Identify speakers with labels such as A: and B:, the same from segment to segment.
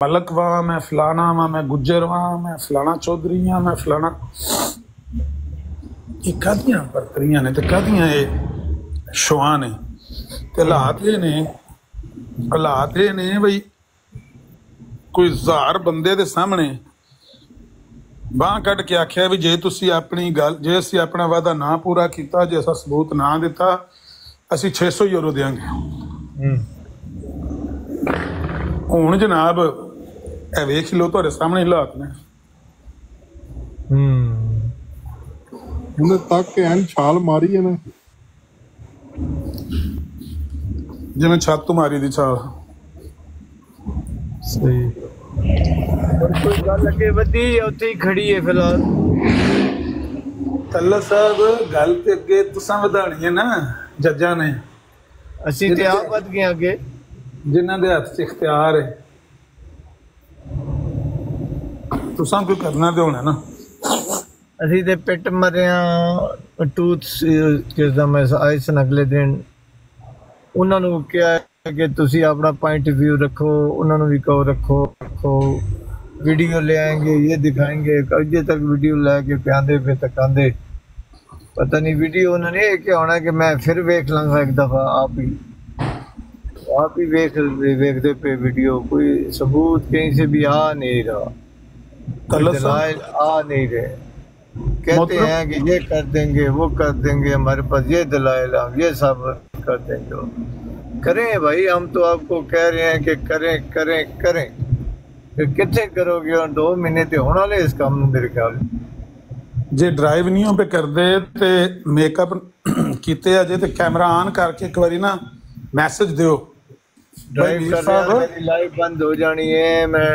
A: ਮਲਕ ਵਾਂ ਮੈਂ ਫਲਾਣਾ ਵਾਂ ਮੈਂ ਗੁੱਜਰ ਵਾਂ ਮੈਂ ਫਲਾਣਾ ਚੌਧਰੀ ਆ ਮੈਂ ਫਲਾਣਾ। ਇਹ ਕਾਦੀਆਂ ਪਰਤਰੀਆਂ ਨੇ ਤੇ ਕਾਦੀਆਂ ਇਹ ਸ਼ੋਆਂ ਨੇ? ਤੇ ਹਾਲਾਤ ਇਹ ਨੇ ਹਾਲਾਤ ਇਹ ਨੇ ਬਈ ਕੋਈ ਹਜ਼ਾਰ ਬੰਦੇ ਦੇ ਸਾਹਮਣੇ ਬਾਂਹ ਕੱਢ ਕੇ ਆਖਿਆ ਵੀ ਜੇ ਤੁਸੀਂ ਆਪਣੀ ਗੱਲ ਜੇ ਅਸੀਂ ਆਪਣਾ ਵਾਅਦਾ ਨਾ ਪੂਰਾ ਕੀਤਾ ਜੇ ਅਸਾਂ ਸਬੂਤ ਨਾ ਦਿੱਤਾ ਅਸੀਂ 600 ਯੂਰੋ ਦੇਵਾਂਗੇ
B: ਹੂੰ।
A: ਹੁਣ ਜਨਾਬ ਇਹ ਵੇਖ ਲਓ ਤੁਹਾਡੇ ਸਾਹਮਣੇ ਹਾਲਾਤ ਨੇ।
B: ਹੂੰ।
C: ਉਹਨੇ ਤੱਕ ਐਨ ਛਾਲ ਮਾਰੀ ਹੈ ਨਾ
A: ਜਿਵੇਂ ਛੱਤ ਤੋਂ ਮਾਰੀ ਦੀ ਛਾਲ।
B: ਸਹੀ।
D: ਕੋਈ ਗੱਲ ਅੱਗੇ ਵਧੀ ਉੱਥੇ ਹੀ ਖੜੀ ਹੈ ਫਿਲਹਾਲ?
A: ਤੱਲਾ ਸਾਹਿਬ ਗੱਲ ਤੇ ਅੱਗੇ ਤੁਸੀਂ ਵਧਾਣੀ ਹੈ ਨਾ ਜੱਜਾਂ ਨੇ।
D: ਅਸੀਂ ਤੇ ਆਪ ਵਧ ਗਏ ਅੱਗੇ।
A: ਜਿਨ੍ਹਾਂ ਦੇ ਹੱਥ 'ਚ ਇਖਤਿਆਰ ਤੁਸਾਂ ਕੋਈ ਕਰਨਾ ਤੇ ਹੋਣਾ ਨਾ।
D: ਅਸੀਂ ਤੇ ਪਿੱਟ ਮਰਿਆ ਟੂਥ ਕਿਸ ਦਾ ਮੈਂ ਆਇਸ ਅਗਲੇ ਦਿਨ। ਉਹਨਾਂ ਨੂੰ ਕਿਹਾ ਕਿ ਤੁਸੀਂ ਆਪਣਾ ਪੁਆਇੰਟ ਵਿਊ ਰੱਖੋ، ਉਹਨਾਂ ਨੂੰ ਵੀ ਕਹੋ، ਰੱਖੋ ਰੱਖੋ। ਵੀਡੀਓ ਲੈ ਇਹ ਦਿਖਾਏਗੇ। ਅਜੇ ਤੱਕ ਵੀਡੀਓ ਲੈ ਕੇ ਪਿਆਂਦੇ ਫੇ ਤਕਾਂਦੇ। پتہ نہیں ویڈیو انہوں نے یہ کیا ہونا کہ میں پھر ویکھ لوں گا ایک دفعہ آپ ہی آپ ہی ویکھ ویکھتے پہ
A: ویڈیو کوئی
D: ثبوت کہیں سے بھی آ
A: دلائل
D: آ نہیں رہے۔ کہتے مطلب ہیں کہ یہ کر دیں گے وہ کر دیں گے ہمارے پاس یہ دلائل ہم یہ سب کر دیں گے۔ کریں بھائی ہم تو آپ کو کہہ رہے ہیں کہ کریں کریں کریں۔ کتنے کرو گے؟ دو مہینے تے
A: ہونا لے اس کام میرے خیال۔ جے ڈرائیو نہیں پہ کر دے تے میک اپ کیتے اجے تے کیمرہ آن
D: کر
A: کے
D: ایک واری نا
A: میسج
D: دیو۔ ਡਰਾਈਵ ਕਰ ਰਿਹਾ ਮੇਰੀ ਲਾਈਵ ਬੰਦ
A: ਹੋ ਜਾਣੀ
D: ਹੈ
A: ਮੈਂ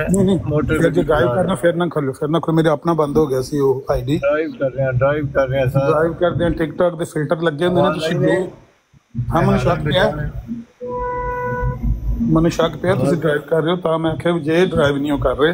A: ਮੋਟਰ
D: ਤੇ
A: ਡਰਾਈਵ ਕਰਨਾ ਫਿਰ ਨਾ ਖੋਲੋ ਫਿਰ ਨਾ ਖੋਲੋ ਮੇਰੇ ਆਪਣਾ ਬੰਦ ਹੋ ਗਿਆ ਸੀ ਉਹ ਆਈਡੀ
D: ਡਰਾਈਵ ਕਰ ਰਿਹਾ ਡਰਾਈਵ ਕਰ ਰਿਹਾ ਸਰ
A: ਡਰਾਈਵ ਕਰਦੇ ਆ ਟਿਕਟੌਕ ਦੇ ਫਿਲਟਰ ਲੱਗੇ ਹੁੰਦੇ ਨੇ ਤੁਸੀਂ ਦੇ ਹਮਨ ਸ਼ੱਕ ਪਿਆ। ਮਨ ਪਿਆ ਤੁਸੀਂ ਡਰਾਈਵ ਕਰ ਰਹੇ ਹੋ ਤਾਂ ਮੈਂ ਆਖਿਆ ਜੇ ਡਰਾਈਵ ਨਹੀਂ ਹੋ ਕਰ ਰਹੇ।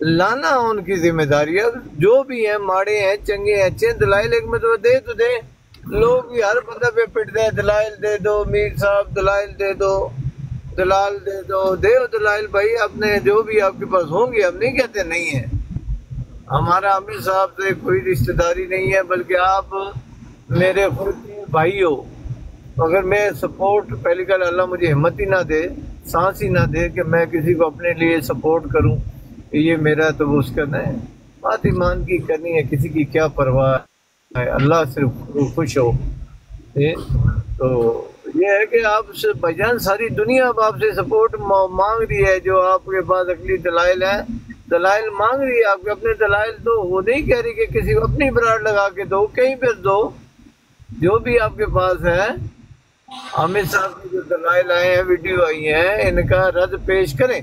D: لانا ان کی ذمہ داری ہے۔ جو بھی
A: ہیں، ماڑے ہیں، چنگے ہیں، اچھے دلائل ایک میں تو دے تو دے۔
D: لوگ بھی ہر بندہ پہ پٹ دے، دلائل دے دو، میر صاحب دلائل دے دو، دلال دے دو۔ دے دلائل بھائی، اپنے جو بھی آپ کے پاس ہوں گے۔ ہم نہیں کہتے نہیں ہیں۔ ہمارا عامر صاحب سے کوئی رشتہ داری نہیں ہے، بلکہ آپ میرے خود بھائی ہو اگر میں سپورٹ، پہلی کل اللہ مجھے ہمت ہی نہ دے، سانس ہی نہ دے کہ میں کسی کو اپنے لیے سپورٹ کروں۔ یہ میرا تو وہ اس کا نہیں بات ایمان کی کرنی ہے، کسی کی کیا پرواہ ہے؟ اللہ صرف خوش ہو۔ تو یہ ہے کہ آپ سے بجان ساری دنیا اب آپ سے سپورٹ مانگ رہی ہے۔ جو آپ کے پاس اگلی دلائل ہیں، دلائل مانگ رہی ہے۔ آپ کے اپنے دلائل دو وہ نہیں کہہ رہی کہ کسی کو اپنی براڈ لگا کے دو، کہیں پہ دو۔ جو بھی آپ کے پاس ہے عامر صاحب کی جو دلائل آئے ہیں، ویڈیو آئی ہیں، ان کا رد پیش کریں۔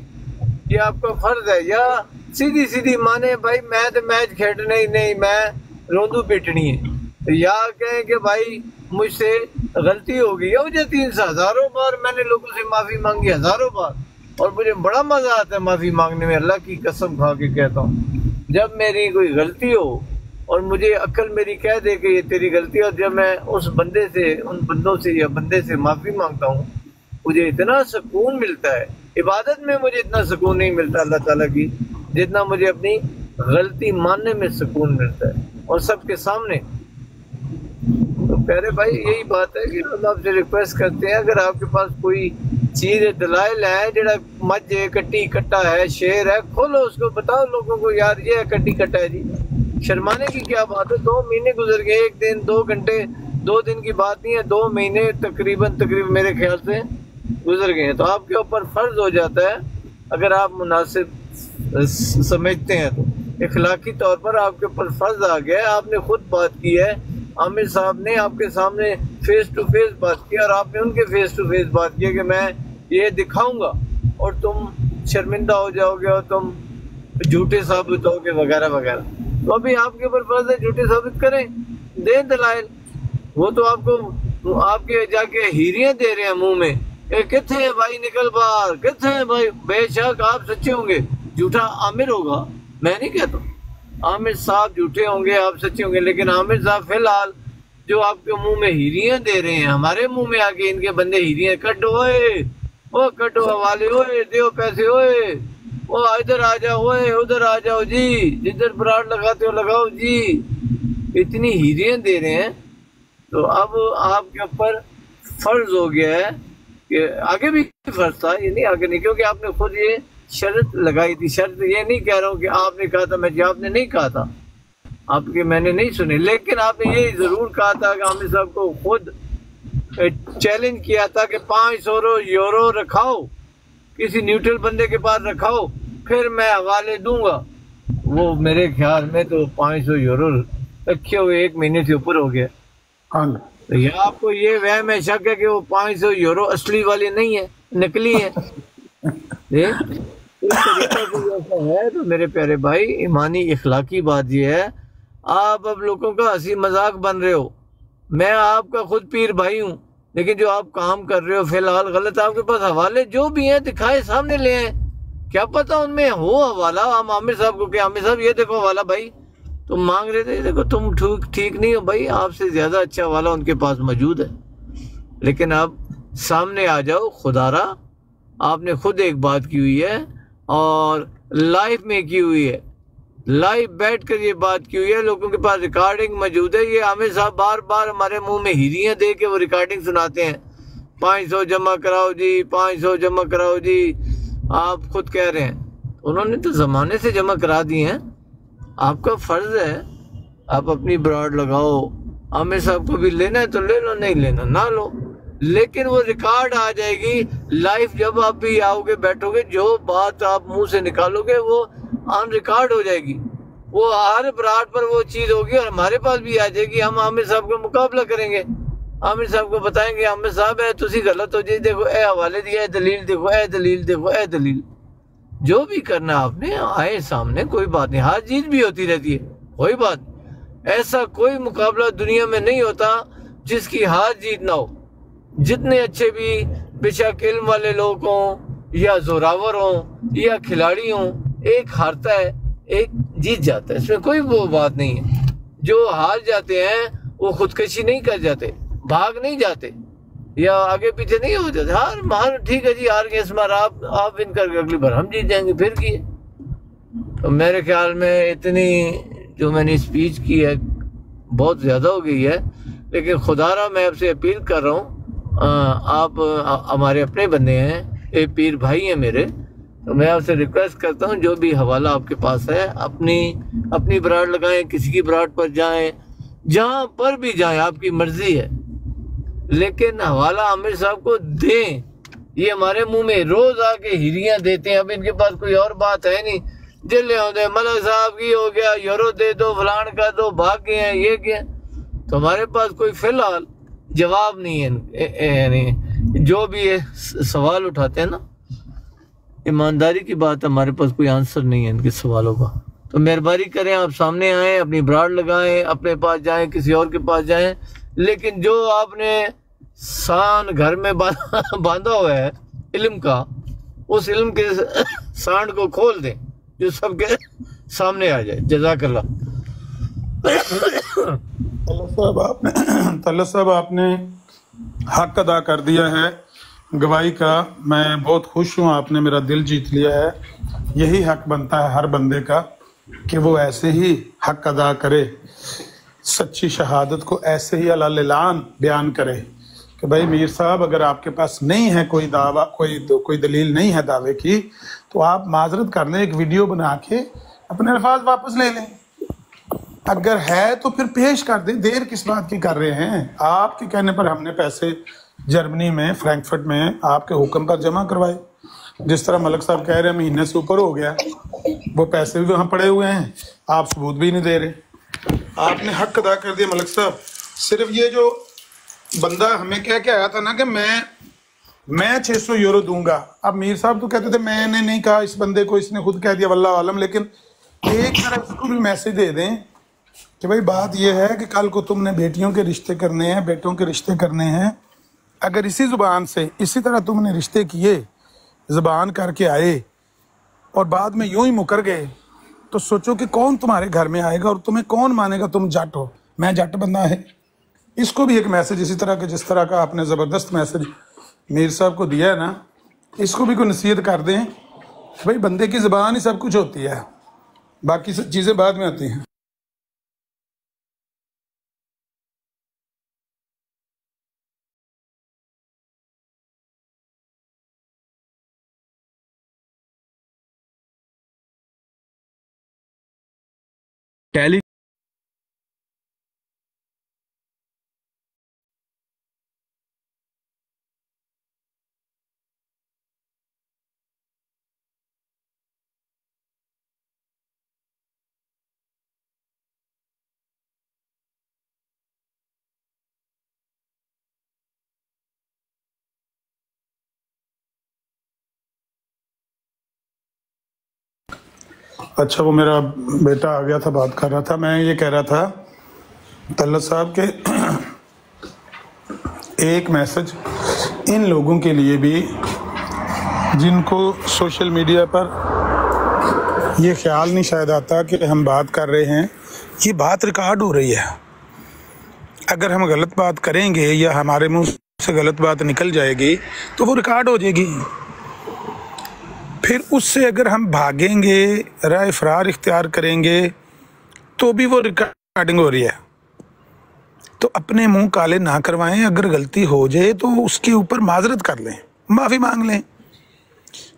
D: یہ آپ کا فرض ہے، یا سیدھی سیدھی مانے، بھائی میں تو میچ کھیلنا ہی نہیں، میں روندو پیٹنی ہے۔ یا کہیں کہ بھائی مجھ سے غلطی ہو گئی، ہو جاتی ان سے ہزاروں بار میں نے لوگوں سے معافی مانگی، ہزاروں بار۔ اور مجھے بڑا مزہ آتا ہے معافی مانگنے میں، اللہ کی قسم کھا کے کہتا ہوں۔ جب میری کوئی غلطی ہو اور مجھے عقل میری کہہ دے کہ یہ تیری غلطی ہے، اور جب میں اس بندے سے، ان بندوں سے یا بندے سے معافی مانگتا ہوں، مجھے اتنا سکون ملتا ہے۔ عبادت میں مجھے اتنا سکون نہیں ملتا اللہ تعالیٰ کی، جتنا مجھے اپنی غلطی ماننے میں سکون ملتا ہے۔ اور سب کے سامنے۔ تو پیارے بھائی، یہی بات ہے کہ اللہ آپ سے ریکویسٹ کرتے ہیں، اگر آپ کے پاس کوئی چیز دلائل ہے، جڑا مجھ ہے، کٹی کٹا ہے، شیر ہے، کھولو اس کو، بتاؤ لوگوں کو، یار یہ ہے، کٹی کٹا ہے جی۔ شرمانے کی کیا بات ہے؟ دو مہینے گزر گئے، ایک دن، دو گھنٹے، دو دن کی بات نہیں ہے، دو مہینے تقریباً تقریباً میرے خیال سے گزر گئے ہیں تو آپ کے اوپر فرض ہو جاتا ہے، اگر آپ مناسب سمجھتے ہیں تو۔ اخلاقی طور پر آپ کے اوپر فرض آ گیا ہے، آپ نے خود بات کی ہے۔ عامر صاحب نے آپ کے سامنے فیس ٹو فیس بات کی اور آپ نے ان کے فیس ٹو فیس بات کی کہ میں یہ دکھاؤں گا۔ اور تم شرمندہ ہو جاؤ گے اور تم جھوٹے ثابت ہو گے وغیرہ وغیرہ۔ تو ابھی آپ کے اوپر فرض ہے، جھوٹے ثابت کریں۔ دیں دلائل۔ وہ تو آپ کو، آپ کے جا کے ہیریاں دے رہے ہیں منہ میں۔ اے کتھے ہے بھائی نکل بار کتھے بھائی؟ بے شک آپ سچے ہوں گے۔ جھوٹا عامر ہوگا؟ میں نہیں کہتا۔ عامر صاحب جھوٹے ہوں گے، آپ سچے ہوں گے، لیکن عامر صاحب فی الحال جو آپ کے منہ میں ہیریاں دے رہے ہیں، ہمارے منہ میں آ کے ان کے بندے ہیریاں ہوئے اوئے او کٹو حوالے ہوئے دیو پیسے ہوئے او ادھر آ جاؤ ہوئے ادھر آ جاؤ جی جدھر براٹ لگاتے ہو لگاؤ جی۔ اتنی ہیریاں دے رہے ہیں۔ تو اب آپ کے اوپر فرض ہو گیا ہے آگے بھی فرض تھا، یہ نہیں، آگے نہیں، کیونکہ آپ نے خود یہ شرط لگائی تھی۔ شرط یہ نہیں کہہ رہا ہوں کہ آپ نے کہا تھا، میں جی، آپ نے نہیں کہا تھا۔ آپ کے میں نے نہیں سنے لیکن آپ نے یہ ضرور کہا تھا کہ عامر صاحب کو خود چیلنج کیا تھا کہ پانچ سو یورو رکھاؤ، کسی نیوٹرل بندے کے پاس رکھاؤ، پھر میں حوالے دوں گا۔ وہ میرے خیال میں تو پانچ سو یورو رکھے ہوئے ایک مہینے سے اوپر ہو گیا۔ یا آپ کو یہ وہم ہے شک ہے کہ وہ پانچ سو یورو اصلی والے نہیں ہیں۔ نکلی ہے ہے تو میرے پیارے بھائی ایمانی اخلاقی بات یہ ہے۔ آپ اب لوگوں کا ہنسی مذاق بن
A: رہے ہو۔
D: میں آپ کا خود پیر بھائی ہوں لیکن جو آپ کام کر رہے ہو فی الحال غلط آپ کے پاس حوالے جو بھی ہیں دکھائے سامنے لے ہیں کیا پتہ ان میں ہو حوالہ ہم عامر صاحب کو کہ عامر صاحب یہ دیکھو حوالہ بھائی۔ تو مانگ رہے تھے جی، دیکھو تم ٹھیک نہیں ہو، بھائی آپ سے زیادہ اچھا والا ان کے پاس موجود ہے۔ لیکن آپ سامنے آ جاؤ خدا را آپ نے خود ایک بات کی ہوئی ہے اور لائف میں کی ہوئی ہے۔ لائف بیٹھ کر یہ بات کی ہوئی ہے، لوگوں کے پاس ریکارڈنگ موجود ہے۔ یہ عامر صاحب بار بار ہمارے منہ میں ہیریاں دے کے وہ ریکارڈنگ سناتے ہیں۔ پانچ سو جمع کراؤ جی پانچ سو جمع کراؤ جی آپ خود کہہ رہے ہیں۔ انہوں نے تو زمانے سے جمع کرا دی ہیں۔ آپ کا فرض ہے، آپ اپنی براڈ لگاؤ۔ عامر صاحب کو بھی لینا ہے تو لے لو، نہیں لینا نہ لو۔ لیکن وہ ریکارڈ آ جائے گی لائف جب آپ بھی آؤ گے، بیٹھو گے، جو بات آپ منہ سے نکالو گے وہ آن ریکارڈ ہو جائے گی۔ وہ ہر براڈ پر وہ چیز ہوگی اور ہمارے پاس بھی آ جائے گی۔ ہم عامر صاحب کا مقابلہ کریں گے۔ عامر صاحب کو بتائیں گے، عامر صاحب ہے تسی غلط ہو جائے دیکھو، اے حوالے دیا، اے دلیل دیکھو، اے دلیل دیکھو، اے دلیل۔ جو بھی کرنا آپ نے، آئے سامنے، کوئی بات نہیں۔ ہار جیت بھی ہوتی رہتی ہے۔ کوئی بات۔ ایسا کوئی مقابلہ دنیا میں نہیں ہوتا جس کی ہار جیت نہ ہو۔ جتنے اچھے بھی بے علم والے لوگ ہوں، یا زوراور ہوں، یا کھلاڑی ہوں، ایک ہارتا ہے، ایک جیت جاتا ہے۔ اس میں کوئی وہ بات نہیں ہے۔ جو ہار جاتے ہیں، وہ خودکشی نہیں کر جاتے، بھاگ نہیں جاتے۔ یا آگے پیچھے نہیں ہو جاتے ہار مار، ٹھیک ہے جی ہار گئے اس آپ آپ ون کر کے اگلی بار ہم جیت جائیں گے، پھر کیے تو میرے خیال میں اتنی جو میں نے اسپیچ کی ہے، بہت زیادہ ہو گئی ہے، لیکن خدا را میں آپ سے اپیل کر رہا ہوں آپ ہمارے اپنے بندے ہیں اے پیر بھائی ہیں میرے، تو میں آپ سے ریکویسٹ کرتا ہوں، جو بھی حوالہ آپ کے پاس ہے، اپنی اپنی براڈ لگائیں، کسی کی براڈ پر جائیں، جہاں پر بھی جائیں، آپ کی مرضی ہے لیکن حوالہ عامر صاحب کو دیں۔ یہ ہمارے منہ میں روز آ کے ہیریاں دیتے ہیں۔ اب ان کے پاس کوئی اور بات ہے نہیں۔ جلے ہوتے ملک صاحب کی ہو گیا، یورو دے دو، فلان کا دو، بھاگ گئے ہیں، یہ کیا؟ تو ہمارے پاس کوئی فی الحال جواب نہیں ہے۔ یعنی جو بھی یہ سوال اٹھاتے ہیں نا، ایمانداری کی بات ہے ہمارے پاس کوئی آنسر نہیں ہے ان کے سوالوں کا۔ تو مہربانی کریں، آپ سامنے آئیں، اپنی براڈ لگائیں، اپنے پاس جائیں، کسی اور کے پاس جائیں۔ لیکن جو آپ نے سان گھر میں باندھا ہوا ہے، علم کا۔ اس علم کے سانڈ کو کھول دیں، جو سب کے سامنے آ جائے۔ جزاک اللہ۔ صاحب، آپ نے صاحب، آپ نے حق
A: ادا کر دیا ہے۔ گواہی کا میں بہت خوش ہوں، آپ نے میرا دل جیت لیا ہے۔ یہی حق بنتا ہے ہر بندے کا کہ وہ ایسے ہی حق ادا کرے، سچی شہادت کو ایسے ہی اللہ بیان کرے۔ کہ بھائی میر صاحب، اگر آپ کے پاس نہیں ہے کوئی دعویٰ، کوئی کوئی دلیل نہیں ہے دعوے کی، تو آپ معذرت کر لیں، ایک ویڈیو بنا کے اپنے الفاظ واپس لے لیں۔ اگر ہے تو پھر پیش کر دیں۔ دیر کس بات کی کر رہے ہیں؟ آپ کے کہنے پر ہم نے پیسے جرمنی میں، فرینکفرٹ میں آپ کے حکم پر جمع کروائے۔ جس طرح ملک صاحب کہہ رہے ہیں، مہینے سے اوپر ہو گیا۔ وہ پیسے بھی وہاں پڑے ہوئے ہیں۔ آپ ثبوت بھی نہیں دے رہے۔ آپ نے حق ادا کر دیا ملک صاحب۔ صرف یہ جو بندہ، ہمیں کہہ کے آیا تھا نا کہ میں میں چھ سو یورو دوں گا۔ اب میر صاحب تو کہتے تھے، میں نے نہیں کہا، اس بندے کو اس نے خود کہہ دیا، واللہ عالم، لیکن ایک طرح اس کو بھی میسج دے دیں کہ بھائی، بات یہ ہے کہ کل کو تم نے بیٹیوں کے رشتے کرنے ہیں، بیٹوں کے رشتے کرنے ہیں۔ اگر اسی زبان سے، اسی طرح تم نے رشتے کیے، زبان کر کے آئے اور بعد میں یوں ہی مکر گئے، تو سوچو کہ کون تمہارے گھر میں آئے گا اور تمہیں کون مانے گا تم جٹ ہو۔ میں جٹ بندہ ہے۔ اس کو بھی ایک میسج اسی طرح کے جس طرح کا آپ نے زبردست میسج میر صاحب کو دیا ہے نا، اس کو بھی کوئی نصیحت کر دیں۔ بھائی، بندے کی زبان ہی
B: سب
A: کچھ ہوتی ہے۔ باقی سب چیزیں بعد میں آتی ہیں۔ ٹیلی اچھا وہ میرا بیٹا آ گیا تھا، بات کر رہا تھا۔ میں یہ کہہ رہا تھا، طلعت صاحب کے ایک میسج ان لوگوں کے لیے بھی، جن کو سوشل میڈیا پر یہ خیال نہیں شاید آتا کہ ہم بات کر رہے ہیں۔ یہ بات ریکارڈ ہو رہی ہے۔ اگر ہم غلط بات کریں گے یا ہمارے منہ سے غلط بات نکل جائے گی، تو وہ ریکارڈ ہو جائے گی۔ پھر اس سے اگر ہم بھاگیں گے، رائے فرار اختیار کریں گے، تو بھی وہ ریکارڈنگ ہو رہی ہے۔ تو اپنے منہ کالے نہ کروائیں، اگر غلطی ہو جائے تو اس کے اوپر معذرت کر لیں، معافی مانگ لیں۔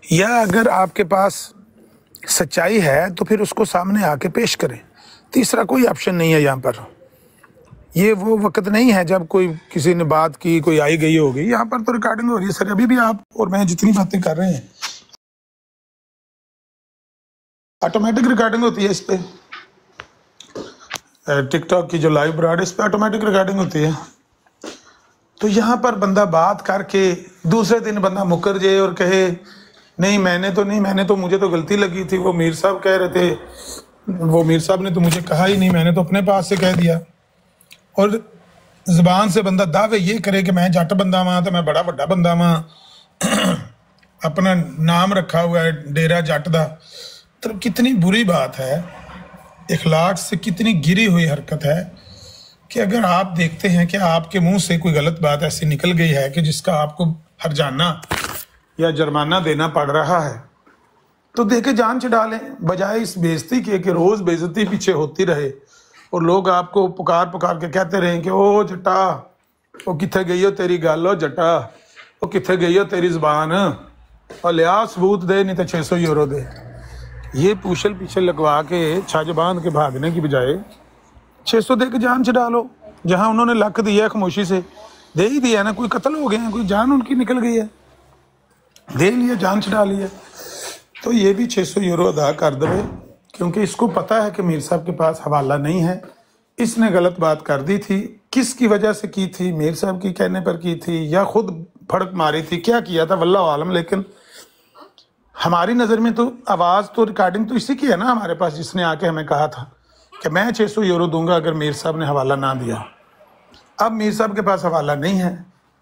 A: یا اگر آپ کے پاس سچائی ہے، تو پھر اس کو سامنے آ کے پیش کریں۔ تیسرا کوئی آپشن نہیں ہے یہاں پر۔ یہ وہ وقت نہیں ہے جب کوئی کسی نے بات کی، کوئی آئی گئی ہوگی۔ یہاں پر تو ریکارڈنگ ہو رہی ہے۔ سر، ابھی بھی آپ اور میں جتنی باتیں کر رہے ہیں آٹومیٹک ریکارڈنگ ہوتی ہے اس پہ. Eh, ٹک ٹاک کی جو لائیو براڈ اس پہ آٹومیٹک ریکارڈنگ ہوتی ہے. تو یہاں پر بندہ بات کر کے دوسرے دن بندہ مکر جائے اور کہے، نہیں میں نے تو نہیں، میں نے تو مجھے تو غلطی لگی تھی، وہ میر صاحب کہہ رہے تھے، وہ میر صاحب نے تو مجھے کہا ہی نہیں، میں نے تو اپنے پاس سے کہہ دیا. اور زبان سے بندہ دعوے یہ کرے کہ میں جٹ بندہ ہاں تو میں بڑا بڑا بندہ ہاں اپنا نام رکھا ہوا ہے ڈیرا جٹ کا تو کتنی بری بات ہے، اخلاق سے کتنی گری ہوئی حرکت ہے کہ اگر آپ دیکھتے ہیں کہ آپ کے منہ سے کوئی غلط بات ایسی نکل گئی ہے کہ جس کا آپ کو ہر جانا یا جرمانہ دینا پڑ رہا ہے، تو دیکھے جان چڑھا لیں۔ بجائے اس بےزتی کے کہ روز بےزتی پیچھے ہوتی رہے اور لوگ آپ کو پکار پکار کے کہتے رہیں کہ، او جٹا وہ کتھے گئی ہو تیری گل، او جٹا وہ کتھے گئی ہو تیری زبان اور لیا ثبوت دے، نہیں تو چھ سو یورو دے۔ یہ پوشل پیچھے لگوا کے چھج باندھ کے بھاگنے کی بجائے چھ سو دے کے جان چ ڈالو جہاں انہوں نے لکھ دیا خاموشی سے۔ دے ہی دیا نا، کوئی قتل ہو گئے ہیں، کوئی جان ان کی نکل گئی ہے۔ دے لیا، جان چ ڈالی ہے تو یہ بھی چھ سو یورو ادا کر دے، کیونکہ اس کو پتا ہے کہ میر صاحب کے پاس حوالہ نہیں ہے۔ اس نے غلط بات کر دی تھی۔ کس کی وجہ سے کی تھی؟ میر صاحب کی کہنے پر کی تھی یا خود پھڑک ماری تھی؟ کیا کیا تھا؟ واللہ عالم، لیکن ہماری نظر میں تو آواز تو ریکارڈنگ تو اسی کی ہے نا ہمارے پاس جس نے آ کے ہمیں کہا تھا کہ میں چھ سو یورو دوں گا اگر میر صاحب نے حوالہ نہ دیا۔ اب میر صاحب کے پاس حوالہ نہیں ہے۔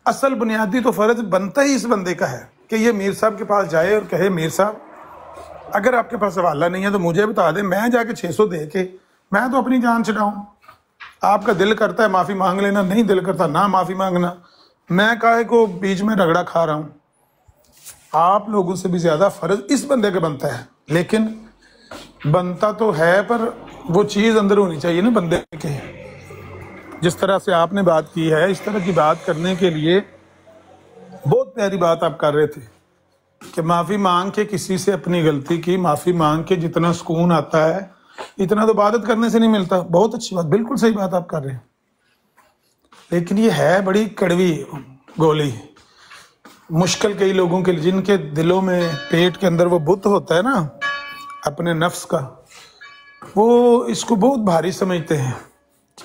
A: اصل بنیادی تو فرض بنتا ہی اس بندے کا ہے کہ یہ میر صاحب کے پاس جائے اور کہے، میر صاحب، اگر آپ کے پاس حوالہ نہیں ہے تو مجھے بتا دیں، میں جا کے چھ سو دے کے میں تو اپنی جان چڑھاؤں آپ کا دل کرتا ہے، معافی مانگ لینا۔ نہیں دل کرتا، نہ معافی مانگنا۔ میں کہے کو بیچ میں رگڑا کھا رہا ہوں۔ آپ لوگوں سے بھی زیادہ فرض اس بندے کا بنتا ہے۔ لیکن بنتا تو ہے، پر وہ چیز اندر ہونی چاہیے نا بندے کے۔ جس طرح سے آپ نے بات کی ہے، اس طرح کی بات کرنے کے لیے بہت پیاری بات آپ کر رہے تھے کہ معافی مانگ کے کسی سے اپنی غلطی کی، معافی مانگ کے جتنا سکون آتا ہے، اتنا تو عبادت کرنے سے نہیں ملتا۔ بہت اچھی بات، بالکل صحیح بات آپ کر رہے ہیں۔ لیکن یہ ہے بڑی کڑوی گولی۔ مشکل کئی لوگوں کے جن کے دلوں میں پیٹ کے اندر وہ بت ہوتا ہے نا، اپنے نفس کا، وہ اس کو بہت بھاری سمجھتے ہیں۔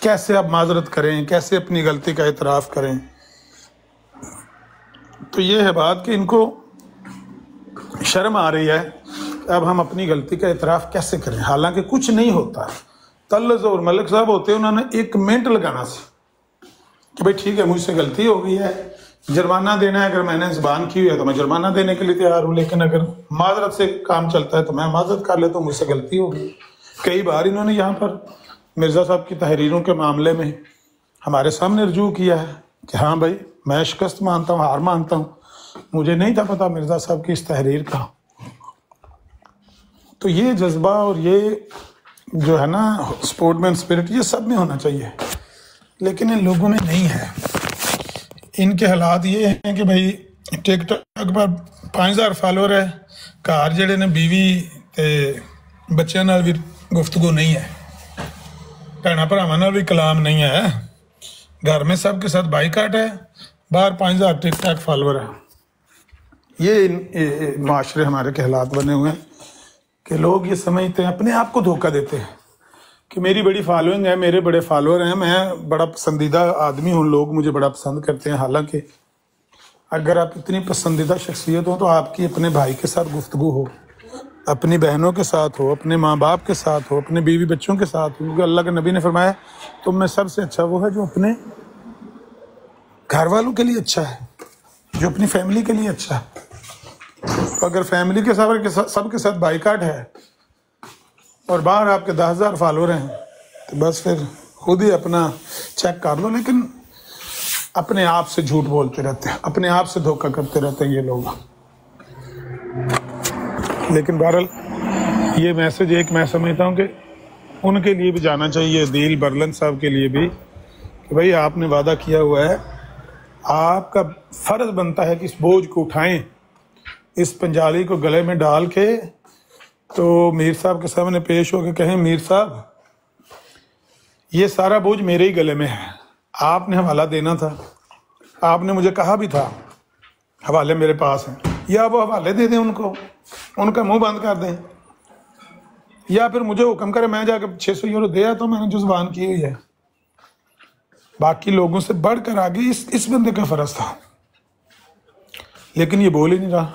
A: کیسے آپ معذرت کریں، کیسے اپنی غلطی کا اعتراف کریں۔ تو یہ ہے بات کہ ان کو شرم آ رہی ہے۔ اب ہم اپنی غلطی کا اعتراف کیسے کریں؟ حالانکہ کچھ نہیں ہوتا۔ تلز اور ملک صاحب ہوتے ہیں انہوں نے ایک منٹ لگانا سی کہ بھائی ٹھیک ہے، مجھ سے غلطی ہو گئی ہے۔ جرمانہ دینا ہے اگر میں نے زبان کی ہوئی ہے تو میں جرمانہ دینے کے لیے تیار ہوں، لیکن اگر معذرت سے کام چلتا ہے تو میں معذرت کر لیتا ہوں، مجھ سے غلطی ہوگی۔ کئی بار انہوں نے یہاں پر مرزا صاحب کی تحریروں کے معاملے میں ہمارے سامنے رجوع کیا ہے کہ ہاں بھائی، میں شکست مانتا ہوں، ہار مانتا ہوں، مجھے نہیں تھا پتا مرزا صاحب کی اس تحریر کا۔ تو یہ جذبہ اور یہ جو ہے نا اسپورٹ مین اسپرٹ یہ سب میں ہونا چاہیے، لیکن ان لوگوں میں نہیں ہے۔ ان کے حالات یہ ہیں کہ بھائی، ٹک ٹاک پر پانچ ہزار فالوور ہے کار جڑے نے بیوی تے بچیاں نال بھی گفتگو نہیں ہے۔ بھن بھراواں بھی کلام نہیں ہے۔ گھر میں سب کے ساتھ بائی کاٹ ہے، باہر پانچ ہزار ٹک ٹاک فالوور ہے۔ یہ معاشرے ہمارے کے حالات بنے ہوئے ہیں کہ لوگ یہ سمجھتے ہیں، اپنے آپ کو دھوکہ دیتے ہیں۔ کہ میری بڑی فالوئنگ ہے، میرے بڑے فالوور ہیں، میں بڑا پسندیدہ آدمی ہوں، لوگ مجھے بڑا پسند کرتے ہیں۔ حالانکہ اگر آپ اتنی پسندیدہ شخصیت ہوں تو آپ کی اپنے بھائی کے ساتھ گفتگو ہو، اپنی بہنوں کے ساتھ ہو، اپنے ماں باپ کے ساتھ ہو، اپنے بیوی بچوں کے ساتھ ہو۔ کیونکہ اللہ کے نبی نے فرمایا، تم میں سب سے اچھا وہ ہے جو اپنے گھر والوں کے لیے اچھا ہے، جو اپنی فیملی کے لیے اچھا ہے۔ تو اگر فیملی کے ساتھ سب کے ساتھ بائیکاٹ ہے اور باہر آپ کے دس ہزار فالوور ہیں، تو بس پھر خود ہی اپنا چیک کر لو، لیکن اپنے آپ سے جھوٹ بولتے رہتے ہیں، اپنے آپ سے دھوکہ کرتے رہتے ہیں یہ لوگ۔ لیکن بہرحال یہ میسج ایک میں سمجھتا ہوں کہ ان کے لیے بھی جانا چاہیے دیل برلن صاحب کے لیے بھی، کہ بھائی آپ نے وعدہ کیا ہوا ہے، آپ کا فرض بنتا ہے کہ اس بوجھ کو اٹھائیں، اس پنجالی کو گلے میں ڈال کے تو میر صاحب کے سامنے پیش ہو کے کہیں، میر صاحب، یہ سارا بوجھ میرے ہی گلے میں ہے۔ آپ نے حوالہ دینا تھا۔ آپ نے مجھے کہا بھی تھا۔ حوالے میرے پاس ہیں۔ یا وہ حوالے دے دیں ان کو، ان کا منہ بند کر دیں۔ یا پھر مجھے حکم کرے، میں جا کے چھ سو یورو دیا تو میں نے جو زبان کی ہوئی ہے۔ باقی لوگوں سے بڑھ کر آگے اس اس بندے کا فرض تھا۔ لیکن یہ بول ہی نہیں رہا۔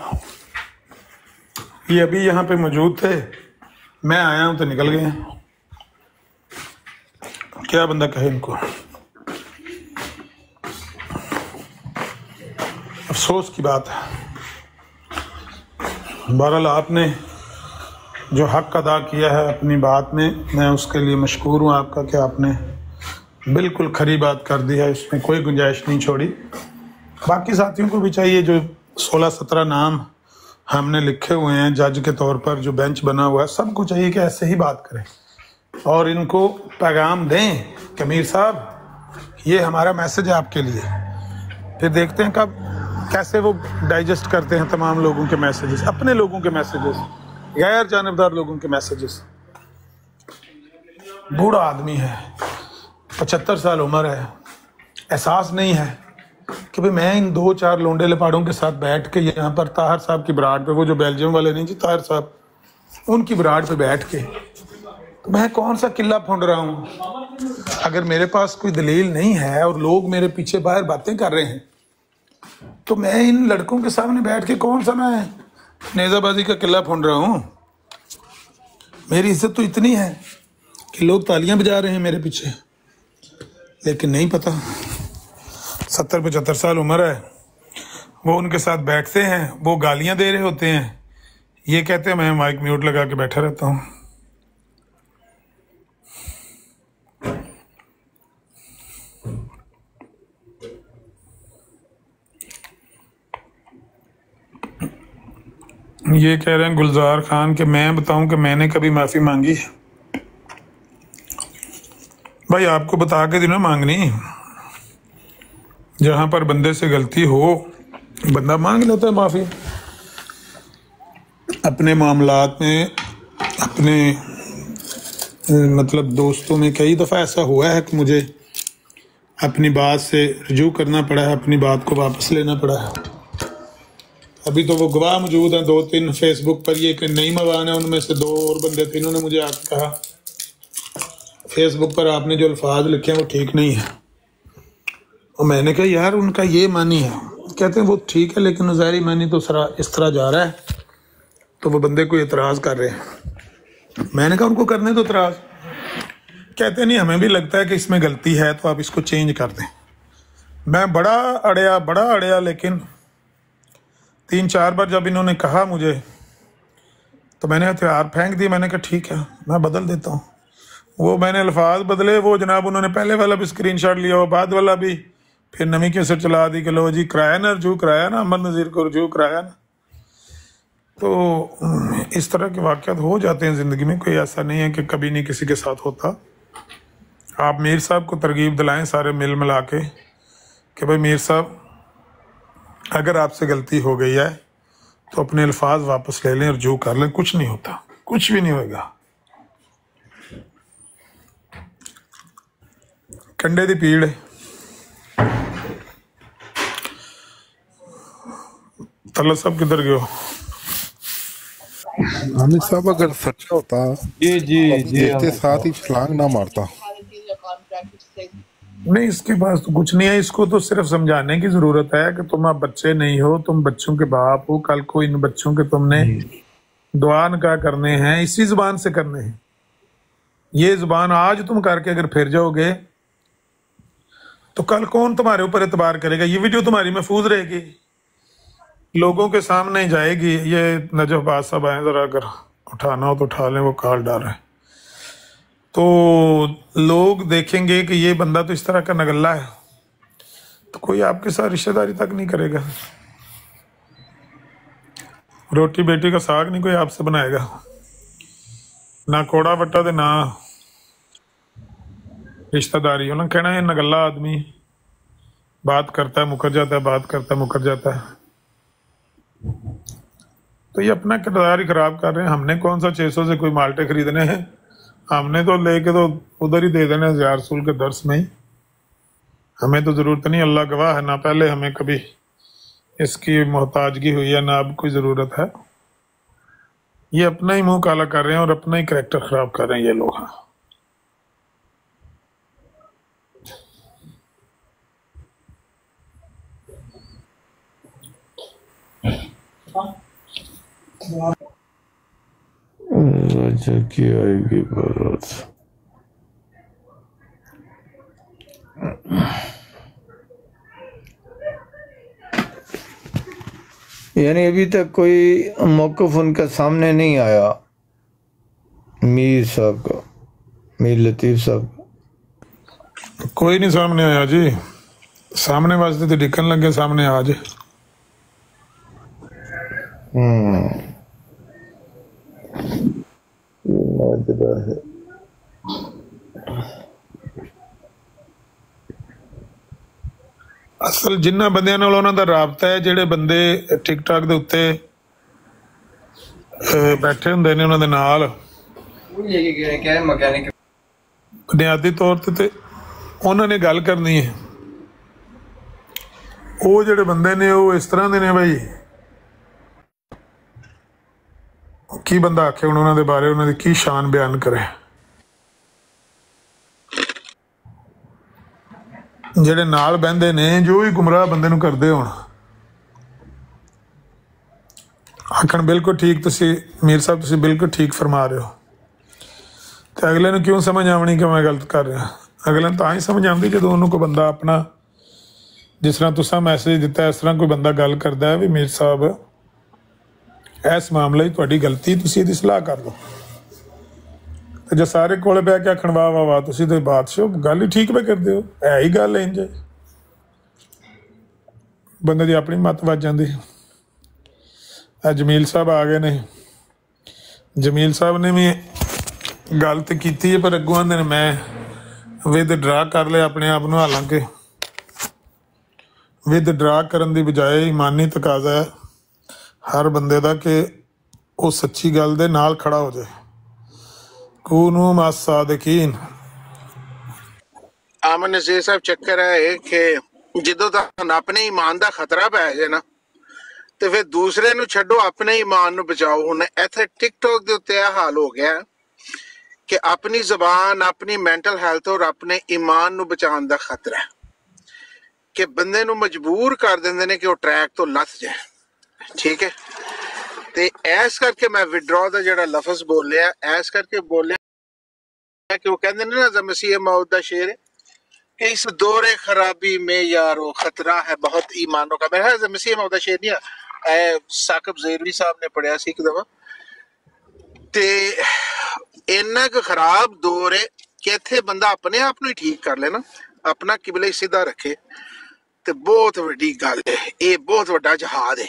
A: یہ ابھی یہاں پہ موجود تھے۔ میں آیا ہوں تو نکل گئے۔ ہیں کیا بندہ کہے ان کو؟ افسوس کی بات ہے۔ بہرحال آپ نے جو حق ادا کیا ہے اپنی بات میں میں اس کے لیے مشکور ہوں۔ آپ کا کہ آپ نے بالکل کھری بات کر دی ہے، اس میں کوئی گنجائش نہیں چھوڑی۔ باقی ساتھیوں کو بھی چاہیے جو سولہ سترہ نام ہم نے لکھے ہوئے ہیں، جج کے طور پر جو بینچ بنا ہوا ہے، سب کو چاہیے کہ ایسے ہی بات کریں۔ اور ان کو پیغام دیں۔ کہ میر صاحب، یہ ہمارا میسج ہے آپ کے لیے۔ پھر دیکھتے ہیں کب، کیسے وہ ڈائجسٹ کرتے ہیں تمام لوگوں کے میسیجز اپنے لوگوں کے میسیجز غیر جانبدار لوگوں کے میسیجز بوڑھا آدمی ہے، پچہتر سال عمر ہے، احساس نہیں ہے۔ کہ بھئی میں ان دو چار لونڈے لپاڑوں کے ساتھ بیٹھ کے یہاں پر طاہر صاحب کی براٹ پہ، وہ جو بیلجیم والے نہیں جی طاہر صاحب، ان کی براٹ پہ بیٹھ کے تو میں کون سا قلعہ پھونڈ رہا ہوں؟ اگر میرے پاس کوئی دلیل نہیں ہے اور لوگ میرے پیچھے باہر باتیں کر رہے ہیں، تو میں ان لڑکوں کے سامنے بیٹھ کے کون سا میں نیزہ بازی کا قلعہ پھونڈ رہا ہوں؟ میری عزت تو اتنی ہے کہ لوگ تالیاں بجا رہے ہیں میرے پیچھے، لیکن نہیں پتہ ستر پچہتر سال عمر ہے۔ وہ ان کے ساتھ بیٹھتے ہیں، وہ گالیاں دے رہے ہوتے ہیں۔ یہ کہتے ہیں، میں مائک میوٹ لگا کے بیٹھا رہتا ہوں۔ یہ کہہ رہے ہیں، گلزار خان، کہ میں بتاؤں کہ میں نے کبھی معافی مانگی۔ بھائی، آپ کو بتا کے دنوں مانگنی۔ جہاں پر بندے سے غلطی ہو، بندہ مانگ لیتا ہے معافی۔ اپنے معاملات میں، اپنے مطلب دوستوں میں کئی دفعہ ایسا ہوا ہے کہ مجھے اپنی بات سے رجوع کرنا پڑا ہے، اپنی بات کو واپس لینا پڑا ہے۔ ابھی تو وہ گواہ موجود ہیں، دو تین فیس بک پر یہ کہ نئی موان ہے ان میں سے دو اور بندے تھے، انہوں نے مجھے آ کے کہا۔ فیس بک پر آپ نے جو الفاظ لکھے ہیں وہ ٹھیک نہیں ہیں۔ اور میں نے کہا، یار، ان کا یہ معنی ہے. کہتے ہیں، وہ ٹھیک ہے، لیکن ظاہری معنی تو سرا، اس طرح جا رہا ہے، تو وہ بندے کو اعتراض کر رہے ہیں. میں نے کہا، ان کو کرنے تو اعتراض. کہتے نہیں، ہمیں بھی لگتا ہے کہ اس میں غلطی ہے، تو آپ اس کو چینج کر دیں. میں بڑا اڑیا بڑا اڑیا، لیکن تین چار بار جب انہوں نے کہا مجھے، تو میں نے ہتھیار پھینک دی میں نے کہا، ٹھیک ہے، میں بدل دیتا ہوں. وہ میں نے الفاظ
C: بدلے، وہ جناب انہوں نے
D: پہلے والا بھی
C: اسکرین شاٹ لیا، وہ بعد والا
A: بھی پھر نمی کے سر چلا دی کہ لو جی کرایا نا رجوع کرایا نا امر نظیر کو رجوع کرایا نا۔ تو اس طرح کے واقعات ہو جاتے ہیں زندگی میں، کوئی ایسا نہیں ہے کہ کبھی نہیں کسی کے ساتھ ہوتا۔ آپ میر صاحب کو ترغیب دلائیں سارے مل ملا کے کہ بھائی میر صاحب، اگر آپ سے غلطی ہو گئی ہے تو اپنے الفاظ واپس لے لیں اور جو کر لیں، کچھ نہیں ہوتا۔ کچھ بھی نہیں ہوئے گا۔ کنڈے دی پیڑ۔ طلعہ صاحب کدھر گئے ہو؟ حامد صاحب اگر سچا ہوتا جی جی جی ساتھ ہی چھلانگ نہ مارتا۔ نہیں اس کے پاس تو کچھ نہیں ہے۔ اس کو تو صرف سمجھانے کی ضرورت ہے کہ تم آپ بچے نہیں ہو تم بچوں کے باپ ہو۔ کل کو ان بچوں کے تم نے دعا نکاح کرنے ہیں اسی زبان سے کرنے ہیں۔ یہ زبان آج تم کر کے اگر پھر جاؤ گے تو کل کون تمہارے اوپر اعتبار کرے گا؟ یہ ویڈیو تمہاری محفوظ رہے گی۔ لوگوں کے سامنے جائے گی، یہ نجف باز صاحب آئے ذرا اگر اٹھانا ہو تو اٹھا لیں، وہ کال ڈال رہے ہیں۔ تو لوگ دیکھیں گے کہ یہ بندہ تو اس طرح کا
D: نگلہ ہے۔ تو کوئی آپ کے ساتھ رشتہ داری تک نہیں کرے گا۔ روٹی بیٹی کا ساگ نہیں کوئی آپ
A: سے بنائے گا۔ نہ کوڑا بٹا دے نہ رشتہ داری۔ انہوں نے
D: کہنا یہ
A: نگلہ آدمی بات کرتا ہے، مکر جاتا ہے، بات کرتا ہے، مکر جاتا ہے۔ تو یہ اپنا کردار ہی خراب کر رہے ہیں۔ ہم نے کون سا چھ سو سے کوئی مالٹے خریدنے ہیں؟ ہم نے تو لے کے تو ادھر ہی دے دینے زیار رسول کے درس میں ہی۔ ہمیں تو ضرورت نہیں، اللہ گواہ ہے، نہ پہلے ہمیں کبھی اس کی محتاجگی ہوئی ہے، نہ اب کوئی ضرورت ہے۔ یہ اپنا ہی منہ کالا کر رہے ہیں اور اپنا ہی کریکٹر خراب کر رہے ہیں یہ لوگ۔ ہاں
D: راجہ کی آئے گی بارات یعنی ابھی تک کوئی موقف ان کا سامنے نہیں آیا۔ میر صاحب کا میر لطیف صاحب کا۔
A: کوئی نہیں سامنے آیا جی۔ سامنے واسطے تو ڈکن لگے سامنے آج
D: ہوں۔
A: ਅਸਲ ਜਿੰਨਾ ਬੰਦਿਆਂ ਨਾਲ ਉਹਨਾਂ ਦਾ رابطہ ਹੈ ਜਿਹੜੇ ਬੰਦੇ ਟਿਕ ਦੇ ਉੱਤੇ ਬੈਠੇ ਹੁੰਦੇ ਨੇ ਉਹਨਾਂ ਦੇ ਨਾਲ। ਬੁਨਿਆਦੀ ਤੌਰ ਤੇ ਉਹਨਾਂ ਨੇ ਗੱਲ ਕਰਨੀ ਹੈ। ਉਹ ਜਿਹੜੇ ਬੰਦੇ ਨੇ ਉਹ ਇਸ ਤਰ੍ਹਾਂ ਦੇ ਨੇ ਭਾਈ ਕੀ ਬੰਦਾ ਆਖੇ ਹੁਣ ਉਹਨਾਂ ਦੇ ਬਾਰੇ, ਉਹਨਾਂ ਦੀ ਕੀ ਸ਼ਾਨ ਬਿਆਨ ਕਰੇ? ਜਿਹੜੇ ਨਾਲ ਬਹਿੰਦੇ ਨੇ, ਜੋ ਵੀ ਗੁੰਮਰਾਹ ਬੰਦੇ ਨੂੰ ਕਰਦੇ ਹੋਣ। ਆਖਣ, ਬਿਲਕੁਲ ਠੀਕ ਤੁਸੀਂ, ਮੀਰ ਸਾਹਿਬ, ਤੁਸੀਂ ਬਿਲਕੁਲ ਠੀਕ ਫਰਮਾ ਰਹੇ ਹੋ। ਤੇ ਅਗਲੇ ਨੂੰ ਕਿਉਂ ਸਮਝ ਆਵਣੀ ਕਿ ਮੈਂ ਗਲਤ ਕਰ ਰਿਹਾ? ਅਗਲੇ ਨੂੰ ਤਾਂ ਹੀ ਸਮਝ ਆਉਂਦੀ ਜਦੋਂ ਉਹਨੂੰ ਕੋਈ ਬੰਦਾ ਆਪਣਾ, ਜਿਸ ਤਰ੍ਹਾਂ ਤੁਸੀਂ ਮੈਸੇਜ ਦਿੱਤਾ, ਇਸ ਤਰ੍ਹਾਂ ਕੋਈ ਬੰਦਾ ਗੱਲ ਕਰਦਾ ਹੈ ਵੀ ਮੀਰ ਸਾਹਿਬ ਇਸ ਮਾਮਲੇ 'ਚ ਤੁਹਾਡੀ ਗਲਤੀ, ਤੁਸੀਂ ਇਹਦੀ ਸਲਾਹ ਕਰ ਲਓ। ਤੇ ਜੇ ਸਾਰੇ ਕੋਲੇ ਬਹਿ ਕੇ ਆਖਣ, ਵਾਹ ਵਾਹ ਵਾਹ, ਤੁਸੀਂ ਤੇ ਬਾਦਸ਼ਾਹ ਗੱਲ ਹੀ ਠੀਕ ਵੇ ਕਰਦੇ ਹੋ ਹੈ ਹੀ ਗੱਲ ਇੰਜ। ਬੰਦੇ ਦੀ ਆਪਣੀ ਮਤ ਵੱਜ ਜਾਂਦੀ। ਆ ਜਮੀਲ ਸਾਹਿਬ ਆ ਗਏ ਨੇ। ਜਮੀਲ ਸਾਹਿਬ ਨੇ ਵੀ ਗੱਲ ਤੇ ਕੀਤੀ ਹੈ, ਪਰ ਅੱਗੋਂ ਆਂਦੇ ਨੇ, ਮੈਂ ਵਿਦ ਡਰਾ ਕਰ ਲਿਆ ਆਪਣੇ ਆਪ ਨੂੰ ਹਾਲਾਂਕਿ। ਵਿਦ ਡਰਾ ਕਰਨ ਦੀ ਬਜਾਏ ਇਮਾਨੀ ਤਕਾਜ਼ਾ ਹੈ। ਹਰ ਬੰਦੇ ਦਾ ਕਿ ਉਹ ਸੱਚੀ ਗੱਲ ਦੇ ਨਾਲ ਖੜਾ ਹੋ ਜਾਏ। ਕੂਨੂ ਮਾਸ ਸਾਦਕੀਨ।
B: ਅਮਨ ਨਜ਼ੀਰ ਸਾਹਿਬ, ਚੱਕਰ ਹੈ ਕਿ ਜਦੋਂ ਤੱਕ ਆਪਣੇ ਈਮਾਨ ਦਾ ਖਤਰਾ ਪੈ ਜਾਏ ਨਾ, ਤੇ ਫਿਰ ਦੂਸਰੇ ਨੂੰ ਛੱਡੋ, ਆਪਣੇ ਈਮਾਨ ਨੂੰ ਬਚਾਓ। ਹੁਣ ਇੱਥੇ ਟਿਕਟੋਕ ਦੇ ਉੱਤੇ ਇਹ ਹਾਲ ਹੋ ਗਿਆ ਕਿ ਆਪਣੀ ਜ਼ਬਾਨ, ਆਪਣੀ ਮੈਂਟਲ ਹੈਲਥ ਔਰ ਆਪਣੇ ਈਮਾਨ ਨੂੰ ਬਚਾਉਣ ਦਾ ਖਤਰਾ ਹੈ। ਕਿ ਬੰਦੇ ਨੂੰ ਮਜਬੂਰ ਕਰ ਦਿੰਦੇ ਨੇ ਕਿ ਉਹ ਟਰੈਕ ਤੋਂ ਲੱਥ ਜਾਏ। ਠੀਕ ਹੈ ਤੇ ਐਸ ਕਰਕੇ ਮੈਂ ਵਿਡਰਾ ਦਾ ਜਿਹੜਾ ਲਫ਼ਜ਼ ਬੋਲਿਆ ਐਸ ਕਰਕੇ ਬੋਲਿਆ ਕਿ ਉਹ ਕਹਿੰਦੇ ਨੇ ਨਾ ਮਸੀਹ ਮੌਤ ਦਾ ਸ਼ੇਰ ਹੈ कि इस दौरे खराबी में यारो खतरा है बहुत ईमानों का मेरा ख्याल मसीह मौदा शेर नहीं है ए साकब ਜ਼ੇਰਵੀ ਸਾਹਿਬ ਨੇ ਪੜਿਆ ਸੀ ਇੱਕ ਦਫਾ ਤੇ ਇੰਨਾ ਕੁ ਖਰਾਬ ਦੌਰ ਹੈ ਕਿ ਇੱਥੇ ਬੰਦਾ ਆਪਣੇ ਆਪ ਨੂੰ ਹੀ ਠੀਕ ਕਰ ਲੈਣਾ ਆਪਣਾ ਕਿਬਲੇ ਸਿੱਧਾ ਰੱਖੇ ਤੇ ਬਹੁਤ ਵੱਡੀ ਗੱਲ ਹੈ ਇਹ ਬਹੁਤ ਵੱਡਾ ਜਹਾਦ ਹੈ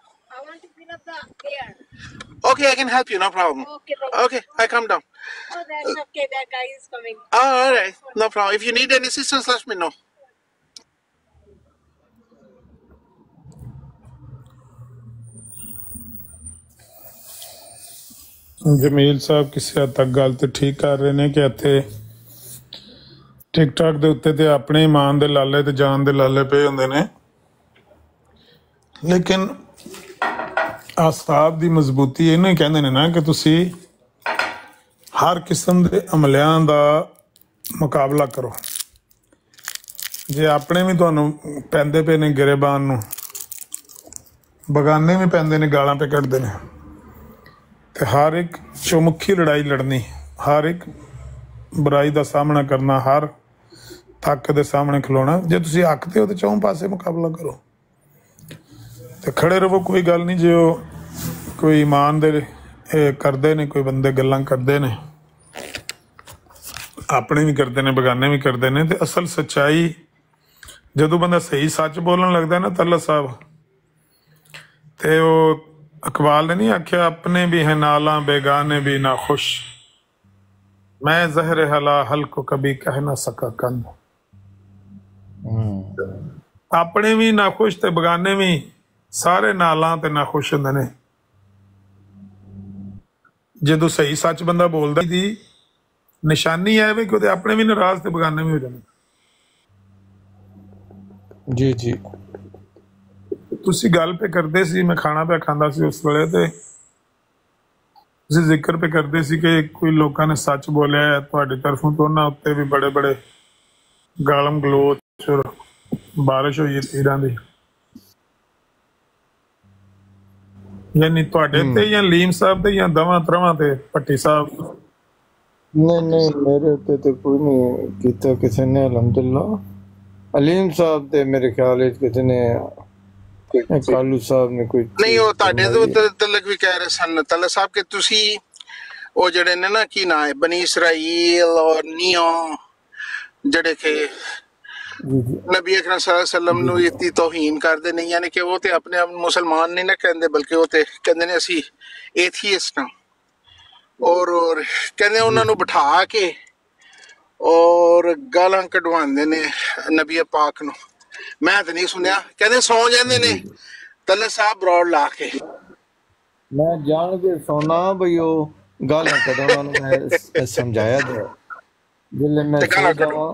E: up the air.
B: Okay, I can help you, no problem.
E: Okay, thank you.
B: Okay, I come down.
E: Oh, that's okay. That guy is coming.
B: Oh, all right, no problem. If you need any assistance, let me know.
A: Jamil ਸਾਹਿਬ ਕਿਸੇ ਹੱਦ ਤੱਕ ਗੱਲ ਤੇ ਠੀਕ ਕਰ ਰਹੇ ਨੇ ਕਿ ਇੱਥੇ ਟਿਕਟੌਕ ਦੇ ਉੱਤੇ ਤੇ ਆਪਣੇ ਇਮਾਨ ਦੇ ਲਾਲੇ ਤੇ ਜਾਨ ਦੇ ਲਾਲੇ ਪਏ ਹੁੰਦੇ ਨੇ ਲੇਕਿਨ ਆਸਾਬ ਦੀ ਮਜ਼ਬੂਤੀ, ਇਹਨੂੰ ਹੀ ਕਹਿੰਦੇ ਨੇ ਨਾ ਕਿ ਤੁਸੀਂ ਹਰ ਕਿਸਮ ਦੇ ਅਮਲਿਆਂ ਦਾ ਮੁਕਾਬਲਾ ਕਰੋ। ਜੇ ਆਪਣੇ ਵੀ ਤੁਹਾਨੂੰ ਪੈਂਦੇ ਪਏ ਨੇ ਗਰੇਬਾਨ ਨੂੰ, ਬਗਾਨੇ ਵੀ ਪੈਂਦੇ ਨੇ, ਗਾਲਾਂ ਤੇ ਕੱਢਦੇ ਨੇ, ਤੇ ਹਰ ਇੱਕ ਚੌਮੁਖੀ ਲੜਾਈ ਲੜਨੀ, ਹਰ ਇੱਕ ਬੁਰਾਈ ਦਾ ਸਾਹਮਣਾ ਕਰਨਾ, ਹਰ ਤੱਕ ਦੇ ਸਾਹਮਣੇ ਖਲੋਣਾ, ਜੇ ਤੁਸੀਂ ਹੱਕ ਤੇ ਹੋ ਤੇ ਚੌਂ ਪਾਸੇ ਮੁਕਾਬਲਾ ਕਰੋ। ਤੇ ਖੜੇ ਰਹੋ, ਕੋਈ ਗੱਲ ਨਹੀਂ, ਜੇ ਉਹ ਕੋਈ ਇਮਾਨ ਦੇ ਕਰਦੇ ਨੇ ਕੋਈ ਬੰਦੇ ਗੱਲਾਂ ਕਰਦੇ ਨੇ। ਆਪਣੇ ਵੀ ਕਰਦੇ ਨੇ ਬਗਾਨੇ ਵੀ ਕਰਦੇ ਨੇ ਤੇ ਅਸਲ ਸੱਚਾਈ ਜਦੋਂ ਬੰਦਾ ਸਹੀ ਸੱਚ ਬੋਲਣ ਲੱਗਦਾ ਨਾ ਤਾਂ ਅੱਲਾ ਸਾਹਿਬ ਤੇ ਉਹ ਇਕਬਾਲ ਨੇ ਨਹੀਂ ਆਖਿਆ ਆਪਣੇ ਵੀ ਹੈ ਨਾਲਾ ਬੇਗਾਨੇ ਵੀ ਨਾ ਖੁਸ਼। ਮੈਂ ਜ਼ਹਿਰ ਹਲਾ ਹਲ ਕੋ ਕਭੀ ਕਹਿ ਨਾ ਸਕਾ ਕੰਨ। ਆਪਣੇ ਵੀ ਨਾ ਖੁਸ਼ ਤੇ ਬਗਾਨੇ ਵੀ ਸਾਰੇ ਨਾਲਾਂ ਤੇ ਨਾ ਖੁਸ਼ ਹੁੰਦੇ ਨੇ। ਜਦੋਂ ਸਹੀ ਸੱਚ ਬੰਦਾ ਬੋਲਦਾ ਦੀ ਨਿਸ਼ਾਨੀ ਹੈ ਵੀ ਕਿ ਉਹਦੇ ਆਪਣੇ ਵੀ ਨਾਰਾਜ਼ ਤੇ ਬਗਾਨੇ ਵੀ ਹੋ ਜਾਂਦੇ।
C: ਜੀ ਜੀ।
A: ਤੁਸੀਂ ਗੱਲ ਪੇ ਕਰਦੇ ਸੀ ਮੈਂ ਖਾਣਾ ਪਿਆ ਖਾਂਦਾ ਸੀ ਉਸ ਵੇਲੇ ਤੇ। ਤੁਸੀਂ ਜ਼ਿਕਰ ਪੇ ਕਰਦੇ ਸੀ ਕਿ ਕੋਈ ਲੋਕਾਂ ਨੇ ਸੱਚ ਬੋਲਿਆ ਹੈ ਤੁਹਾਡੀ ਤਰਫੋਂ ਤੋਂ ਉਹਨਾਂ ਉੱਤੇ ਵੀ ਬੜੇ ਬੜੇ ਗਾਲਮ ਗਲੋਚ ਬਾਰਿਸ਼ ਹੋਈ ਤੀਰਾਂ ਦੀ। ਯਾਨੀ ਤੁਹਾਡੇ ਤੇ ਜਾਂ ਲੀਮ ਸਾਹਿਬ ਤੇ ਜਾਂ ਦਵਾਂ ਤਰਵਾਂ ਤੇ ਪੱਟੀ ਸਾਹਿਬ?
D: ਨਹੀਂ ਨਹੀਂ ਮੇਰੇ ਤੇ ਤੇ ਕੋਈ ਨਹੀਂ ਕੀਤਾ ਕਿਸੇ ਨੇ ਅਲਹਮਦੁਲਿਲਾ। ਅਲੀਮ ਸਾਹਿਬ ਤੇ ਮੇਰੇ ਖਿਆਲ ਵਿੱਚ ਕਿਸੇ ਨੇ ਕਾਲੂ ਸਾਹਿਬ ਨੇ ਕੋਈ
B: ਨਹੀਂ ਉਹ ਤੁਹਾਡੇ ਤੋਂ ਤਲਕ ਵੀ ਕਹਿ ਰਹੇ ਸਨ। ਤਲਾ ਸਾਹਿਬ ਕਿ ਤੁਸੀਂ ਉਹ ਜਿਹੜੇ ਨੇ ਨਾ ਕੀ ਨਾਂ ਹੈ? ਬਨੀ ਇਸਰਾਈਲ ਔਰ ਨੀਓ ਜਿਹੜੇ ਕਿ ਨਬੀ ਅਕਰਮ ਸੱਲੱਲਾਹੁ ਅਲੈਹਿ ਵਸੱਲਮ ਨੂੰ ਇਤੀ ਤੋਹੀਨ ਕਰਦੇ ਨਹੀਂ ਯਾਨੀ ਕਿ ਉਹ ਤੇ ਆਪਣੇ ਆਪ ਨੂੰ ਮੁਸਲਮਾਨ ਨਹੀਂ ਨਾ ਕਹਿੰਦੇ ਬਲਕਿ ਉਹ ਤੇ ਕਹਿੰਦੇ ਨੇ ਅਸੀਂ ਏਥੀਇਸਟ ਹਾਂ। ਔਰ ਔਰ ਕਹਿੰਦੇ ਉਹਨਾਂ ਨੂੰ ਬਿਠਾ ਕੇ ਔਰ ਗਾਲਾਂ ਕਢਵਾਉਂਦੇ ਨੇ ਨਬੀ ਪਾਕ ਨੂੰ। ਮੈਂ ਤਾਂ ਨਹੀਂ ਸੁਣਿਆ। ਕਹਿੰਦੇ ਸੌ ਜਾਂਦੇ ਨੇ ਤੱਲੇ ਸਾਹਿਬ ਬਰੌਡ ਲਾ ਕੇ।
D: ਮੈਂ ਜਾਣ ਕੇ ਸੋਨਾ ਬਈ ਉਹ ਗਾਲਾਂ ਕਢਾਉਣ ਨੂੰ ਮੈਂ ਸਮਝਾਇਆ ਜਿੱਲੇ ਮੈਂ
B: ਤੇ ਗਾਲਾਂ
D: ਸੋ ਜਾਵਾਂ।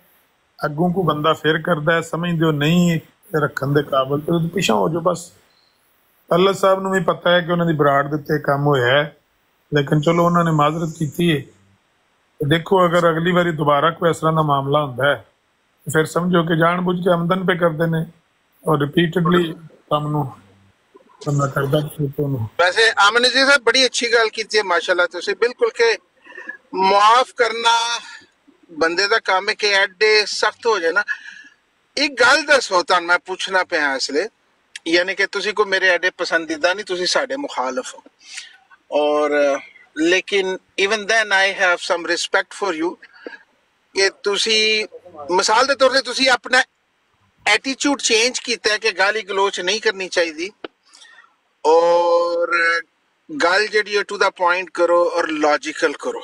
A: ਅੱਗੋਂ ਕੋ ਬੰਦਾ ਫੇਰ ਕਰਦਾ ਹੈ, ਸਮਝਦੇ ਹੋ, ਨਹੀਂ ਰੱਖਣ ਦੇ ਕਾਬਲ ਤੇ ਉਹਦੇ ਹੋ ਜਾਓ ਬਸ। ਅੱਲਾ ਸਾਹਿਬ ਨੂੰ ਵੀ ਪਤਾ ਹੈ ਕਿ ਉਹਨਾਂ ਦੀ ਬਰਾੜ ਦੇ ਉੱਤੇ ਕੰਮ ਹੋਇਆ ਹੈ, ਲੇਕਿਨ ਚਲੋ ਉਹਨਾਂ ਨੇ ਮਾਜ਼ਰਤ ਕੀਤੀ ਹੈ ਦੇਖੋ, ਅਗਰ ਅਗਲੀ ਵਾਰੀ ਦੁਬਾਰਾ ਕੋਈ ਇਸ ਤਰ੍ਹਾਂ ਦਾ ਮਾਮਲਾ ਹੁੰਦਾ ਹੈ ਫਿਰ ਸਮਝੋ ਕਿ ਜਾਣਬੁੱਝ ਕੇ ਆਮਦਨ ਪੇ ਕਰਦੇ ਨੇ ਔਰ ਰਿਪੀਟਡਲੀ ਕੰਮ ਨੂੰ ਬੰਦਾ ਕਰਦਾ ਕਿਸੇ
B: ਵੈਸੇ ਆਮਨ ਜੀ ਸਾਹਿਬ ਬੜੀ ਅੱਛੀ ਗੱਲ ਕੀਤੀ ਹੈ, ਮਾਸ਼ਾਅੱਲਾ ਤੁਸੀਂ ਬਿਲਕੁਲ ਕਿ ਮਾਫ ਕਰਨਾ ਬੰਦੇ ਦਾ ਕੰਮ ਹੈ ਕਿ ਐਡੇ ਸਖਤ ਹੋ ਜਾਏ ਨਾ, ਇੱਕ ਗੱਲ ਦੱਸੋ ਤੁਹਾਨੂੰ ਮੈਂ ਪੁੱਛਣਾ ਪਿਆ ਇਸ ਲਈ, ਯਾਨੀ ਕਿ ਤੁਸੀਂ ਕੋਈ ਮੇਰੇ ਐਡੇ ਪਸੰਦੀਦਾ ਨਹੀਂ, ਤੁਸੀਂ ਸਾਡੇ ਮੁਖਾਲਫ ਹੋ। ਔਰ, ਲੇਕਿਨ even then I have some respect for you ਕਿ ਤੁਸੀਂ, ਮਿਸਾਲ ਦੇ ਤੌਰ ਤੇ ਤੁਸੀਂ ਆਪਣਾ ਐਟੀਟਿਊਡ ਚੇਂਜ ਕੀਤਾ ਕਿ ਗਾਲੀ ਗਲੋਚ ਨਹੀਂ ਕਰਨੀ ਚਾਹੀਦੀ। ਔਰ, ਗੱਲ ਜਿਹੜੀ ਟੂ ਦਾ ਪੁਆਇੰਟ ਕਰੋ ਔਰ ਲੌਜੀਕਲ ਕਰੋ।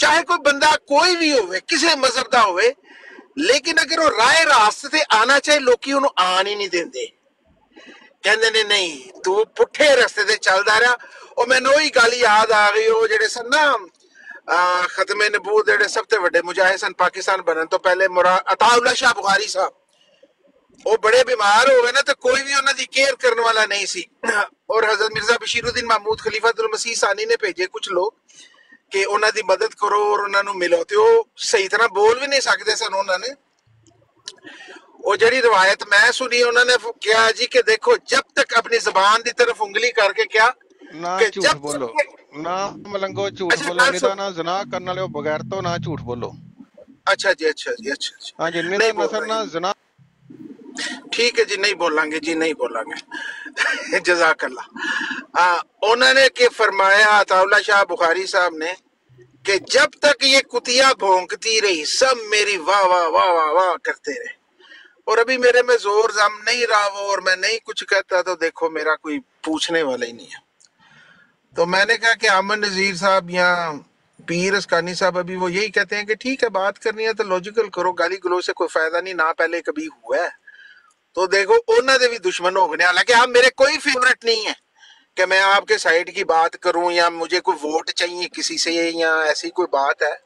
B: چاہے کوئی بندہ کوئی بھی ہوئے، کسے مذہب دا ہوئے، لیکن اگر وہ رائے راستے تھے آنا چاہے، لوکی انہوں آنی نہیں دیں دے کہنے نے نہیں، تو وہ پٹھے رستے چل دا رہا۔ اور میں نوئی گالی یاد آگئی ہو او جڑے سن نا ختم نبوت جڑے سب تے وڈے مجاہے سن، پاکستان بنن تو پہلے مرا عطا اللہ شاہ بغاری صاحب۔ وہ بڑے بیمار ہوئے نا، تو کوئی بھی انہاں دی کیر کرنے والا نہیں سی۔ اور حضرت مرزا بشیر الدین محمود خلیفہ دل مسیح ثانی نے پیجے کچھ لوگ۔ ਕਿ ਉਹਨਾਂ ਦੀ ਮਦਦ ਕਰੋ ਔਰ ਉਹਨਾਂ ਨੂੰ ਮਿਲੋ ਤੇ ਉਹ ਸਹੀ ਤਰ੍ਹਾਂ ਬੋਲ ਵੀ ਨਹੀਂ ਸਕਦੇ ਸਨ ਉਹਨਾਂ ਨੇ। ਉਹ ਜਿਹੜੀ ਰਵਾਇਤ ਮੈਂ ਸੁਣੀ ਉਹਨਾਂ ਨੇ ਕਿਹਾ ਜੀ ਕਿ ਦੇਖੋ ਜਬ ਤੱਕ ਆਪਣੀ ਜ਼ਬਾਨ ਦੀ ਤਰਫ ਉਂਗਲੀ ਕਰਕੇ ਕਿਹਾ
F: ਨਾ ਝੂਠ ਬੋਲੋ ਨਾ ਮਲੰਗੋ ਝੂਠ ਬੋਲੋ ਤਾਂ ਨਾ ਜ਼ਨਾ ਕਰਨ ਵਾਲਿਓ ਬਗੈਰ ਤੋਂ ਨਾ ਝੂਠ ਬੋਲੋ।
B: ਅੱਛਾ ਜੀ ਅੱਛਾ ਜੀ ਅੱਛਾ ਜੀ।
F: ਹਾਂ ਜੀ
B: ਨਹੀਂ ਮਸਰ
F: ਨਾ ਜ਼ਨਾ
B: ਠੀਕ ਹੈ ਜੀ ਨਹੀਂ ਬੋਲਾਂਗੇ ਜੀ ਨਹੀਂ ਬੋਲਾਂਗੇ। ਜਜ਼ਾਕ ਅੱਲਾ ਉਹਨਾਂ ਨੇ ਕਿ ਫਰਮਾਇਆ ਤਾਉਲਾ ਸ਼ਾਹ ਬੁਖਾਰੀ ਸਾਹਿਬ ਨੇ کہ جب تک یہ کتیا بھونکتی رہی، سب میری واہ واہ واہ واہ واہ کرتے رہے۔ اور ابھی میرے میں زور زم نہیں رہا وہ، اور میں نہیں کچھ کہتا تو دیکھو میرا کوئی پوچھنے والا ہی نہیں ہے۔ تو میں نے کہا کہ امن نذیر صاحب یا پیر اسکانی صاحب ابھی وہ یہی کہتے ہیں کہ ٹھیک ہے، بات کرنی ہے تو لوجیکل کرو، گالی گلو سے کوئی فائدہ نہیں، نہ پہلے کبھی ہوا ہے۔ تو دیکھو انہوں نے بھی دشمن ہو گئے حالانکہ ہاں میرے کوئی فیورٹ نہیں ہے۔ کہ میں آپ کے سائڈ کی بات کروں یا مجھے کوئی ووٹ چاہیے کسی سے یا ایسی کوئی بات ہے۔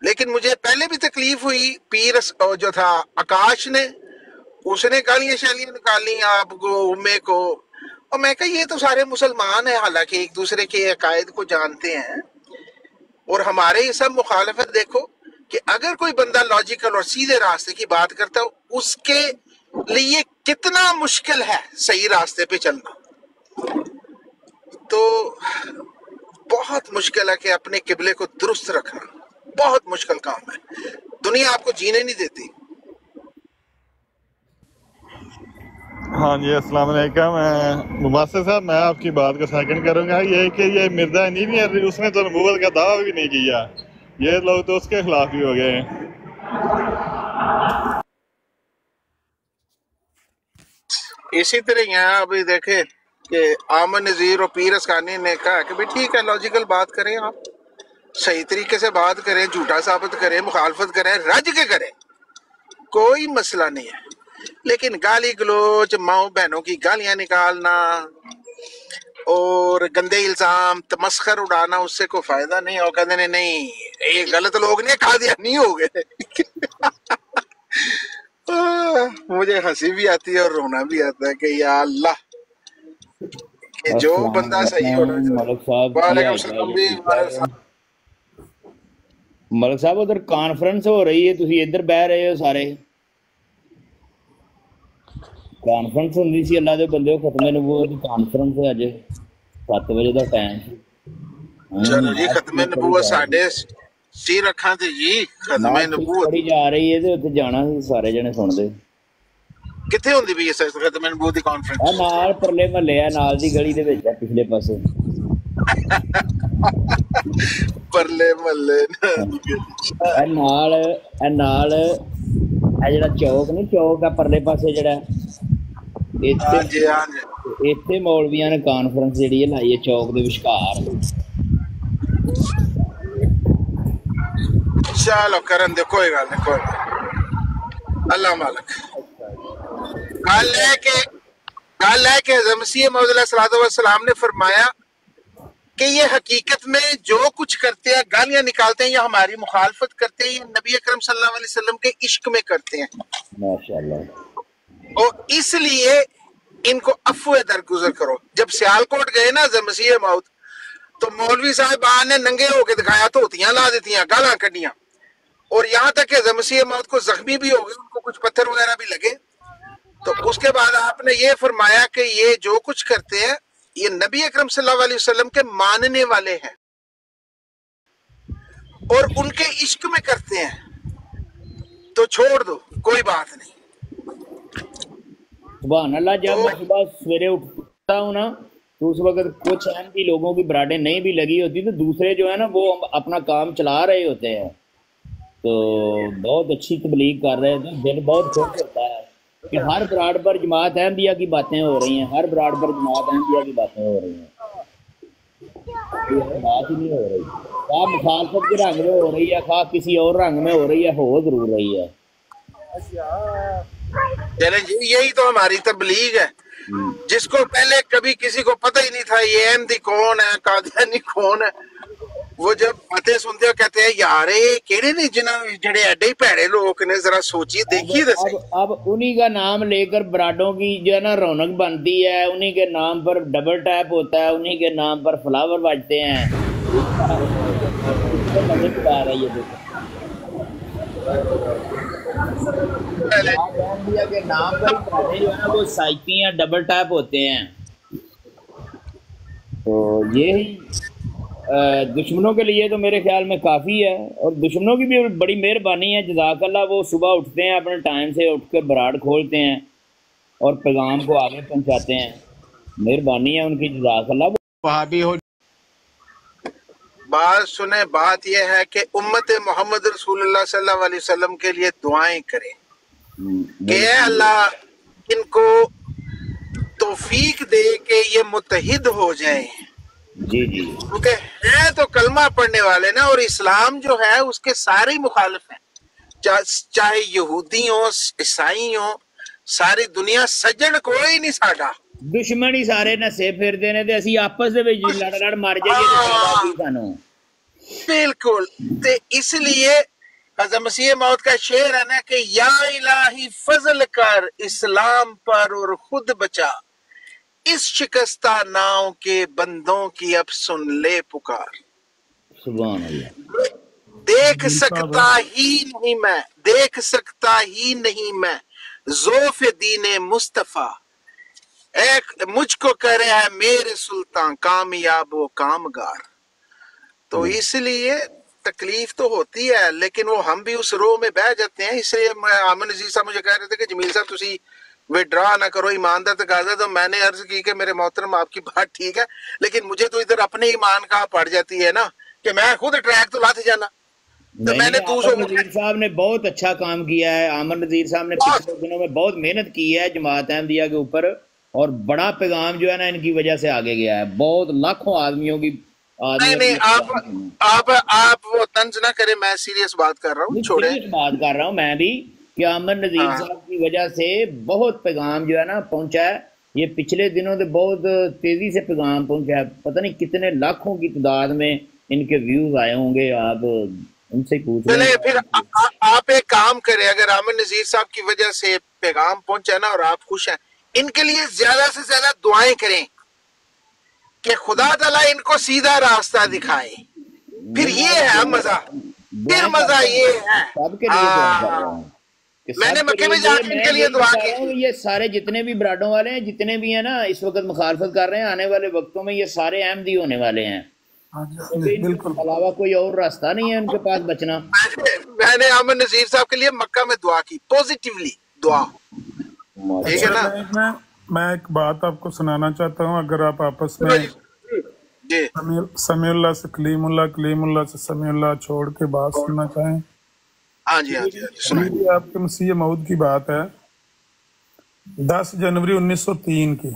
B: لیکن مجھے پہلے بھی تکلیف ہوئی، پیر جو تھا، آکاش نے، اس نے گالیاں شالیاں نکالی آپ کو، امے کو۔ اور میں کہا یہ تو سارے مسلمان ہیں، حالانکہ ایک دوسرے کے عقائد کو جانتے ہیں۔ اور ہمارے یہ سب مخالفت دیکھو کہ اگر کوئی بندہ لاجیکل اور سیدھے راستے کی بات کرتا ہے اس کے لیے کتنا مشکل ہے صحیح راستے پہ چلنا۔ تو بہت مشکل ہے کہ اپنے قبلے کو درست رکھنا۔ بہت مشکل کام
G: ہے۔ دنیا آپ کو جینے نہیں دیتی۔ ہاں جی السلام علیکم۔ مباسر صاحب میں آپ کی بات کا سیکنڈ کروں گا۔ یہ کہ یہ مرزا انجینئر اس نے تو نبوت کا دعویٰ بھی نہیں
B: کیا۔ یہ لوگ تو اس کے خلاف بھی ہو گئے۔ ہیں اسی طرح یہاں ابھی دیکھیں۔ کہ آمن نظیر اور پیر اسکانی نے کہا کہ بھائی ٹھیک ہے لاجیکل بات کریں آپ۔ صحیح طریقے سے بات کریں، جھوٹا ثابت کریں، مخالفت کریں، رج کے کریں، کوئی مسئلہ نہیں ہے۔ لیکن گالی گلوچ، ماؤں بہنوں کی گالیاں نکالنا اور گندے الزام، تمسخر اڑانا، اس سے کوئی فائدہ نہیں۔ اور کہتے نہیں، یہ غلط لوگ نے کھا دیا، نہیں ہو گئے۔ مجھے ہنسی بھی آتی ہے
H: اور
B: رونا بھی آتا
H: ہے
B: کہ
H: یا اللہ۔ की
B: वालेकुम
H: हाल
B: सलाम
H: चाल
B: जी
H: ठीक
B: वालेकुम
H: ਠਾਕ
B: सलाम।
H: ਮਲਿਕ ਸਾਹਿਬ ਉਧਰ ਕਾਨਫਰੰਸ ਹੋ ਰਹੀ ਹੈ ਤੁਸੀਂ ਇੱਧਰ ਬਹਿ ਰਹੇ ਹੋ ਸਾਰੇ ਕਾਨਫਰੰਸ ਹੁੰਦੀ ਸੀ ਅੱਲਾ ਦੇ ਬੰਦੇ ਖਤਮੇ ਨਬੂਵਤ ਦੀ ਕਾਨਫਰੰਸ ਹੈ ਅੱਜ 7 ਵਜੇ ਦਾ ਟਾਈਮ
B: चलो जी खत्म नबूवत साढ़े सिर रखा थे जी खत्म नबूवत
H: ਪੜੀ ਜਾ ਰਹੀ ਹੈ ਤੇ ਉੱਥੇ ਜਾਣਾ ਸੀ ਸਾਰੇ ਜਣੇ ਸੁਣਦੇ
B: ਕਿੱਥੇ ਹੁੰਦੀ ਵੀ ਇਸ ਖਤਮ ਨਬੂਵਤ ਦੀ
H: ਆ
B: ਕਾਨਫਰੰਸ
H: ਨਾਲ ਪਰਲੇ ਮਹੱਲੇ ਆ ਨਾਲ ਦੀ ਗਲੀ ਦੇ ਵਿੱਚ ਆ ਪਿਛਲੇ ਪਾਸੇ।
B: ਪਰਲੇ ਮੱਲੇ
H: ਇਹ ਨਾਲ ਇਹ ਨਾਲ ਇਹ ਜਿਹੜਾ ਚੌਕ ਨਹੀਂ ਚੌਕ ਆ ਪਰਲੇ ਪਾਸੇ ਜਿਹੜਾ। ਇੱਥੇ ਇੱਥੇ ਮੌਲਵੀਆਂ ਨੇ ਕਾਨਫਰੰਸ ਜਿਹੜੀ ਹੈ ਲਾਈ ਹੈ ਚੌਕ ਦੇ ਵਿਚਕਾਰ।
B: ਚਲੋ ਕਰਨ ਦੇ ਕੋਈ ਗੱਲ ਨਹੀਂ ਕੋਈ ਅੱਲਾਹ ਮਾਲਕ।
H: گل ہے کہ نے فرمایا کہ یہ حقیقت میں جو کچھ کرتے ہیں گالیاں نکالتے ہیں یا ہماری مخالفت کرتے ہیں نبی اکرم صلی اللہ علیہ وسلم کے عشق میں کرتے ہیں۔ اور اس لیے ان کو افو درگزر کرو۔ جب سیال کوٹ گئے نا زمسی موت تو مولوی
B: صاحب نے ننگے ہو کے دکھایا تو ہوتیاں لا دیتی ہیں گالاں کڈیاں۔ اور یہاں تک کہ زمسی موت کو زخمی بھی ہو گئے ان کو کچھ پتھر وغیرہ بھی لگے۔ تو اس کے بعد آپ نے یہ فرمایا کہ یہ جو کچھ کرتے ہیں، یہ نبی اکرم صلی اللہ علیہ وسلم کے ماننے والے ہیں۔ اور ان کے عشق میں کرتے ہیں۔ تو چھوڑ دو، کوئی بات نہیں۔ سبحان اللہ، جب میں صبح سویرے اٹھتا ہوں نا، تو اس وقت کچھ اہم کی لوگوں کی براڈیں نہیں بھی لگی ہوتی تو
H: دوسرے جو ہے نا، وہ اپنا کام چلا رہے ہوتے ہیں۔ تو بہت اچھی تبلیغ کر رہے ہیں۔ دل بہت خوش ہوتا ہے۔ کہ ہر براڈ پر جماعت احمدیہ کی باتیں ہو رہی ہیں ہر براڈ پر جماعت احمدیہ کی باتیں ہو رہی ہیں۔ بات ہی
B: نہیں ہو رہی۔ خواہ مخالفت کے رنگ میں ہو رہی ہے خواہ کسی اور رنگ میں ہو رہی ہے ہو ضرور رہی ہے۔ چلیں جی یہی تو ہماری تبلیغ ہے۔ جس کو پہلے کبھی کسی کو پتہ ہی نہیں تھا یہ احمدی کون ہے قادیانی کون ہے۔ وہ جب باتیں سنتے ہو کہتے ہیں یار کیڑے نے جنہ جڑے ایڈے ہی پیڑے لوگ نے ذرا سوچیے دیکھیے اب اب انہی کا نام لے کر براڈوں کی جو ہے نا رونق بنتی ہے انہی کے نام پر ڈبل ٹیپ ہوتا ہے انہی کے نام پر فلاور بجتے
I: ہیں۔ کے
H: نام ڈبل ٹیپ ہوتے ہیں۔ تو یہی دشمنوں کے لیے تو میرے خیال میں کافی ہے اور دشمنوں کی بھی بڑی مہربانی ہے جزاک اللہ وہ صبح
B: اٹھتے ہیں
H: اپنے ٹائم سے اٹھ کے براڈ کھولتے ہیں اور پیغام کو آگے پہنچاتے ہیں۔ مہربانی ہے ان کی جزاک اللہ وہابی ہو۔ بات سنیں بات یہ ہے کہ
B: امت محمد رسول اللہ صلی اللہ علیہ وسلم کے لیے دعائیں کریں۔ کہ اے اللہ ان کو توفیق دے
H: کہ یہ متحد ہو جائیں۔ جی جی۔ کیونکہ ہیں تو کلمہ پڑھنے والے نا اور اسلام جو ہے اس کے سارے مخالف ہیں۔ چاہے یہودی ہوں عیسائی ہوں ساری دنیا
B: سجن کوئی
H: نہیں ساڈا۔ دشمن ہی سارے نسے پھردے نے تے اسی آپس دے وچ لڑ لڑ مر جائیے تے ہاں۔ سانو۔ بالکل۔ تے اس لیے حضرت مسیح موت کا شعر ہے نا کہ یا الہی فضل کر اسلام پر اور خود بچا۔ اس شکستہ ناؤں کے بندوں کی اب سن لے پکار۔ سبحان اللہ۔ دیکھ جی، سکتا ہی نہیں میں دیکھ سکتا ہی نہیں میں۔ زوف دین مصطفیٰ۔ ایک مجھ کو کہہ رہے ہیں میرے سلطان کامیاب و کامگار۔ تو جی۔ اس لیے تکلیف تو ہوتی ہے
B: لیکن
H: وہ
B: ہم
H: بھی
B: اس رو میں بہ جاتے ہیں۔ اس لیے آمن عزیز صاحب مجھے کہہ رہے تھے کہ جمیل صاحب تسی وڈرا نہ کرو ایماندار تقاضا تو میں نے عرض کی کہ میرے محترم آپ کی بات ٹھیک ہے لیکن مجھے تو
H: ادھر
B: اپنے
H: ایمان
B: کا
H: پڑ جاتی ہے نا کہ میں خود ٹریک تو لاتے جانا۔ میں نے
B: نظیر
H: صاحب
B: نے بہت اچھا کام کیا ہے۔ آمن نظیر صاحب نے
H: پچھلے
B: دنوں میں بہت محنت کی ہے جماعت احمدیہ کے اوپر اور بڑا پیغام جو ہے نا ان کی وجہ سے آگے گیا ہے۔ بہت لاکھوں آدمیوں کی نہیں نہیں آپ آپ آپ وہ طنز نہ کریں
H: میں
B: سیریس
H: بات کر رہا ہوں چھوڑیں۔ بات کر رہا ہوں میں بھی کہ امن نظیر ہاں۔ صاحب کی وجہ سے بہت پیغام جو ہے نا پہنچا ہے۔ یہ پچھلے دنوں سے بہت تیزی سے پیغام پہنچا ہے۔ پتہ نہیں کتنے لاکھوں کی تعداد میں
B: ان کے ویوز آئے ہوں گے۔ آپ
H: ان
B: سے
H: پوچھ رہے
B: ہیں۔
H: آپ
B: ایک
H: کام کریں۔
B: اگر
H: امن
B: نظیر
H: صاحب
B: کی وجہ سے پیغام پہنچا ہے نا اور آپ خوش ہیں ان کے لیے زیادہ سے زیادہ دعائیں کریں کہ خدا تعالیٰ ان کو سیدھا راستہ دکھائے۔ پھر یہ ہے
A: مزہ۔ پھر مزہ
B: یہ
A: ہے۔
B: یہ
A: سارے
B: جتنے بھی براڈوں والے ہیں جتنے بھی ہیں نا
H: اس وقت مخالفت کر رہے ہیں آنے والے وقتوں میں یہ سارے احمدی ہونے والے ہیں۔
A: ہاں جی، ہاں جی، بالکل۔ علاوہ کوئی اور راستہ نہیں ہے ان کے
H: پاس
A: بچنا۔ میں نے امن نذیر صاحب کے لیے مکہ میں دعا کی
H: پوزیٹیولی دعا۔ میں ایک بات آپ کو
A: سنانا چاہتا ہوں اگر آپ آپس میں جی۔ سمی اللہ سے کلیم اللہ کلیم اللہ سے سمی اللہ چھوڑ کے بات سننا چاہیں۔ ہاں جی ہاں جی, ہاں جی،, جی، آپ کے مسیح مود کی بات ہے۔ دس جنوری انیس سو تین کی۔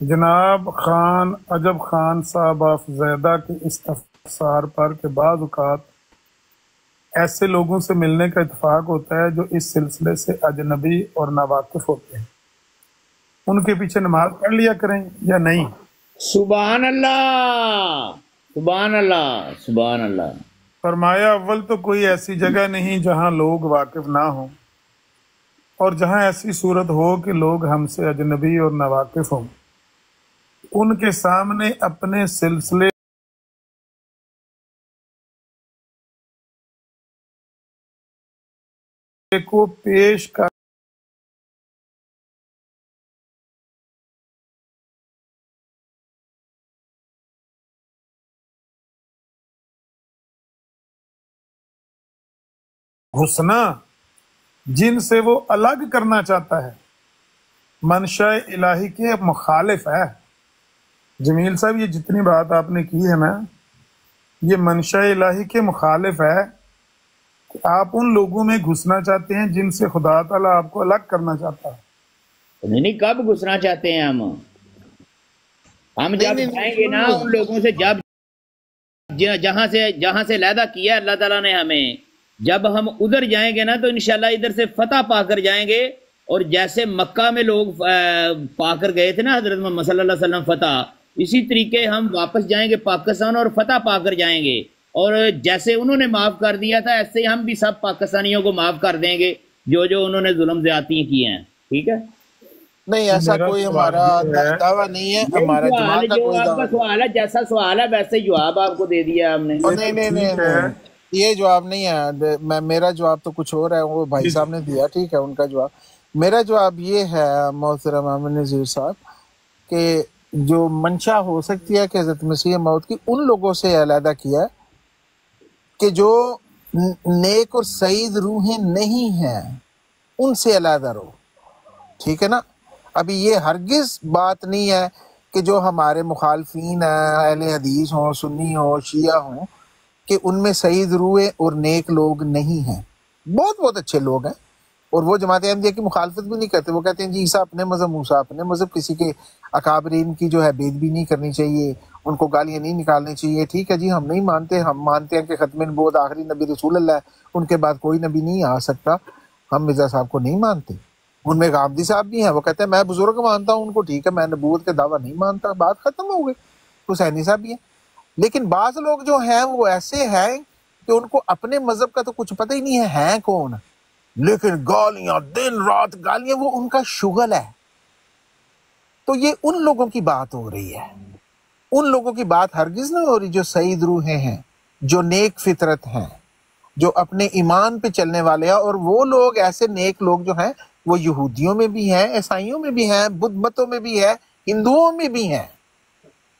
A: جناب خان عجب خان صاحب آف
B: زیدہ کے استفسار پر کے بعض
A: اوقات ایسے لوگوں سے ملنے کا اتفاق ہوتا ہے جو اس سلسلے سے اجنبی اور ناواقف ہوتے ہیں۔ ان کے پیچھے نماز پڑھ لیا کریں یا نہیں؟ سبحان اللہ سبحان اللہ سبحان اللہ۔ فرمایا، اول تو کوئی ایسی جگہ نہیں جہاں لوگ واقف نہ ہوں، اور جہاں ایسی صورت ہو کہ لوگ ہم سے اجنبی اور ناواقف ہوں۔ ان کے سامنے اپنے سلسلے کو پیش کر حسنا جن سے وہ الگ کرنا چاہتا ہے۔
H: منشا الہی کے مخالف ہے۔ جمیل صاحب یہ
J: جتنی
H: بات
J: آپ نے
H: کی
J: ہے
H: نا
J: یہ
H: منشا الہی کے مخالف ہے کہ آپ ان لوگوں میں گھسنا چاہتے ہیں جن سے خدا تعالیٰ آپ کو الگ کرنا چاہتا ہے۔ نہیں کب گھسنا چاہتے ہیں ہم؟ ہم جب جائیں گے نا ان لوگوں سے جب جہاں سے جہاں سے علیحدہ کیا اللہ تعالیٰ نے ہمیں۔ جب ہم ادھر جائیں گے نا تو انشاءاللہ ادھر سے فتح پا کر جائیں گے اور جیسے مکہ میں لوگ پا کر گئے تھے نا حضرت محمد صلی اللہ علیہ وسلم فتح
J: اسی طریقے
A: ہم
J: واپس
A: جائیں
J: گے
A: پاکستان
J: اور
A: فتح
J: پا کر جائیں
H: گے۔
J: اور
H: جیسے
J: انہوں نے
H: معاف
J: کر
H: دیا
J: تھا ایسے
H: ہی ہم بھی سب پاکستانیوں کو معاف کر دیں گے جو جو
J: انہوں
A: نے
J: ظلم
A: زیادتی
J: کی ہیں۔
A: ٹھیک ہے؟
J: نہیں ایسا کوئی ہمارا دعویٰ نہیں ہے ہمارا کا سوال ہے جیسا سوال ہے ویسے
A: جواب
J: آپ کو دے دیا ہم نے۔ نہیں نہیں۔ یہ جواب نہیں ہے۔ میرا جواب تو کچھ اور ہے وہ بھائی جی، جی۔ صاحب نے دیا ٹھیک ہے ان کا جواب۔ میرا جواب یہ ہے محترم احمد نذیر صاحب کہ جو منشا ہو سکتی ہے کہ حضرت مسیح موت کی ان لوگوں سے علیحدہ کیا کہ جو نیک اور سعید روحیں نہیں ہیں ان سے علیحدہ رہو۔ ٹھیک ہے نا؟ ابھی یہ ہرگز بات نہیں ہے کہ جو ہمارے مخالفین ہیں اہل حدیث ہوں سنی ہوں شیعہ ہوں کہ ان میں سعید روئے اور نیک لوگ نہیں ہیں۔ بہت بہت اچھے لوگ ہیں۔ اور وہ جماعت احمدیہ کی مخالفت بھی نہیں کرتے، وہ کہتے ہیں جی عیسیٰ اپنے مذہب، موسیٰ اپنے مذہب، کسی کے اکابرین کی جو ہے بید بھی نہیں کرنی چاہیے، ان کو گالیاں نہیں نکالنی چاہیے۔ ٹھیک ہے جی ہم نہیں مانتے، ہم مانتے ہیں کہ ختم بود آخری نبی رسول اللہ ہے، ان کے بعد کوئی نبی نہیں آ سکتا۔ ہم مرزا صاحب کو نہیں مانتے۔ ان میں غامدی صاحب بھی ہیں، وہ کہتے ہیں میں بزرگ مانتا ہوں ان کو، ٹھیک ہے میں نبوت کا دعویٰ نہیں مانتا، بات ختم ہو گئی۔ حسینی صاحب بھی ہیں۔ لیکن بعض لوگ جو ہیں وہ ایسے ہیں کہ ان کو اپنے مذہب کا تو کچھ پتہ ہی نہیں ہے، ہیں کون؟ لیکن گالیاں، دن رات گالیاں، وہ ان کا شغل ہے۔ تو یہ ان لوگوں کی بات ہو رہی ہے۔ ان لوگوں کی بات ہرگز نہیں ہو رہی جو سعید روحے ہیں، جو نیک فطرت ہیں، جو اپنے ایمان پہ چلنے والے ہیں۔ اور وہ
H: لوگ، ایسے نیک
J: لوگ
H: جو
J: ہیں، وہ
H: یہودیوں
J: میں
H: بھی
J: ہیں، عیسائیوں میں
H: بھی
J: ہیں، بدھ
H: متوں میں بھی ہے ہندوؤں میں بھی ہیں۔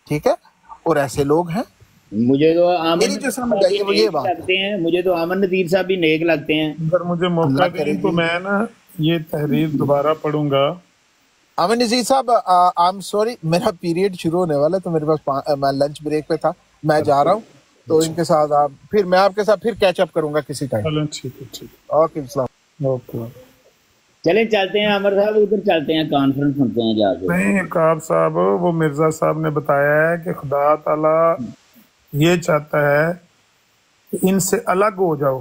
H: ٹھیک ہے؟ اور
A: ایسے لوگ ہیں؟
J: مجھے تو
A: آمن جو
J: سمجھ
A: آئی وہ لگتے ہیں مجھے تو
J: آمن نذیر صاحب بھی نیک لگتے ہیں۔ اگر مجھے موقع دیں تو میں نا یہ تحریر دوبارہ پڑھوں گا۔ آمن نذیر صاحب آم سوری میرا پیریڈ شروع ہونے والا تو میرے پاس میں لنچ بریک پہ تھا۔ میں جا رہا
A: ہوں تو اچھا۔ ان
J: کے ساتھ
A: آپ پھر
H: میں آپ کے ساتھ پھر کیچ اپ کروں گا کسی ٹائم اوکے
A: السلام اوکے۔ چلیں چلتے ہیں عمر صاحب ادھر چلتے ہیں کانفرنس سنتے ہیں جا کے۔ نہیں کاب صاحب وہ مرزا
H: صاحب نے بتایا ہے کہ خدا تعالی یہ چاہتا ہے
A: کہ ان سے
H: الگ ہو جاؤ۔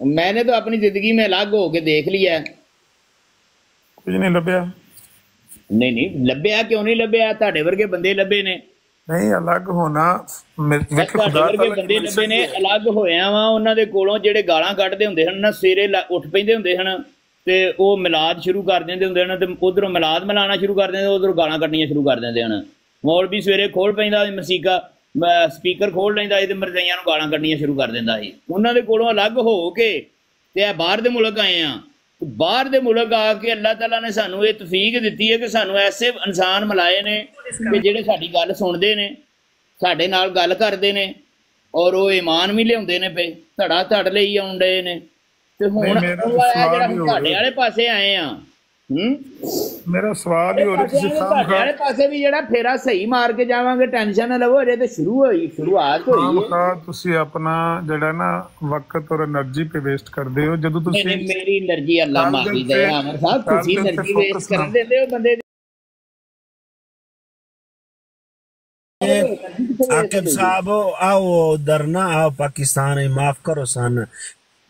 H: میں نے تو اپنی زندگی میں الگ ہو
A: کے دیکھ لیا ہے۔
H: کچھ
A: نہیں
H: لبیا؟
A: نہیں
H: نہیں
A: لبیا کیوں
H: نہیں
A: لبیا؟
H: تھوڑے ورگے
A: بندے لبے
H: نے۔ نہیں الگ ہونا الگ ہوئے وا انہوں نے کولوں جہاں گالا کٹتے ہوں سویرے اٹھ پہ ہوں ਤੇ ਉਹ ਮਿਲਾਦ ਸ਼ੁਰੂ ਕਰ ਦਿੰਦੇ ਹੁੰਦੇ ਹਨ ਤੇ ਉਧਰੋਂ ਮਿਲਾਦ ਮਿਲਾਣਾ ਸ਼ੁਰੂ ਕਰ ਦਿੰਦੇ, ਉਧਰੋਂ ਗਾਲਾਂ ਕੱਢਣੀਆਂ ਸ਼ੁਰੂ ਕਰ ਦਿੰਦੇ ਹਨ। ਮੌਲਵੀ ਸਵੇਰੇ ਖੋਲ ਪੈਂਦਾ ਮਸੀਕਾ ਸਪੀਕਰ ਖੋਲ ਲੈਂਦਾ ਸੀ ਤੇ ਮਰਜ਼ਾਈਆਂ ਨੂੰ ਗਾਲਾਂ ਕੱਢਣੀਆਂ ਸ਼ੁਰੂ ਕਰ ਦਿੰਦਾ ਸੀ। ਉਹਨਾਂ ਦੇ ਕੋਲੋਂ ਅਲੱਗ ਹੋ ਕੇ ਤੇ ਇਹ ਬਾਹਰ ਦੇ ਮੁਲਕ ਆਏ ਆ। ਬਾਹਰ ਦੇ ਮੁਲਕ ਆ ਕੇ ਅੱਲਾਹ ਤਾਲਾ ਨੇ ਸਾਨੂੰ ਇਹ ਤੌਫੀਕ ਦਿੱਤੀ ਹੈ ਕਿ ਸਾਨੂੰ ਐਸੇ ਇਨਸਾਨ ਮਿਲਾਏ ਨੇ ਕਿ ਜਿਹੜੇ ਸਾਡੀ ਗੱਲ ਸੁਣਦੇ ਨੇ, ਸਾਡੇ ਨਾਲ ਗੱਲ ਕਰਦੇ ਨੇ ਔਰ ਉਹ ਈਮਾਨ ਵੀ ਲਿਆਉਂਦੇ ਨੇ ਪਏ ਧੜਾ ਧੜ ਲਈ ਆਉਂਦੇ ਨੇ। ਤੇ ਹੁਣ ਜਿਹੜਾ ਤੁਹਾਡੇ ਵਾਲੇ ਪਾਸੇ ਆਏ ਆ ਹੂੰ?
A: ਮੇਰਾ
H: ਸਵਾਲ
A: ਹੀ
H: ਹੋ
A: ਰਿਹਾ
H: ਤੁਸੀਂ
A: ਸਾਹਮਣੇ
H: ਵਾਲੇ ਪਾਸੇ ਵੀ ਜਿਹੜਾ ਫੇਰਾ ਸਹੀ ਮਾਰ ਕੇ ਜਾਵਾਂਗੇ ਟੈਨਸ਼ਨ ਨਾ ਲਵੋ ਅਜੇ ਤੇ ਸ਼ੁਰੂ ਹੋਈ ਸ਼ੁਰੂਆਤ ਹੋਈ ਹੈ।
A: ਤੁਸੀਂ ਆਪਣਾ ਜਿਹੜਾ ਨਾ ਵਕਤ ਔਰ એનર્ਜੀ ਪੇ ਵੇਸਟ ਕਰਦੇ ਹੋ ਜਦੋਂ ਤੁਸੀਂ
H: ਮੇਰੀ એનર્ਜੀ ਅੱਲਾ ਮਾਫੀ ਦੇ ਆਮਰ ਸਾਹਿਬ ਤੁਸੀਂ એનર્ਜੀ ਵੇਸਟ ਕਰ। ਦਿੰਦੇ ਹੋ ਬੰਦੇ
K: عاقب صاحب او درنا
H: او
K: پاکستان معاف کرو سن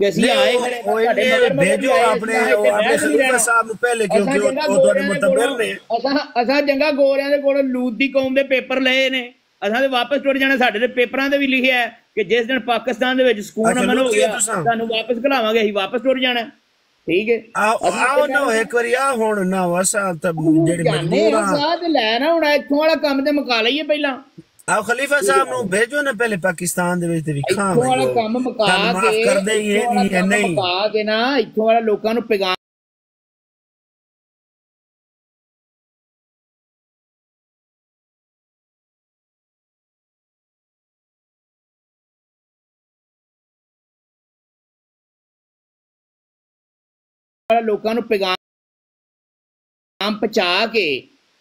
K: ਕਿ
H: ਅਸੀਂ ਆਏ ਖੜੇ ਤੁਹਾਡੇ ਮਗਰ
K: ਭੇਜੋ ਆਪਣੇ- ਆਪਣੇ
H: ਰਹਿਣਾ।
K: ਸਾਹਿਬ ਨੂੰ ਪਹਿਲੇ ਕਿਉਂਕਿ ਉਹ- ਤੁਹਾਡੇ ਮੁਤਬਰ ਨੇ।
H: ਅਸਾਂ ਅਸਾਂ ਜੰਗਾ ਗੋਰਿਆਂ ਦੇ ਕੋਲ ਲੂਤ ਦੀ ਕੌਮ ਦੇ ਪੇਪਰ ਲਏ ਨੇ ਅਸਾਂ ਤੇ ਵਾਪਸ ਟੁੱਟ ਜਾਣਾ ਸਾਡੇ ਦੇ ਪੇਪਰਾਂ ਤੇ ਵੀ ਲਿਖਿਆ ਹੈ ਕਿ ਜਿਸ ਦਿਨ ਪਾਕਿਸਤਾਨ ਦੇ ਵਿੱਚ ਸਕੂਨ ਅਮਨ ਹੋ ਗਿਆ। ਤੁਹਾਨੂੰ ਵਾਪਸ ਘਲਾਵਾਂਗੇ ਅਸੀਂ ਵਾਪਸ ਟੁੱਟ ਜਾਣਾ ਠੀਕ ਹੈ
K: ਆਓ ਨਾ ਇੱਕ ਵਾਰੀ ਆ ਹੁਣ ਨਾ ਵਸਾ ਤਾਂ ਜਿਹੜੀ ਮਜਬੂਰ
H: ਆ ਤੇ ਲੈ ਨਾ ਹੁਣ ਇੱਥੋਂ ਵਾਲਾ ਕੰਮ ਤੇ ਮੁਕਾ ਲਈਏ ਪਹਿਲਾਂ
K: آپ خلیفہ صاحب نو بھیجو نا پہلے
H: پاکستان
K: دے
H: وچ تے وی
K: کھاں اتھوں
H: والا
K: کم مکا کے
H: معاف کر
K: دے یہ
H: نہیں
K: ہے
H: نہیں۔ مکا کے نا اتھوں والا لوکاں نو پیغام لوکاں نو پیغام پہنچا کے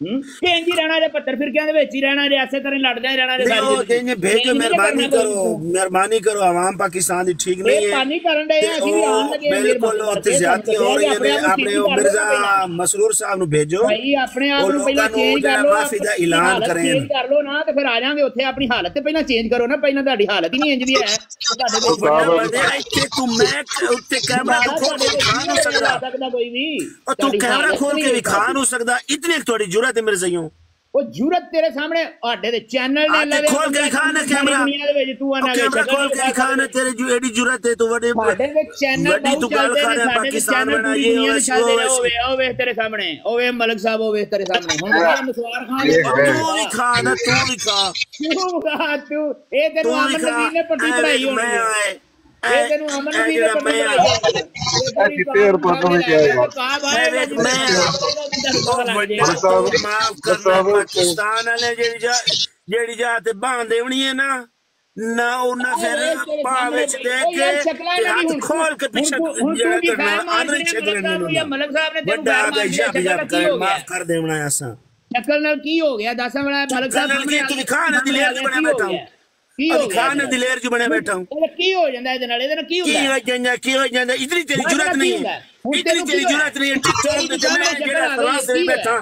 H: ਹੂੰ? ਕਿ ਇੰਜ ਹੀ ਰਹਿਣਾ ਜੇ ਪੱਤਰ ਫਿਰਕਿਆਂ ਦੇ ਵਿੱਚ ਹੀ ਰਹਿਣਾ ਜੇ ਐਸੇ ਤਰ੍ਹਾਂ ਹੀ ਲੜਦਿਆਂ ਹੀ ਰਹਿਣਾ ਜੇ
K: ਉਹ
H: ਜ਼ਿੰਦਗੀ।
K: ਭੇਜੋ ਮਿਹਰਬਾਨੀ ਕਰੋ। ਮਿਹਰਬਾਨੀ ਕਰੋ ਆਵਾਮ ਪਾਕਿਸਤਾਨ ਦੀ ਠੀਕ ਨਹੀਂ ਹੈ।
H: ਮਿਹਰਬਾਨੀ ਕਰਨ
K: ਤੇ
H: ਅਸੀਂ ਵੀ
K: ਉਹ
H: ਲੱਗੇ ਹਾਂ
K: ਬਿਲਕੁਲ ਉੱਥੇ ਜ਼ਿਆਦਤੀ ਹੋ ਰਹੀਆਂ ਨੇ
H: ਆਪਣੇ
K: ਉਹ ਮਿਰਜ਼ਾ ਮਸਰੂਰ ਸਾਹਿਬ ਨੂੰ ਭੇਜੋ।
H: ਭਾਈ ਆਪਣੇ ਆਪ ਨੂੰ ਪਹਿਲਾਂ ਚੇਂਜ ਕਰ ਲਓ
K: ਮਾਫੀ ਦਾ ਐਲਾਨ ਕਰੇ।
H: change ਕਰ ਲਓ ਨਾ ਤੇ ਫਿਰ ਆ ਜਾਾਂਗੇ ਉੱਥੇ ਆਪਣੀ ਹਾਲਤ। ਤੇ ਪਹਿਲਾਂ ਚੇਂਜ ਕਰੋ ਨਾ ਪਹਿਲਾਂ ਤੁਹਾਡੀ ਹਾਲਤ ਹੀ ਨਹੀਂ ਇੰਜ ਦੀ ਹੈ। ਤੁਹਾਡੇ
K: ਵਧਿਆ ਇੱਥੇ ਤੂੰ ਮੈਂ ਉੱਤੇ ਕੈਮਰਾ ਖੋਲ ਕੇ ਵਿਖਾ ਨਹੀਂ ਸਕਦਾ।
H: ਵੀ।
K: ਤੂੰ ਕੈਮਰਾ ਖੋਲ ਕੇ
H: ਹੈ
K: ਵਿਖਾ ਨਹੀਂ ਸਕਦਾ। ਇਤਨੀ ਤੁਹਾਡੀ ਜੁਰਤ
H: جورت
K: ہے
H: میرے سیوں
K: وہ
H: جورت
K: تیرے
H: سامنے
K: آٹے
H: دے
K: چینل
H: نے لگے کھول
K: کے
H: دکھا نا کیمرہ۔ کیمرہ کھول کے دکھا نا تیرے جو ایڈی جورت ہے تو وڈے وڈی تو گال کھا
K: رہے ہیں پاکستان بنا یہ اس کو
H: تیرے سامنے اوے ملک صاحب
K: اوے تیرے
H: سامنے۔
K: ہن
H: بڑا مسوار خان تو بھی
K: کھا
H: نا
K: تو
H: بھی کھا۔ تو
K: بھی
H: کھا تو
K: اے
H: تیرے
K: امن
H: نبی
K: نے
H: پٹی
C: پڑھائی ہونی نہ چکل کی ہو
K: گیا؟ داسا ملک صاحب
C: ਸਾਹਿਬ,
K: ਪਾਕਿਸਤਾਨ ਵਾਲੇ ਜਿਹੜੀ ਜਾ ਜਿਹੜੀ ਜਾ ਤੇ ਬਾਂਹ ਦੇਵਣੀ ਹੈ ਨਾ ਨਾ ਉਹਨਾਂ ਫਿਰ ਬਾਂਹ ਵਿੱਚ ਦੇ ਕੇ ਤੇ ਹੱਥ ਖੋਲ ਕੇ ਪਿੱਛੇ ਜਿਹੜਾ ਕਰਨਾ ਆਦਰ ਛੇਦਰੇ ਨਹੀਂ
H: ਮਲਕ ਸਾਹਿਬ ਨੇ ਤੈਨੂੰ
K: ਵੱਡਾ
H: ਗੈਰ
K: ਆ
H: ਮਾਰ
K: ਗਿਆ
H: ਦਿੱਤਾ
K: ਜਬ
H: ਸ਼ਕਲ
K: ਜਬ
H: ਕੀ
K: ਕਰ
H: ਹੋ ਗਿਆ
K: ਮਾਫ ਕਰ ਦੇਵਣਾ ਅਸਾਂ
H: ਸ਼ਕਲ ਨਾਲ ਕੀ ਹੋ ਗਿਆ ਦੱਸਾਂ ਵਾਲਾ ਮਲਕ ਸਾਹਿਬ
K: ਨਾਲ ਕੀ ਤੂੰ ਦਿਖਾ ਨਾ ਦਿਲੇਰ ਚ ਬਣਿਆ ਬੈਠਾ ਹੂੰ
H: ਕੀ ਹੋ ਗਿਆ
K: ਖਾਨ ਦਿਲੇਰ ਚ ਬਣਿਆ ਬੈਠਾ ਹੂੰ
H: ਇਹਦਾ ਕੀ ਹੋ ਜਾਂਦਾ ਇਹਦੇ ਨਾਲ ਇਹਦੇ ਨਾਲ ਕੀ ਹੁੰਦਾ
K: ਕੀ ਹੋ ਜਾਂਦਾ ਕੀ ਹੋ ਜਾਂਦਾ ਇਤਨੀ ਤੇਰੀ ਜੁਰਤ ਨਹੀਂ ਹੈ ਇਤਨੀ ਤੇਰੀ ਜੁਰਤ ਨਹੀਂ ਹੈ ਟਿਕਟੌਕ ਤੇ ਮੈਂ ਜਿਹੜਾ ਕਲਾਸ ਦੇ ਬੈਠਾ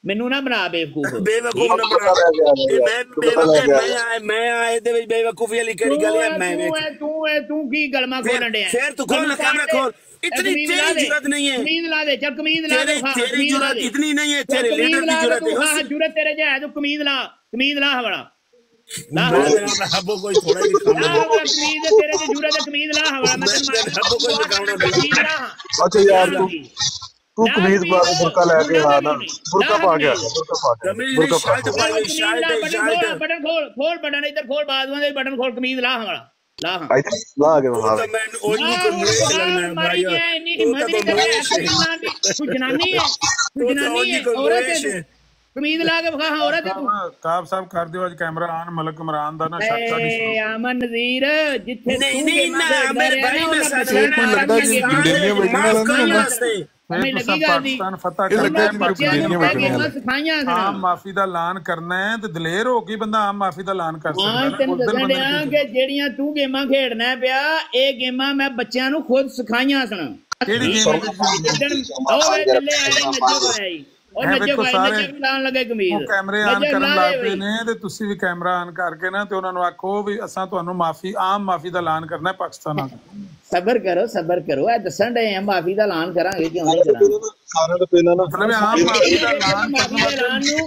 C: ਪਤਾ ਪਿੱਛੇ ਜ਼ਨਾਨੀਆਂ ਹੋਏ।
H: ਕੋਈ ਵੀ ਤੇਰੇ ਵਰਗੇ ਕਈ ਖਾਨ ਜਿਹੜੇ
K: ਤੇਰੇ
H: ਨੇ
K: ਵਰਗੇ ਕੀ ਹੈ ਕੈਮਰਾ ਤੁਹਾਨੂੰ ਕਰ ਸਕਦਾ ਜਾਂ ਵੀ ਲੱਗੀ ਹੋਈ ਹੈ ਸਮੇਸਾ ਪਾਕਿਸਤਾਨ ਦੇ ਵਿੱਚ ਅਸੀਂ
C: ਪਤਾ ਲੱਗ
K: ਫਲਾਣੇ
C: ਗਿਆ।
K: ਮਾਫ ਕਰ ਦਿਸਾਂ ਉਹ ਤੂੰ ਨਾ ਬੰਦਾ ਹੈ ਤੂੰ ਹੈ ਨਾ ਦਿਲੇਰ ਹੈ ਨਾ
H: ਬੇਵਕੂਫ ਬਣਾਉਣ ਦੀ ਕੋਸ਼ਿਸ਼ ਕਰ ਕੋਈ ਹੋਰ ਕਿਸੇ ਬੰਦੇ ਨੂੰ ਬੇਵਕੂਫ ਬਣਾ ਲੈ ਮੈਨੂੰ ਨਾ ਬਣਾ ਬੇਵਕੂਫ
K: ਬੇਵਕੂਫ ਨਾ ਬਣਾ ਇਹ ਮੈਂ ਬੇਵਕੂਫ ਮੈਂ ਆਏ ਮੈਂ ਆਏ ਦੇ ਵਿੱਚ ਬੇਵਕੂਫੀ ਵਾਲੀ ਕਿਹੜੀ ਗੱਲ ਹੈ ਮੈਂ ਵੇਖ
H: ਤੂੰ ਹੈ ਤੂੰ ਹੈ ਤੂੰ ਕੀ ਗਲਮਾ ਖੋਲਣ ਡਿਆ
K: ਫਿਰ ਤੂੰ ਖੋਲ ਨਾ ਕੈਮਰਾ ਖੋਲ ਇਤਨੀ ਤੇਰੀ ਜੁਰਤ ਨਹੀਂ ਹੈ
H: ਕਮੀਜ਼ ਲਾ ਦੇ ਚੱਲ ਕਮੀਜ਼ ਲਾ ਦੇ
K: ਤੇਰੀ
H: ਹਾਂ,
K: ਤੇਰੀ
H: ਕਮੀਜ਼ ਲਾ
K: ਜੁਰਤ
H: ਦੇ।
K: ਇਤਨੀ ਨਹੀਂ ਹੈ
H: ਚੱਲ
K: ਤੇਰੇ
H: ਕਮੀਜ਼
K: ਲੀਡਰ ਦੀ
H: ਲਾ ਦੇ
K: ਜੁਰਤ
H: ਤੂੰ, ਹਾਂ
K: ਹੈ
H: ਜੁਰਤ ਤੇਰੇ ਜੇ ਹੈ ਤੂੰ ਕਮੀਜ਼ ਲਾ ਕਮੀਜ਼ ਲਾ ਹਵਲਾ ਲਾ
K: ਮੈਂ
H: ਹਵਲਾ
K: ਤੇਰਾ ਹੱਬੋ ਕੋਈ
H: ਕਮੀਜ਼ ਕਮੀਜ਼ ਮੈਂ
K: ਮੈਂ
H: ਕਮੀਜ਼
C: ਤੂੰ ਕਮੀਜ਼ ਪਾ ਕੇ ਬੁਰਕਾ ਲੈ ਕੇ ਆ ਨਾ ਬੁਰਕਾ ਪਾ ਕੇ ਆ
H: ਕਮੀਜ਼।
C: ਬੁਰਕਾ ਪਾ ਕੇ ਆ,
K: ਕਮੀਜ਼ ਨਹੀਂ ਸ਼ਰਟ
C: ਕੇ
K: ਪਾਈ
H: ਕਮੀਜ਼
K: ਸ਼ਰਟ ਸ਼ਰਟ
H: ਬਟਨ ਖੋਲ ਖੋਲ ਬਟਨ ਇੱਧਰ ਖੋਲ ਬਾਜ਼ੂਆਂ ਦੇ ਬਟਨ ਖੋਲ ਕਮੀਜ਼ ਲਾ ਹਵਲਾ ਲਾ ਹਾਂ
C: ਲਾ ਕੇ ਵਿਖਾ
K: ਤਾਂ ਮੈਨੂੰ ਉਹ ਨਹੀਂ ਮੁਰੇ ਲੱਗਣਾ ਭਾਈ
H: ਇੰਨੀ
K: ਉਹ
H: ਹਿੰਮਤ ਨਹੀਂ ਕਰਦੇ
K: ਮੁਰੇ
H: ਤੂੰ ਜਨਾਨੀ ਹੈ ਤੂੰ ਜਨਾਨੀ ਹੈ ਔਰਤ ਹੈ। ਕਮੀਜ਼ ਲਾ ਕੇ ਵਿਖਾ ਹਾਂ ਔਰਤ ਹੈ ਤੂੰ।
A: ਕਾਬ ਸਾਹਿਬ ਕਰ ਦਿਓ ਅੱਜ ਕੈਮਰਾ ਆਨ ਮਲਕ ਇਮਰਾਨ ਦਾ ਨਾ ਸ਼ੱਕ ਸਾਡੀ
H: ਏ ਅਮਨ ਨਜ਼ੀਰ ਜਿੱਥੇ
K: ਨਹੀਂ ਨਹੀਂ ਨਾ ਮੇਰੇ ਭਾਈ
H: ਨਾ,
K: ਮੈਂ
H: ਬੱਚਿਆਂ
C: ਕੋਈ ਲੱਗਦਾ ਕਿ ਡੇਲੀਆਂ ਵੇਚਣ ਵਾਲਾ ਨਹੀਂ ਹੁੰਦਾ।
A: ਫਿਰ ਤੁਸੀਂ ਪਾਕਿਸਤਾਨ ਫਤਹ ਕਰਨਾ ਹੈ
H: ਬੱਚਿਆਂ ਨੂੰ
A: ਆਮ ਮਾਫੀ ਦਾ ਐਲਾਨ ਕਰਨਾ ਹੈ ਤੇ ਦਲੇਰ ਹੋ ਕੇ ਬੰਦਾ ਆਮ ਮਾਫੀ ਦਾ ਐਲਾਨ ਕਰ ਸਕਦਾ
H: ਹਾਂ। ਤੈਨੂੰ ਦੱਸਣ ਕਿ ਜਿਹੜੀਆਂ ਤੂੰ ਗੇਮਾਂ ਖੇਡਣਾ ਪਿਆ ਇਹ ਗੇਮਾਂ ਮੈਂ ਬੱਚਿਆਂ ਨੂੰ ਖੁਦ ਸਿਖਾਈਆਂ ਸਨ।
A: ਕਿਹੜੀ ਗੇਮ?
H: ਉਹ ਵੇ ਆਏ ਨੱਜੋ ਨੱਜੋ ਨੱਜੋ ਲਾਣ ਲੱਗੇ ਕਮੀਜ਼।
A: ਉਹ ਕੈਮਰੇ ਆਨ ਕਰਨ ਲੱਗ। ਨੇ ਤੇ ਤੁਸੀਂ ਵੀ ਕੈਮਰਾ ਆਨ ਕਰਕੇ ਨਾ ਤੇ ਉਹਨਾਂ ਨੂੰ ਆਖੋ ਵੀ ਅਸਾਂ ਤੁਹਾਨੂੰ ਮਾਫੀ ਆਮ ਮਾਫੀ ਦਾ ਐਲਾਨ ਕਰਨਾ ਹੈ ਪਾਕਿਸਤਾਨ ਨਾਲ
C: صبر کرو صبر
A: کرو۔ اے دسن دے ہیں معافی
H: دا اعلان کراں گے کیوں
A: نہیں کراں
H: سارے
A: تے
H: پینا نا۔ مطلب عام معافی
A: دا اعلان کراں نو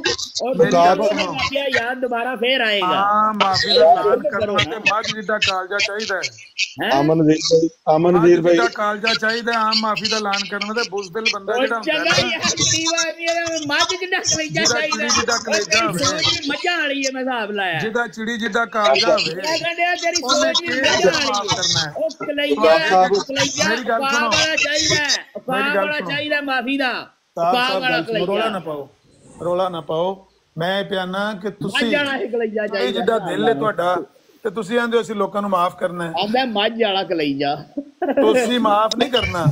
A: او دوبارہ معافی یاد دوبارہ پھر آئے
H: گا۔
C: ہاں معافی
A: دا
C: اعلان کرو
A: تے بعد جیتا کالجا چاہیدا ہے۔ ہاں؟ امن ویر بھائی امن ویر بھائی۔ جیتا
H: کالجا
A: چاہیدا ہے
H: عام معافی دا اعلان کرن تے
A: بزدل
H: بندہ
A: جڑا ہوندا ہے
H: چنگا یہ
A: ہتھی
H: واری دا ماج جڈا کلیجا چاہیدا ہے۔ جیتا
A: کلیجا مچا والی ہے
H: میں
A: حساب
H: لایا۔ جیتا
A: چڑی
H: جیتا کالجا
A: ہوے
H: کہندے
A: تیری
H: سوچ
A: کی
H: مچا
A: والی
H: ہے۔ او کلیجا
A: ਮੇਰੀ ਗੱਲ ਸੁਣੋ।
H: ਚਾਹੀਦਾ ਵਾਲਾ। ਚਾਹੀਦਾ ਮਾਫੀ ਦਾ ਵਾਲਾ
A: ਰੌਲਾ ਨਾ ਪਾਓ। ਰੌਲਾ ਨਾ ਪਾਓ। ਮੈਂ ਪਿਆਨਾ ਕਿ ਤੁਸੀਂ
H: ਚਾਹੀਦਾ।
A: ਦਿਲ ਹੈ ਤੁਹਾਡਾ ਤੇ ਤੁਸੀਂ ਆਂਦੇ ਹੋ ਅਸੀਂ ਲੋਕਾਂ ਨੂੰ ਮਾਫ ਕਰਨਾ ਹੈ।
H: ਆਂਦਾ ਮੱਝ ਵਾਲਾ ਕਲੇਜਾ
A: ਤੁਸੀਂ ਮਾਫ ਨਹੀਂ ਕਰਨਾ।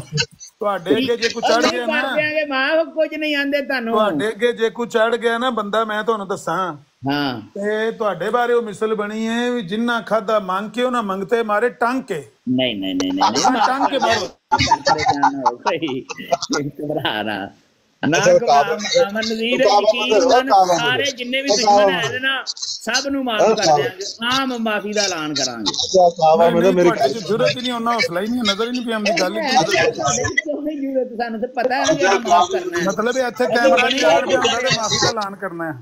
A: ਤੁਹਾਡੇ ਅੱਗੇ ਜੇ ਕੋਈ ਚੜ ਗਿਆ ਨਾ।
H: ਮਾਫ ਕੁਝ ਨਹੀਂ ਆਂਦੇ ਤੁਹਾਨੂੰ।
A: ਤੁਹਾਡੇ ਅੱਗੇ ਜੇ ਕੋਈ ਚੜ ਗਿਆ ਨਾ ਬੰਦਾ ਮੈਂ ਤੁਹਾਨੂੰ ਦੱਸਾਂ।
H: ਹਾਂ
A: ਤੇ ਤੁਹਾਡੇ ਬਾਰੇ ਉਹ ਮਿਸਲ ਬਣੀ ਹੈ ਵੀ ਜਿੰਨਾ ਖਾਦਾ ਮੰਗ ਕੇ ਉਹਨਾਂ ਮੰਗਤੇ ਮਾਰੇ ਟੰਗ ਕੇ
H: ਨਹੀਂ ਨਹੀਂ ਨਹੀਂ ਨਹੀਂ
A: ਹਾਂ, ਟੰਗ ਕੇ ਮਾਰੋ
H: ਘਬਰਾ ਨਾ ਨਾ ਘਬਰਾ ਅਮਨ ਨਜ਼ੀਰ ਯਕੀਨ ਮੰਨ ਸਾਰੇ ਜਿੰਨੇ ਵੀ ਦੁਸ਼ਮਣ ਹੈ ਨਾ ਸਭ ਨੂੰ ਮਾਫ ਕਰ ਦਿਆਂਗੇ ਆਮ ਮਾਫੀ ਦਾ ਐਲਾਨ ਕਰਾਂਗੇ
C: ਕਾਵਾ ਮੈਂ ਤਾਂ ਮੇਰੀ
A: ਤੁਹਾਡੇ ਚ ਜ਼ਰੂਰਤ ਹੀ ਨਹੀਂ ਉਹਨਾਂ ਹੌਸਲਾ ਹੀ ਨਹੀਂ ਨਜ਼ਰ ਹੀ ਨਹੀਂ ਪਿਆਉਂਦੀ ਗੱਲ ਹੀ ਕੀ ਹੈ।
H: ਤੁਹਾਡੇ ਵਿੱਚ ਕਿਉਂ ਨਹੀਂ ਜ਼ਰੂਰਤ ਸਾਨੂੰ ਤੇ ਪਤਾ ਹੈ ਜਿਹੜਾ ਮਾਫ ਕਰਨਾ ਹੈ
A: ਮਤਲਬ ਇਹ ਇੱਥੇ ਕੈਮਰਾ ਨਹੀਂ ਆੜ ਪਿਆ ਹੁੰਦਾ ਤੇ ਮਾਫੀ ਦਾ ਐਲਾਨ ਕਰਨਾ ਹੈ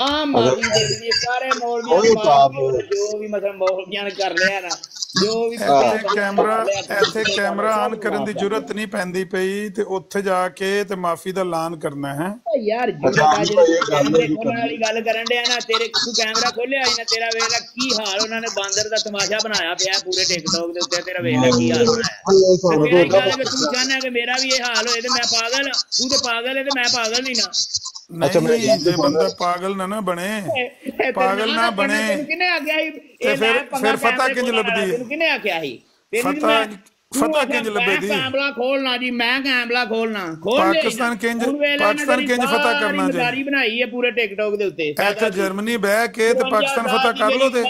H: ਆਮ ਮਾਫੀ ਦੇ ਲਈ ਸਾਰੇ ਮੌਲਵੀਆਂ ਮਾਫ ਜੋ ਵੀ ਮਤਲਬ ਮੌਲਵੀਆਂ ਨੇ ਕਰ ਲਿਆ ਨਾ ਜੋ ਵੀ
A: ਕੈਮਰਾ ਇੱਥੇ ਕੈਮਰਾ ਆਨ ਕਰਨ ਦੀ ਜ਼ਰੂਰਤ ਨਹੀਂ ਪੈਂਦੀ ਪਈ ਤੇ ਉੱਥੇ ਜਾ ਕੇ ਤੇ ਮਾਫੀ ਦਾ ਐਲਾਨ ਕਰਨਾ ਹੈ।
H: ਯਾਰ ਜਿਹੜਾ ਵਾਲੀ ਗੱਲ ਕਰਨ ਡਿਆ ਨਾ ਤੇਰੇ ਤੂੰ ਕੈਮਰਾ ਖੋਲਿਆ ਸੀ ਨਾ ਤੇਰਾ ਵੇਖ ਲੈ ਕੀ ਹਾਲ ਉਹਨਾਂ ਨੇ ਬਾਂਦਰ ਦਾ ਤਮਾਸ਼ਾ ਬਣਾਇਆ ਪਿਆ ਪੂਰੇ ਟਿਕਟੌਕ ਦੇ ਉੱਤੇ ਤੇਰਾ ਵੇਖ ਲੈ ਕੀ ਹਾਲ ਹੋਇਆ ਤੂੰ ਚਾਹਨਾ ਕਿ ਮੇਰਾ ਵੀ ਇਹ ਹਾਲ ਹੋਏ ਤੇ ਮੈਂ ਪਾਗਲ ਤੂੰ ਤੇ ਪਾਗਲ ਹੈ ਤੇ ਮੈਂ ਪਾਗਲ ਨਹੀਂ ਨਾ।
A: ਨਹੀਂ ਜੇ ਬੰਦਾ ਪਾਗਲ ਨਾ ਨਾ ਬਣੇ ਪਾਗਲ ਨਾ ਬਣੇ।
H: ਕਿਹਨੇ ਆਖਿਆ ਸੀ? ਇਹ
A: ਫਿਰ-
H: ਮੈਂ ਖੋਲਣ ਵਾਲਾ,
A: ਲੱਭਦੀ?
H: ਕਿਹਨੇ ਆਖਿਆ ਸੀ? ਤੈਨੂੰ
A: ਫਤਹ-
H: ਮੈਂ- ਤੂੰ
A: ਫਤਹ
H: ਆਖਿਆ
A: ਕਿੰਝ
H: ਮੈਂ
A: ਲੱਭਦੀ?
H: ਕੈਮਰਾ ਖੋਲਣਾ ਜੀ ਮੈਂ ਕੈਮਰਾ ਖੋਲਣਾ। ਖੋਲ
A: ਪਾਕਿਸਤਾਨ
H: ਲੈ
A: ਪਾਕਿਸਤਾਨ ਫਤਹ
H: ਸਾਰੀ
A: ਕਰਨਾ ਜੀ?
H: ਮਜ਼ਾਰੀ ਬਣਾਈ ਹੈ ਪੂਰੇ ਟਿਕਟੌਕ ਦੇ ਉੱਤੇ।
A: ਇੱਥੇ ਜਰਮਨੀ ਬਹਿ ਕੇ ਤੇ ਪਾਕਿਸਤਾਨ ਫਤਹ ਕਰ ਲੋ ਤੇ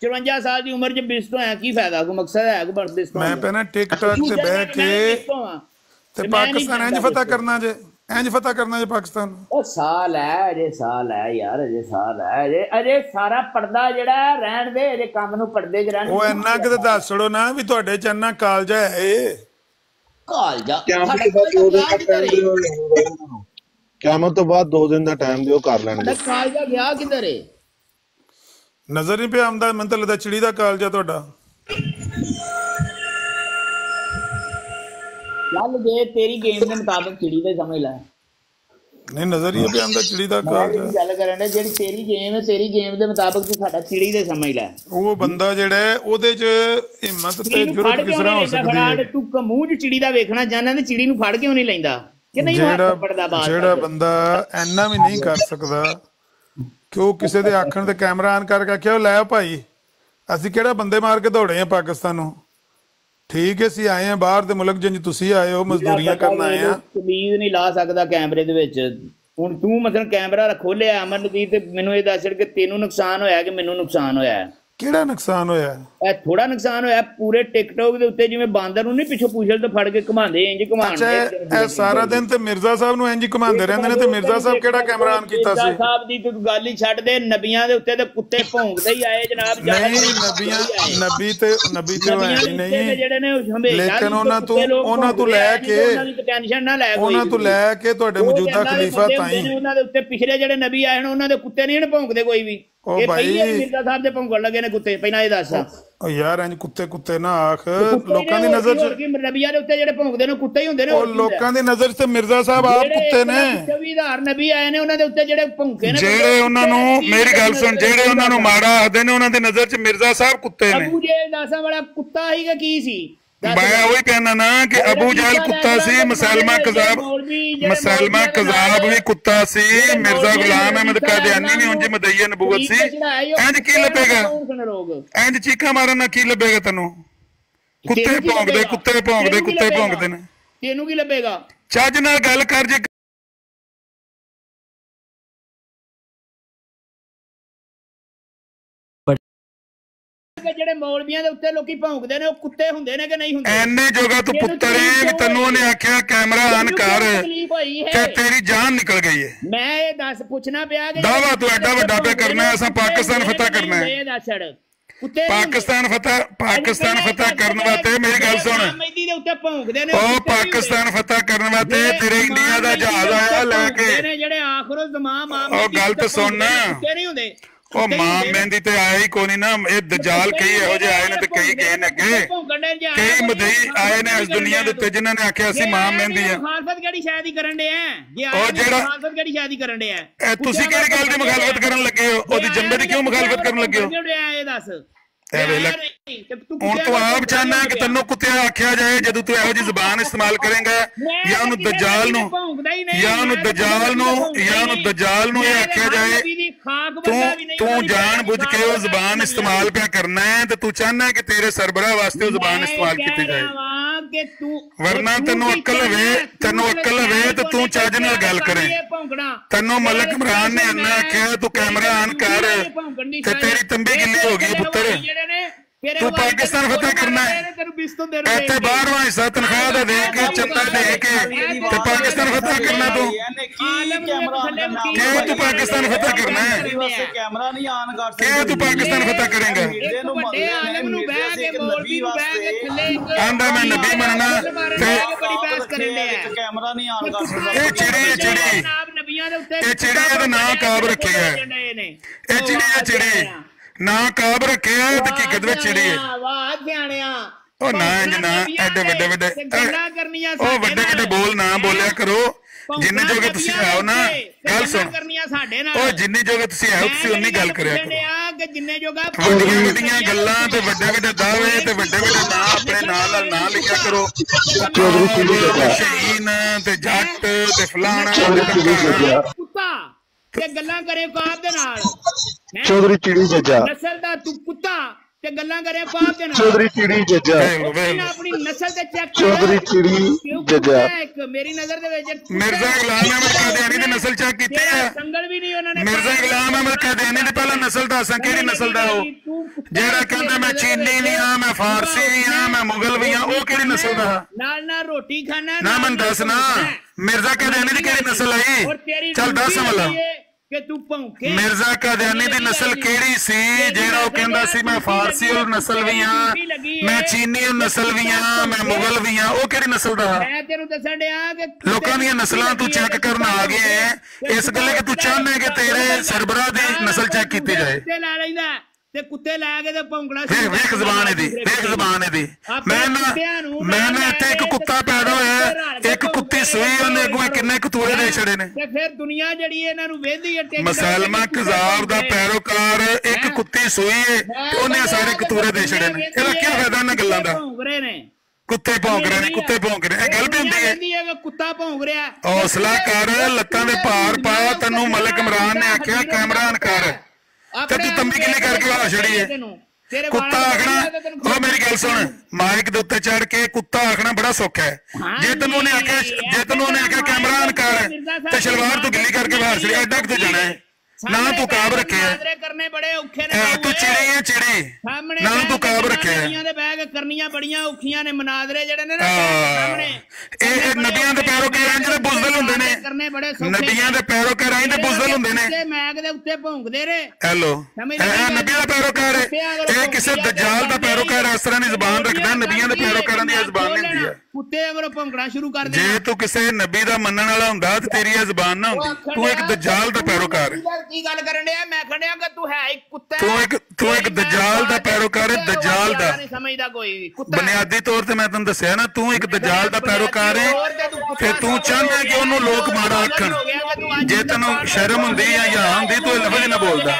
H: 54 ਸਾਲ ਦੀ ਉਮਰ 'ਚ ਬਿਸਤੋਂ ਹੈ ਕੀ ਫਾਇਦਾ? ਕੋ ਮਕਸਦ ਹੈ ਕੋ ਬਸ ਬਿਸਤੋਂ
A: ਮੈਂ ਪਹਿਲਾਂ ਟਿਕਟੌਕ ਤੇ ਬਹਿ ਕੇ ਤੇ ਪਾਕਿਸਤਾਨ ਇੰਜ ਫਤਹ ਕਰਨਾ ਜੇ। ਇੰਜ ਫਤਹ ਕਰਨਾ ਜੇ ਪਾਕਿਸਤਾਨ
H: ਉਹ ਸਾਲ ਹੈ ਅਜੇ ਸਾਲ ਹੈ ਯਾਰ ਅਜੇ ਸਾਲ ਹੈ ਅਜੇ ਅਜੇ ਸਾਰਾ ਪਰਦਾ ਜਿਹੜਾ ਰਹਿਣ ਦੇ ਅਜੇ ਕੰਮ ਨੂੰ ਪਰਦੇ 'ਚ ਰਹਿਣ
A: ਉਹ ਇੰਨਾ ਕਿਤੇ ਦੱਸ ਛੜੋ ਨਾ ਵੀ ਤੁਹਾਡੇ ਚ ਇੰਨਾ ਕਾਲਜਾ ਹੈ ਇਹ।
H: ਕਾਲ ਜਾ
C: ਕਿਆਮਤ ਤੋਂ ਬਾਅਦ ਦੋ ਦਿਨ ਦਾ ਟਾਈਮ ਦਿਓ ਕਿਆਮਤ ਤੋਂ ਬਾਅਦ ਦੋ ਦਿਨ ਦਾ ਟਾਈਮ ਦਿਓ ਕਰ ਲੈਣਗੇ।
H: ਕਾਲ ਜਾ ਗਿਆ ਕਿਧਰ ਏ?
A: ਨਜ਼ਰ ਨਹੀਂ ਪਿਆ ਆਉਂਦਾ ਮੈਨੂੰ ਤਾਂ ਲੱਗਦਾ ਚਿੜੀ ਦਾ ਕਾਲਜਾ ਤੁਹਾਡਾ।
H: ਚੱਲ ਜੇ ਤੇਰੀ ਗੇਮ ਦੇ ਮੁਤਾਬਕ ਚਿੜੀ ਦੇ ਸਮਝ ਲੈ।
A: ਨਹੀਂ ਨਜ਼ਰ ਹੀ ਪਿਆ ਆਉਂਦਾ ਚਿੜੀ ਦਾ ਕਾਲਜਾ
H: ਜਿਹੜੀ ਗੱਲ ਕਰਨ ਦੇ ਜਿਹੜੀ ਤੇਰੀ ਗੇਮ ਹੈ ਤੇਰੀ ਗੇਮ ਦੇ ਮੁਤਾਬਕ ਤੂੰ ਸਾਡਾ ਚਿੜੀ ਦੇ ਸਮਝ ਲੈ।
A: ਉਹ ਬੰਦਾ ਜਿਹੜਾ ਹੈ, ਉਹਦੇ ਚ ਹਿੰਮਤ ਤੇ
H: ਚਿੜੀ ਨੂੰ ਫੜ
A: ਜੁਰਤ
H: ਕਿਉਂ
A: ਕਿਸ ਤਰ੍ਹਾਂ ਹੋ
H: ਨਹੀਂ ਲੈਂਦਾ
A: ਸਕਦੀ
H: ਫੜਾੜ
A: ਹੈ।
H: ਤੂੰ ਕਮੂਹ ਚ ਚਿੜੀ ਦਾ ਵੇਖਣਾ ਚਾਹੁੰਦਾ ਤੇ ਚਿੜੀ ਨੂੰ ਫੜ ਕਿਉਂ ਨਹੀਂ ਲੈਂਦਾ। ਕਿ ਨਹੀਂ ਉਹ ਹੱਥ ਪੜਦਾ ਬਾਤ
A: ਜਿਹੜਾ ਬੰਦਾ ਐਨਾ ਵੀ ਨਹੀਂ ਕਰ ਸਕਦਾ ਕਿ ਉਹ ਕਿਸੇ ਦੇ ਆਖਣ ਤੇ ਕੈਮਰਾ ਆਨ ਕਰਕੇ ਆਖਿਆ ਲੈ ਭਾਈ ਅਸੀਂ ਕਿਹੜਾ ਬੰਦੇ ਮਾਰ ਕੇ ਦੌੜੇ ਆ ਪਾਕਿਸਤਾਨ ਨੂੰ? ਠੀਕ ਹੈ ਅਸੀਂ ਆਏ ਆ ਬਾਹਰ ਦੇ ਮੁਲਕ ਜਿੰਜ ਤੁਸੀਂ ਆਏ ਹੋ ਮਜ਼ਦੂਰੀਆਂ ਕਰਨ ਆਏ ਆ
H: ਕਮੀਜ਼ ਨਹੀਂ ਲਾ ਸਕਦਾ ਕੈਮਰੇ ਦੇ ਵਿੱਚ। ਹੁਣ ਤੂੰ ਮਤਲਬ ਕੈਮਰਾ ਖੋਲਿਆ ਅਮਨਦੀਪ ਤੇ ਮੈਨੂੰ ਇਹ ਦੱਸ ਕਿ ਤੈਨੂੰ ਨੁਕਸਾਨ ਹੋਇਆ ਕਿ ਮੈਨੂੰ ਨੁਕਸਾਨ ਹੋਇਆ?
A: ਕਿਹੜਾ ਨੁਕਸਾਨ ਹੋਇਆ?
H: ਇਹ ਥੋੜਾ ਨੁਕਸਾਨ ਹੋਇਆ ਪੂਰੇ ਟਿਕਟੌਕ ਦੇ ਉੱਤੇ ਜਿਵੇਂ ਬਾਂਦਰ ਨੂੰ ਨਹੀਂ ਪਿੱਛੋਂ ਪੁੱਛਲ ਤੋਂ ਫੜ ਕੇ ਘੁਮਾਉਂਦੇ ਇੰਜ
A: ਅੱਛਾ
H: ਘੁਮਾਉਂਦੇ
A: ਇਹ ਇਹ ਸਾਰਾ ਦਿਨ ਤੇ ਮਿਰਜ਼ਾ ਸਾਹਿਬ ਨੂੰ ਇੰਜ ਘੁਮਾਉਂਦੇ ਰਹਿੰਦੇ ਨੇ ਤੇ ਮਿਰਜ਼ਾ ਸਾਹਿਬ ਕਿਹੜਾ ਕੈਮਰਾ ਆਨ ਕੀਤਾ
H: ਮਿਰਜ਼ਾ
A: ਸੀ
H: ਸਾਹਿਬ ਦੀ ਤੂੰ ਗੱਲ ਹੀ ਛੱਡ ਦੇ ਨਬੀਆਂ ਦੇ ਉੱਤੇ ਤੇ ਕੁੱਤੇ ਭੌਂਕਦੇ ਹੀ ਆਏ ਜਨਾਬ
A: ਨਹੀਂ ਨਬੀਆਂ ਨਬੀ ਤੇ ਨਬੀ ਤੇ ਉਹ
H: ਨਬੀਆਂ
A: ਹੈ
H: ਦੇ
A: ਹੀ
H: ਉੱਤੇ ਤੇ
A: ਨਹੀਂ
H: ਜਿਹੜੇ ਨੇ
A: ਲੇਕਿਨ ਉਹਨਾਂ ਤੋਂ- ਉਹਨਾਂ ਤੋਂ ਲੈ ਕੇ-
H: ਟੈਨਸ਼ਨ ਨਾ ਲੈ ਕੋਈ
A: ਉਹਨਾਂ ਤੋਂ। ਲੈ ਕੇ ਤੁਹਾਡੇ ਮੌਜੂਦਾ ਖਲੀਫਾ ਤਾਈਂ।
H: ਉਹਨਾਂ ਦੇ ਉੱਤੇ ਪਿਛਲੇ ਜਿਹੜੇ ਨਬੀ ਆਏ ਨੇ ਉਹਨਾਂ ਦੇ ਕੁੱਤੇ ਨਹੀਂ ਭੌਂਕਦੇ ਕੋਈ ਵੀ।
A: ਉਹ ਭਾਈ-
H: ਮਿਰਜ਼ਾ ਸਾਹਿਬ ਦੇ ਭੌਂਕਣ ਲੱਗੇ ਨੇ ਕੁੱਤੇ ਪਹਿਲਾਂ ਇਹ ਦੱਸ।
A: ਉਹ ਯਾਰ ਇੰਜ ਕੁੱਤੇ ਕੁੱਤੇ ਨਾ ਆਖ। ਲੋਕਾਂ ਦੀ ਨਜ਼ਰ 'ਚ
H: ਨਬੀਆਂ ਦੇ ਉੱਤੇ ਜਿਹੜੇ ਭੌਂਕਦੇ ਨੇ ਕੁੱਤੇ ਹੀ ਹੁੰਦੇ ਨੇ
A: ਉਹ? ਲੋਕਾਂ ਦੀ ਨਜ਼ਰ ਤੇ ਮਿਰਜ਼ਾ ਸਾਹਿਬ ਆਪ ਕੁੱਤੇ ਨੇ।
H: ਚੌਵੀਦਾਰ ਨਬੀ ਆਏ ਨੇ ਉਹਨਾਂ ਦੇ ਉੱਤੇ ਜਿਹੜੇ ਭੌਂਕੇ ਨੇ
A: ਜਿਹੜੇ ਉਹਨਾਂ ਨੂੰ ਮੇਰੀ ਗੱਲ ਸੁਣ ਜਿਹੜੇ ਉਹਨਾਂ ਨੂੰ ਮਾੜਾ ਆਖਦੇ ਨੇ ਉਹਨਾਂ ਦੀ ਨਜ਼ਰ 'ਚ ਮਿਰਜ਼ਾ ਸਾਹਿਬ ਕੁੱਤੇ ਨੇ।
H: ਅਬੂ ਜੇ ਦਾਸਾਂ ਵਾਲਾ ਕੁੱਤਾ ਹੀ ਕਿ ਕੀ ਸੀ?
A: ਮੈਂ ਉਹੀ ਕਹਿਣਾ ਨਾ ਕਿ ਅਬੂ ਜਹਲ ਕੁੱਤਾ ਸੀ ਮੁਸਲਮਾ ਕਜ਼ਾਬ ਮੁਸਲਮਾ ਕਜ਼ਾਬ ਵੀ ਕੁੱਤਾ ਸੀ ਮਿਰਜ਼ਾ ਗੁਲਾਮ ਅਹਿਮਦ ਕਾਦੀਆਨੀ ਵੀ ਉਂਝ ਮਦਈਆ ਨਬੂਵਤ ਸੀ। ਇੰਜ ਕੀ ਲੱਭੇਗਾ? ਇੰਜ ਚੀਖਾਂ ਮਾਰਨ ਨਾਲ ਕੀ ਲੱਭੇਗਾ ਤੈਨੂੰ? ਕੁੱਤੇ ਭੌਂਕਦੇ ਕੁੱਤੇ ਭੌਂਕਦੇ ਕੁੱਤੇ ਭੌਂਕਦੇ ਨੇ।
H: ਤੈਨੂੰ ਕੀ ਲੱਭੇਗਾ?
A: ਚੱਜ ਨਾਲ ਗੱਲ ਕਰ ਜੇ
H: ਕਿ ਜਿਹੜੇ ਮੌਲਵੀਆਂ ਦੇ ਉੱਤੇ ਲੋਕੀ ਭੌਂਕਦੇ ਨੇ ਉਹ ਕੁੱਤੇ ਹੁੰਦੇ ਨੇ ਕਿ ਨਹੀਂ ਹੁੰਦੇ?
A: ਐਨੇ ਜੋਗਾ ਤੂੰ ਪੁੱਤਰ ਵੀ ਤੈਨੂੰ ਉਹਨੇ ਆਖਿਆ ਕੈਮਰਾ ਆਨ ਕਰ
H: ਹੈ?
A: ਤੇਰੀ ਜਾਨ ਨਿਕਲ ਗਈ ਏ।
H: ਮੈਂ ਇਹ ਦੱਸ ਪੁੱਛਣਾ ਪਿਆ ਕਿ
A: ਦਾਅਵਾ ਤੂੰ ਐਡਾ ਵੱਡਾ ਪਿਆ ਕਰਨਾ ਹੈ, ਅਸਾਂ ਪਾਕਿਸਤਾਨ ਫਤਹ ਕਰਨਾ ਹੈ।
H: ਇਹ।
L: ਪਾਕਿਸਤਾਨ ਫਤਹ ਪਾਕਿਸਤਾਨ ਫਤਹ ਕਰਨ ਵਾਸਤੇ ਮੇਰੀ ਗੱਲ ਸੁਣ।
H: ਮਹਿੰਦੀ ਦੇ ਉੱਤੇ ਭੌਂਕਦੇ ਨੇ
L: ਉਹ ਪਾਕਿਸਤਾਨ। ਫਤਹ ਕਰਨ ਵਾਸਤੇ ਤੇਰੇ ਇੰਡੀਆ ਦਾ ਜਹਾਜ਼ ਆਇਆ ਲੈ ਕੇ।
H: ਜਿਹੜੇ ਆਖਰੋ ਜ਼ਮਾਨ ਮਾਂ
L: ਉਹ
H: ਮਹਿੰਦੀ
L: ਗੱਲ
H: ਦੇ
L: ਤਾਂ
H: ਉੱਤੇ
L: ਸੁਣ
H: ਨਹੀਂ ਹੁੰਦੇ।
L: ਉਹ ਮਾਂ। ਮਹਿੰਦੀ ਤੇ ਆਇਆ ਹੀ ਕੋਈ ਨਾ ਇਹ ਦਜਾਲ ਕਈ ਇਹੋ ਜਿਹੇ ਆਏ ਨੇ ਤੇ ਕਈ ਗਏ ਨੇ ਅੱਗੇ। ਕਈ ਮਦਈ ਆਏ ਨੇ ਇਸ ਦੁਨੀਆ ਦੇ ਉੱਤੇ ਜਿਨ੍ਹਾਂ ਨੇ ਆਖਿਆ ਅਸੀਂ ਮਾਂ ਮਹਿੰਦੀ ਆ।
H: ਮੁਖਾਲਫਤ ਕਿਹੜੀ ਸ਼ਾਇਦ ਹੀ ਕਰਨ ਦੇ ਆ
L: ਉਹ ਜਿਹੜਾ-
H: ਮੁਖਾਲਫਤ ਕਿਹੜੀ ਸ਼ਾਇਦ ਹੀ ਕਰਨ ਦੇ ਆ
L: ਤੁਸੀਂ ਕਿਹੜੀ ਗੱਲ ਦੀ ਮੁਖਾਲਫਤ ਕਰਨ ਲੱਗੇ ਹੋ? ਉਹਦੀ ਜੰਬੇ ਦੀ ਕਿਉਂ ਮੁਖਾਲਫਤ ਕਰਨ ਲੱਗੇ ਹੋ?
H: ਇਹ ਦੱਸ?
L: ਇਹ ਵੇਲੇ ਹੁਣ ਤੂੰ ਆਪ ਚਾਹਨਾ ਕਿ ਤੈਨੂੰ ਕੁੱਤਿਆ ਆਖਿਆ ਜਾਏ ਜਦੋਂ ਤੂੰ ਇਹੋ ਜਿਹੀ ਜ਼ੁਬਾਨ ਇਸਤੇਮਾਲ ਕਰੇਂਗਾ ਜਾਂ ਉਹਨੂੰ ਦਜਾਲ ਨੂੰ ਜਾਂ ਉਹਨੂੰ ਦਜਾਲ ਨੂੰ ਜਾਂ ਉਹਨੂੰ ਦਜਾਲ ਨੂੰ ਇਹ ਆਖਿਆ ਜਾਏ ਤੂੰ ਤੂੰ ਜਾਣ ਬੁੱਝ ਕੇ ਉਹ ਜ਼ੁਬਾਨ ਇਸਤੇਮਾਲ ਪਿਆ ਕਰਨਾ ਹੈ ਤੇ ਤੂੰ ਚਾਹਨਾ ਕਿ ਤੇਰੇ ਸਰਬਰਾਹ ਵਾਸਤੇ ਉਹ ਜ਼ੁਬਾਨ ਇਸਤੇਮਾਲ ਕੀਤੀ ਜਾਏ।
H: ਕਿ ਤੂੰ
L: ਵਰਨਾ ਤੈਨੂੰ ਅਕਲ ਹੋਵੇ ਤੈਨੂੰ ਅਕਲ ਹੋਵੇ ਤੇ ਤੂੰ ਚੱਜ ਨਾਲ ਗੱਲ ਕਰੇ। ਤੈਨੂੰ ਮਲਕ ਇਮਰਾਨ ਨੇ ਅੰਨਾ ਆਖਿਆ ਤੂੰ ਕੈਮਰਾ ਆਨ ਕਰ ਤੇ ਤੇਰੀ ਤੰਬੀ ਗਿੱਲੀ ਹੋ ਗਈ ਪੁੱਤਰ? ਤੂੰ ਪਾਕਿਸਤਾਨ ਫਤਿਹ ਕਰਨਾ ਹੈ। ਇੱਥੇ ਬਾਹਰਵਾਂ ਹਿੱਸਾ ਤਨਖਾਹ ਦਾ ਦੇ ਕੇ ਚੰਦਾ ਦੇ ਕੇ ਤੇ ਪਾਕਿਸਤਾਨ ਫਤਿਹ ਕਰਨਾ ਤੂੰ। ਕਿਉਂ ਤੂੰ ਪਾਕਿਸਤਾਨ ਫਤਿਹ ਕਰਨਾ ਹੈ?
M: ਕੈਮਰਾ ਨਹੀਂ ਆਨ ਕਰ
L: ਕਿਉਂ ਤੂੰ ਪਾਕਿਸਤਾਨ ਫਤਿਹ ਕਰੇਂਗਾ?
H: ਇੱਕ ਵੱਡੇ ਆਲਮ ਨੂੰ ਬਹਿ ਕੇ ਮੌਲਵੀ ਨੂੰ ਬਹਿ ਕੇ ਥੱਲੇ ਇੱਕ
L: ਆਂਦਾ ਮੈਂ ਨਬੀ ਮੰਨਣਾ ਤੇ
H: ਬੜੀ ਬਹਿਸ ਕਰਨ ਦੇ ਆ
M: ਕੈਮਰਾ ਨਹੀਂ ਆਨ ਕਰ ਸਕਦਾ
L: ਇਹ ਚਿੜੀ ਇਹ ਚਿੜੀ।
H: ਦੇ
L: ਇਹ ਚਿੜੀ ਇਹਦਾ ਨਾਂ ਕਾਬ ਰੱਖਿਆ ਹੈ। ਇਹ ਚਿੜੀ ਇਹ ਚਿੜੀ। ਨਾ ਕਾਬ ਰੱਖਿਆ ਤੇ ਹਕੀਕਤ ਵਿੱਚ ਚਿੜੀ ਹੈ?
H: ਵਾਹ ਸਿਆਣਿਆ।
L: ਉਹ ਨਾ ਇੰਜ ਨਾ ਐਡੇ ਵੱਡੇ ਵੱਡੇ ਉਹ ਵੱਡੇ ਵੱਡੇ। ਬੋਲ ਨਾ ਬੋਲਿਆ ਕਰੋ। ਜਿੰਨੇ ਜੋਗੇ ਤੁਸੀਂ ਆਓ ਨਾ ਗੱਲ ਸੁਣ। ਉਹ ਜਿੰਨੇ ਜੋਗੇ ਤੁਸੀਂ ਆਓ ਤੁਸੀਂ ਉਨੀ ਗੱਲ ਕਰਿਆ ਕਰੋ।
H: ਜਿੰਨੇ ਜੋਗਾ
L: ਵੱਡੀਆਂ ਵੱਡੀਆਂ ਗੱਲਾਂ ਤੇ ਵੱਡੇ ਵੱਡੇ ਦਾਅਵੇ ਤੇ ਵੱਡੇ ਵੱਡੇ ਨਾਂ ਆਪਣੇ ਨਾਂ ਨਾਲ ਨਾਂ ਲਿਖਿਆ ਕਰੋ।
C: ਚੌਧਰੀ।
L: ਸ਼ਹੀਨ ਤੇ ਜੱਟ ਤੇ ਫਲਾਣਾ
H: ਕੁੱਤਾ ਤੇ ਗੱਲਾਂ ਕਰੇ ਪਾਪ ਦੇ ਨਾਲ?
C: ਚੌਧਰੀ ਚਿੜੀ ਜੱਜਾ।
H: ਨਸਲ ਦਾ ਤੂੰ ਕੁੱਤਾ ਤੇ ਗੱਲਾਂ ਕਰੇ ਪਾਪ ਦੇ ਨਾਲ।
C: ਚੌਧਰੀ ਚਿੜੀ ਜੱਜਾ।
H: ਆਪਣੀ ਨਸਲ ਤੇ ਚੈੱਕ
C: ਚੌਧਰੀ ਚਿੜੀ ਜੱਜਾ।
H: ਇੱਕ? ਮੇਰੀ ਨਜ਼ਰ ਦੇ ਵਿੱਚ
L: ਮਿਰਜ਼ਾ ਗੁਲਾਮ ਅਹਿਮਦ ਕਾਦੀਆਨੀ ਦੀ ਨਸਲ ਚੈੱਕ ਕੀਤੀ ਹੈ।
H: ਸੰਗਲ ਵੀ ਨਹੀਂ ਉਹਨਾਂ ਨੇ
L: ਮਿਰਜ਼ਾ ਗੁਲਾਮ ਅਹਿਮਦ ਕਾਦੀਆਨੀ ਦੀ ਪਹਿਲਾਂ ਨਸਲ ਦੱਸਾਂ ਕਿਹੜੀ ਨਸਲ ਦਾ ਉਹ? ਜਿਹੜਾ ਕਹਿੰਦਾ ਮੈਂ ਚੀਨੀ ਵੀ ਆ ਮੈਂ ਫਾਰਸੀ ਵੀ ਆ ਮੈਂ ਮੁਗਲ ਵੀ ਆ ਉਹ ਕਿਹੜੀ ਨਸਲ ਦਾ? ਹੈ?
H: ਨਾਲ ਨਾਲ ਰੋਟੀ ਖਾਣਾ
L: ਨਾ ਮੈਨੂੰ ਦੱਸ ਨਾ ਮਿਰਜ਼ਾ ਕਾਦੀਆਨੀ ਦੀ ਕਿਹੜੀ ਨਸਲ ਆਈ? ਚੱਲ ਦੱਸ ਮਲਾ।
H: ਕਿ ਤੂੰ ਭੌਂਕੇ
L: ਮਿਰਜ਼ਾ ਕਾਦੀਆਨੀ ਦੀ ਨਸਲ ਕਿਹੜੀ ਸੀ? ਜਿਹੜਾ ਉਹ ਕਹਿੰਦਾ ਸੀ ਮੈਂ ਫਾਰਸੀ ਉਹ ਨਸਲ ਵੀ ਆ ਮੈਂ ਚੀਨੀ ਉਹ ਨਸਲ ਵੀ ਆ ਮੈਂ ਮੁਗਲ ਵੀ ਆ ਉਹ ਕਿਹੜੀ ਨਸਲ ਦਾ?
H: ਮੈਂ ਤੈਨੂੰ ਦੱਸਣ ਡਿਆ ਕਿ
L: ਲੋਕਾਂ ਦੀਆਂ ਨਸਲਾਂ ਤੂੰ ਚੈੱਕ ਕਰਨ ਆ ਗਿਆ ਇਸ ਗੱਲੇ ਕਿ ਤੂੰ ਚਾਹੁੰਦਾ ਕਿ ਤੇਰੇ ਸਰਬਰਾਹ ਦੀ ਨਸਲ ਚੈੱਕ ਕੀਤੀ ਜਾਏ?
H: ਕੁੱਤੇ ਲੈ ਲੈਂਦਾ। ਤੇ ਕੁੱਤੇ ਲੈ ਕੇ ਤੇ ਭੌਂਕਣਾ
L: ਵੇਖ ਵੇਖ ਜ਼ਬਾਨ ਇਹਦੀ ਵੇਖ ਜ਼ਬਾਨ ਇਹਦੀ। ਮੈਂ ਨਾ ਮੈਂ ਨਾ ਇੱਥੇ ਇੱਕ ਕੁੱਤਾ ਪੈਦਾ ਹੋਇਆ ਇੱਕ ਕੁੱਤੀ ਸੂਈ ਉਹਨੇ ਇਹ ਕਿੰਨੇ ਕਤੂਰੇ ਦੇ ਛੜੇ ਨੇ।
H: ਤੇ ਫਿਰ ਦੁਨੀਆ ਜਿਹੜੀ ਇਹਨਾਂ ਨੂੰ ਵੇਂਦੀ ਹੈ ਟਿਕ
L: ਮਸਲਮਾ ਕਜ਼ਾਬ ਦਾ ਪੈਰੋਕਾਰ ਇੱਕ ਕੁੱਤੀ ਸੂਈ ਤੇ ਉਹਨੇ ਸਾਰੇ ਕਤੂਰੇ ਦੇ ਛੜੇ ਨੇ। ਇਹਦਾ ਕੀ ਫਾਇਦਾ ਇਹਨਾਂ ਗੱਲਾਂ ਦਾ?
H: ਭੌਂਕ ਰਹੇ ਨੇ।
L: ਕੁੱਤੇ ਭੌਂਕ ਰਹੇ ਨੇ ਕੁੱਤੇ ਭੌਂਕ ਰਹੇ ਇਹ ਗੱਲ ਵੀ ਹੁੰਦੀ ਹੈ।
H: ਹੈ ਕੁੱਤਾ ਭੌਂਕ ਰਿਹਾ।
L: ਹੌਸਲਾ ਕਰ ਲੱਤਾਂ ਦੇ ਭਾਰ ਪਾ ਤੈਨੂੰ ਮਲਕ ਇਮਰਾਨ ਨੇ ਆਖਿਆ ਕੈਮਰਾ ਅਨ ਕਰ। ਤੇ ਤੂੰ ਤੰਬੀ ਕਿੰਨੀ ਕਰਕੇ ਬਾਹਰ ਛੜੀ ਏ ਕੁੱਤਾ ਆਖਣਾ ਉਹ ਮੇਰੀ ਗੱਲ ਸੁਣ ਮਾਈਕ ਦੇ ਉੱਤੇ ਚੜ ਕੇ ਕੁੱਤਾ ਆਖਣਾ ਬੜਾ ਸੌਖਾ ਹੈ। ਜੇ ਤੈਨੂੰ ਉਹਨੇ ਆਖਿਆ ਜੇ ਤੈਨੂੰ ਉਹਨੇ ਆਖਿਆ ਕੈਮਰਾ ਅਨ ਕਰ ਤੇ ਸ਼ਲਵਾਰ ਤੂੰ ਗਿੱਲੀ ਕਰਕੇ ਬਾਹਰ ਛੜੀ ਐਡਾ ਕਿਤੇ ਜਾਣਾ ਹੈ? ਨਾ ਤੂੰ ਕਾਬ ਰੱਖਿਆ।
H: ਨਾਦਰੇ ਕਰਨੇ ਬੜੇ ਔਖੇ ਨੇ
L: ਤੂੰ ਚਿੜੀ ਹੈ ਚਿੜੀ।
H: ਸਾਹਮਣੇ
L: ਨਾ ਤੂੰ ਕਾਬ ਰੱਖਿਆ।
H: ਨਬੀਆਂ ਦੇ ਕੇ ਕਰਨੀਆਂ ਬੜੀਆਂ ਔਖੀਆਂ ਨੇ ਮਨਾਦਰੇ ਜਿਹੜੇ ਨੇ ਸਾਹਮਣੇ।
L: ਇਹ ਨਬੀਆਂ ਦੇ ਪੈਰੋਕਾਰ ਦੇ ਬੁਜ਼ਦਲ ਹੁੰਦੇ ਨੇ?
H: ਕਰਨੇ ਬੜੇ ਸੌਖੇ
L: ਨਬੀਆਂ ਦੇ ਪੈਰੋਕਾਰ ਇੰਜ ਦੇ ਬੁਜ਼ਦਲ ਹੁੰਦੇ ਨੇ?
H: ਤੇ ਮੈਗ ਦੇ ਉੱਤੇ ਭੌਂਕਦੇ ਰਹੇ
L: ਹੈਲੋ। ਇਹ ਨਬੀਆਂ ਦਾ ਪੈਰੋਕਾਰ ਹੈ ਇਹ ਕਿਸੇ ਦਜਾਲ ਦਾ ਪੈਰੋਕਾਰ ਇਸ ਤਰ੍ਹਾਂ ਦੀ ਜ਼ਬਾਨ ਰੱਖਦਾ? ਨਬੀਆਂ ਦੇ ਪੈਰੋਕਾਰਾਂ ਦੀ ਜ਼ਬਾਨ ਨਹੀਂ ਹੁੰਦੀ ਹੈ
H: ਕੁੱਤੇ ਅਗਰ ਭੌਂਕਣਾ ਸ਼ੁਰੂ ਕਰ
L: ਜੇ
H: ਦੇਣਾ।
L: ਤੂੰ ਕਿਸੇ ਨਬੀ ਦਾ ਮੰਨਣ ਵਾਲਾ ਹੁੰਦਾ ਤੇ ਤੇਰੀ ਇਹ ਜ਼ਬਾਨ ਨਾ ਹੁੰਦੀ। ਤੂੰ ਇੱਕ ਦਜਾਲ ਦਾ ਪੈਰੋਕਾਰ ਹੈ
H: ਕੀ ਗੱਲ ਕਰਨ ਡਿਆ? ਮੈਂ ਖੜਿਆ ਕਿ ਤੂੰ ਹੈ ਇੱਕ ਕੁੱਤਾ
L: ਤੂੰ ਇੱਕ ਤੂੰ ਇੱਕ ਦਜਾਲ ਦਾ ਪੈਰੋਕਾਰ ਹੈ ਦਜਾਲ ਦਾ।
H: ਨਹੀਂ ਸਮਝਦਾ ਕੋਈ। ਵੀ ਕੁੱਤਾ
L: ਬੁਨਿਆਦੀ ਤੌਰ ਤੇ ਮੈਂ ਤੈਨੂੰ ਦੱਸਿਆ ਨਾ ਤੂੰ ਇੱਕ ਦਜਾਲ ਦਾ ਪੈਰੋਕਾਰ ਹੈ ਤੇ ਤੂੰ ਚਾਹੁੰਦਾ ਕਿ ਉਹਨੂੰ ਲੋਕ ਮਾੜਾ ਆਖਣ। ਜੇ ਤੈਨੂੰ ਸ਼ਰਮ ਹੁੰਦੀ ਜਾਂ ਯਾ ਹੁੰਦੀ ਤੂੰ ਇਹ ਲਫ਼ਜ਼ ਨਾ ਬੋਲਦਾ।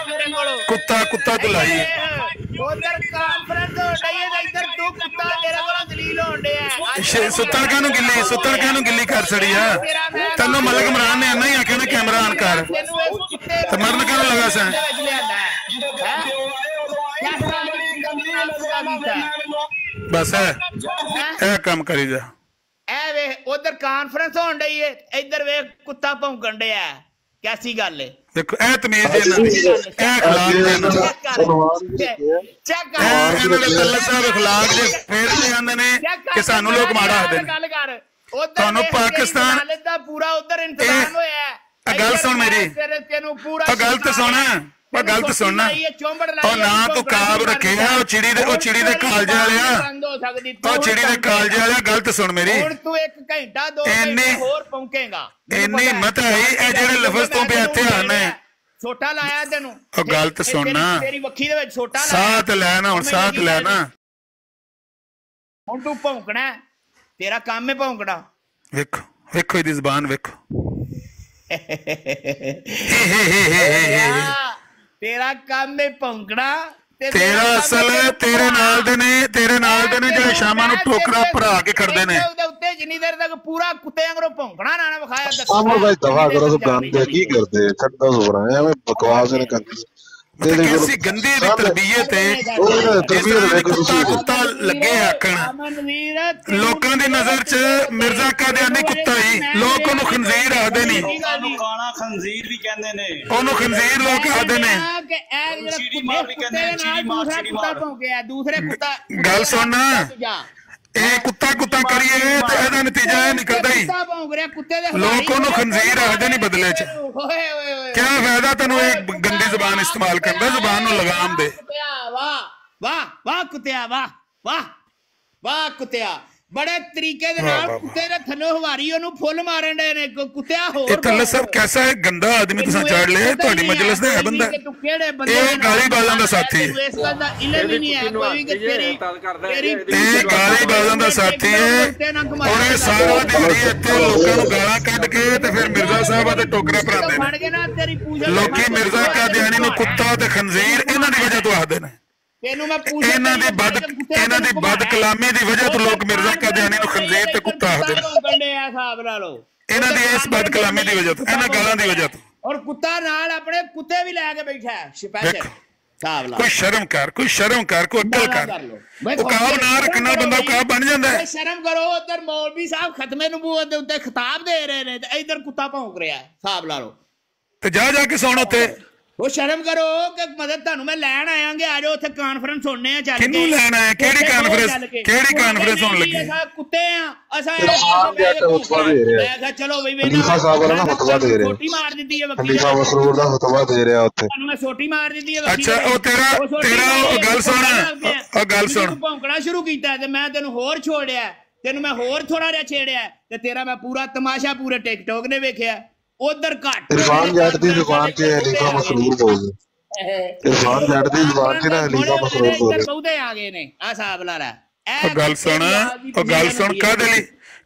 L: ਕੁੱਤਾ ਕੁੱਤਾ ਤੂੰ ਲਾਈ।
H: ਉਧਰ ਕਾਨਫਰੰਸ ਹੋ ਰਹੀ ਹੈ ਤੇ ਇੱਧਰ ਤੂੰ ਕੁੱਤਾ ਤੇਰੇ ਕੋਲੋਂ ਦਲੀਲ ਹੋਣ ਡਿਆ
L: ਸ਼- ਸੁੱਤਣ ਕਾਹਨੂੰ ਗਿੱਲੀ ਸੁੱਤਣ ਕਾਹਨੂੰ ਗਿੱਲੀ ਕਰ ਛੜੀ ਆ? ਤੈਨੂੰ ਮਲਕ ਇਮਰਾਨ ਨੇ ਇੰਨਾ ਹੀ ਆਖਿਆ ਨਾ ਕੈਮਰਾ ਆਨ ਕਰ। ਤੇ ਮਰਨ ਕਾਹਨੂੰ ਲਗਾ ਸੈਂ? ਬਸ ਹੈ? ਇਹ ਕੰਮ ਕਰੀ ਜਾ।
H: ਐ ਵੇ ਉਧਰ ਕਾਨਫਰੰਸ ਹੋਣ ਡਈ ਏ ਇੱਧਰ ਵੇਖ ਕੁੱਤਾ ਭੌਂਕਣ ਡਿਆ। ਕੈਸੀ ਗੱਲ ਏ।
L: ਦੇਖੋ ਇਹ ਤਮੀਜ਼ ਇਹਨਾਂ ਦੀ। ਇਹ ਅਖਲਾਕ ਹੈ ਇਹਨਾਂ ਦਾ।
H: ਚੈੱਕ
L: ਇਹ ਇਹਨਾਂ ਦੇ ਤੱਲਾ ਸਾਹਿਬ ਅਖਲਾਕ ਦੇ ਫੇਰ ਤੇ ਆਂਦੇ ਨੇ ਕਿ ਸਾਨੂੰ ਲੋਕ ਮਾੜਾ ਆਖਦੇ ਨੇ।
H: ਕਰ।
L: ਤੁਹਾਨੂੰ ਪਾਕਿਸਤਾਨ-
H: ਦਾ ਪੂਰਾ ਉਧਰ ਇੰਤਜ਼ਾਮ ਹੋਇਆ ਹੈ।
L: ਗੱਲ ਸੁਣ ਮੇਰੀ।
H: ਤੈਨੂੰ ਪੂਰਾ
L: ਗੱਲ ਤੇ ਸੁਣ। ਪਰ ਗੱਲ ਤਾਂ ਸੁਣ ਨਾ ਉਹ ਨਾ ਤੂੰ ਕਾਬ ਰੱਖੇਗਾ ਉਹ ਚਿੜੀ ਦੇ ਉਹ ਚਿੜੀ ਦੇ ਕਾਲਜੇ ਵਾਲਿਆ। ਉਹ ਚਿੜੀ ਦੇ ਕਾਲਜੇ ਵਾਲਿਆ ਗਲਤ ਸੁਣ ਮੇਰੀ।
H: ਹੁਣ ਤੂੰ ਇੱਕ ਘੰਟਾ ਦੋ ਘੰਟੇ ਹੋਰ ਪੌਂਕੇਗਾ।
L: ਇੰਨੀ ਹਿੰਮਤ ਹੈ ਹੀ, ਇਹ ਜਿਹੜੇ ਲਫ਼ਜ਼ ਤੋਂ ਪਿਆ ਇੱਥੇ ਆਣਾ ਹੈ।
H: ਛੋਟਾ ਲਾਇਆ ਤੈਨੂੰ।
L: ਉਹ ਗੱਲ ਤਾਂ
H: ਇਹ
L: ਸੁਣ
H: ਤੇਰੀ- ਵੱਖੀ ਦੇ ਵਿੱਚ ਛੋਟਾ ਲਾਇਆ।
L: ਸਾਹ ਤੇ ਲੈ ਨਾ ਹੁਣ
H: ਮੈਨੂੰ
L: ਸਾਹ ਤੇ ਲੈ ਨਾ।
H: ਹੁਣ ਤੂੰ ਭੌਂਕਣਾ ਹੈ। ਤੇਰਾ ਕੰਮ ਹੈ ਭੌਂਕਣਾ।
L: ਵੇਖੋ ਵੇਖੋ ਇਹਦੀ ਜ਼ਬਾਨ ਵੇਖੋ।
H: ਯਾ, ਤੇਰਾ ਕੰਮ ਹੈ ਭੌਂਕਣਾ ਤੇ
L: ਤੇਰਾ ਅਸਲ ਤੇਰੇ ਨਾਲ ਦੇ ਨੇ ਤੇਰੇ ਨਾਲ ਦੇ ਨੇ ਜਿਹੜੇ ਸ਼ਾਮਾਂ ਨੂੰ ਟੋਕਰਾ ਭਰਾ ਕੇ ਖੜਦੇ ਨੇ।
H: ਉਹਦੇ ਉੱਤੇ ਜਿੰਨੀ ਦੇਰ ਤੱਕ ਪੂਰਾ ਕੁੱਤੇ ਵਾਂਗੂ ਭੌਂਕਣਾ ਨਾ ਨਾ ਵਿਖਾਇਆ ਦੱਸ
C: ਅਮਰ ਭਾਈ ਦਫਾ ਕਰੋ ਸਭ ਗੰਦ ਕੀ ਕਰਦੇ ਛੱਡੋ ਸੁਣਾ ਐਵੇਂ ਬਕਵਾਸ ਨੇ ਤੇ ਕੋਲ-
L: ਕੈਸੀ ਗੰਦੀ ਦੀ ਤਰਬੀਅਤ ਹੈ
C: ਨਾ ਤਰਬੀਅਤ
L: ਕੁੱਤਾ ਕੁੱਤਾ ਲੱਗੇ ਆਖਣ। ਲੋਕਾਂ ਦੀ ਨਜ਼ਰ 'ਚ ਮਿਰਜ਼ਾ ਕਾਦੀਆਨੀ ਕੁੱਤਾ ਹੀ ਲੋਕ ਉਹਨੂੰ ਖੰਜ਼ੀਰ ਆਖਦੇ
M: ਖੰਜ਼ੀਰ ਵੀ ਕਹਿੰਦੇ ਨੇ।
L: ਉਹਨੂੰ ਖੰਜ਼ੀਰ ਲੋਕ ਆਖਦੇ ਨੇ।
H: ਕਿ ਇਹ ਜਿਹੜਾ
M: ਚੀੜੀ ਮਾਰ ਵੀ ਕਹਿੰਦੇ ਨੇ,
H: ਕੁੱਤੇ ਦੇ ਨਾਲ
M: ਚੀੜੀ ਮਾਰ,
H: ਦੂਸਰਾ
M: ਚੀੜੀ
H: ਕੁੱਤਾ
M: ਮਾਰ।
H: ਭੌਂਕਿਆ ਦੂਸਰੇ ਕੁੱਤਾ
L: ਗੱਲ ਸੁਣ। ਨਾ ਇਹ ਕੁੱਤਾ ਕੁੱਤਾ ਕਰੀਏ ਤੇ ਇਹਦਾ ਨਤੀਜਾ ਇਹ ਨਿਕਲਦਾ ਹੀ। ਲੋਕ ਉਹਨੂੰ ਖੰਜ਼ੀਰ ਆਖਦੇ ਨਹੀਂ ਬਦਲੇ 'ਚ।
H: ਓਏ ਓਏ ਓਏ
L: ਕਿਆ ਫਾਇਦਾ ਤੈਨੂੰ ਇਹ ਗੰਦੀ ਜ਼ਬਾਨ ਇਸਤੇਮਾਲ ਕਰਨ ਦਾ ਜ਼ਬਾਨ ਨੂੰ ਲਗਾਮ ਦੇ
H: ਵਾਹ ਵਾਹ ਵਾਹ ਕੁੱਤਿਆ ਵਾਹ ਵਾਹ ਵਾਹ ਕੁੱਤਿਆ। ਬੜੇ ਤਰੀਕੇ ਦੇ ਨਾਲ ਕੁੱਤੇ ਦੇ ਥੱਲੇ ਹਵਾਰੀ ਉਹਨੂੰ ਫੁੱਲ ਮਾਰਨ ਦੇ ਨੇ ਕੁੱਤਿਆ ਹੋਰ
L: ਇਹ ਤੱਲਾ ਸਾਹਿਬ ਕੈਸਾ ਹੈ? ਗੰਦਾ ਆਦਮੀ ਤੁਸੀਂ ਚੜ ਲਿਆ ਤੁਹਾਡੀ ਮਜਲਿਸ ਦਾ ਹੈ ਬੰਦਾ ਇਹ ਗਾਲੀ ਬਾਜ਼ਾਂ ਦਾ ਸਾਥੀ। ਹੈ।
H: ਇਸ ਗੱਲ ਦਾ ਇਲਮ ਹੀ ਨਹੀਂ ਹੈ ਕੋਈ ਵੀ ਕਿ ਤੇਰੀ ਤੇਰੀ
L: ਇਹ ਗਾਲੀ ਬਾਜ਼ਾਂ ਦਾ ਸਾਥੀ ਹੈ। ਔਰ ਇਹ ਸਾਰਾ ਦਿਹਾੜੀ ਇੱਥੇ ਲੋਕਾਂ ਨੂੰ ਗਾਲਾਂ ਕੱਢ ਕੇ ਤੇ ਫਿਰ ਮਿਰਜ਼ਾ ਸਾਹਿਬਾਂ ਦੇ ਟੋਕਰਾ ਭਰਾਉਂਦੇ ਨੇ। ਲੋਕੀ ਮਿਰਜ਼ਾ ਕਾਦੀਆਨੀ ਨੂੰ ਕੁੱਤਾ ਤੇ ਖੰਜ਼ੀਰ ਇਹਨਾਂ ਦੀ ਵਜ੍ਹਾ ਤੋਂ ਆਖਦੇ ਨੇ।
H: ਤੈਨੂੰ ਮੈਂ ਪੂਛ
L: ਇਹਨਾਂ ਦੀ ਬਦ ਇਹਨਾਂ ਦੀ ਬਦ ਕਲਾਮੀ ਦੀ ਵਜ੍ਹਾ ਤੋਂ ਲੋਕ ਮਿਰਜ਼ਾ ਕਾਦੀਆਨੀ ਨੂੰ ਖੰਜ਼ੀਰ ਤੇ ਕੁੱਤਾ ਆਖਦੇ ਨੇ।
H: ਆ ਹਿਸਾਬ ਲਾ ਲਓ।
L: ਇਹਨਾਂ ਦੀ ਇਸ ਬਦ ਕਲਾਮੀ ਦੀ ਵਜ੍ਹਾ ਤੋਂ ਇਹਨਾਂ ਗਾਲਾਂ ਦੀ ਵਜ੍ਹਾ ਤੋਂ।
H: ਔਰ ਕੁੱਤਾ ਨਾਲ ਆਪਣੇ ਕੁੱਤੇ ਵੀ ਲੈ ਕੇ ਬੈਠਾ ਹੈ ਸਪੈਸ਼ਲ।
L: ਕੋਈ ਸ਼ਰਮ ਕਰ ਕੋਈ ਸ਼ਰਮ ਕਰ ਕੋਈ ਅਕਲ ਕਰ। ਉਕਾਬ ਨਾ ਰੱਖਣ ਨਾਲ ਬੰਦਾ ਉਕਾਬ ਬਣ ਜਾਂਦਾ ਹੈ?
H: ਸ਼ਰਮ ਕਰੋ ਉਧਰ ਮੌਲਵੀ ਸਾਹਿਬ ਖਤਮੇ ਨਬੂਵਤ ਦੇ ਉੱਤੇ ਖਿਤਾਬ ਦੇ ਰਹੇ ਨੇ ਤੇ ਇਧਰ ਕੁੱਤਾ ਭੌਂਕ ਰਿਹਾ ਹੈ ਹਿਸਾਬ ਲਾ ਲਓ।
L: ਤੇ ਜਾ ਜਾ ਕੇ ਸੌਣ ਉੱਥੇ।
H: ਉਹ ਸ਼ਰਮ ਕਰੋ ਕਿ ਮਦਦ ਤੁਹਾਨੂੰ ਮੈਂ ਲੈਣ ਆਇਆਂਗੇ ਆ ਜਾਓ ਉੱਥੇ ਕਾਨਫਰੰਸ ਹੋਣੇ ਆ ਚੱਲ
L: ਕਿਹਨੂੰ। ਲੈਣ ਆਇਆ? ਕਿਹੜੀ
H: ਉੱਥੇ ਬਹੁਤ
L: conference?
H: ਚੱਲ ਕੇ।
L: ਕਿਹੜੀ conference ਹੋਣ ਲੱਗੀ?
H: ਅਸਾਂ ਕੁੱਤੇ ਆ ਅਸਾਂ। ਮੈਂ ਕਿਹਾ ਚਲੋ ਬਈ
C: ਖਲੀਫਾ ਸਾਹਿਬ ਵਾਲਾ ਨਾ ਹੁਤਬਾ ਦੇ ਰਿਹਾ।
H: ਛੋਟੀ ਮਾਰ ਦਿੱਤੀ ਹੈ ਵਕੀਲ
C: ਖਲੀਫਾ ਮਸਰੂਰ ਦਾ ਫਤਵਾ ਦੇ ਰਿਹਾ ਉੱਥੇ
H: ਤੁਹਾਨੂੰ ਮੈਂ ਛੋਟੀ ਮਾਰ ਦਿੱਤੀ ਹੈ ਵਕੀਲ
L: ਅੱਛਾ, ਉਹ ਤੇਰਾ- ਤੇਰਾ ਉਹ ਗੱਲ ਸੁਣ। ਉਹ- ਗੱਲ ਸੁਣ।
H: ਤੂੰ ਭੌਂਕਣਾ ਸ਼ੁਰੂ ਕੀਤਾ ਤੇ ਮੈਂ ਤੈਨੂੰ ਹੋਰ ਛੋੜਿਆ ਤੈਨੂੰ ਮੈਂ ਹੋਰ ਥੋੜਾ ਜਿਹਾ ਛੇੜਿਆ ਤੇ ਤੇਰਾ ਮੈਂ ਪੂਰਾ ਤਮਾਸ਼ਾ ਪੂਰੇ ਟਿਕਟੋਕ ਨੇ ਵੇਖਿਆ ਉਧਰ ਘੱਟ
C: ਇਰਫਾਨ ਜੱਟ ਦੀ ਦੁਕਾਨ 'ਚ ਖਲੀਫਾ ਮਸਰੂਰ ਬੋਲਦੇ ਇਰਫਾਨ ਜੱਟ ਦੀ ਦੁਕਾਨ 'ਚ ਨਾ ਖਲੀਫਾ ਮਸਰੂਰ ਬੋਲਦੇ
H: ਬਹੁਤੇ ਆ ਗਏ ਨੇ ਆ ਹਿਸਾਬ ਲਾ ਲੈ
L: ਉਹ ਗੱਲ ਸੁਣ ਉਹ ਗੱਲ ਸੁਣ ਕਾਹਦੇ ਲਈ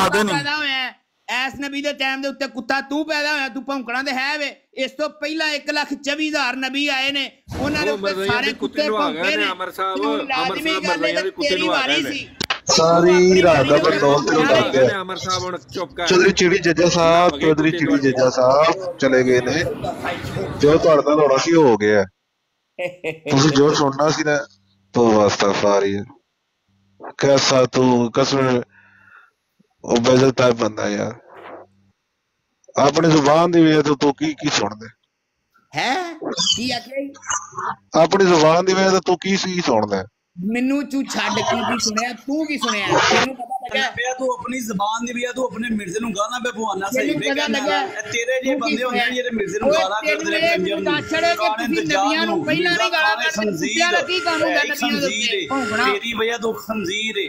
L: ਆਖਦੇ ਨੇ।
H: ਪੈਦਾ ਹੋਇਆ। ਐਸ ਨਬੀ ਦੇ ਟਾਈਮ ਦੇ ਉੱਤੇ ਕੁੱਤਾ ਤੂੰ ਪੈਦਾ ਹੋਇਆ ਤੂੰ ਭੌਂਕਣਾ ਤੇ ਹੈ ਵੇ। ਇਸ ਤੋਂ ਪਹਿਲਾਂ 1 ਲੱਖ 24 ਹਜ਼ਾਰ ਨਬੀ ਆਏ ਨੇ। ਉਹਨਾਂ ਦੇ ਉੱਤੇ ਸਾਰੇ ਕੁੱਤੇ ਭੌਂਕੇ ਨੇ ਅਮਰ ਸਾਹਿਬ ਅਮਰ ਸਾਹਿਬ ਦੇ ਕੁੱਤੇ ਨੂੰ ਆ ਗਏ ਨੇ।
C: ਸਾਰੀ ਰਾਤ ਦਾ ਬੰਦੋਬਸਤ ਨੂੰ ਕਰਦੇ ਆ।
N: ਅਮਰ ਸਾਹਿਬ ਹੁਣ ਚੁੱਪ ਕਰ।
C: ਚੌਧਰੀ ਚਿੜੀ ਜੱਜਾ ਸਾਹਿਬ ਚੌਧਰੀ ਚਿੜੀ ਜੱਜਾ ਸਾਹਿਬ ਚਲੇ ਗਏ ਨੇ। ਜੋ ਤੁਹਾਡੇ ਨਾਲ ਹੋਣਾ ਸੀ ਹੋ ਗਿਆ। ਤੁਸੀਂ ਜੋ ਸੁਣਨਾ ਸੀ ਨਾ ਤੋ ਵਾਸਤਾ ਸਾਰੀ ਕੈਸਾ ਤੂੰ ਕਸਮ ਉਹ ਬੇਜ਼ਲ ਟਾਈਪ ਬੰਦਾ ਯਾਰ। ਆਪਣੀ ਜ਼ੁਬਾਨ ਦੀ ਵਜ੍ਹਾ ਤੋਂ ਤੂੰ ਕੀ ਕੀ ਸੁਣਦਾ?
H: ਹੈ? ਕੀ ਆਖਿਆ ਜੀ?
C: ਆਪਣੀ ਜ਼ੁਬਾਨ ਦੀ ਵਜ੍ਹਾ ਤੋਂ ਤੂੰ ਕੀ ਸੀ ਸੁਣਦਾ?
H: ਮੈਨੂੰ ਤੂੰ ਛੱਡ ਕੀ ਕੀ ਸੁਣਿਆ? ਤੂੰ ਕੀ ਸੁਣਿਆ? ਤੈਨੂੰ ਪਤਾ ਲੱਗਾ।
M: ਪਿਆ ਤੂੰ ਆਪਣੀ ਜ਼ਬਾਨ ਦੀ ਵੀ ਆ ਤੂੰ ਆਪਣੇ ਮਿਰਜ਼ੇ ਨੂੰ ਗਾਣਾ ਬੇ ਪਵਾਨਾ ਸਹੀ ਵੇ
H: ਪਤਾ ਲੱਗਾ।
M: ਤੇਰੇ ਜੇ ਬੰਦੇ ਹੁੰਦੇ ਨੇ ਜਿਹੜੇ ਮਿਰਜ਼ੇ ਨੂੰ ਗਾਲਾਂ ਕਰਦੇ ਨੇ
H: ਤੈਨੂੰ ਇਹ
M: ਕੰਜਰ ਨੂੰ
H: ਦੱਸੜੇ ਕਿ
M: ਗਾਣੇ
H: ਤੁਸੀਂ ਨਬੀਆਂ ਨੂੰ ਪਹਿਲਾਂ ਨਹੀਂ ਗਾਲਾਂ ਕੱਢਦੇ, ਕੁੱਤਿਆਂ ਦਾ ਕੀ ਕਾਨੂੰਨ ਹੈ
M: ਇਹ
H: ਨਬੀਆਂ ਦੇ ਉੱਤੇ?
M: ਖੰਜ਼ੀਰ ਏ।
H: ਭੌਂਕਣਾ।
M: ਤੇਰੀ ਵਜ੍ਹਾ ਤੋਂ ਖੰਜ਼ੀਰ ਏ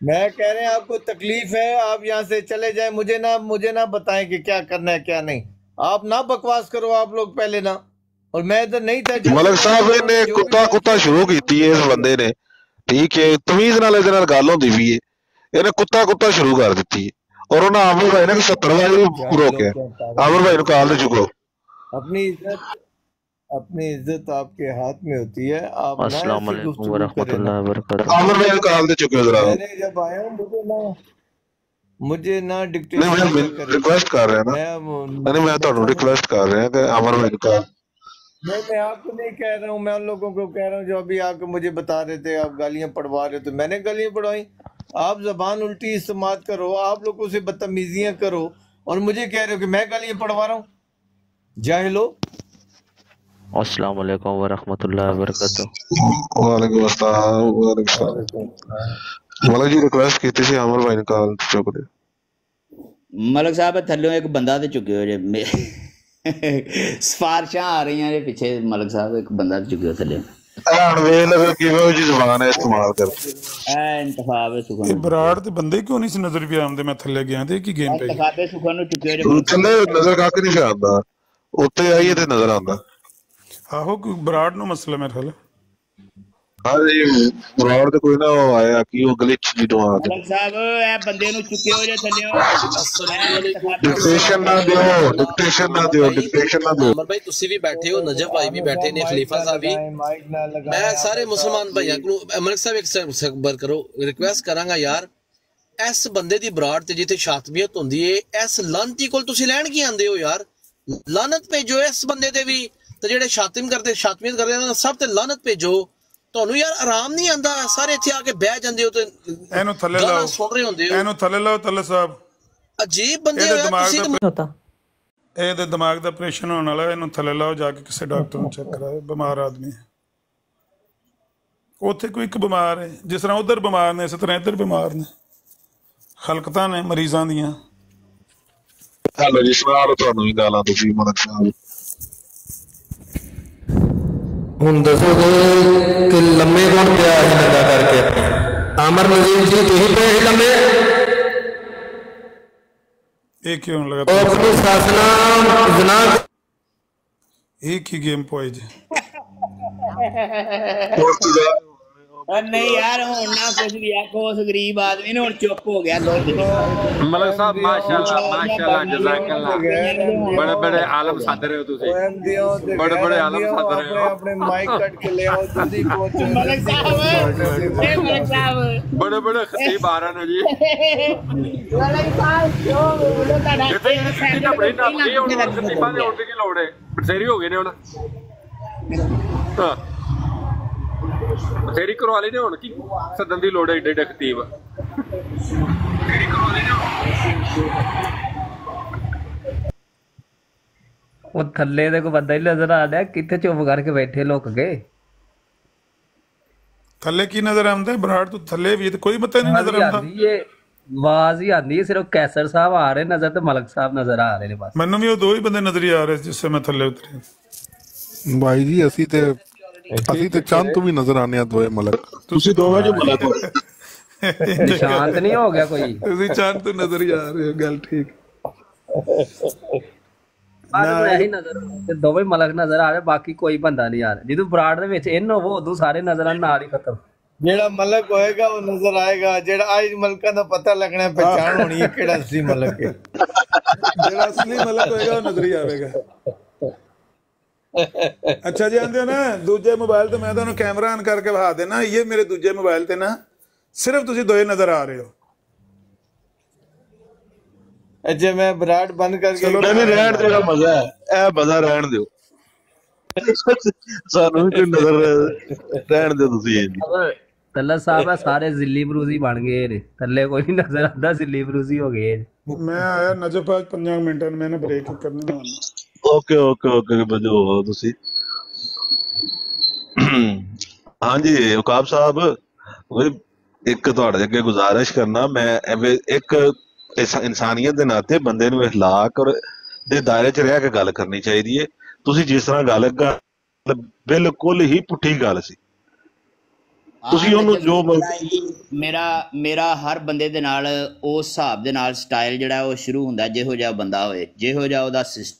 D: میں کہہ رہے ہیں آپ
N: کو
D: تکلیف
N: ہے
D: آپ یہاں
N: سے چلے جائیں مجھے نہ مجھے نہ بتائیں
D: کہ کیا کرنا ہے کیا نہیں۔ آپ نہ بکواس کرو آپ لوگ پہلے نہ۔ اور میں ادھر نہیں تھا ملک صاحب نے کتا کتا شروع کی تھی اس بندے نے۔ ٹھیک ہے تمیز نال ادھر گالوں دی
C: بھی ہے۔ ਇਹਨੇ ਕੁੱਤਾ ਕੁੱਤਾ ਸ਼ੁਰੂ ਕਰ ਦਿੱਤੀ ਹੈ ਔਰ ਉਹਨਾਂ ਆਮਰ ਭਾਈ ਨੇ ستر بھائی روکے آمر بھائی نے ਕਾਲ ਤੇ
D: چکو۔ اپنی عزت اپنی عزت آپ کے ہاتھ میں
O: ہوتی
D: ہے۔
O: آپ
D: السلام علیکم
O: ورحمۃ
D: اللہ
O: وبرکاتہ۔
C: عامر بھائی کال دے چکے ذرا۔ میں
D: نے جب آیا ہوں مجھے نہ مجھے نہ
C: ڈکٹیٹ
D: نہیں
C: میں
D: ریکویسٹ کر
C: رہا ہوں نا۔ میں
D: تانوں
C: ریکویسٹ کر رہا ہوں کہ عامر بھائی کا۔ نہیں میں آپ
D: کو نہیں کہہ رہا ہوں میں ان لوگوں کو کہہ رہا ہوں جو ابھی آ کے مجھے بتا رہے تھے آپ گالیاں پڑھوا رہے تھے۔ میں نے گالیاں پڑھوائی آپ زبان الٹی استعمال کرو آپ لوگوں سے بدتمیزیاں کرو اور مجھے کہہ رہے ہو کہ میں گالیاں پڑھوا رہا ہوں۔ جاہلو۔
O: अस्सलाम वालेकुम वरहमतुल्लाहि वबरकातुहू
C: ਵਾਲੇਕੁਮ ਅਸਲਾਮ ਵਾਲੇਕੁਮ ਸਲਾਮ ਮਲਕ ਜੀ ਰਿਕੁਐਸਟ ਕੀਤੀ ਸੀ ਅਮਰ ਭਾਈ ਨੂੰ ਕਾਲ ਤੇ ਚੁੱਕ ਲਿਓ
H: ਮਲਕ ਸਾਹਿਬ ਥੱਲੇ ਇੱਕ ਬੰਦਾ ਤੇ ਚੁੱਕਿਓ ਜੇ ਮੇ- ਸਿਫਾਰਸ਼ਾਂ ਆ ਰਹੀਆਂ ਜੇ ਪਿੱਛੇ ਮਲਕ ਸਾਹਿਬ ਇੱਕ ਬੰਦਾ ਤੇ ਚੁੱਕਿਓ ਥੱਲੇ
C: ਹਣ ਵੇਖ ਲੈ ਫਿਰ ਕਿਵੇਂ ਉਹ ਜੀ ਜ਼ਬਾਨ ਹੈ ਇਸਤੇਮਾਲ ਕਰ
H: ਐ ਇੰਤਖਾਬ
A: ਇਹ
H: ਸੁਖਨ
A: ਬਰਾੜ ਦੇ ਬੰਦੇ ਕਿਉਂ ਨਹੀਂ ਸੀ ਨਜ਼ਰ ਵੀ ਆਉਂਦੇ ਮੈਂ ਥੱਲੇ ਗਿਆ ਤੇ ਇਹ ਕੀ ਗੇਮ ਪਈ
H: ਇੰਤਖਾਬੇ ਸੁਖਨ ਨੂੰ ਚੁੱਕਿਓ ਜੇ
C: ਤੂੰ ਥੱਲੇ ਨਜ਼ਰ ਕੱਕ ਨਹੀਂ ਆਉਂਦਾ ਉੱਤੇ ਆਈਏ ਤੇ ਨਜ਼ਰ ਆਉਂਦਾ
A: ਆਹੋ ਕੋਈ ਬਰਾੜ ਨੂੰ ਮਸਲਾ ਮੇਰੇ ਖਿਆਲ।
C: ਹਾਂ ਬਰਾੜ ਤੇ ਕੋਈ ਨਾ ਆਇਆ ਕਿ ਉਹ ਗਲਿਚ ਜਦੋਂ ਆ
H: ਤੇ ਸਾਹਿਬ ਇਹ ਬੰਦੇ ਨੂੰ ਚੁੱਕਿਓ ਜੇ ਥੱਲਿਓ?
C: ਡਿਕਟੇਸ਼ਨ ਨਾ ਦਿਓ ਡਿਕਟੇਸ਼ਨ ਨਾ ਦਿਓ ਡਿਕਟੇਸ਼ਨ ਨਾ ਦਿਓ।
P: ਅਮਰ ਭਾਈ ਤੁਸੀਂ ਵੀ ਬੈਠੇ ਹੋ ਨਜਬ ਭਾਈ ਵੀ ਬੈਠੇ ਨੇ ਖਲੀਫਾ ਸਾਹਿਬ ਵੀ। ਮੈਂ ਸਾਰੇ ਮੁਸਲਮਾਨ ਭਾਈਆਂ ਨੂੰ ਅਮਰ ਸਾਹਿਬ ਇੱਕ ਸਬਰ ਕਰੋ ਰਿਕੁਐਸਟ ਕਰਾਂਗਾ ਯਾਰ। ਇਸ ਬੰਦੇ ਦੀ ਬਰਾੜ ਤੇ ਜਿੱਥੇ ਸ਼ਾਤਮੀਅਤ ਹੁੰਦੀ ਏ ਇਸ ਲਾਂਤੀ ਕੋਲ ਤੁਸੀਂ ਲੈਣ ਕੀ ਆਂਦੇ ਹੋ ਯਾਰ? ਲਾਨਤ ਭੇਜੋ ਇਸ ਬੰਦੇ ਤੇ ਵੀ। ਤੇ ਜਿਹੜੇ ਸ਼ਾਤਮ ਕਰਦੇ ਸ਼ਾਤਮੀਅਤ ਕਰਦੇ ਉਹਨਾਂ ਸਭ ਤੇ ਲਾਨਤ ਭੇਜੋ। ਤੁਹਾਨੂੰ ਯਾਰ ਆਰਾਮ ਨਹੀਂ ਆਂਦਾ ਸਾਰੇ ਇੱਥੇ ਆ ਕੇ ਬਹਿ ਜਾਂਦੇ ਹੋ ਤੇ
A: ਇਹਨੂੰ ਥੱਲੇ
P: ਗਾਲਾਂ
A: ਲਾਓ।
P: ਸੁਣ ਰਹੇ ਹੁੰਦੇ ਹੋ।
A: ਇਹਨੂੰ ਥੱਲੇ ਲਾਓ ਤੱਲੇ ਸਾਹਿਬ
P: ਅਜੀਬ ਬੰਦੇ ਹੋ ਤੁਸੀਂ ਤਾਂ
A: ਇਹਦੇ ਦਿਮਾਗ ਦਾ ਆਪਰੇਸ਼ਨ ਹੋਣ ਵਾਲਾ ਇਹਨੂੰ ਥੱਲੇ ਲਾਓ ਜਾ ਕੇ ਕਿਸੇ ਡਾਕਟਰ ਨੂੰ ਚੈੱਕ ਕਰਾਓ ਬਿਮਾਰ ਆਦਮੀ ਹੈ। ਉੱਥੇ ਕੋਈ ਇੱਕ ਬਿਮਾਰ ਹੈ ਜਿਸ ਤਰ੍ਹਾਂ ਉਧਰ ਬਿਮਾਰ ਨੇ ਇਸੇ ਤਰ੍ਹਾਂ ਇੱਧਰ ਬਿਮਾਰ ਨੇ। ਹਲਕਤਾਂ ਨੇ ਮਰੀਜ਼ਾਂ ਦੀਆਂ।
C: ਹੈਲੋ ਜੀ ਸੁਣਾ ਤੁਹਾਨੂੰ ਵੀ ਗਾਲਾਂ ਤੁਸੀਂ ਮਲਕ ਸਾਹਿਬ
Q: ہوں دسو گے کہ لمے کون پیا ہے ننگا
A: کر کے
Q: اپنے
A: عامر
Q: نظیم جی تو ہی
A: پہ لمے ایک ہی گیم
H: پوائ جی نہیں یار ہوں نہ کچھ بھی آکھو اس غریب آدمی نے ہوں چپ ہو گیا
N: ملک صاحب ماشاءاللہ ماشاءاللہ جزاک اللہ بڑے بڑے عالم سد رہے ہو تسی۔ بڑے بڑے عالم سد رہے
D: ہو۔ اپنے مائک کٹ کے لے آؤ تسی
H: کوچ ملک صاحب اے ملک
N: صاحب۔ بڑے بڑے خطیب آ رہے ہیں
H: جی۔ ملک صاحب جو بولو
N: تا ڈاکٹر تے تے بڑے نا بڑے ہون خطیباں دے ہون دی لوڑ ہے۔ سیری ہو گئے نے ہن ہاں۔ ਬਥੇਰੀ ਕਰਵਾ ਲਈ ਨੇ ਹੁਣ ਕੀ ਸੱਦਣ ਦੀ ਲੋੜ ਹੈ ਏਡੇ ਏਡੇ ਖਤੀਬ
R: ਉਹ ਥੱਲੇ ਤੇ ਕੋਈ ਬੰਦਾ ਹੀ ਨਜ਼ਰ ਆ ਰਿਹਾ ਕਿੱਥੇ ਚੁੱਪ ਕਰਕੇ ਬੈਠੇ ਲੁੱਕ ਕੇ
A: ਥੱਲੇ ਕੀ ਨਜ਼ਰ ਆਉਂਦਾ ਹੈ? ਬਰਾੜ ਤੋਂ ਥੱਲੇ ਵੀ ਤੇ ਕੋਈ ਪਤਾ ਨਹੀਂ ਨਜ਼ਰ
R: ਆਵਾਜ਼
A: ਆਉਂਦਾ
R: ਆਉਂਦੀ ਏ ਆਵਾਜ਼ ਹੀ ਆਉਂਦੀ ਏ ਸਿਰਫ ਕੈਸਰ ਸਾਹਿਬ ਆ ਰਹੇ ਨਜ਼ਰ ਤੇ ਮਲਕ ਸਾਹਿਬ ਨਜ਼ਰ ਆ ਰਹੇ ਨੇ ਬਸ
A: ਮੈਨੂੰ ਵੀ ਉਹ ਦੋ ਹੀ ਬੰਦੇ ਨਜ਼ਰ ਹੀ ਆ ਰਹੇ ਜਿਸ ਸੇ ਮੈਂ ਥੱਲੇ ਉਤਰਿਆ
S: ਭਾਈ ਜੀ ਅਸੀਂ ਤੇ ਅਸੀਂ ਤੇ ਚੰਦ ਤੋਂ ਵੀ ਨਜ਼ਰ ਆਨੇ ਆ ਦੋਏ ਮਲਕ।
C: ਤੁਸੀਂ ਦੋਵੇਂ ਜੋ ਮਲਕ ਹੋ।
R: ਨਿਸ਼ਾਂਤ ਨਹੀਂ ਹੋ ਗਿਆ ਕੋਈ?
A: ਤੁਸੀਂ ਚੰਦ ਤੋਂ ਨਜ਼ਰ ਹੀ ਆ ਰਹੇ ਹੋ ਗੱਲ ਠੀਕ।
R: ਬਾਹਰ ਇਹੀ ਨਜ਼ਰ ਤੇ ਦੋਵੇਂ ਮਲਕ ਨਜ਼ਰ ਆ ਰਹੇ ਬਾਕੀ ਕੋਈ ਬੰਦਾ ਨਹੀਂ ਆ ਰਿਹਾ। ਜਦੋਂ ਬਰਾੜ ਦੇ ਵਿੱਚ ਇਨ ਹੋਵੋ ਉਦੋਂ ਸਾਰੇ ਨਜ਼ਰਾਂ ਨਾਲ ਹੀ ਖਤਮ।
D: ਜਿਹੜਾ ਮਲਕ ਹੋਏਗਾ ਉਹ ਨਜ਼ਰ ਆਏਗਾ। ਜਿਹੜਾ ਅੱਜ ਮਲਕਾਂ ਦਾ ਪਤਾ ਲੱਗਣਾ ਪਛਾਣ ਹੋਣੀ ਹੈ ਕਿਹੜਾ ਅਸਲੀ ਮਲਕ ਹੈ।
A: ਜਿਹੜਾ ਅਸਲੀ ਮਲਕ ਹੋਏਗਾ ਉਹ ਨਜ਼ਰ ਹੀ ਆਵੇਗਾ। ਅੱਛਾ ਜੀ ਆਂਦੇ ਨਾ ਦੂਜੇ ਮੋਬਾਈਲ ਤੇ ਮੈਂ ਤੁਹਾਨੂੰ ਕੈਮਰਾ ਆਨ ਕਰਕੇ ਵਿਖਾ ਦੇਣਾ ਇਹ ਮੇਰੇ ਦੂਜੇ ਮੋਬਾਈਲ ਤੇ ਨਾ ਸਿਰਫ ਤੁਸੀਂ ਦੋਏ ਨਜ਼ਰ ਆ ਰਹੇ ਹੋ।
D: ਅੱਛਾ ਮੈਂ ਬਰਾੜ ਬੰਦ ਕਰਕੇ
C: ਨਹੀਂ ਨਹੀਂ ਰਹਿਣ ਦੇ ਮਜ਼ਾ ਹੈ। ਇਹ ਮਜ਼ਾ ਰਹਿਣ ਦਿਓ। ਸਾਨੂੰ ਵੀ ਕੋਈ ਨਜ਼ਰ ਰਹਿਣ ਦਿਓ ਤੁਸੀਂ
R: ਤੱਲਾ ਸਾਹਿਬ ਆ ਸਾਰੇ ਜ਼ਿੱਲੀ ਬਰੂਜ਼ੀ ਬਣ ਗਏ ਨੇ। ਥੱਲੇ ਕੋਈ ਨਹੀਂ ਨਜ਼ਰ ਆਉਂਦਾ ਜ਼ਿੱਲੀ ਬਰੂਜ਼ੀ ਹੋ ਗਏ ਨੇ।
A: ਮੈਂ ਆਇਆ ਨਜਫ ਅੱਜ 5 ਮਿੰਟਾਂ ਨੂੰ ਮੈਨੇ ਬ੍ਰੇਕ ਕਰਨੀ। ਨਾ
C: ਓਕੇ ਓਕੇ ਓਕੇ ਬਜੋ ਤੁਸੀਂ ਹਾਂਜੀ ਉਕਾਬ ਸਾਹਿਬ ਉਹ ਇੱਕ ਤੁਹਾਡੇ ਅੱਗੇ ਗੁਜ਼ਾਰਿਸ਼ ਕਰਨਾ ਮੈਂ ਐਵੇਂ ਇੱਕ ਇਸ- ਇਨਸਾਨੀਅਤ ਦੇ ਨਾਤੇ ਬੰਦੇ ਨੂੰ اخلاق ਔਰ ਦੇ ਦਾਇਰੇ 'ਚ ਰਹਿ ਕੇ ਗੱਲ ਕਰਨੀ ਚਾਹੀਦੀ ਹੈ ਤੁਸੀਂ ਜਿਸ ਤਰ੍ਹਾਂ ਗੱਲ ਕਰ ਬਿਲਕੁਲ ਹੀ ਪੁੱਠੀ ਗੱਲ ਸੀ ਤੁਸੀਂ ਉਹਨੂੰ ਜੋ
H: ਮੇਰਾ ਮੇਰਾ ਹਰ ਬੰਦੇ ਦੇ ਨਾਲ ਉਸ ਹਿਸਾਬ ਦੇ ਨਾਲ ਸਟਾਈਲ ਜਿਹੜਾ ਉਹ ਸ਼ੁਰੂ ਹੁੰਦਾ ਜਿਹੋ ਜਿਹਾ ਬੰਦਾ ਹੋਏ ਜਿਹੋ ਜਿਹਾ ਉਹਦਾ ਸਿਸਟਮ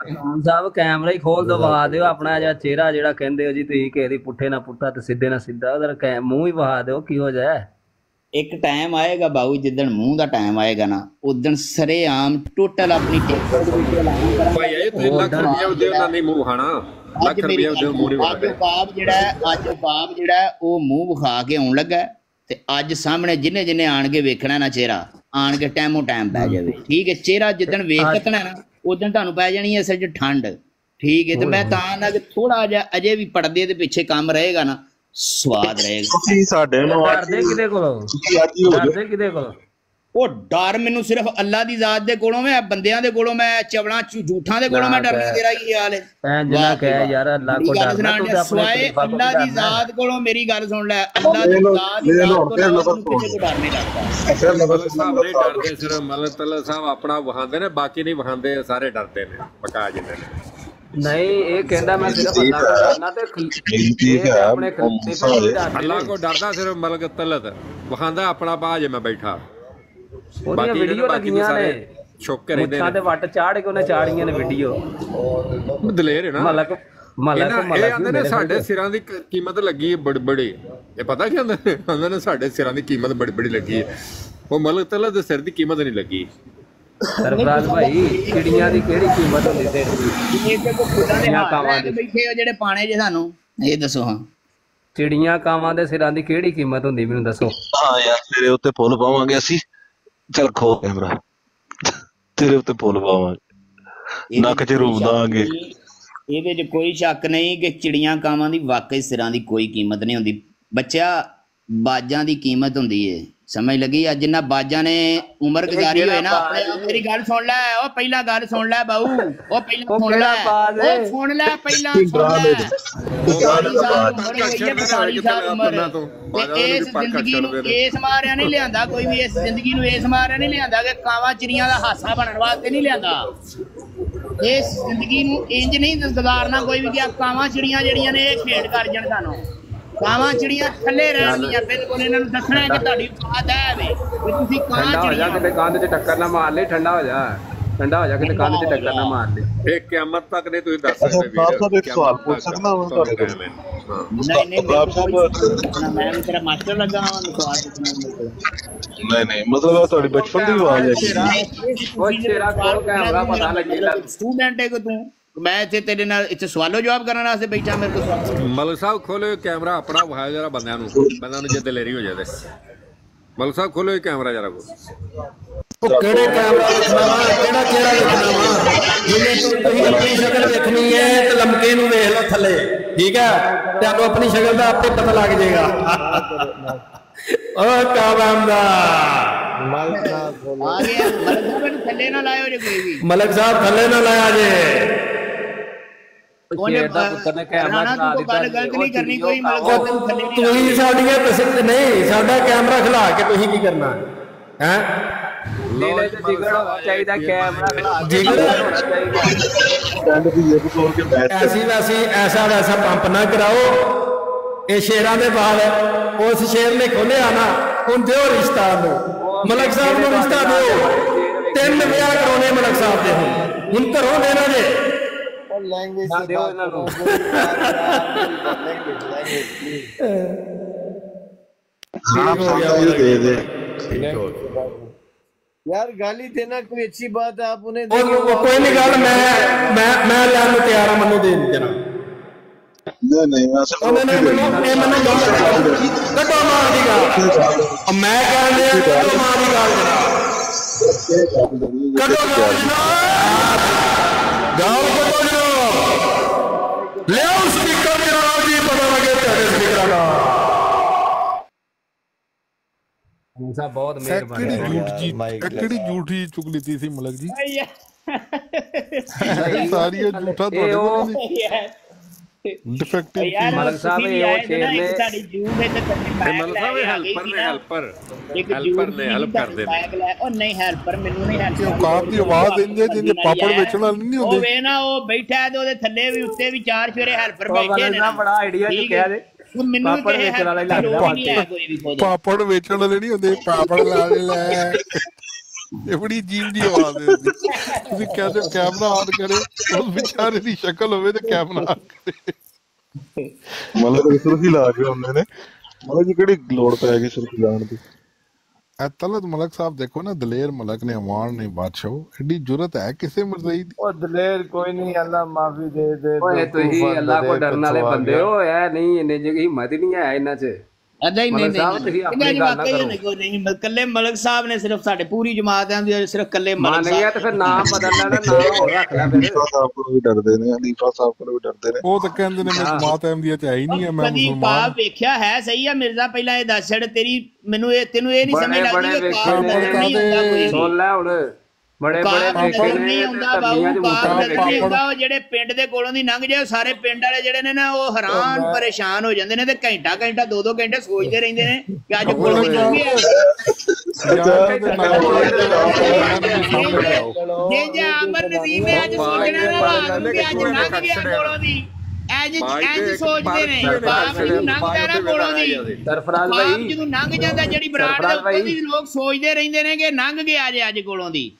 R: ਸਾਹਿਬ ਕੈਮਰਾ ਹੀ ਖੋਲ ਦੋ ਵਹਾ ਦਿਓ ਆਪਣਾ ਜਿਹਾ ਚਿਹਰਾ ਜਿਹੜਾ ਕਹਿੰਦੇ ਹੋ ਜੀ ਤੁਸੀਂ ਕਿਸੇ ਦੀ ਪੁੱਠੇ ਨਾ ਪੁੱਠਾ ਤੇ ਸਿੱਧੇ ਨਾ ਸਿੱਧਾ ਉਹਦਾ ਕੈ- ਮੂੰਹ ਹੀ ਵਹਾ ਦਿਓ ਕੀ ਹੋ ਜਾਏ
H: ਇੱਕ ਟਾਈਮ ਆਏਗਾ ਬਾਊ ਜਿੱਦਣ ਮੂੰਹ ਦਾ ਟਾਈਮ ਆਏਗਾ ਨਾ ਉਦਣ ਸਰੇਆਮ ਟੋਟਲ ਆਪਣੀ ਲਾਉਂ
N: ਭਾਈ ਇਹ ਤੁਸੀਂ ਲੱਖ ਰੁਪਏ ਉਹਦੇ ਉਹਨਾਂ ਨਹੀਂ ਮੂੰਹ ਖਾਣਾ ਲੱਖ ਰੁਪਏ ਉਹਦੇ ਮੂੰਹ ਨਹੀਂ
H: ਅੱਜ ਬਾਪ ਜਿਹੜਾ ਅੱਜ ਬਾਪ ਜਿਹੜਾ ਉਹ ਮੂੰਹ ਵਿਖਾ ਕੇ ਆਉਣ ਲੱਗਾ ਤੇ ਅੱਜ ਸਾਹਮਣੇ ਜਿੰਨੇ ਜਿੰਨੇ ਆਣ ਕੇ ਵੇਖਣਾ ਨਾ ਚਿਹਰਾ ਆਣ ਕੇ ਟਾਈਮੋ ਟਾਈਮ ਪੈ ਜਾਵੇ। ਠੀਕ ਹੈ ਚਿਹਰਾ ਜਿੱਦਣ ਵੇਖ ਕੱਤਣਾ ਨਾ ਉਦੋਂ ਤੁਹਾਨੂੰ ਪੈ ਜਾਣੀ ਹੈ ਅਸਲ 'ਚ ਠੰਡ। ਠੀਕ ਹੈ ਤੇ ਮੈਂ ਤਾਂ ਨਾ ਕਿ ਥੋੜਾ ਜਿਹਾ ਅਜੇ ਵੀ ਪਰਦੇ ਦੇ ਪਿੱਛੇ ਕੰਮ ਰਹੇਗਾ ਨਾ ਸਵਾਦ ਰਹੇਗਾ।
C: ਤੁਸੀਂ ਸਾਡੇ ਨੂੰ ਅੱਜ
R: ਡਰਦੇ ਕਿਹਦੇ ਕੋਲੋਂ? ਡਰਦੇ ਕਿਹਦੇ ਕੋਲੋਂ?
H: ਉਹ ਡਰ ਮੈਨੂੰ ਸਿਰਫ ਅੱਲਾ ਦੀ ਜ਼ਾਤ ਦੇ ਕੋਲੋਂ ਮੈਂ ਬੰਦਿਆਂ ਦੇ ਕੋਲੋਂ ਮੈਂ ਚਵਲਾਂ ਝੂਠਾਂ ਦੇ ਕੋਲੋਂ ਮੈਂ ਡਰਨਾ ਤੇਰਾ ਕੀ ਹਾਲ ਹੈ।
R: ਐਂ ਜਿਨਾ ਕਹਿ ਯਾਰ ਅੱਲਾ ਕੋ ਡਰਨਾ ਤੂੰ ਤੇ ਆਪਣੇ
H: ਅੱਲਾ ਦੀ ਜ਼ਾਤ ਕੋਲੋਂ ਮੇਰੀ ਗੱਲ ਸੁਣ ਲੈ ਅੱਲਾ ਦੀ ਜ਼ਾਤ ਦੀ ਜ਼ਾਤ ਕੋਲੋਂ ਕਿਸੇ ਤੋਂ ਡਰ ਨਹੀਂ ਲੱਗਦਾ।
C: ਫਿਰ
N: ਮਲਕ
C: ਲਫ਼ਜ਼
N: ਸਾਹਿਬ ਨਹੀਂ ਡਰਦੇ ਸਿਰਫ ਮਲਕ ਤਲ ਸਾਹਿਬ ਆਪਣਾ ਵਹਾਉਂਦੇ ਨੇ ਬਾਕੀ ਨਹੀਂ ਵਹਾਉਂਦੇ ਸਾਰੇ ਡਰਦੇ ਨੇ ਪਕਾ ਜਿੰਦੇ ਨੇ।
R: ਨਹੀਂ ਇਹ ਕਹਿੰਦਾ ਮੈਂ ਸਿਰਫ ਅੱਲਾ ਕੋ ਡਰਨਾ ਤੇ ਖਲ-
C: ਠੀਕ
R: ਇਹ ਤੇ
C: ਹੈ
R: ਆਪਣੇ ਖਲੀਫੇ ਨੇ।
N: ਕੋ ਡਰਦਾ ਸਿਰਫ ਮਲਕ ਤਲਤ ਵਹਾਉਂਦਾ ਆਪਣਾ ਬਾਜ ਮੈਂ ਬੈਠਾ।
R: ਉਹਦੀਆਂ
N: ਬਾਕੀ
R: ਵੀਡੀਓ
N: ਬਾਕੀ
R: ਲੱਗੀਆਂ
N: ਸਾਰੇ
R: ਨੇ।
N: ਛੁੱਕ ਕੇ ਰਹਿੰਦੇ
R: ਮੁੱਛਾਂ ਤੇ
N: ਨੇ
R: ਵੱਟ ਚਾੜ ਕੇ ਉਹਨੇ ਚਾੜੀਆਂ ਨੇ ਵੀਡੀਓ
N: ਦਲੇਰ ਹੈ ਨਾ।
R: ਮਲਕ ਮਲਕ
N: ਇਹਨਾਂ-
R: ਮਲਕ
N: ਇਹ ਆਂਦੇ ਨੇ ਸਾਡੇ। ਸਿਰਾਂ ਦੀ ਕ- ਕੀਮਤ ਲੱਗੀ ਹੈ ਬੜੀ ਬੜੀ ਇਹ ਪਤਾ ਕੀ ਆਂਦੇ ਨੇ? ਆਂਦੇ ਨੇ ਸਾਡੇ ਸਿਰਾਂ ਦੀ ਕੀਮਤ ਬੜੀ ਬੜੀ ਲੱਗੀ ਹੈ। ਉਹ ਮਲਕ ਤਲਤ ਦੇ ਸਿਰ ਦੀ ਕੀਮਤ ਨਹੀਂ ਲੱਗੀ।
R: ਸਰਫਰਾਜ਼ ਭਾਈ ਚਿੜੀਆਂ ਦੀ ਕਿਹੜੀ ਕੀਮਤ ਹੁੰਦੀ ਤੇ?
H: ਇਹ ਤੇ ਕੋ ਖੁਦਾ ਹਾਲ
R: ਕਾਵਾਂ
H: ਲੈ ਕੇ
R: ਦੀ
H: ਬੈਠੇ ਹੋ ਜਿਹੜੇ ਪਾਣੇ ਜੇ ਸਾਨੂੰ। ਇਹ ਦੱਸੋ ਹਾਂ।
R: ਚਿੜੀਆਂ ਕਾਵਾਂ ਦੇ ਸਿਰਾਂ ਦੀ ਕਿਹੜੀ ਕੀਮਤ ਹੁੰਦੀ ਮੈਨੂੰ ਦੱਸੋ।
C: ਹਾਂ ਯਾਰ ਤੇਰੇ ਉੱਤੇ ਫੁੱਲ ਪਾਵਾਂਗੇ ਅਸੀਂ। ਚਲ ਖੋ ਕੈਮਰਾ ਤੇਰੇ ਉੱਤੇ ਫੁੱਲ ਪਾਵਾਂਗੇ। ਨੱਕ 'ਚ ਰੂਪ ਦਾਂਗੇ।
H: ਇਹਦੇ 'ਚ ਕੋਈ ਸ਼ੱਕ ਨਹੀਂ ਕਿ ਚਿੜੀਆਂ ਕਾਵਾਂ ਦੀ ਵਾਕਈ ਸਿਰਾਂ ਦੀ ਕੋਈ ਕੀਮਤ ਨਹੀਂ ਹੁੰਦੀ। ਬੱਚਾ ਬਾਜਾਂ ਦੀ ਕੀਮਤ ਹੁੰਦੀ ਏ। ਸਮਝ ਲੱਗੀ ਆ ਜਿੰਨਾ ਬਾਜਾਂ ਨੇ ਉਮਰ ਗੁਜ਼ਾਰੀ ਹੋਏ ਨਾ ਆਪਣੇ ਮੇਰੀ ਗੱਲ ਸੁਣ ਲੈ ਉਹ ਪਹਿਲਾਂ ਗੱਲ ਸੁਣ ਲੈ ਬਾਊ ਉਹ ਪਹਿਲਾਂ ਸੁਣ ਲੈ ਉਹ ਸੁਣ ਲੈ ਪਹਿਲਾਂ ਸੁਣ ਲੈ। ਚਾਲੀ ਸਾਲ ਉਮਰ ਹੋਈ ਹੈ 45 ਸਾਲ ਉਮਰ। ਤੇ। ਇਸ ਜ਼ਿੰਦਗੀ ਨੂੰ ਇਸ ਮਾਰਿਆ ਨਹੀਂ ਲਿਆਂਦਾ ਕੋਈ ਵੀ ਇਸ ਜ਼ਿੰਦਗੀ ਨੂੰ ਇਸ ਮਾਰਿਆ ਨਹੀਂ ਲਿਆਂਦਾ ਕਿ ਕਾਵਾਂ ਚਿੜੀਆਂ ਦਾ ਹਾਸਾ ਬਣਨ ਵਾਸਤੇ ਨਹੀਂ ਲਿਆਂਦਾ। ਇਸ ਜ਼ਿੰਦਗੀ ਨੂੰ ਇੰਜ ਨਹੀਂ ਗੁਜ਼ਾਰਨਾ ਕੋਈ ਵੀ ਕਿ ਕਾਵਾਂ ਚਿੜੀਆਂ ਜਿਹੜੀਆਂ ਨੇ ਇਹ ਖੇਡ ਕਰ ਜਾਣ ਸਾਨੂੰ। ਕਾਵਾਂ ਚਿੜੀਆਂ ਥੱਲੇ ਰਹਿਣੀਆਂ ਬਿਲਕੁਲ ਇਹਨਾਂ ਨੂੰ ਦੱਸਣਾ ਕਿ ਤੁਹਾਡੀ ਬਾਤ ਹੈ ਵੇ ਵੀ ਤੁਸੀਂ ਕਾਂ ਚਿੜੀਆਂ
J: ਕਿਤੇ ਕੰਨ ਤੇ ਟੱਕਰ ਨਾ ਮਾਰ ਲੈ ਠੰਡਾ ਹੋ ਜਾ ਠੰਡਾ ਹੋ ਜਾ ਕਿਤੇ ਕੰਨ ਤੇ ਟੱਕਰ ਨਾ ਮਾਰ ਲੈ
N: ਇਹ ਕਿਆਮਤ ਤੱਕ ਨੇ ਤੁਸੀਂ ਦੱਸ ਸਕਦੇ ਵੀ
C: ਸਾਹਿਬ ਸਾਹਿਬ ਇੱਕ ਸਵਾਲ ਪੁੱਛ ਸਕਦਾ ਹਾਂ ਤੁਹਾਡੇ ਕੋਲ ਮੈਂ
H: ਨਹੀਂ ਨਹੀਂ
C: ਮੈਂ ਸਾਹਿਬ
H: ਮੈਂ ਤੇਰਾ ਮਾਸਟਰ ਲੱਗਾ ਹਾਂ ਤੁਹਾਨੂੰ ਆਜ ਤੱਕ ਨਹੀਂ
C: ਨਹੀਂ ਨਹੀਂ ਮਤਲਬ ਤੁਹਾਡੀ ਬਚਪਨ ਦੀ ਆਵਾਜ਼ ਹੈ
H: ਉਹ ਤੇਰਾ ਕੋਲ ਕੈਮਰਾ ਪਤਾ ਲੱਗੇਗਾ ਸਟੂਡੈਂਟ ਹੈ ਕਿ ਤੂੰ میں تے تیرے نال
Q: ایتھے
H: سوالو جواب کرن واسطے بیٹھا
Q: میرے کو ملک صاحب کھولو کیمرہ اپنا بھایا ذرا بندیاں نو بندیاں
J: نو جے دلیری ہو جائے ملک صاحب کھولو
Q: کیمرہ
J: ذرا کو
C: کیڑے کیمرہ رکھنا وا؟ کیڑا کیڑا
Q: رکھنا وا؟ جنے تسی اپنی شکل دیکھنی ہے تے لمکے نو ویکھ لو تھلے۔ ٹھیک ہے؟ تانوں اپنی شکل دا اپے پتہ لگ جائے گا۔ او کام دا ملک صاحب تھلے ملک صاحب تھلے نہ لایا
D: جے۔
J: ایسا
D: ویسا
J: پمپ
D: نہ
J: کراؤ۔ یہ
D: شیران دے بال
C: اس شیر نے کھولے
D: آنا ہوں رشتہ دو ملک صاحب نو رشتہ دو
Q: تین ویاہ کرونے ملک صاحب کے ہوں۔ ہوں کرو دینا جے۔ لینگویج یار گالی دینا
C: کوئی اچھی بات ہے
Q: آپ انہیں دیں گے کوئی نہیں گال میں میں لینا میں ہوں منو دے دینا۔ نہیں نہیں میں کٹو ہاں، مار دی گل میں کہہ دیا کٹو ہاں، مار دی گل کٹو مار دی گل
R: گاؤں کٹو
S: لے
R: اسپیکر
S: میرا جی پتہ لگے تیرے اسپیکر کا بہت مہربانی جھوٹ جی سیکڑی جھوٹی
R: ملک
S: جی
R: ساری
S: جھوٹا ਡਿਫੈਕਟਿਵ
R: ਮਲਕ ਸਾਹਿਬ ਇਹ ਉਹ ਸ਼ੇਰ ਨੇ
H: ਸਾਡੀ ਜੂਨ ਵਿੱਚ ਕੰਨੀ
N: ਇਹ ਮਤਲਬ ਸਾਹਿਬ ਇਹ ਹੈਲਪਰ ਨੇ ਹੈਲਪਰ
H: ਇੱਕ
N: ਹੈਲਪਰ ਨੇ ਹੈਲਪ ਕਰਦੇ ਨੇ
H: ਉਹ ਨਹੀਂ ਹੈਲਪਰ ਮੈਨੂੰ ਨਹੀਂ ਹੈਲਪ
S: ਕਿ ਔਕਾਤ ਦੀ ਆਵਾਜ਼ ਦਿੰਦੇ ਜਿੰਦੇ ਪਾਪੜ ਵੇਚਣ ਵਾਲੇ ਨਹੀਂ
H: ਉਹ
S: ਹੁੰਦੇ
H: ਵੇ ਨਾ ਉਹ ਬੈਠਾ ਤੇ ਉਹਦੇ ਥੱਲੇ ਵੀ ਉੱਤੇ ਵੀ ਚਾਰ ਫੇਰੇ ਹੈਲਪਰ
R: ਉਹ
H: ਬੈਠੇ
R: ਮਲਕ
H: ਨੇ
R: ਸਾਹਿਬ ਬੜਾ ਆਈਡੀਆ ਚੁੱਕਿਆ
H: ਉਹ ਮੈਨੂੰ
R: ਪਾਪੜ ਵੇਚਣ ਵਾਲਾ
H: ਦੀ
R: ਲੱਗਦਾ
S: ਪਾਪੜ ਵੇਚਣ ਵਾਲੇ ਨਹੀਂ ਹੁੰਦੇ ਪਾਪੜ ਲਾ ਲੈ ਬੜੀ ਅਜੀਬ ਜੀ ਆਵਾਜ਼ ਹੈ ਇਹਦੀ। ਤੁਸੀਂ ਕਹਿੰਦੇ ਹੋ ਕੈਮਰਾ ਆਨ ਕਰੇ ਉਸ ਵਿਚਾਰੇ ਦੀ ਸ਼ਕਲ ਹੋਵੇ ਤੇ ਕੈਮਰਾ ਆਨ ਕਰੇ।
C: ਮਤਲਬ ਸੁਰਖੀ ਲਾ ਕੇ ਹੁੰਦੇ ਨੇ। ਮਤਲਬ ਜੀ ਕਿਹੜੀ ਲੋੜ ਪੈ ਗਈ ਸੁਰਖੀ ਲਾਉਣ ਦੀ?
S: ਤਲਤ ਮਲਕ ਸਾਹਿਬ ਦੇਖੋ ਨਾ ਦਲੇਰ ਮਲਕ ਨੇ ਅਮਾਨ ਨੇ ਬਾਦਸ਼ਾਹ ਐਡੀ ਜੁਰਤ ਹੈ ਕਿਸੇ ਮਰਜ਼ਈ ਦੀ।
D: ਉਹ ਦਲੇਰ ਕੋਈ ਨਹੀਂ ਅੱਲਾ ਮਾਫੀ ਦੇ ਦੇ
R: ਓਏ ਤੁਸੀਂ ਅੱਲਾਹ ਕੋ
D: ਦੇ
R: ਡਰਨ ਵਾਲੇ ਬੰਦੇ। ਹੋ ਐ ਨਹੀਂ ਇੰਨੇ ਜਿਹੀ ਹਿੰਮਤ ਹੀ ਨਹੀਂ ਹੈ ਇਹਨਾਂ 'ਚ।
H: ਹੀ ਨਹੀਂ
R: ਸਾਹਿਬ
H: ਨਹੀਂ। ਨਹੀਂ
R: ਆਪਣੀ ਗੱਲ ਨਾ
H: ਵਾਕਈ
R: ਕਰੋ।
H: ਨਹੀਂ ਕੋਈ ਨਹੀਂ ਕੱਲੇ ਮਲਕ ਸਾਹਿਬ ਨੇ ਸਿਰਫ ਸਾਡੇ ਪੂਰੀ ਜਮਾਤ ਆਂਦੀ ਸਿਰਫ ਕੱਲੇ ਮਲਕ
R: ਮੰਨ ਗਿਆ ਤੇ ਫਿਰ ਨਾਮ ਬਦਲਣਾ ਤੇ ਨਾਮ ਹੋਰ ਰੱਖ ਲੈ ਫਿਰ।
C: ਸਾਹਿਬ ਕੋਲ ਵੀ ਡਰਦੇ ਨੇ ਹਨੀਫਾ ਸਾਹਿਬ ਕੋਲ ਵੀ ਡਰਦੇ ਨੇ।
S: ਉਹ ਤਾਂ ਕਹਿੰਦੇ ਨੇ ਮੈਂ ਜਮਾਤ ਅਹਿਮਦੀਆ ਚ ਹੈ ਹੀ ਨਹੀਂ ਹੈ ਮੈਂ ਮੁਸਲਮਾਨ
H: ਕਾਬ ਵੇਖਿਆ ਹੈ ਸਹੀ ਆ ਮਿਰਜ਼ਾ ਪਹਿਲਾਂ ਇਹ ਦੱਸ ਛੜ ਤੇਰੀ ਮੈਨੂੰ ਇਹ ਤੈਨੂੰ ਇਹ ਨਹੀਂ ਸਮਝ ਲੱਗਦੀ ਕਿ ਨਜ਼ਰ ਨਹੀਂ ਆਉਂਦਾ ਕੋਈ।
R: ਸੁਣ ਲੈ ਹੁਣ। ਬੜੇ ਬੜੇ
H: ਨਜ਼ਰ
R: ਨੇ
H: ਉਹ ਜਿਹੜੇ ਪਿੰਡ ਦੇ ਕੋਲੋਂ ਦੀ ਲੰਘ ਜਾਏ ਉਹ ਸਾਰੇ ਪਿੰਡ ਵਾਲੇ ਜਿਹੜੇ ਨੇ ਨਾ ਉਹ ਹੈਰਾਨ ਪਰੇਸ਼ਾਨ ਹੋ ਜਾਂਦੇ ਨੇ ਤੇ ਘੰਟਾ ਘੰਟਾ ਦੋ ਦੋ ਘੰਟੇ ਸੋਚਦੇ ਰਹਿੰਦੇ ਨੇ ਕਿ ਅੱਜ ਕੋਲੋਂ ਦੀ ਲੰਘ ਜੇ ਜੇ ਅਮਰ ਨਦੀਮ ਅੱਜ ਸੋਚਣਾ ਨਾ ਰਾਤ ਨੂੰ ਕਿ ਅੱਜ ਲੰਘ ਗਿਆ ਕੋਲੋਂ ਦੀ। ਅੱਜ ਅੱਜ ਸੋਚਦੇ ਨੇ ਬਾਪ ਨੂੰ ਲੰਘਦਾ ਨਾ ਕੋਲੋਂ ਦੀ
R: ਸਰਫਰਾਜ਼
H: ਬਾਪ
R: ਭਾਈ
H: ਜਦੋਂ ਲੰਘ ਜਾਂਦਾ ਜਿਹੜੀ ਬਰਾੜ ਦੇ। ਦੀ ਲੋਕ ਸੋਚਦੇ ਰਹਿੰਦੇ ਨੇ ਕਿ ਲੰਘ ਗਿਆ ਅੱਜ ਅੱਜ ਕੋਲੋਂ ਦੀ।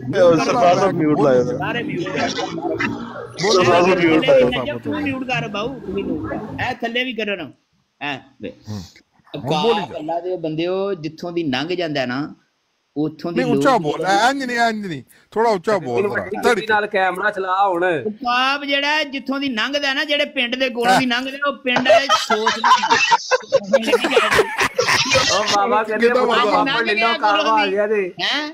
S: ਦਿਓ ਯਾਰ ਮਿਊਟ
C: ਲਾਇਆ
H: ਸਾਰੇ ਮਿਊਟ
C: ਬੋਲ ਸਰਕਾਰ ਦਾ ਮਿਊਟ ਲਾਇਆ
H: ਤੂੰ ਮਿਊਟ ਕਰ ਬਾਊ? ਤੂੰ ਵੀ ਮਿਊਟ ਐ ਥੱਲੇ ਵੀ ਕਰੋ ਨਾ। ਐ ਅੱਲਾ ਦੇ ਬੰਦਿਓ ਜਿੱਥੋਂ ਦੀ ਲੰਘ ਜਾਂਦਾ ਨਾ ਉੱਥੋਂ ਦੀ
S: ਉੱਚਾ ਬੋਲ। ਇੰਜ ਨਹੀਂ ਇੰਜ ਨਹੀਂ ਥੋੜਾ ਉੱਚਾ ਬੋਲ
R: ਤੜੀ ਨਾਲ ਕੈਮਰਾ ਚਲਾ ਹੁਣ।
H: ਕਾਬ ਜਿਹੜਾ ਜਿੱਥੋਂ ਦੀ ਲੰਘਦਾ ਨਾ ਜਿਹੜੇ ਪਿੰਡ ਦੇ ਕੋਲੋਂ ਦੀ ਲੰਘਦਾ ਉਹ ਪਿੰਡ ਵਾਲੇ ਸੋਚਦੇ
R: ਉਹ ਮਾਵਾ ਕਹਿੰਦੇ? ਪਾਪੜ ਲੈ ਲਓ ਕਾਵਾ ਆ ਗਿਆ ਤੇ।
H: ਹੈ?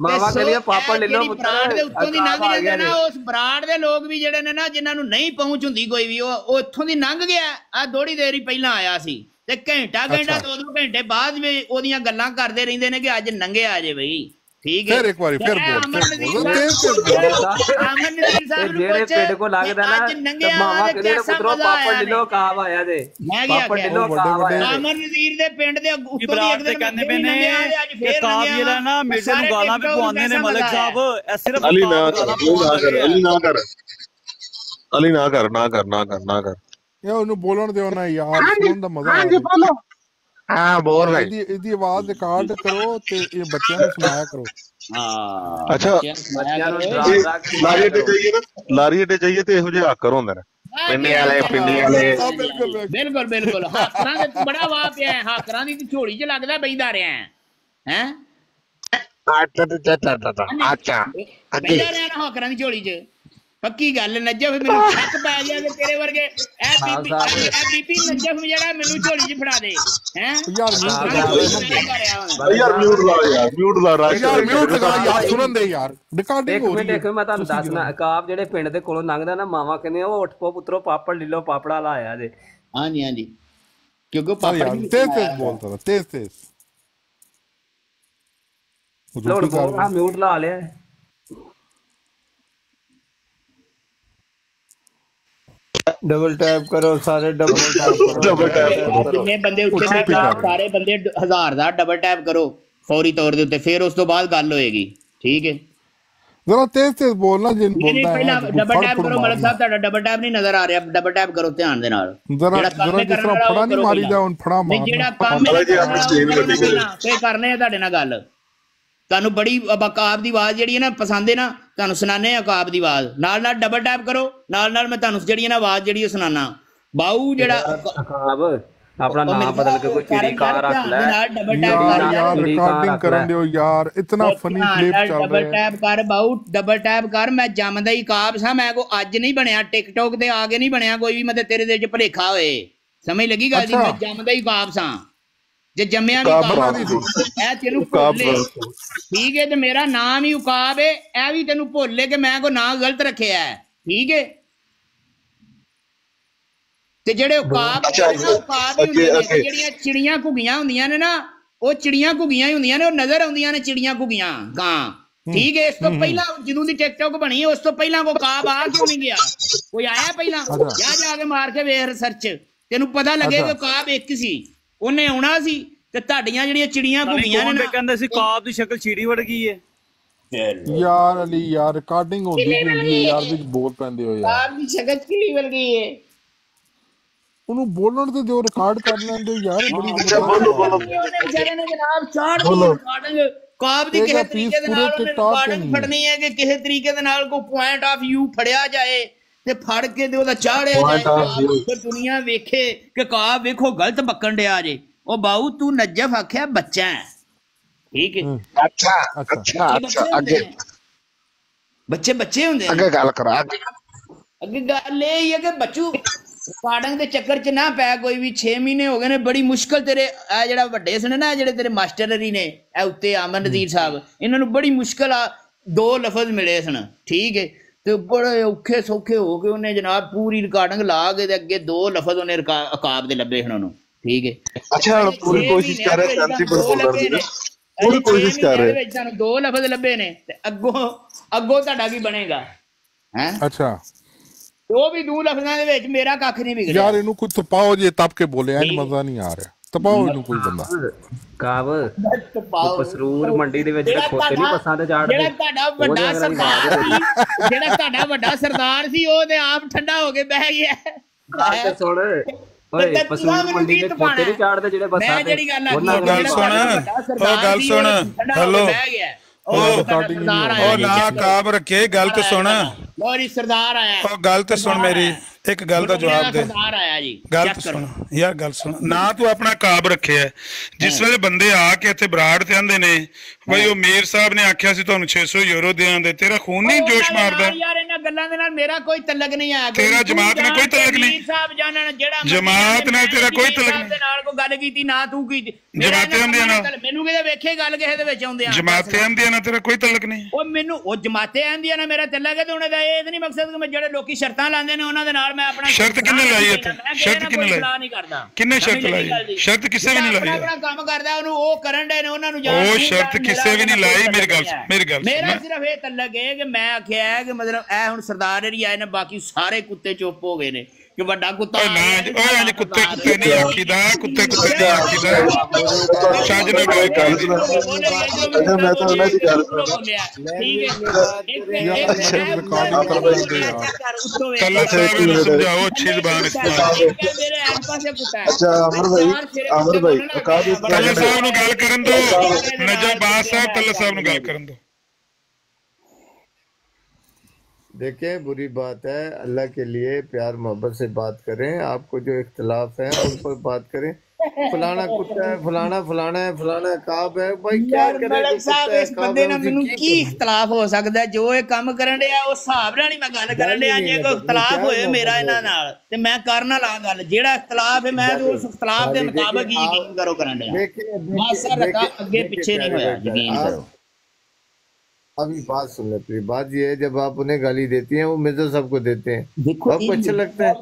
R: ਮਾਵਾ ਕਹਿੰਦੀ ਪਾਪੜ ਲੈ ਲਓ ਪੁੱਤਰ
H: ਬਰਾੜ ਦੇ ਉੱਤੋਂ ਦੀ ਲੰਘ ਜਾਂਦਾ ਨਾ ਉਸ ਬਰਾੜ ਦੇ ਲੋਕ ਵੀ ਜਿਹੜੇ ਨੇ ਨਾ ਜਿਨ੍ਹਾਂ ਨੂੰ ਨਹੀਂ ਪਹੁੰਚ ਹੁੰਦੀ ਕੋਈ ਵੀ ਉਹ ਉਹ ਇੱਥੋਂ ਦੀ ਲੰਘ ਗਿਆ। ਆ ਥੋੜੀ ਦੇਰ ਹੀ ਪਹਿਲਾਂ ਆਇਆ ਸੀ। ਤੇ ਘੰਟਾ ਘੰਟਾ ਦੋ ਦੋ ਘੰਟੇ ਬਾਅਦ ਵੀ ਉਹਦੀਆਂ ਗੱਲਾਂ ਕਰਦੇ ਰਹਿੰਦੇ ਨੇ ਕਿ ਅੱਜ ਨੰਗੇ ਆ ਜੇ ਬਈ। ਠੀਕ ਹੈ
S: ਫਿਰ ਇੱਕ ਵਾਰੀ ਫਿਰ
H: ਤੇ ਇਹ
S: ਬੋਲ
H: ਅਮਨ
S: ਫਿਰ
H: ਨਜ਼ੀਰ
S: ਬੋਲ
H: ਸਾਹਿਬ-
S: ਤੇਜ਼ ਤੇਜ਼ ਬੋਲ
H: ਅਮਨ ਨਜ਼ੀਰ ਸਾਹਿਬ
R: ਤੇ
H: ਨੂੰ
R: ਜਿਹੜੇ
H: ਪੁੱਛ
R: ਪਿੰਡ ਕੋ ਲੱਗਦਾ ਨਾ
H: ਅੱਜ
R: ਤੇ
H: ਨੰਗੇ
R: ਮਾਵਾ
H: ਆ
R: ਕਹਿੰਦੇ
H: ਕੈਸਾ
R: ਪੁੱਤਰੋ
H: ਮਜ਼ਾ
R: ਪਾਪੜ
H: ਆਇਆ
R: ਲੈ ਲਓ ਕਾਵਾ ਆਇਆ ਤੇ
H: ਮੈਂ ਗਿਆ
R: ਪਾਪੜ ਲੈ
H: ਕਿਆ?
R: ਲਓ ਕਾਵਾ ਆਇਆ ਤੇ
H: ਅਮਰ ਨਜ਼ੀਰ ਦੇ ਪਿੰਡ ਦੇ ਉੱਤੋਂ ਦੀ
M: ਬਰਾੜ
H: ਇੱਕ
M: ਤੇ
H: ਦਿਨ
M: ਕਹਿੰਦੇ
H: ਮੈਂ
M: ਪਏ ਨੇ
H: ਨੰਗੇ ਆ ਤੇ ਅੱਜ
M: ਕਿ
H: ਫੇਰ
M: ਕਾਬ
H: ਨੰਗੇ
M: ਜਿਹੜਾ ਨਾ
H: ਆ।
M: ਮਿਰਜ਼ੇ ਨੂੰ
H: ਸਾਰੇ
M: ਗਾਲਾਂ ਵੀ
H: ਟਿਕਟੌਕ
M: ਪਵਾਉਂਦੇ ਨੇ
H: ਪੈਸਾ
M: ਮਲਕ
H: ਮਜ਼ਾ ਆਇਆ।
M: ਸਾਹਿਬ ਇਹ ਸਿਰਫ
C: ਅਲੀ ਨਾ
M: ਕਾਬ
C: ਕਰ
M: ਗਾਲਾਂ
C: ਅਲੀ ਨਾ ਕਰ
M: ਪਵਾਉਂਦੇ
C: ਅਲੀ ਨਾ ਕਰ ਅਲੀ ਨਾ ਕਰ ਨਾ ਕਰ ਨਾ ਕਰ ਨਾ ਕਰ
S: ਇਹ ਉਹਨੂੰ ਬੋਲਣ ਦਿਓ ਨਾ ਯਾਰ ਸੁਣਨ ਦਾ ਮਜ਼ਾ ਆ ਰਿਹਾ
C: ਬੋਲੋ ਹਾਂ ਬੋਲ
S: ਇਹਦੀ ਇਹਦੀ ਆਵਾਜ਼ ਰਿਕਾਰਡ ਕਰੋ ਤੇ ਇਹ ਬੱਚਿਆਂ ਨੂੰ ਸੁਣਾਇਆ ਕਰੋ।
H: ਹਾਂ
C: ਅੱਛਾ। ਲਾਰੀ ਅੱਡੇ ਚਾਹੀਏ ਨਾ ਲਾਰੀ ਅੱਡੇ ਚਾਹੀਏ ਤੇ ਇਹੋ ਜਿਹੇ ਹਾਕਰ ਹੁੰਦੇ ਨੇ ਪਿੰਡੀ ਵਾਲੇ ਪਿੰਡੀ ਵਾਲੇ।
S: ਬਿਲਕੁਲ
H: ਬਿਲਕੁਲ। ਬਿਲਕੁਲ ਹਾਕਰਾਂ ਦੇ ਬੜਾ ਵਾਹ ਪਿਆ ਹੈ, ਹਾਕਰਾਂ ਦੀ ਤੂੰ ਝੋਲੀ 'ਚ ਲੱਗਦਾ ਬੈਂਦਾ ਰਿਹਾ ਹੈ। ਹੈਂ?
C: ਅੱਛਾ ਅੱਛਾ
H: ਬੈਂਦਾ ਰਿਹਾ ਹਾਕਰਾਂ ਦੀ ਝੋਲੀ 'ਚ। ਪੱਕੀ ਗੱਲ ਨੱਜਫ ਮੈਨੂੰ ਸ਼ੱਕ ਪੈ ਗਿਆ ਕਿ ਤੇਰੇ ਵਰਗੇ ਐ ਬੀਬੀ ਐ ਬੀਬੀ ਨੱਜਫ ਜਿਹੜਾ ਮੈਨੂੰ ਝੋਲੀ 'ਚ ਫੜਾ ਦੇ ਹੈ
S: ਯਾਰ ਮਿਊਟ
C: ਯਾਰ ਮਿਊਟ ਲਾ ਯਾਰ ਮਿਊਟ ਲਾ ਰਾਜ
S: ਯਾਰ ਮਿਊਟ ਲਗਾ ਯਾਰ ਸੁਣਨ ਦੇ ਯਾਰ ਰਿਕਾਰਡਿੰਗ
R: ਇੱਕ
S: ਹੋ
R: ਮਿੰਟ
S: ਰਹੀ
R: ਇੱਕ ਮਿੰਟ ਮੈਂ ਤੁਹਾਨੂੰ ਦੱਸਣਾ ਕਾਬ ਜਿਹੜੇ ਪਿੰਡ ਦੇ ਕੋਲੋਂ ਲੰਘਦਾ ਨਾ ਮਾਵਾ ਕਹਿੰਦੇ ਉਹ ਉੱਠ ਪੋ ਪੁੱਤਰੋ ਪਾਪੜ ਲੈ ਲਓ ਪਾਪੜਾ ਲਾਇਆ ਜੇ
H: ਹਾਂਜੀ ਹਾਂਜੀ ਕਿਉਂਕਿ
S: ਹੈ
H: ਪਾਪੜ
S: ਯਾਰ
H: ਵੀ
S: ਤੇਜ਼ ਤੇਜ਼ ਬੋਲ ਤਾ ਤੇਜ਼ ਤੇਜ਼
R: ਲੋੜ
S: ਰੋਟੀ
R: ਬੋਲ ਆ
S: ਕਰ
R: ਮਿਊਟ ਲਾ ਲਿਆ
H: ڈبل ٹیپ کرو سارے ڈبل ڈبل ٹیپ کرو بندے اٹھے میں کہا
S: سارے بندے ہزار دار ڈبل
H: ٹیپ کرو
S: فوری طور
H: دے
S: پھر
H: اس
S: تو
H: بعد
S: گل
H: ہوئے گی
S: ٹھیک
H: ہے ذرا تیز تیز بولنا جن بولتا ہے پہلا ڈبل ٹیپ کرو ملک صاحب
S: تہاڈا
H: ڈبل ٹیپ
S: نہیں
H: نظر
S: آ
H: رہا
S: ڈبل
H: ٹیپ
S: کرو
H: دھیان
S: دے
H: نال
S: ذرا
H: ذرا
S: جس طرح پھڑا
H: نہیں
S: ماری
H: جا ان پھڑا
C: مار
H: جیڑا
C: کام
H: ہے جی
C: اپ
H: سٹیل
C: کر
H: دی گئی کرنے ہے تہاڈے نال گل ਤੁਹਾਨੂੰ ਬੜੀ ਬਕਾਬ ਦੀ ਆਵਾਜ਼ ਜਿਹੜੀ ਹੈ ਨਾ ਪਸੰਦ ਹੈ ਨਾ ਤੁਹਾਨੂੰ ਸੁਣਾਣੇ ਆ ਕਾਬ ਦੀ ਆਵਾਜ਼। ਨਾਲ ਨਾਲ ਡਬਲ ਟੈਪ ਕਰੋ ਨਾਲ ਨਾਲ ਮੈਂ ਤੁਹਾਨੂੰ ਜਿਹੜੀ ਹੈ ਨਾ ਆਵਾਜ਼ ਜਿਹੜੀ ਹੈ। ਸੁਣਾਣਾ ਬਾਉ ਜਿਹੜਾ
R: ਅਕਾਬ ਆਪਣਾ ਨਾਮ ਬਦਲ ਕੇ ਕੋਈ ਚਿੜੀ ਕਾਰ ਰੱਖ ਲੈ।
H: ਨਾਲ ਡਬਲ ਟੈਪ ਕਰ
S: ਯਾਰ।
R: ਰਿਕਾਰਡਿੰਗ ਕਰਨ
S: ਦਿਓ ਯਾਰ ਇਤਨਾ ਫਨੀ ਕਲਿਪ ਚੱਲ ਰਿਹਾ।
H: ਡਬਲ ਟੈਪ ਕਰ ਬਾਉ ਡਬਲ ਟੈਪ ਕਰ ਮੈਂ ਜੰਮਦਾ ਹੀ ਕਾਬ ਸਾਂ ਮੈਂ ਕੋ ਅੱਜ ਨਹੀਂ ਬਣਿਆ ਟਿਕਟੋਕ ਤੇ ਆ ਕੇ ਨਹੀਂ ਬਣਿਆ ਕੋਈ ਵੀ ਮੈਂ ਤੇਰੇ ਦੇ 'ਚ ਭਲੇਖਾ ਹੋਏ। ਸਮਝ ਲੱਗੀ ਗੱਲ ਦੀ ਮੈਂ ਜੰਮਦਾ ਹੀ ਕਾਬ ਸਾਂ। ਜੇ ਜੰਮਿਆ ਵੀ
S: ਕਾਬ।
H: ਇਹ ਤੈਨੂੰ ਭੁੱਲੇ ਠੀਕ ਹੈ ਤੇ ਮੇਰਾ ਨਾਮ ਹੀ ਉਕਾਬ ਹੈ ਇਹ ਵੀ ਤੈਨੂੰ ਭੁੱਲੇ ਕਿ ਮੈਂ ਕੋ ਨਾਂ ਗਲਤ ਰੱਖਿਆ ਹੈ। ਠੀਕ ਹੈ ਤੇ ਜਿਹੜੇ ਉਕਾਬ ਉਕਾਬ। ਜਿਹੜੀਆਂ ਚਿੜੀਆਂ ਘੁੱਗੀਆਂ ਹੁੰਦੀਆਂ ਨੇ ਨਾ ਉਹ ਚਿੜੀਆਂ ਘੁੱਗੀਆਂ ਹੀ ਹੁੰਦੀਆਂ ਨੇ ਉਹ ਨਜ਼ਰ ਆਉਂਦੀਆਂ ਨੇ ਚਿੜੀਆਂ ਘੁੱਗੀਆਂ ਗਾਂ। ਠੀਕ ਹੈ ਇਸ ਤੋਂ ਪਹਿਲਾਂ ਜਦੋਂ ਦੀ ਟਿਕਟੌਕ ਬਣੀ ਉਸ ਤੋਂ ਪਹਿਲਾਂ ਕੋ ਕਾਬ ਆ ਕਿਉਂ ਨਹੀਂ ਗਿਆ? ਕੋਈ ਆਇਆ ਪਹਿਲਾਂ? ਜਾ ਜਾ ਕੇ ਮਾਰ ਕੇ ਵੇਖ ਰਿਸਰਚ ਤੈਨੂੰ ਪਤਾ ਲੱਗੇ ਕਿ ਕਾਬ ਇੱਕ ਸੀ। ਉਹਨੇ ਆਉਣਾ ਸੀ ਤੇ ਤੁਹਾਡੀਆਂ ਜਿਹੜੀਆਂ ਚਿੜੀਆਂ ਘੁੰਮੀਆਂ ਨੇ ਨਾ
T: ਕਹਿੰਦੇ ਸੀ ਕਾਬ ਦੀ ਸ਼ਕਲ ਛੀੜੀ ਵੜ ਗਈ
S: ਏ।
H: ਯਾਰ
S: ਅਲੀ
H: ਯਾਰ
S: ਰਿਕਾਰਡਿੰਗ ਹੁੰਦੀ
H: ਹੁੰਦੀ
S: ਹੈ
H: ਯਾਰ
S: ਵਿੱਚ ਬੋਲ ਪੈਂਦੇ ਹੋ ਯਾਰ।
H: ਕਾਬ ਦੀ ਸ਼ਕਲ ਛੀੜੀ ਵੜ ਗਈ ਏ।
S: ਉਹਨੂੰ ਬੋਲਣ ਤੇ ਦਿਓ ਰਿਕਾਰਡ ਕਰ ਲੈਂਦੇ ਯਾਰ ਬੜੀ
C: ਬੋਲੋ ਬੋਲੋ।
H: ਜਿਹੜੇ ਨੇ ਜਨਾਬ ਚਾੜ
C: ਦੀ
H: ਰਿਕਾਰਡਿੰਗ ਕਾਬ ਦੀ ਕਿਸੇ ਤਰੀਕੇ ਦੇ ਨਾਲ ਰਿਕਾਰਡਿੰਗ ਫੜਨੀ ਹੈ ਕਿ ਕਿਸੇ ਤਰੀਕੇ ਦੇ ਨਾਲ ਕੋਈ ਪੁਆਇੰਟ ਆਫ ਯੂ ਫੜਿਆ ਜਾਏ। ਤੇ ਫੜ ਕੇ ਤੇ ਉਹਦਾ ਚਾੜਿਆ। ਤੇ ਦੁਨੀਆ ਵੇਖੇ ਕਿ ਕਾਬ ਵੇਖੋ ਗਲਤ ਬੱਕਣ ਡਿਆ ਜੇ। ਉਹ ਬਾਊ ਤੂੰ ਨਜਫ ਆਖਿਆ ਬੱਚਾ ਹੈ। ਠੀਕ ਹੈ।
C: ਅੱਛਾ
S: ਅੱਛਾ।
C: ਅੱਛਾ ਅੱਗੇ।
H: ਬੱਚੇ ਬੱਚੇ ਹੁੰਦੇ ਨੇ
C: ਅੱਗੇ ਗੱਲ ਕਰੋ। ਅੱਗੇ
H: ਅੱਗੇ ਗੱਲ ਇਹ ਹੀ ਹੈ ਕਿ ਬੱਚੂ ਰਿਕਾਰਡਿੰਗ ਦੇ ਚੱਕਰ 'ਚ ਨਾ ਪੈ ਕੋਈ ਵੀ। 6 ਮਹੀਨੇ ਹੋ ਗਏ ਨੇ ਬੜੀ ਮੁਸ਼ਕਲ ਤੇਰੇ ਆ ਜਿਹੜਾ ਵੱਡੇ ਸਨ ਨਾ ਜਿਹੜੇ ਤੇਰੇ ਮਾਸਟਰਰੀ ਨੇ ਇਹ ਉੱਤੇ ਆਮਨ ਨਦੀਰ ਸਾਹਿਬ। ਇਹਨਾਂ ਨੂੰ ਬੜੀ ਮੁਸ਼ਕਲ ਆ ਦੋ ਲਫ਼ਜ਼ ਮਿਲੇ ਸਨ। ਠੀਕ ਹੈ। ਤੇ ਬੜੇ ਔਖੇ ਸੌਖੇ ਹੋ ਕੇ ਉਹਨੇ ਜਨਾਬ ਪੂਰੀ ਰਿਕਾਰਡਿੰਗ ਲਾ ਕੇ ਤੇ ਅੱਗੇ ਦੋ ਲਫ਼ਜ਼ ਉਹਨੇ ਰਿਕਾ- ਅਕਾਬ ਦੇ ਲੱਭੇ ਹਨ ਉਹਨੂੰ ਠੀਕ ਹੈ
C: ਅੱਛਾ ਹੁਣ ਪੂਰੀ
H: ਛੇ
C: ਕੋਸ਼ਿਸ਼ ਕਰ ਰਹੇ
H: ਮਹੀਨਿਆਂ ਦੇ
C: ਸੈਂਸੀਬਲ
H: ਵਿੱਚ
C: ਬੋਲਣ
H: ਲੱਭੇ
C: ਦੀ ਨਾ
H: ਨੇ।
C: ਪੂਰੀ
H: ਅਜੇ ਛੇ
C: ਕੋਸ਼ਿਸ਼ ਕਰ
H: ਮਹੀਨਿਆਂ ਦੇ
C: ਰਹੇ
H: ਵਿੱਚ ਸਾਨੂੰ ਦੋ ਲਫ਼ਜ਼ ਲੱਭੇ ਨੇ ਤੇ ਅੱਗੋਂ ਅੱਗੋਂ ਤੁਹਾਡਾ ਕੀ ਬਣੇਗਾ ਹੈ
S: ਅੱਛਾ
H: ਉਹ ਵੀ ਦੋ ਲਫ਼ਜ਼ਾਂ ਦੇ ਵਿੱਚ ਮੇਰਾ ਕੱਖ ਨਹੀਂ ਵਿਗੜਿਆ
S: ਯਾਰ ਇਹਨੂੰ ਕੋਈ ਤਪਾਓ ਜੇ ਤਪ ਕੇ ਬੋਲੇ ਐਨ ਮਜ਼ਾ ਨਹੀਂ ਆ ਰਿਹਾ ਤਪਾਓ ਇਹਨੂੰ ਕੋਈ ਬੰਦਾ।
R: ਕਾਬ
H: ਪਾਓ।
R: ਪਸਰੂਰ ਮੰਡੀ ਦੇ ਵਿੱਚ ਖੋਤੇ ਨਹੀਂ ਪਸਾਂ ਤੇ ਚਾੜਦੇ
H: ਜਿਹੜਾ ਤੁਹਾਡਾ ਵੱਡਾ ਸਰਦਾਰ ਸੀ ਜਿਹੜਾ ਤੁਹਾਡਾ ਵੱਡਾ ਸਰਦਾਰ ਸੀ ਉਹ ਤੇ ਆਪ ਠੰਡਾ ਹੋ ਕੇ ਬਹਿ ਗਿਆ।
R: ਤੇ ਸੁਣ। ਓਏ
H: ਮੈਨੂੰ
R: ਮੰਡੀ ਦੇ ਖੋਤੇ ਨਹੀਂ ਚਾੜਦੇ ਜਿਹੜੇ
H: ਮੈਂ
R: ਤੇ?
H: ਜਿਹੜੀ ਗੱਲ
A: ਗੱਲ ਸੁਣ। ਉਹ
H: ਸਰਦਾਰ
A: ਗੱਲ ਸੁਣ ਹੈਲੋ।
H: ਬਹਿ ਗਿਆ। ਉਹ ਸਰਦਾਰ ਆਇਆ।
A: ਉਹ ਨਾ ਕਾਬ ਰੱਖੇ ਗੱਲ ਤੇ ਸੁਣ।
H: ਲੋਰੀ ਸਰਦਾਰ ਆਇਆ।
A: ਉਹ ਗੱਲ ਤੇ ਸੁਣ ਮੇਰੀ। ਇੱਕ ਗੱਲ ਦਾ ਜਵਾਬ ਦੇ।
H: ਸਰਦਾਰ ਆਇਆ ਜੀ।
A: ਗੱਲ। ਸੁਣ ਯਾਰ ਗੱਲ ਸੁਣ। ਨਾ ਤੂੰ ਆਪਣਾ ਕਾਬ ਰੱਖਿਆ। ਜਿਸ ਵੇਲੇ ਬੰਦੇ ਆ ਕੇ ਇੱਥੇ ਬਰਾੜ ਤੇ ਆਂਦੇ ਨੇ ਬਈ ਉਹ ਮੀਰ ਸਾਹਿਬ ਨੇ ਆਖਿਆ ਸੀ ਤੁਹਾਨੂੰ 600 ਯੂਰੋ ਦੇਾਂਦੇ ਤੇਰਾ ਖੂਨ ਨਹੀਂ ਜੋਸ਼
H: ਦੇ
A: ਮਾਰਦਾ।
H: ਨਾਲ ਯਾਰ ਇਹਨਾਂ ਗੱਲਾਂ ਦੇ ਨਾਲ ਮੇਰਾ ਕੋਈ ਤਲਕ ਨਹੀਂ ਆ
A: ਤੇਰਾ ਜਮਾਤ ਨਾਲ ਕੋਈ ਤਲਕ ਨਹੀਂ।
H: ਮੀਰ ਸਾਹਿਬ ਜਾਣਨ ਜਿਹੜਾ
A: ਜਮਾਤ ਨਾਲ ਤੇਰਾ ਕੋਈ
H: ਮੀਰ
A: ਤਲਕ
H: ਸਾਹਿਬ ਦੇ ਨਾਲ ਕੋਈ ਗੱਲ ਕੀਤੀ ਨਾ ਤੂੰ ਕੀਤੀ
A: ਜਮਾਤ ਅਹਿਮਦੀਆਂ ਨਾਲ।
H: ਮੈਨੂੰ ਕਿਤੇ ਵੇਖੇ ਗੱਲ ਕਿਸੇ ਦੇ ਵਿੱਚ ਆਉਂਦੇ ਆ?
A: ਜਮਾਤ ਅਹਿਮਦੀਆਂ ਨਾਲ ਤੇਰਾ ਕੋਈ ਤਲਕ ਨਹੀਂ।
H: ਉਹ ਮੈਨੂੰ ਉਹ ਜਮਾਤੇ ਆਂਦੀਆਂ ਨਾ ਮੇਰਾ ਤਲਕ ਹੈ ਤੇ ਉਹਨਾਂ ਦਾ ਇਹ ਨਹੀਂ ਮਕਸਦ ਕਿ ਮੈਂ ਜਿਹੜੇ ਲੋਕੀ ਸ਼ਰਤਾਂ ਲਾਉਂਦੇ ਨੇ ਉਹਨਾਂ ਦੇ ਨਾਲ ਮੈਂ ਆਪਣਾ
A: ਸ਼ਰਤ ਕਿਹਨੇ ਲਾਈ ਇੱਥੇ? ਸ਼ਰਤ
H: ਨਾਲ ਕੋਈ
A: ਲਾਈ?
H: ਸਮਝ
A: ਸ਼ਰਤ ਲਾਈ? ਸ਼ਰਤ ਕਿਸੇ ਵੀ ਨਹੀਂ
H: ਜਿਹੜਾ
A: ਲਾਈ
H: ਆਪਣਾ ਆਪਣਾ ਕੰਮ ਕਰਦਾ ਉਹਨੂੰ ਉਹ ਕਰਨ ਦੇ ਨੇ ਉਹਨਾਂ ਨੂੰ
A: ਉਹ
H: ਤੂੰ
A: ਸ਼ਰਤ ਕਿਸੇ ਵੀ ਨਹੀਂ ਲਾਈ, ਮੇਰੀ ਗੱਲ ਮੇਰੀ ਗੱਲ
H: ਮੇਰਾ ਸਿਰਫ ਇਹ ਤਲਕ ਹੈ ਕਿ ਮੈਂ ਆਖਿਆ ਕਿ ਮਤਲਬ ਇਹ ਹੁਣ ਸਰਦਾਰ ਏਰੀ ਆਏ ਨੇ ਬਾਕੀ ਸਾਰੇ ਕੁੱਤੇ ਚੁੱਪ ਹੋ ਗਏ ਨੇ ਕਿ ਵੱਡਾ ਕੁੱਤਾ
A: ਓਏ ਨਾ ਓਏ ਅੱਜ ਕੁੱਤੇ ਕੁੱਤੇ ਨਹੀਂ ਆਖੀਦਾ ਕੁੱਤੇ ਕੁੱਤੇ ਨਹੀਂ ਆਖੀਦਾ। ਚੱਜ ਨਾਲ ਗੱਲ ਕਰ ਦੀ
C: ਅੱਛਾ ਮੈਂ ਤਾਂ ਉਹਨਾਂ ਦੀ ਗੱਲ ਸੁਣ।
S: ਯਾਰ ਇਹ ਰਿਕਾਰਡਿੰਗ ਕਰ ਲੈਂਦੇ ਯਾਰ
A: ਕੱਲਾ ਸਾਹਿਬ ਨੂੰ ਸਮਝਾਓ ਅੱਛੀ ਜ਼ਬਾਨ ਇਸਤੇਮਾਲ
C: ਅੱਛਾ ਅਮਰ ਭਾਈ ਅਮਰ ਭਾਈ ਅਕਾਦੀ
A: ਕੱਲਾ ਸਾਹਿਬ ਨੂੰ ਗੱਲ ਕਰਨ ਦਿਓ ਨਜਰਬਾਜ਼ ਸਾਹਿਬ ਕੱਲਾ ਸਾਹਿਬ ਨੂੰ ਗੱਲ ਕਰਨ ਦਿਓ
D: دیکھیں بری بات ہے۔ اللہ کے لیے پیار محبت سے بات کریں۔ آپ کو جو اختلاف ہے ان پر بات کریں۔ فلانا کتا ہے
H: فلانا
D: فلانا
H: ہے
D: فلانا
H: کاب
D: ہے۔ بھائی
H: کیا
D: کرے
H: اس
D: بندے
H: ਨਾਲ ਮੈਨੂੰ ਕੀ اختلاਫ ਹੋ ਸਕਦਾ ਜੋ ਇਹ ਕੰਮ ਕਰਨ ਡਿਆ ਉਹ ਹਿਸਾਬ ਨਾਲ ਹੀ ਮੈਂ ਗੱਲ ਕਰਨ ਡਿਆ ਜੇ ਕੋਈ اختلاف ਹੋਏ ਮੇਰਾ ਇਹਨਾਂ ਨਾਲ ਤੇ ਮੈਂ ਕਰਨ ਵਾਲਾ ਗੱਲ ਜਿਹੜਾ اختلاف ਹੈ ਮੈਂ ਉਸ اختلاف ਦੇ ਮੁਤਾਬਕ ਹੀ ਕਰੋ ਕਰਨ ਡਿਆ ਬਸ
D: ਸਰ
H: ਅੱਗੇ ਪਿੱਛੇ
D: ਨਹੀਂ ਹੋਇਆ ਯਕੀਨ ਕਰੋ ابھی بات سن لیں پھر بات یہ ہے جب آپ انہیں گالی دیتی
H: ہیں
D: وہ مرزا صاحب کو دیتے ہیں۔ آپ کو
H: اچھا
D: لگتا
H: ہے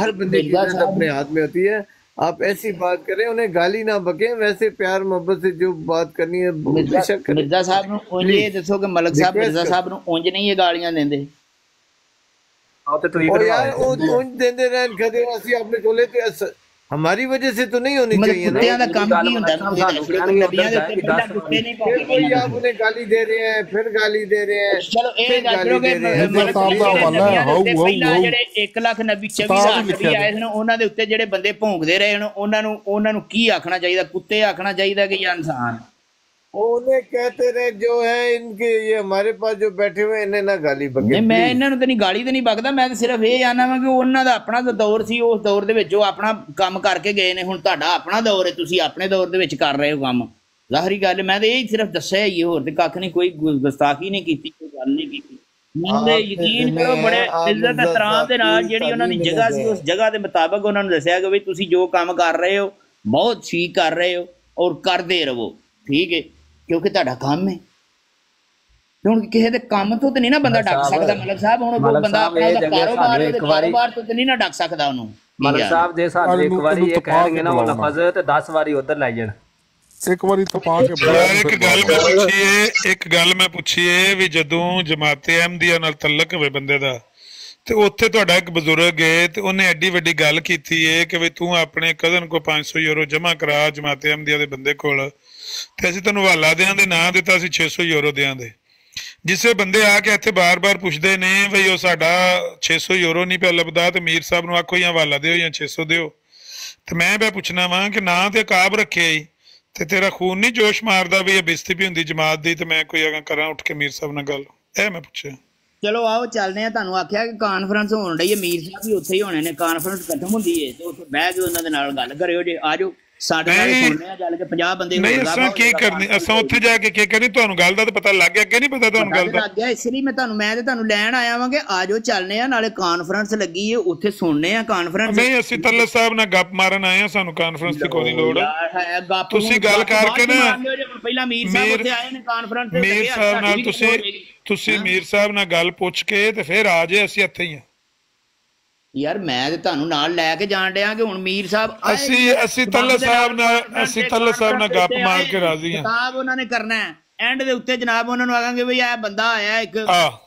D: ہر بندے کی عزت اپنے ہاتھ میں ہوتی ہے۔ آپ ایسی بات کریں انہیں گالی نہ بکیں۔ ویسے پیار محبت سے جو
H: بات
D: کرنی ہے
H: مرزا صاحب نے ਉਂਝ ਦੱਸੋ ਕਿ ਮਲਕ ਸਾਹਿਬ ਮਿਰਜ਼ਾ ਸਾਹਿਬ ਨੂੰ ਉਂਝ ਨਹੀਂ ਇਹ ਗਾਲੀਆਂ ਦਿੰਦੇ
R: ਆਹ ਤੇ ਤੁਸੀਂ
D: ਯਾਰ ਉਹ ਉਂਝ ਦਿੰਦੇ ਰਹਿਣ ਕਦੇ ਅਸੀਂ ਆਪਣੇ ਕੋਲੇ हमारी वजह से तो नहीं होनी
H: ਮਤਲਬ
D: चाहिए ना
H: ਕੁੱਤਿਆਂ ਦਾ ਕੰਮ ਕੀ ਹੁੰਦਾ
R: ਸਾਹਿਬ
H: ਤੁਸੀਂ
R: ਸਾਨੂੰ
H: ਦੱਸੋ
R: ਕਹਿਣਗੇ
H: ਨਬੀਆਂ ਦੇ
R: ਉੱਧਰ
H: ਉੱਤੇ
R: ਜਾ
H: ਪਹਿਲਾਂ
R: ਕੇ
H: ਕੁੱਤੇ ਨਹੀਂ
D: फिर
H: ਪਾਉਂਦੇ
D: कोई आप उन्हें गाली दे रहे हैं फिर गाली दे रहे हैं
H: ਚਲੋ ਇਹ
D: फिर
H: ਦੱਸ
D: गाली
H: ਦਿਓ ਕਿ
D: दे रहे हैं
S: ਇਹਦਾ ਸਾਹਿਬ ਦਾ ਹਵਾਲਾ ਹੈ ਹਾਊ ਹਾਊ
H: ਪਹਿਲਾਂ
S: ਹਾਊ
H: ਜਿਹੜੇ 1 ਲੱਖ ਨਬੀ 24
S: ਕਿਤਾਬ
H: ਹਜ਼ਾਰ
S: ਹੀ
H: ਨਬੀ
S: ਲਿਖਿਆ
H: ਆਏ ਸਨ ਉਹਨਾਂ ਦੇ ਉੱਤੇ ਜਿਹੜੇ ਬੰਦੇ ਭੌਂਕਦੇ ਰਹੇ ਹਨ ਉਹਨਾਂ ਨੂੰ ਉਹਨਾਂ ਨੂੰ ਕੀ ਆਖਣਾ ਚਾਹੀਦਾ ਕੁੱਤੇ ਆਖਣਾ ਚਾਹੀਦਾ ਕਿ ਜਾਂ ਇਨਸਾਨ
D: ਉਹਨੇ ਕਹਤੇ ਰਹੇ ਜੋ ਹੈ ਇਨਕੇ ਇਹ ਹਮਾਰੇ ਪਾਸ ਜੋ ਬੈਠੇ ਹੋਏ ਇਹਨੇ ਨਾ ਗਾਲੀ ਬਕੇ
H: ਨਹੀਂ ਮੈਂ ਇਹਨਾਂ ਨੂੰ ਤਾਂ ਨਹੀਂ ਗਾਲੀ ਤਾਂ ਨਹੀਂ ਬਕਦਾ ਮੈਂ ਤਾਂ ਸਿਰਫ ਇਹ ਆਨਾ ਵਾਂ ਕਿ ਉਹਨਾਂ ਦਾ ਆਪਣਾ ਤਾਂ ਦੌਰ ਸੀ ਉਸ ਦੌਰ ਦੇ ਵਿੱਚ ਉਹ ਆਪਣਾ ਕੰਮ ਕਰਕੇ ਗਏ ਨੇ ਹੁਣ ਤੁਹਾਡਾ ਆਪਣਾ ਦੌਰ ਹੈ ਤੁਸੀਂ ਆਪਣੇ ਦੌਰ ਦੇ ਵਿੱਚ ਕਰ ਰਹੇ ਹੋ ਕੰਮ। ਜ਼ਾਹਰੀ ਗੱਲ ਮੈਂ ਤਾਂ ਇਹ ਸਿਰਫ ਦੱਸਿਆ ਹੀ ਹੋਰ ਤੇ ਕੱਖ ਨਹੀਂ ਕੋਈ ਗੁਸਤਾਖੀ ਨਹੀਂ ਕੀਤੀ ਕੋਈ ਗੱਲ ਨਹੀਂ ਕੀਤੀ।
D: ਮੁੰਡੇ
H: ਯਕੀਨ ਕਰੋ ਬੜੇ ਇੱਜ਼ਤ ਇਤਰਾਮ ਦੇ ਨਾਲ ਜਿਹੜੀ ਉਹਨਾਂ ਦੀ ਜਗ੍ਹਾ ਸੀ ਉਸ ਜਗ੍ਹਾ ਦੇ ਮੁਤਾਬਕ ਉਹਨਾਂ ਨੂੰ ਦੱਸਿਆ ਕਿ ਵੀ ਤੁਸੀਂ ਜੋ ਕੰਮ ਕਰ ਰਹੇ ਹੋ ਬਹੁਤ ਠੀਕ ਕਰ ਰਹੇ ਹੋ ਔਰ ਕਰਦੇ ਰਹੋ ਠੀਕ ਹੈ। ਕਿਉਂਕਿ ਤੁਹਾਡਾ ਕੰਮ ਹੈ। ਹੁਣ ਕਿਸੇ ਦੇ ਕੰਮ ਤੋਂ ਤੇ ਨਹੀਂ ਨਾ ਬੰਦਾ ਡੱਕ ਸਕਦਾ ਮਲਕ ਸਾਹਿਬ ਹੁਣ ਉਹ ਬੰਦਾ ਆਪਣਾ ਕਾਰੋਬਾਰ
R: ਇੱਕ ਵਾਰੀ-
H: ਕਾਰੋਬਾਰ ਤੋਂ ਤੇ ਨਹੀਂ ਨਾ ਡੱਕ ਸਕਦਾ ਉਹਨੂੰ।
R: ਮਲਕ? ਸਾਹਿਬ ਜੇ ਸਾਨੂੰ ਇੱਕ ਵਾਰੀ ਇਹ ਕਹਿਣਗੇ ਨਾ ਉਹ ਲਫ਼ਜ਼ ਤੇ 10 ਵਾਰੀ ਉਧਰ ਲੈ ਜਾਣ।
S: ਇੱਕ ਵਾਰੀ ਤਪਾ ਕੇ
A: ਇੱਕ ਗੱਲ ਮੈਂ ਪੁੱਛੀਏ ਇੱਕ ਗੱਲ ਮੈਂ ਪੁੱਛੀਏ ਵੀ ਜਦੋਂ ਜਮਾਤੇ ਅਹਿਮਦੀਆ ਨਾਲ ਤਲਕ ਹੋਵੇ ਬੰਦੇ ਦਾ ਤੇ ਉੱਥੇ ਤੁਹਾਡਾ ਇੱਕ ਬਜ਼ੁਰਗ ਹੈ ਤੇ ਉਹਨੇ ਐਡੀ ਵੱਡੀ ਗੱਲ ਕੀਤੀ ਹੈ ਕਿ ਵੀ ਤੂੰ ਆਪਣੇ ਕਜ਼ਨ ਕੋ 500 ਯੂਰੋ ਜਮ੍ਹਾਂ ਕਰਾ ਜਮਾਤੇ ਅਹਿਮਦੀਆ ਦੇ ਬੰਦੇ ਕੋਲ ਤੇ ਅਸੀਂ ਤੈਨੂੰ ਹਵਾਲਾ ਦਿਆਂਦੇ ਨਾ ਦਿੱਤਾ ਅਸੀਂ 600 ਯੂਰੋ ਦਿਆਂਦੇ ਜਿਸੇ ਬੰਦੇ ਆ ਕੇ ਇੱਥੇ ਬਾਰ-ਬਾਰ ਪੁੱਛਦੇ ਨੇ ਵੀ ਉਹ ਸਾਡਾ 600 ਯੂਰੋ ਨਹੀਂ ਪਿਆ ਲੱਭਦਾ, ਤੇ ਮੀਰ ਸਾਹਿਬ ਨੂੰ ਆਖੋ ਜਾਂ ਹਵਾਲਾ ਦਿਓ ਜਾਂ 600 ਦਿਓ। ਤੇ ਮੈਂ ਬੈ ਪੁੱਛਣਾ ਵਾਂ ਕਿ ਨਾ ਤੇ ਕਾਬ ਰੱਖਿਆ ਹੀ ਤੇ ਤੇਰਾ ਖੂਨ ਨਹੀਂ ਜੋਸ਼ ਮਾਰਦਾ ਵੀ ਇਹ ਬੇਇੱਜ਼ਤੀ ਵੀ ਹੁੰਦੀ ਜਮਾਤ ਦੀ, ਤੇ ਮੈਂ ਕੋਈ ਅਗਾ ਕਰਾਂ ਉੱਠ ਕੇ ਮੀਰ ਸਾਹਿਬ ਨਾਲ ਗੱਲ। ਇਹ ਮੈਂ ਪੁੱਛਿਆ।
H: ਚਲੋ ਆਓ, ਚੱਲਦੇ ਆ ਤੁਹਾਨੂੰ ਆਖਿਆ ਕਿ ਕਾਨਫਰੰਸ ਹੋਣ ਡਈ ਹੈ। ਮੀਰ ਸਾਹਿਬ ਵੀ ਉੱਥੇ ਹੀ ਹੋਣੇ ਨੇ। ਕਾਨਫਰੰਸ ਖਤਮ ਹੁੰਦੀ ਹੈ ਤੇ ਉੱਥੇ ਬਹਿ ਕੇ ਉਹਨਾਂ ਦੇ ਨਾਲ, ਗੱਲ ਕਰਿਓ ਜੇ ਆਜੋ ਸਾਡੇ ਨਾਲ। ਸੁਣਨੇ ਆ ਚੱਲ ਕੇ 50 ਬੰਦੇ
A: ਨਹੀਂ ਅਸਾਂ ਕੀ ਕਰਨੀ? ਅਸਾਂ ਉੱਥੇ ਜਾ ਕੇ ਕੀ ਕਰਨੀ? ਤੁਹਾਨੂੰ ਗੱਲ ਦਾ ਤਾਂ ਪਤਾ ਲੱਗ ਗਿਆ ਕਿ ਨਹੀਂ ਪਤਾ ਤੁਹਾਨੂੰ ਗੱਲ ਦਾ।
H: ਲੱਗ ਗਿਆ ਇਸ ਲਈ ਮੈਂ ਤੁਹਾਨੂੰ ਮੈਂ ਤੇ ਤੁਹਾਨੂੰ ਲੈਣ ਆਇਆ ਵਾਂ ਕਿ ਆਜੋ ਚੱਲਨੇ ਆ ਨਾਲੇ ਕਾਨਫਰੰਸ ਲੱਗੀ ਹੈ ਉੱਥੇ ਸੁਣਨੇ ਆ ਕਾਨਫਰੰਸ
A: ਨਹੀਂ ਅਸੀਂ ਤੱਲਾ ਸਾਹਿਬ ਨਾਲ ਗੱਪ ਮਾਰਨ ਆਏ ਆ ਸਾਨੂੰ ਕਾਨਫਰੰਸ ਦੀ ਕੋਈ ਲੋੜ। ਤੁਸੀਂ ਗੱਲ ਕਰਕੇ ਨਾ-
H: ਪਹਿਲਾਂ ਮੀਰ ਸਾਹਿਬ ਉੱਥੇ ਆਏ ਨੇ ਕਾਨਫਰੰਸ ਤੇ
A: ਮੀਰ ਸਾਹਿਬ ਨਾਲ ਤੁਸੀਂ। ਤੁਸੀਂ ਮੀਰ ਸਾਹਿਬ ਨਾਲ ਗੱਲ ਪੁੱਛ ਕੇ ਤੇ ਫਿਰ ਆ ਜੇ ਅਸੀਂ ਇੱਥੇ ਹੀ ਆ।
H: ਯਾਰ ਮੈਂ ਤੇ ਤੁਹਾਨੂੰ ਨਾਲ ਲੈ ਕੇ ਜਾਣ ਡਿਆ ਕਿ ਹੁਣ ਮੀਰ ਸਾਹਿਬ
A: ਅਸੀਂ ਅਸੀਂ ਤੱਲਾ ਸਾਹਿਬ ਨਾਲ ਅਸੀਂ ਤੱਲਾ ਸਾਹਿਬ ਨਾਲ ਗੱਪ ਮਾਰ ਕੇ ਰਾਜ਼ੀ ਆ
H: ਕਿਤਾਬ ਉਹਨਾਂ ਨੇ ਕਰਨਾ ਹੈ। ਐਂਡ ਦੇ ਉੱਤੇ ਜਨਾਬ ਉਹਨਾਂ ਨੂੰ ਆਖਾਂਗੇ ਵੀ ਇਹ ਬੰਦਾ ਆਇਆ ਇੱਕ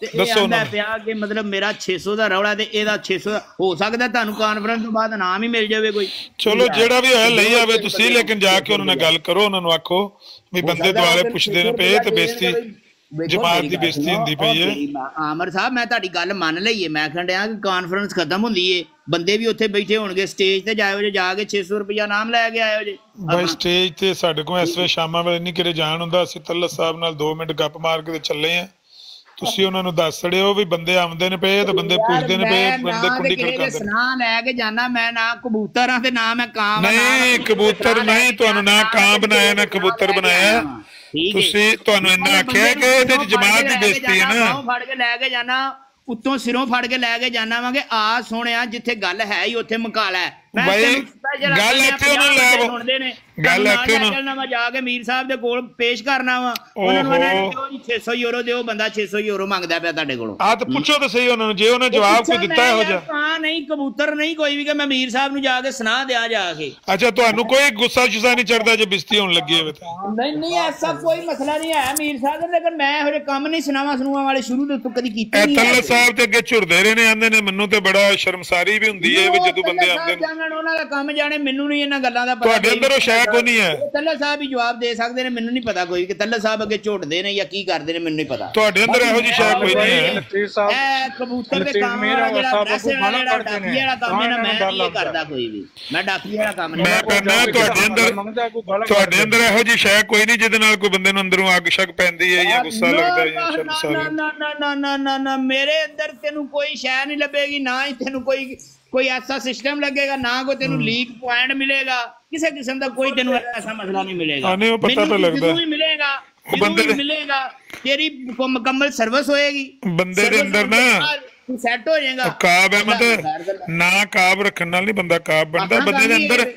H: ਤੇ ਇਹ ਆਂਦਾ। ਪਿਆ ਕਿ ਮਤਲਬ ਮੇਰਾ 600 ਦਾ ਰੌਲਾ ਤੇ ਇਹਦਾ 600 ਦਾ ਹੋ ਸਕਦਾ ਤੁਹਾਨੂੰ ਕਾਨਫਰੰਸ ਤੋਂ ਬਾਅਦ ਨਾਮ ਹੀ ਮਿਲ ਜਾਵੇ ਕੋਈ।
A: ਚਲੋ ਜਿਹੜਾ ਵੀ ਹੋਇਆ ਲਈ ਆਵੇ ਤੁਸੀਂ ਲੇਕਿਨ ਜਾ ਕੇ ਉਹਨਾਂ ਨਾਲ ਗੱਲ ਕਰੋ ਉਹਨਾਂ ਨੂੰ ਆਖੋ ਵੀ ਬੰਦੇ ਦੁਆਲੇ ਪੁੱਛਦੇ ਨੇ ਪਏ ਤੇ ਬੇਇੱਜ਼ਤੀ। ਜਮਾਤ ਦੀ ਬੇਇੱਜ਼ਤੀ ਹੁੰਦੀ ਪਈ ਹੈ।
H: ਆਮਰ ਸਾਹਿਬ ਮੈਂ ਤੁਹਾਡੀ ਗੱਲ ਮੰਨ ਲਈਏ ਮੈਂ ਕਹਿਣ ਡਿਆ ਕਿ ਕਾਨਫਰੰਸ ਖਤਮ ਹੁੰਦੀ ਏ। ਬੰਦੇ ਵੀ ਉੱਥੇ ਬੈਠੇ ਹੋਣਗੇ। ਸਟੇਜ ਤੇ ਜਾਇਓ ਜੇ ਜਾ ਕੇ 600 ਰੁਪਇਆ ਨਾਮ ਲੈ ਕੇ ਆਇਓ ਜੇ
A: ਬਾਈ ਸਟੇਜ ਤੇ ਸਾਡੇ ਕੋਲ ਇਸ ਵੇ ਸ਼ਾਮਾਂ ਵੇਲੇ ਨਹੀਂ ਕਿਰੇ ਜਾਣ ਹੁੰਦਾ। ਅਸੀਂ ਤੱਲਾ ਸਾਹਿਬ ਨਾਲ 2 ਮਿੰਟ ਗੱਪ ਮਾਰ ਕੇ ਤੇ ਚੱਲੇ ਆ। ਤੁਸੀਂ ਉਹਨਾਂ ਨੂੰ ਦੱਸ ਛੜਿਓ ਵੀ ਬੰਦੇ ਆਉਂਦੇ ਨੇ ਪਏ ਤੇ ਬੰਦੇ ਪੁੱਛਦੇ ਨੇ ਪਏ ਬੰਦੇ ਕੁੰਡੀ ਖੜਕਾਉਂਦੇ ਨੇ।
H: ਸੁਨਾ ਲੈ ਕੇ ਜਾਣਾ ਮੈਂ ਨਾ ਕਬੂਤਰ ਆ ਤੇ ਨਾ ਮੈਂ ਕਾਂ ਨਾ
A: ਨਹੀਂ
H: ਮੈਂ
A: ਕਬੂਤਰ ਨਹੀਂ ਤੁਹਾਨੂੰ ਨਾ ਕਾਂ ਬਣਾਇਆ ਨਾ ਕਬੂਤਰ ਬਣਾਇਆ।
H: ਹੈ।
A: ਤੁਸੀਂ ਤੁਹਾਨੂੰ ਇੰਨਾ ਆਖਿਆ ਕਿ ਇਹਦੇ ਚ ਜਮਾਤ ਦੀ ਬੇਇੱਜ਼ਤੀ ਹੈ ਨਾ।
H: ਫੜ ਕੇ ਲੈ ਕੇ ਜਾਣਾ ਉੱਤੋਂ ਸਿਰੋਂ ਫੜ ਕੇ ਲੈ ਕੇ ਜਾਣਾ ਵਾਂਗੇ ਆ ਸੋਹਣਿਆ ਜਿੱਥੇ ਗੱਲ ਹੈ ਹੀ ਉੱਥੇ ਮੁਕਾ ਲੈ ਮੈਂ
A: ਬਾਈ,
H: ਤੈਨੂੰ special
A: ਗੱਲ ਇੱਥੇ ਉਹਨਾਂ ਲੈ
H: ਨੇ।
A: ਗੱਲ ਉਹਨਾਂ-
H: ਚੱਲਣਾ ਵਾ ਜਾ ਕੇ ਮੀਰ ਸਾਹਿਬ ਦੇ ਕੋਲ ਪੇਸ਼ ਕਰਨਾ ਵਾ। ਉਹਨਾਂ ਨੂੰ। ਇਹਨਾਂ ਦਿਓ ਜੀ 600 ਯੂਰੋ ਦਿਓ ਬੰਦਾ 600 ਯੂਰੋ ਮੰਗਦਾ ਪਿਆ ਤੁਹਾਡੇ ਕੋਲੋਂ।
A: ਆ ਤਾਂ ਪੁੱਛੋ ਤਾਂ ਸਹੀ ਉਹਨਾਂ ਨੂੰ ਜੇ ਉਹਨੇ ਜਵਾਬ ਕੋਈ ਦਿੱਤਾ ਇਹੋ ਜਿਹਾ।
H: ਹਾਂ ਨਹੀਂ ਕਬੂਤਰ ਨਹੀਂ ਕੋਈ ਵੀ ਕਿ ਮੈਂ ਮੀਰ ਸਾਹਿਬ ਨੂੰ ਜਾ ਕੇ ਸੁਣਾ ਦਿਆ ਜਾ ਕੇ।
A: ਅੱਛਾ ਤੁਹਾਨੂੰ ਕੋਈ ਗੁੱਸਾ ਜੁਸਾ ਨਹੀਂ ਚੜਦਾ ਜੇ ਬਿਸਤੀ ਹੋਣ ਲੱਗੀ ਹੋਵੇ ਤਾਂ।
H: ਨਹੀਂ ਨਹੀਂ ਐਸਾ ਕੋਈ ਮਸਲਾ ਨਹੀਂ ਹੈ ਮੀਰ ਸਾਹਿਬ ਦਾ ਲੇਕਿਨ ਮੈਂ ਇਹੋ ਜਿਹੇ ਕੰਮ ਨਹੀਂ ਸੁਣਾਵਾ ਸੁਣਾਵਾ ਵਾਲੇ ਸ਼ੁਰੂ ਤੋਂ ਕਦੀ ਕੀਤੇ ਨਹੀਂ
A: ਤੱਲਾ
H: ਹੈ।
A: ਸਾਹਿਬ ਤੇ ਅੱਗੇ ਝੁਰਦੇ ਰਹੇ ਨੇ ਆਂਦੇ ਨੇ ਮੈਨੂੰ ਤੇ ਬੜਾ ਸ਼ਰਮਸਾਰੀ ਵੀ ਹੁੰਦੀ ਹੈ ਵੀ ਜਦੋਂ ਬੰਦੇ ਆਉਂਦੇ ਨੇ।
H: ਉਹਨਾਂ ਦਾ ਕੰਮ ਜਾਣੇ ਮੈਨੂੰ ਨਹੀਂ ਇਹਨਾਂ ਗੱਲਾਂ ਦਾ ਪਤਾ
A: ਤੁਹਾਡੇ ਅੰਦਰ ਉਹ ਸ਼ੈ ਕੋਈ ਨਹੀਂ ਹੈ।
H: ਤੱਲਾ ਸਾਹਿਬ ਹੀ ਜਵਾਬ ਦੇ ਸਕਦੇ ਨੇ ਮੈਨੂੰ ਨਹੀਂ ਪਤਾ ਕੋਈ ਕਿ ਤੱਲਾ ਸਾਹਿਬ ਅੱਗੇ ਝੋਟਦੇ ਨੇ ਜਾਂ ਕੀ ਕਰਦੇ ਨੇ ਮੈਨੂੰ ਨਹੀਂ ਪਤਾ।
A: ਤੁਹਾਡੇ ਅੰਦਰ ਇਹੋ ਜਿਹੀ ਸ਼ੈ ਕੋਈ ਨਹੀਂ ਹੈ।
H: ਇਹ ਕਬੂਤਰ ਦੇ ਕੰਮ ਵਾਲਾ ਜਿਹੜਾ ਕੰਮ ਹੈ ਨਾ ਮੈਂ ਨਹੀਂ ਕਰਦਾ ਕੋਈ ਵੀ। ਮੈਂ ਡਾਕੀ ਵਾਲਾ ਕੰਮ ਨਹੀਂ
A: ਮੈਂ ਕਹਿੰਦਾ ਤੁਹਾਡੇ ਅੰਦਰ ਤੁਹਾਡੇ ਅੰਦਰ ਇਹੋ ਜਿਹੀ ਸ਼ੈ ਕੋਈ ਨਹੀਂ ਜਿਹਦੇ ਨਾਲ ਕੋਈ ਬੰਦੇ ਨੂੰ ਅੰਦਰੋਂ ਅੱਗ ਸ਼ੱਕ ਪੈਂਦੀ ਹੈ ਜਾਂ ਗੁੱਸਾ ਲੱਗਦਾ ਹੈ ਜਾਂ
H: ਨਾ ਨਾ ਨਾ ਨਾ ਨਾ ਮੇਰੇ ਅੰਦਰ ਤੈਨੂੰ ਕੋਈ ਸ਼ੈ ਨਹੀਂ ਲੱਭੇਗੀ ਨਾ ਹੀ ਤੈਨੂੰ ਕੋਈ ਕੋਈ ਐਸਾ ਸਿਸਟਮ ਲੱਗੇਗਾ ਨਾ ਕੋਈ ਤੈਨੂੰ ਲੀਕ ਪੁਆਇੰਟ ਮਿਲੇਗਾ ਕਿਸੇ ਕਿਸਮ ਦਾ ਕੋਈ ਤੈਨੂੰ ਐਸਾ ਮਸਲਾ ਨਹੀਂ ਮਿਲੇਗਾ
A: ਹਾਂ, ਨਹੀਂ, ਉਹ ਪਤਾ ਤਾਂ ਲੱਗਦਾ।
H: ਜਦੋਂ ਵੀ ਮਿਲੇਗਾ
A: ਬੰਦੇ ਦੇ-
H: ਮਿਲੇਗਾ ਤੇਰੀ ਮੁਕੰਮਲ ਸਰਵਿਸ ਹੋਏਗੀ
A: ਬੰਦੇ ਦੇ ਅੰਦਰ ਨਾ
H: ਸੈੱਟ ਹੋ ਜਾਏਗਾ
A: ਕਾਬ ਹੈ। ਮਤਲਬ ਨਾ ਕਾਬ ਰੱਖਣ ਨਾਲ ਨਹੀਂ ਬੰਦਾ ਕਾਬ ਬਣਦਾ ਬੰਦੇ ਦੇ ਅੰਦਰ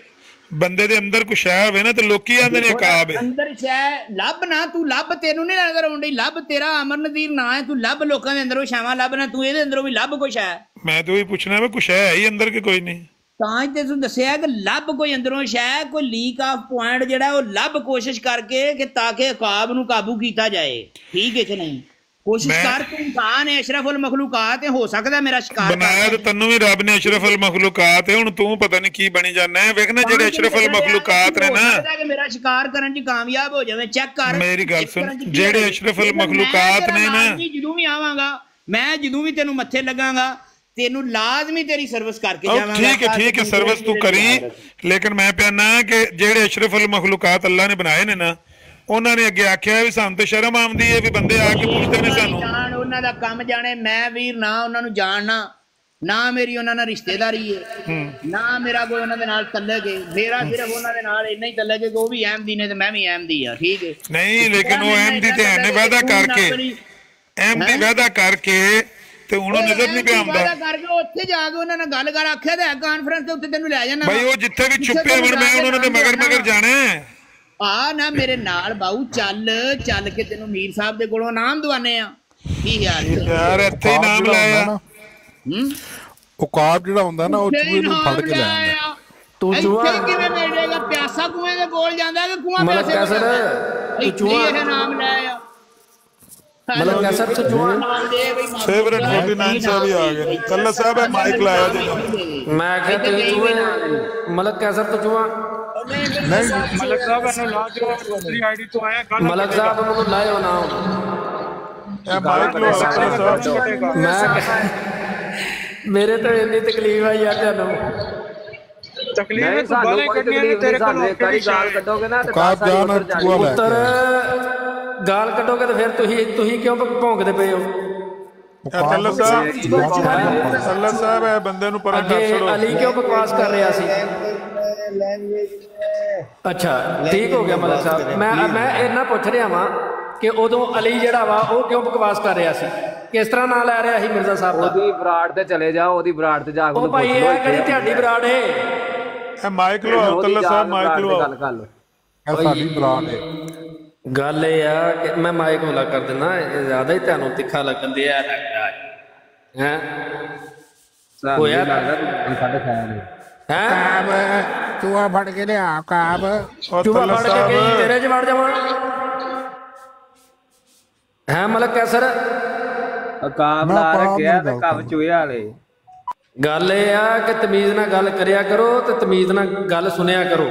A: ਬੰਦੇ ਦੇ ਅੰਦਰ ਕੁਛ ਹੈ ਹੋਵੇ ਨਾ ਤੇ ਲੋਕੀ ਆਂਦੇ ਨੇ ਕਾਬ ਹੈ।
H: ਅੰਦਰ ਸ਼ੈ ਲੱਭ ਨਾ ਤੂੰ ਲੱਭ ਤੈਨੂੰ ਨਹੀਂ ਨਜ਼ਰ ਆਉਂਦੀ ਲੱਭ ਤੇਰਾ ਅਮਰ ਨਦੀਰ ਨਾ ਹੈ ਤੂੰ ਲੱਭ ਲੋਕਾਂ ਦੇ ਅੰਦਰੋਂ ਛਾਵਾਂ ਲੱਭ ਨਾ ਤੂੰ ਇਹਦੇ ਅੰਦਰੋਂ ਵੀ ਲੱਭ ਕੁਛ ਹੈ
A: ਮੈਂ ਤਾਂ ਉਹੀ ਪੁੱਛਣਾ ਵੀ ਕੁਛ ਹੈ ਹੀ ਅੰਦਰ ਕਿ ਕੋਈ ਨਹੀਂ?
H: ਤਾਂ ਹੀ ਤੇ ਤੂੰ ਦੱਸਿਆ ਕਿ ਲੱਭ ਕੋਈ ਅੰਦਰੋਂ ਸ਼ੈ ਕੋਈ ਲੀਕ ਆਫ ਪੁਆਇੰਟ ਜਿਹੜਾ ਉਹ ਲੱਭ ਕੋਸ਼ਿਸ਼ ਕਰਕੇ ਕਿ ਤਾਂ ਕਿ ਅਕਾਬ ਨੂੰ ਕਾਬੂ ਕੀਤਾ ਜਾਏ। ਠੀਕ ਹੈ ਕਿ ਨਹੀਂ? ਕੋਸ਼ਿਸ਼ ਕਰ ਤੂੰ ਇਨਸਾਨ ਹੈ ਅਸ਼ਰਫੁਲ ਮਖਲੂਕਾਤ ਹੈ ਹੋ ਸਕਦਾ ਮੇਰਾ ਸ਼ਿਕਾਰ
L: ਬਣਾਇਆ ਤੇ ਤੈਨੂੰ ਵੀ ਰੱਬ ਨੇ ਅਸ਼ਰਫੁਲ ਮਖਲੂਕਾਤ ਹੈ ਹੁਣ ਤੂੰ ਪਤਾ ਨਹੀਂ ਕੀ ਬਣੀ ਜਾਂਦਾ ਹੈ। ਵੇਖ ਨਾ ਜਿਹੜੇ ਅਸ਼ਰਫੁਲ ਮਖਲੂਕਾਤ ਨੇ ਨਾ।
H: ਮੇਰਾ ਸ਼ਿਕਾਰ ਕਰਨ 'ਚ ਕਾਮਯਾਬ ਹੋ ਜਾਵੇ। ਚੈੱਕ ਕਰ
L: ਮੇਰੀ ਗੱਲ ਸੁਣ, ਜਿਹੜੇ। ਅਸ਼ਰਫੁਲ ਮਖਲੂਕਾਤ ਨੇ ਨਾ-
H: ਜਦੋਂ ਵੀ ਆਵਾਂਗਾ ਮੈਂ ਜਦੋਂ ਵੀ ਤੈਨੂੰ ਮੱਥੇ ਲੱਗਾਂਗਾ ਤੈਨੂੰ ਲਾਜ਼ਮੀ ਤੇਰੀ ਸਰਵਿਸ ਕਰਕੇ ਜਾਵਾਂਗਾ।
L: ਠੀਕ ਹੈ ਠੀਕ ਹੈ ਸਰਵਿਸ ਤੂੰ ਕਰੀ। ਲੇਕਿਨ ਮੈਂ ਪਿਆਨਾ ਕਿ ਜਿਹੜੇ ਅਸ਼ਰਫੁਲ ਮਖਲੂਕਾਤ ਅੱਲਾ ਨੇ ਬਣਾਏ ਨੇ ਨਾ ਉਹਨਾਂ ਨੇ ਅੱਗੇ ਆਖਿਆ ਵੀ ਸਾਨੂੰ ਤੇ ਸ਼ਰਮ ਆਉਂਦੀ ਹੈ ਵੀ ਬੰਦੇ ਆ ਕੇ ਪੁੱਛਦੇ ਨੇ ਸਾਨੂੰ।
H: ਜਾਣ ਉਹਨਾਂ ਦਾ ਕੰਮ ਜਾਣੇ ਮੈਂ ਵੀਰ ਨਾ ਉਹਨਾਂ ਨੂੰ ਜਾਣਨਾ। ਨਾ ਮੇਰੀ ਉਹਨਾਂ ਨਾਲ ਰਿਸ਼ਤੇਦਾਰੀ ਹੈ। ਨਾ ਮੇਰਾ ਕੋਈ ਉਹਨਾਂ ਦੇ ਨਾਲ ਤਲਕ ਹੈ ਮੇਰਾ ਸਿਰਫ ਉਹਨਾਂ ਦੇ ਨਾਲ ਇੰਨਾ ਹੀ ਤਲਕ ਹੈ ਕਿ ਉਹ ਵੀ ਅਹਿਮਦੀ ਨੇ ਤੇ ਮੈਂ ਵੀ ਅਹਿਮਦੀ ਆ ਠੀਕ ਹੈ
L: ਨਹੀਂ ਲੇਕਿਨ ਉਹ ਅਹਿਮਦੀ ਤੇ ਐਨੇ ਵਾਅਦਾ ਕਰਕੇ। ਅਹਿਮਦੀ ਵਾਅਦਾ ਕਰਕੇ ਤੇ ਉਹਨੂੰ ਨਜ਼ਰ ਨਹੀਂ ਪਿਆ ਆਉਂਦਾ।
H: ਕਰਕੇ ਉੱਥੇ ਜਾ ਕੇ ਉਹਨਾਂ ਨਾਲ ਗੱਲ ਕਰ ਆਖਿਆ ਤੇ ਕਾਨਫਰੰਸ ਤੇ ਉੱਤੇ ਤੈਨੂੰ ਲੈ ਜਾਣਾ।
L: ਬਈ ਉਹ ਜਿੱਥੇ ਵੀ ਛੁਪੇ ਹੋਣ ਮੈਂ ਉਹਨਾਂ ਦੇ ਮਗਰ ਮਗਰ ਜਾਣਾ।
H: ਆ ਨਾ ਮੇਰੇ ਨਾਲ ਬਾਊ ਚੱਲ ਚੱਲ ਕੇ ਤੈਨੂੰ ਮੀਰ ਸਾਹਿਬ ਦੇ ਕੋਲੋਂ ਨਾਮ ਦਵਾਨੇ ਆ ਕੀ ਯਾਰ
L: ਯਾਰ ਇੱਥੇ ਹੀ ਨਾਮ ਲਾਇਆ।
H: ਹੂੰ?
K: ਉਕਾਬ ਜਿਹੜਾ ਹੁੰਦਾ ਨਾ ਉਹ ਚੂਹੇ ਨੂੰ ਫੜ ਕੇ ਲੈ ਆਉਂਦਾ।
H: ਤੂੰ
Q: ਚੂਹਾ-
H: ਇੱਥੇ ਕਿਵੇਂ ਮਿਲ ਜਾਏਗਾ ਪਿਆਸਾ ਕੂਏ ਦੇ ਕੋਲ ਜਾਂਦਾ ਕਿ ਕੂਆ
Q: ਮਤਲਬ
H: ਪਿਆਸੇ
Q: ਕੈਸਰ,
H: ਕੋਲ
Q: ਤੂੰ
H: ਇੱਥੇ
Q: ਚੂਹਾ-
H: ਇਹ ਨਾਮ ਲੈ ਆ
Q: ਮਤਲਬ ਕੈਸਰ ਤੂੰ ਚੂਹਾ
L: ਫੇਵਰੇਟ 49 ਸਾਹਿਬ ਹੀ ਆ ਗਏ ਕੱਲਾ ਸਾਹਿਬ ਹੈ ਮਾਈਕ ਲਾਇਆ ਜੀ
Q: ਮੈਂ ਕਿਹਾ ਤੇਰੇ ਚੂਹੇ ਮਲਕ ਕੈਸਰ ਤੋਂ ਚੂਹਾ ملک صاحب انہوں نے لائے ہو نہ ہوں۔ میرے
T: تو
R: اتنی
T: تکلیف
R: آئی
T: ہے
R: یا
T: جانو۔ تکلیف
R: تو
T: بالے
R: کٹنے
T: نے
R: تیرے کل گال کٹو گے تو پھر
K: تھی
R: کیوں پہنک
K: دے
R: پہے
K: ہو؟ ਲੈ
L: ਕੱਲਾ ਸਾਹਿਬ ਕੱਲਾ ਸਾਹਿਬ ਹੈ ਬੰਦੇ ਨੂੰ ਪਰਾਂ ਕਰ ਛੜੋ
Q: ਅਲੀ ਕਿਉਂ ਬਕਵਾਸ ਕਰ ਰਿਹਾ ਸੀ? ਅੱਛਾ ਠੀਕ ਹੋ ਗਿਆ ਮਲਕ ਸਾਹਿਬ। ਮੈਂ ਮੈਂ ਇਹਨਾਂ ਪੁੱਛ ਰਿਹਾ ਵਾਂ ਕਿ ਉਦੋਂ ਅਲੀ ਜਿਹੜਾ ਵਾ ਉਹ ਕਿਉਂ ਬਕਵਾਸ ਕਰ ਰਿਹਾ ਸੀ? ਕਿਸ ਤਰ੍ਹਾਂ ਨਾਂ ਲੈ ਰਿਹਾ ਸੀ ਮਿਰਜ਼ਾ ਸਾਹਿਬ ਦਾ?
R: ਉਹਦੀ ਬਰਾੜ ਤੇ ਚਲੇ ਜਾਓ ਉਹਦੀ ਬਰਾੜ ਤੇ ਜਾ ਕੇ
Q: ਉਹ ਭਾਈ ਇਹ ਕਿਹੜੀ। ਤੁਹਾਡੀ ਬਰਾੜ ਏ?
L: ਇਹ ਮਾਈਕ ਲੋ
R: ਜਾ
L: ਸਾਹਿਬ ਮਾਈਕ ਲੋ
R: ਗੱਲ ਕਰ ਲਓ।
K: ਇਹ ਸਾਡੀ ਬਰਾੜ ਹੈ
Q: ਗੱਲ ਇਹ ਆ ਕਿ ਮੈਂ ਮਾਈਕ ਹੁਲਾ ਕਰ ਦਿੰਦਾ ਜ਼ਿਆਦਾ ਹੀ ਤੁਹਾਨੂੰ ਤਿੱਖਾ ਲੱਗਣ ਲੱਗਦਾ ਹੈ।
R: ਸਾਨੂੰ
Q: ਹੋਇਆ?
R: ਸਾਡੇ
Q: ਹੈ?
K: ਕਾਬ ਚੂਹਾ ਫੜ ਕੇ ਲਿਆ ਕਾਬ।
L: ਉਹ
Q: ਚੂਹਾ ਫੜ ਕੇ ਗਈ ਤੇਰੇ ਚ ਵੜ ਜਾਵਾਂ। ਹੈ ਮਲਕ ਕੈਸਰ?
R: ਅਕਾਬ
K: ਮੈਂ
R: ਲਾ ਰੱਖਿਆ ਤੇ ਕਬ ਚੂਹੇ ਵਾਲੇ।
Q: ਗੱਲ ਇਹ ਆ ਕਿ ਤਮੀਜ਼ ਨਾਲ ਗੱਲ ਕਰਿਆ ਕਰੋ ਤੇ ਤਮੀਜ਼ ਨਾਲ ਗੱਲ ਸੁਣਿਆ ਕਰੋ।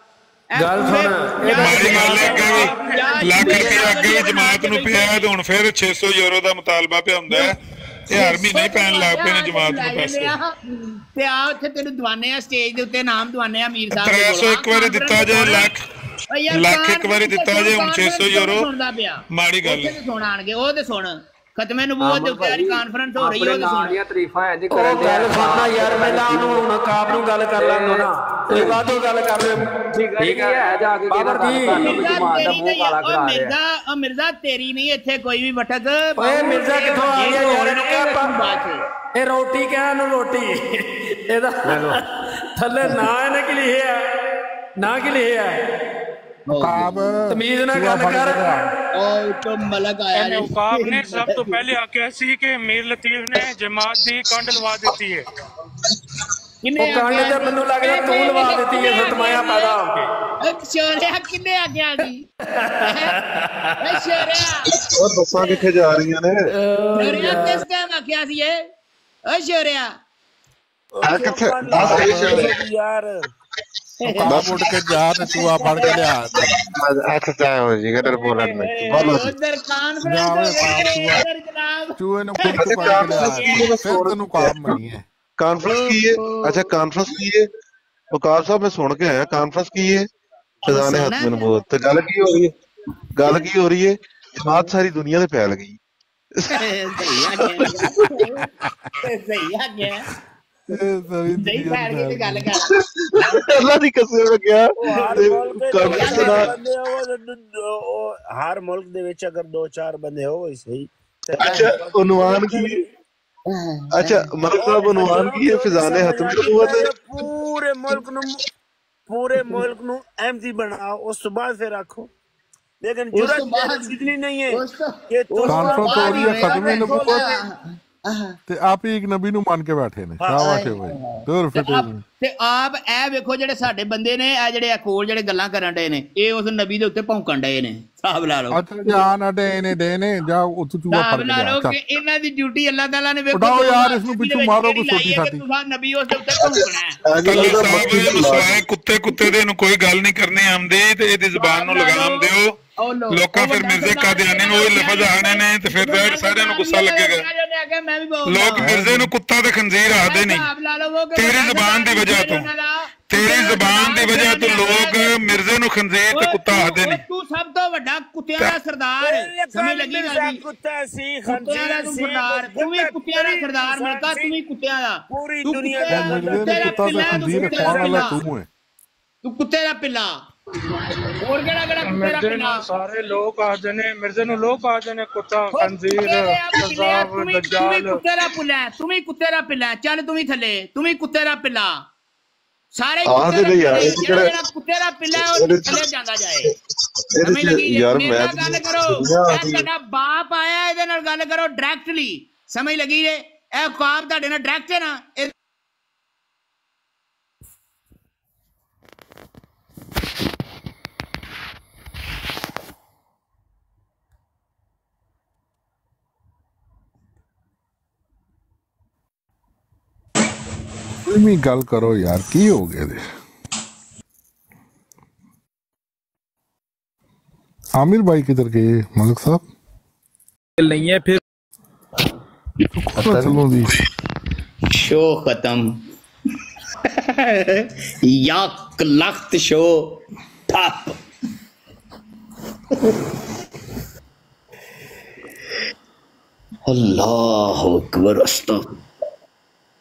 Q: ਗੱਲ ਸੁਣ ਇਹ
L: ਮਾੜੀ ਗੱਲ ਹੈ ਅੱਗੇ ਵੀ ਲੱਖ ਰੁਪਇਆ ਅੱਗੇ ਜਮਾਤ ਨੂੰ ਪਿਆ ਤੇ ਹੁਣ ਫਿਰ 600 ਯੂਰੋ ਦਾ ਮੁਤਾਲਬਾ ਪਿਆ ਹੁੰਦਾ ਹੈ। ਇਹ ਹਰ ਮਹੀਨੇ ਹੀ ਪੈਣ ਲੱਗ ਪਏ ਨੇ ਜਮਾਤ ਨੂੰ ਪੈਸੇ।
H: ਤੇ ਆ ਉੱਥੇ ਤੈਨੂੰ ਦਵਾਨੇ ਆ ਸਟੇਜ ਦੇ ਉੱਤੇ ਨਾਮ ਦਵਾਨੇ ਆ ਮੀਰ ਸਾਹਿਬ ਦੇ
L: 300 ਇੱਕ ਵਾਰੀ ਦਿੱਤਾ ਜੇ ਲੱਖ
H: ਓ ਯਾਰ
L: ਲੱਖ ਇੱਕ ਵਾਰੀ ਦਿੱਤਾ ਜੇ ਹੁਣ 600 ਯੂਰੋ। ਮਾੜੀ ਗੱਲ
H: ਸੁਣ ਆਣਗੇ ਉਹ ਤੇ ਸੁਣ। ਖਤਮੇ ਨਬੂਵਤ ਦੇ ਉੱਤੇ ਅੱਜ ਕਾਨਫਰੰਸ ਹੋ ਰਹੀ ਹੈ
R: ਆਪਣੇ
H: ਉਹ ਤੇ
R: ਨਾਂ
H: ਸੁਣ।
R: ਦੀਆਂ ਤਾਰੀਫਾਂ ਇੰਜ
Q: ਉਹ
R: ਕਰਨ
Q: ਗੱਲ ਸੁਣਨਾ ਯਾਰ ਪਹਿਲਾਂ ਉਹਨੂੰ ਹੁਣ ਕਾਬ ਨੂੰ ਗੱਲ ਕਰ ਲੈਣ ਨਾ ਕੋਈ ਬਾਅਦੋਂ ਗੱਲ ਕਰ ਲਿਓ।
R: ਠੀਕ ਹੈ ਜਾ ਕੇ
Q: ਬਾਬਰ ਜੀ।
R: ਜਮਾਤ ਦਾ ਮੂੰਹ ਕਾਲਾ ਕਰਾ ਰਿਹਾ।
H: ਮਿਰਜ਼ਾ ਉਹ ਮਿਰਜ਼ਾ ਤੇਰੀ ਨਹੀਂ ਇੱਥੇ ਕੋਈ ਵੀ ਵਟਕ
Q: ਓਏ ਮਿਰਜ਼ਾ ਕਿੱਥੋਂ ਆ ਗਿਆ ਯਾਰ? ਇਹਨੂੰ ਕਿਹਾ
H: ਬਾਤ
Q: ਪਾ ਇਹ ਰੋਟੀ ਕਹਿ ਇਹਨੂੰ ਰੋਟੀ। ਇਹਦਾ ਥੱਲੇ ਨਾ ਇਹਨੇ ਕੀ ਲਿਖਿਆ? ਨਾ ਕੀ ਲਿਖਿਆ?
K: ਕਾਬ
Q: ਤਮੀਜ਼ ਨਾਲ ਗੱਲ ਕਰ।
H: ਉਹ ਤੋਂ ਮਲਕ ਆਇਆ
T: ਇਹਨੇ ਉਕਾਬ ਨੇ ਸਭ ਤੋਂ ਪਹਿਲੇ ਆਖਿਆ ਸੀ ਕਿ ਮੀਰ ਲਤੀਫ ਨੇ ਜਮਾਤ ਦੀ ਕੰਡ ਲਵਾ ਦਿੱਤੀ ਹੈ।
Q: ਉਹ ਕੰਡ ਤੇ ਮੈਨੂੰ ਲੱਗਦਾ ਤੂੰ ਲਵਾ ਦਿੱਤੀ ਹੈ ਸਤਮਾਇਆ ਪੈਦਾ ਹੋ ਕੇ।
H: ਸ਼ੋਰਿਆ ਕਿੰਨੇ ਆ ਗਿਆ ਜੀ ਐ ਸ਼ੋਰਿਆ
C: ਉਹ ਬੱਸਾਂ ਕਿੱਥੇ ਜਾ ਰਹੀਆਂ ਨੇ?
H: ਸ਼ੋਰਿਆ ਕਿਸ ਟਾਈਮ ਆਖਿਆ ਸੀ ਇਹ? ਓ ਸ਼ੋਰਿਆ
C: ਆ ਕਿੱਥੇ? ਸ਼ਬਦ
S: ਯਾਰ
C: اچھا کانفرنس کی ہے۔ گل کی ہو رہی ہے؟
H: گل کی
K: ہو
H: رہی
K: ہے؟ جماعت
H: ساری
K: دنیا
H: پھیل گئی۔
K: ہر ملک اگر دو چار بندے ہو اچھا پورے ملک نو ایم
C: جی بناؤ اس بعد پھر رکھو لیکن جرات جتنی نہیں ہے کہ تو کانفرنس ہو رہی ہے ختم ہے نبوت ਤੇ
S: ਆਪ ਹੀ ਇੱਕ ਨਬੀ ਨੂੰ ਮੰਨ ਕੇ ਬੈਠੇ ਨੇ। ਸ਼ਾਬਾਸ਼ ਭਾਈ। ਦੂਰ ਫਿਟੇ
H: ਤੇ ਆਪ ਇਹ ਵੇਖੋ ਜਿਹੜੇ ਸਾਡੇ ਬੰਦੇ ਨੇ ਆ ਜਿਹੜੇ ਕੋਲ ਜਿਹੜੇ ਗੱਲਾਂ ਕਰਨ ਡਏ ਨੇ ਇਹ ਉਸ ਨਬੀ ਦੇ ਉੱਤੇ ਭੌਂਕਣ ਡਏ ਨੇ। ਸਾਹਬ ਲਾ ਲਓ।
S: ਅੱਛਾ ਜਾਨ ਅਡੇ ਨੇ ਦੇ ਨੇ ਜਾ ਉੱਥੋਂ ਚੂਹਾ ਫੜ ਲਿਆ
H: ਲਾ ਲਓ ਕਿ ਇਹਨਾਂ ਦੀ ਡਿਊਟੀ ਅੱਲਾਹ ਤਾਲਾ ਨੇ ਵੇਖੋ
S: ਉਡਾਓ ਯਾਰ ਇਸ ਨੂੰ ਪਿੱਛੋਂ ਮਾਰੋ ਕੋ ਛੋਟੀ ਸਾਡੀ।
H: ਤੁਸੀਂ ਨਬੀ ਉਸ ਦੇ ਉੱਤੇ ਭੌਂਕਣਾ ਹੈ।
L: ਕੁੱਤੇ ਕੁੱਤੇ ਦੇ ਨੂੰ ਕੋਈ ਗੱਲ ਨਹੀਂ ਕਰਨੀ ਆਉਂਦੀ ਤੇ ਇਹਦੀ ਜ਼ੁਬਾਨ ਨੂੰ ਲਗਾਮ ਦਿਓ। ਲੋਕਾਂ ਫਿਰ ਮਿਰਜ਼ੇ ਕਾਦੀਆਨੀ ਨੂੰ ਉਹ ਲਫ਼ਜ਼ ਆਣੇ ਨੇ ਤੇ ਫਿਰ ਸਾਰਿਆਂ ਨੂੰ ਗੁੱਸਾ ਲੱਗੇਗਾ। ਲੋਕ ਮਿਰਜ਼ੇ ਨੂੰ ਕੁੱਤਾ ਤੇ ਖੰਜ਼ੀਰ ਆਖਦੇ ਨਹੀਂ। ਤੇਰੀ ਜ਼ਬਾਨ ਦੀ ਵਜ੍ਹਾ ਤੋਂ। ਤੇਰੀ ਜ਼ਬਾਨ ਦੀ ਵਜ੍ਹਾ ਤੋਂ ਲੋਕ ਮਿਰਜ਼ੇ ਨੂੰ ਖੰਜ਼ੀਰ ਤੇ ਕੁੱਤਾ ਆਖਦੇ ਨਹੀਂ।
H: ਤੂੰ ਸਭ ਤੋਂ ਵੱਡਾ ਕੁੱਤਿਆਂ ਦਾ ਸਰਦਾਰ। ਹੈ। ਸਮਝ ਲੱਗੀ ਗੱਲ ਦੀ?
K: ਕੁੱਤਾ ਸੀ
H: ਕੁੱਤਿਆਂ ਦਾ ਤੂੰ ਸਰਦਾਰ ਤੂੰ ਵੀ ਕੁੱਤਿਆਂ ਦਾ ਸਰਦਾਰ ਮਲਕਾ ਤੂੰ ਵੀ ਕੁੱਤਿਆਂ ਦਾ।
K: ਪੂਰੀ ਦੁਨੀਆ
H: ਕੁੱਤੇ ਦਾ ਕੁੱਤੇ
S: ਨੂੰ
H: ਪਿੱਲਾ।
S: ਖੰਜ਼ੀਰ ਤੂੰ
H: ਕੁੱਤੇ ਦਾ ਪਿੱਲਾ। ਹੋਰ ਕਿਹੜਾ ਕਿਹੜਾ ਕੁੱਤੇ
T: ਮਿਰਜ਼ੇ ਨੂੰ ਸਾਰੇ ਲੋਕ ਆਖਦੇ ਨੇ ਮਿਰਜ਼ੇ ਨੂੰ ਲੋਕ ਆਖਦੇ ਨੇ ਕੁੱਤਾ ਖੰਜ਼ੀਰ ਕਜ਼ਾਬ ਦਜਾਲ।
H: ਕੁੱਤੇ ਦਾ ਪੁੱਲਾ ਤੂੰ ਵੀ ਕੁੱਤੇ ਦਾ ਪਿੱਲਾ। ਚੱਲ ਤੂੰ ਵੀ ਥੱਲੇ ਤੂੰ ਵੀ ਕੁੱਤੇ ਦਾ ਪਿੱਲਾ। ਸਾਰੇ ਕੁੱਤੇ ਦਾ
C: ਯਾਰ,
H: ਪਿੱਲੇ, ਜਿਹੜਾ ਕੁੱਤੇ ਦਾ ਉਹ ਥੱਲੇ ਜਾਂਦਾ ਜਾਏ। ਸਮਝ ਲੱਗੀ?
C: ਯਾਰ ਮੈਂ
H: ਗੱਲ ਕਰੋ। ਤੁਹਾਡਾ ਬਾਪ ਆਇਆ ਇਹਦੇ ਨਾਲ ਗੱਲ ਕਰੋ ਡਾਇਰੈਕਟਲੀ ਸਮਝ ਲੱਗੀ ਜੇ? ਇਹ ਕਾਬ ਤੁਹਾਡੇ ਨਾਲ ਡਾਇਰੈਕਟ ਹੈ ਨਾ?
S: ਵੀ ਗੱਲ ਕਰੋ ਯਾਰ ਕੀ ਹੋ ਗਿਆ
N: ਦੇ عامر بھائی کدھر گئے؟ ملک صاحب؟ نہیں ہے پھر جی۔ شو ختم۔ یا لخت شو ٹھپ۔ اللہ اکبر استغفر۔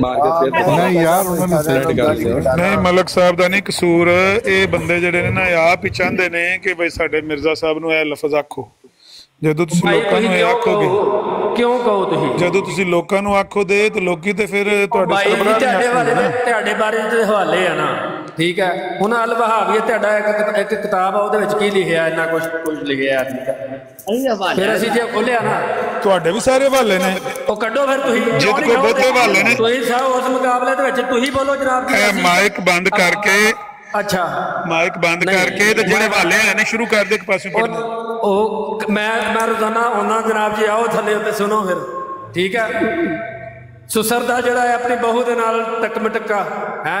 N: ਮਾਰ ਕੇ
S: ਨਹੀਂ ਯਾਰ ਉਹਨਾਂ ਨੇ
N: ਸੈਂਡ ਕਰ ਲਿਆ।
L: ਨਹੀਂ ਮਲਕ ਸਾਹਿਬ ਦਾ ਨਹੀਂ ਕਸੂਰ। ਇਹ ਬੰਦੇ ਜਿਹੜੇ ਨੇ ਨਾ ਆਪ ਹੀ ਚਾਹੁੰਦੇ ਨੇ ਕਿ ਬਈ ਸਾਡੇ ਮਿਰਜ਼ਾ ਸਾਹਿਬ ਨੂੰ ਇਹ ਲਫ਼ਜ਼ ਆਖੋ। ਜਦੋਂ ਤੁਸੀਂ ਲੋਕਾਂ ਨੂੰ ਇਹ ਆਖੋਗੇ?
Q: ਕਿਉਂ ਕਹੋ ਤੁਸੀਂ?
L: ਜਦੋਂ ਤੁਸੀਂ ਲੋਕਾਂ ਨੂੰ ਆਖੋ ਦੇ ਤੇ ਲੋਕੀ ਤੇ ਫਿਰ ਤੁਹਾਡੇ ਸਰਬਰਾਹ
Q: ਤੁਹਾਡੇ ਬਾਰੇ ਤੁਹਾਡੇ ਬਾਰੇ ਤੇ ਹਵਾਲੇ ਆ ਨਾ। ਠੀਕ ਹੈ? ਹੁਣ ਅਲ ਵਹਾਬੀਅਤ ਤੁਹਾਡਾ ਇੱਕ ਇੱਕ ਕਿਤਾਬ ਆ ਉਹਦੇ ਵਿੱਚ ਕੀ ਲਿਖਿਆ ਇੰਨਾ ਕੁਝ ਕੁਝ ਲਿਖਿਆ ਠੀਕ ਹੈ ਫਿਰ ਅਸੀਂ ਜੇ ਖੋਲਿਆ ਨਾ।
L: ਤੁਹਾਡੇ ਵੀ ਸਾਰੇ ਹਵਾਲੇ ਨੇ।
Q: ਉਹ ਕੱਢੋ ਫਿਰ ਤੁਸੀਂ।
L: ਜਿੱਦ ਕੋਈ ਬਹੁਤੇ? ਹਵਾਲੇ ਨੇ।
Q: ਤੁਸੀਂ ਸਾਹਿਬ ਉਸ ਮੁਕਾਬਲੇ ਦੇ ਵਿੱਚ ਤੁਸੀਂ ਬੋਲੋ ਜਨਾਬ ਜੀ
L: ਮਾਈਕ ਬੰਦ ਕਰਕੇ
Q: ਅੱਛਾ।
L: ਮਾਈਕ ਬੰਦ ਕਰਕੇ ਤੇ ਜਿਹੜੇ ਹਵਾਲੇ ਆਏ ਨੇ ਸ਼ੁਰੂ ਕਰ ਦੇ ਇੱਕ ਪਾਸੇ
Q: ਉਹ ਮੈਂ ਮੈਂ ਰੋਜ਼ਾਨਾ ਆਉਣਾ ਜਨਾਬ ਜੀ ਆਓ ਥੱਲੇ ਉੱਤੇ ਸੁਣੋ ਫਿਰ। ਠੀਕ ਹੈ? ਸੁਸਰ ਦਾ ਜਿਹੜਾ ਹੈ ਆਪਣੀ ਬਹੂ ਦੇ ਨਾਲ ਟਕਮਟਕਾ ਹੈ?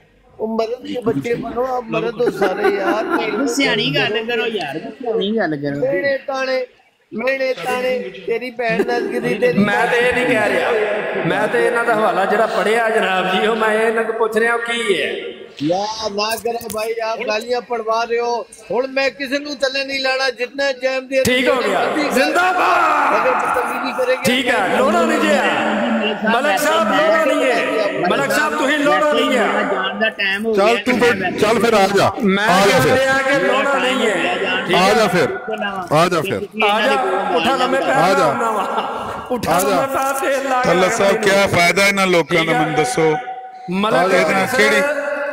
Q: ਉਹ
H: ਸਿਆਣੀ ਗੱਲ ਕਰੋ ਯਾਰ ਸਿਆਣੀ ਗੱਲ ਕਰੋ।
D: ਮੇਰੇ
Q: ਮੈਂ ਤੇ ਇਹ ਨਹੀਂ ਕਹਿ ਰਿਹਾ। ਮੈਂ ਤੇ ਇਹਨਾਂ ਦਾ ਹਵਾਲਾ ਜਿਹੜਾ ਪੜਿਆ ਜਨਾਬ ਜੀ ਉਹ ਮੈਂ ਇਹਨਾਂ ਤੋਂ ਪੁੱਛ ਰਿਹਾ ਕੀ ਹੈ? یا نہ بھائی آپ گالیاں
S: پڑھوا
Q: رہے
S: ہو۔ ہوں میں کسی نو
Q: تلے نہیں جیم دیا ٹھیک
S: ہو گیا۔
Q: زندہ باد!
S: ٹھیک ہے
Q: لوڑا نہیں ملک صاحب لوڑا
L: نہیں
Q: ہے۔
L: ملک
Q: صاحب
L: تو ہی لوڑا نہیں ہے۔ چل تو
Q: پھر
L: چل پھر میں
D: کہہ رہا کہ لوڑا نہیں
Q: ہے۔ پھر۔ پھر۔ اٹھا
L: اٹھا اللہ صاحب
Q: کیا فائدہ ہے نا لوکاں دا من دسو۔ ملک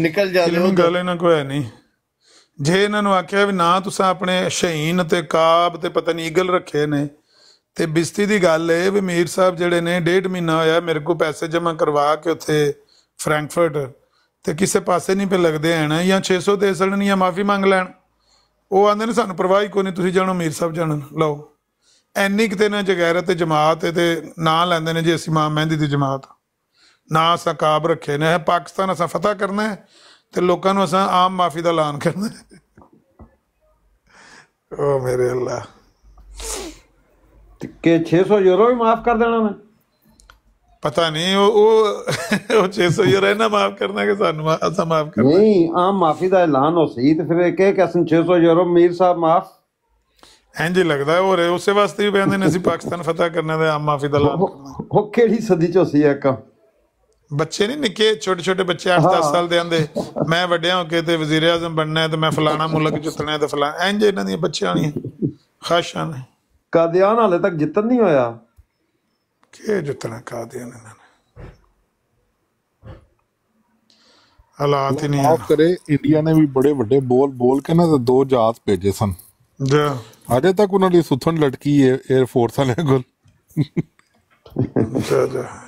A: ਨਿਕਲ ਜਾਂਦੇ ਉਹ ਗੱਲ ਇਹਨਾਂ ਕੋਈ ਨਹੀਂ। ਜੇ ਇਹਨਾਂ ਨੂੰ ਆਖਿਆ ਵੀ ਨਾ ਤੁਸੀਂ ਆਪਣੇ ਸ਼ਹੀਨ ਤੇ ਕਾਬ ਤੇ ਪਤਾ ਨਹੀਂ ਈਗਲ ਰੱਖੇ ਨੇ ਤੇ ਬਿਸਤੀ ਦੀ ਗੱਲ ਏ ਵੀ ਮੀਰ ਸਾਹਿਬ ਜਿਹੜੇ ਨੇ ਡੇਢ ਮਹੀਨਾ ਹੋਇਆ ਮੇਰੇ ਕੋ ਪੈਸੇ ਜਮ੍ਹਾਂ ਕਰਵਾ ਕੇ ਉੱਥੇ ਫ੍ਰੈਂਕਫਰਟ ਤੇ ਕਿਸੇ ਪਾਸੇ ਨਹੀਂ ਪੇ ਲੱਗਦੇ ਹਨ ਜਾਂ 600 ਦੇ ਸੜਨ ਜਾਂ ਮਾਫੀ ਮੰਗ ਲੈਣ। ਉਹ ਆਂਦੇ ਨੇ ਸਾਨੂੰ ਪਰਵਾਹ ਹੀ ਕੋਈ ਨਹੀਂ ਤੁਸੀਂ ਜਾਣੋ ਮੀਰ ਸਾਹਿਬ ਜਾਣ ਲਓ। ਐਨੀ ਕਿਤੇ ਨਾ ਜਗੈਰਤ ਤੇ ਜਮਾਤ ਤੇ ਨਾਂ ਲੈਂਦੇ ਨੇ ਜੇ ਅਸੀਂ ਮਾਂ ਮਹਿੰਦੀ ਦੀ ਜਮਾਤ। ਨਾ ਅਸਾਂ ਕਾਬ ਰੱਖੇ ਨੇ ਇਹ ਪਾਕਿਸਤਾਨ ਅਸਾਂ ਫਤਹ ਕਰਨਾ ਹੈ ਤੇ ਲੋਕਾਂ ਨੂੰ ਅਸਾਂ ਆਮ ਮਾਫੀ ਦਾ ਐਲਾਨ ਕਰਨਾ ਹੈ ਓ ਮੇਰੇ ਅੱਲਾ
U: ਕਿ 600 ਯੂਰੋ ਵੀ ਮਾਫ ਕਰ ਦੇਣਾ ਨੇ
A: ਪਤਾ ਨਹੀਂ ਉਹ ਉਹ ਉਹ 600 ਯੂਰੋ ਇਹਨਾਂ ਮਾਫ ਕਰਨਾ ਕਿ ਸਾਨੂੰ ਮਾ- ਅਸਾਂ ਮਾਫ ਕਰਨਾ
U: ਨਹੀਂ ਆਮ ਮਾਫੀ ਦਾ ਐਲਾਨ ਹੋ ਸਹੀ ਤੇ ਫਿਰ ਇਹ ਕਹੇ ਕਿ ਅਸੀਂ 600 ਯੂਰੋ ਮੀਰ ਸਾਹਿਬ ਮਾਫ
A: ਇੰਜ ਹੀ ਲੱਗਦਾ ਹੈ, ਹੋਰ ਉਸੇ ਵਾਸਤੇ ਵੀ ਕਹਿੰਦੇ ਨੇ ਅਸੀਂ ਪਾਕਿਸਤਾਨ ਫਤਹ ਕਰਨਾ ਤੇ ਆਮ ਮਾਫੀ ਦਾ ਐਲਾਨ ਕਰਨਾ
U: ਉਹ ਕਿਹੜੀ ਸਦੀ ਚ ਸੀ ਇੱਕ
A: ਬੱਚੇ ਨਹੀਂ ਨਿੱਕੇ ਛੋਟੇ ਛੋਟੇ ਬੱਚੇ 8-10
U: ਹਾਂ।
A: ਸਾਲ ਦੇ ਆਂਦੇ ਮੈਂ ਵੱਡਿਆਂ ਹੋ ਕੇ ਤੇ ਵਜ਼ੀਰ ਆਜ਼ਮ ਬਣਨਾ ਹੈ ਤੇ ਮੈਂ ਫਲਾਣਾ ਮੁਲਕ ਜਿੱਤਣਾ ਹੈ ਤੇ ਫਲਾਣਾ ਇੰਜ ਇਹਨਾਂ ਦੀਆਂ ਬੱਚਿਆਂ ਦੀਆਂ ਖਾਸ਼ਾਂ ਨੇ।
U: ਕਾਦੀਆਨ ਹਾਲੇ ਤੱਕ ਜਿੱਤਣ ਨਹੀਂ ਹੋਇਆ?
A: ਕਿ ਜਿੱਤਣਾ ਕਾਦੀਆਂ ਨੇ ਇਹਨਾਂ ਨੇ? ਹਾਲਾਤ ਹੀ ਨਹੀਂ
S: ਮਾਫ ਕਰੇ ਇੰਡੀਆ ਨੇ ਵੀ ਬੜੇ ਵੱਡੇ ਬੋਲ ਬੋਲ ਕੇ ਨਾ ਤੇ ਦੋ ਜਹਾਜ਼ ਭੇਜੇ ਸਨ।
A: ਜਾ।
S: ਅਜੇ ਤੱਕ ਉਹਨਾਂ ਦੀ ਸੁਥਣ ਲਟਕੀ ਹੈ 에ਅਰ ਫੋਰਸ ਵਾਲਿਆਂ ਕੋਲ।
A: ਜਾ ਜਾ।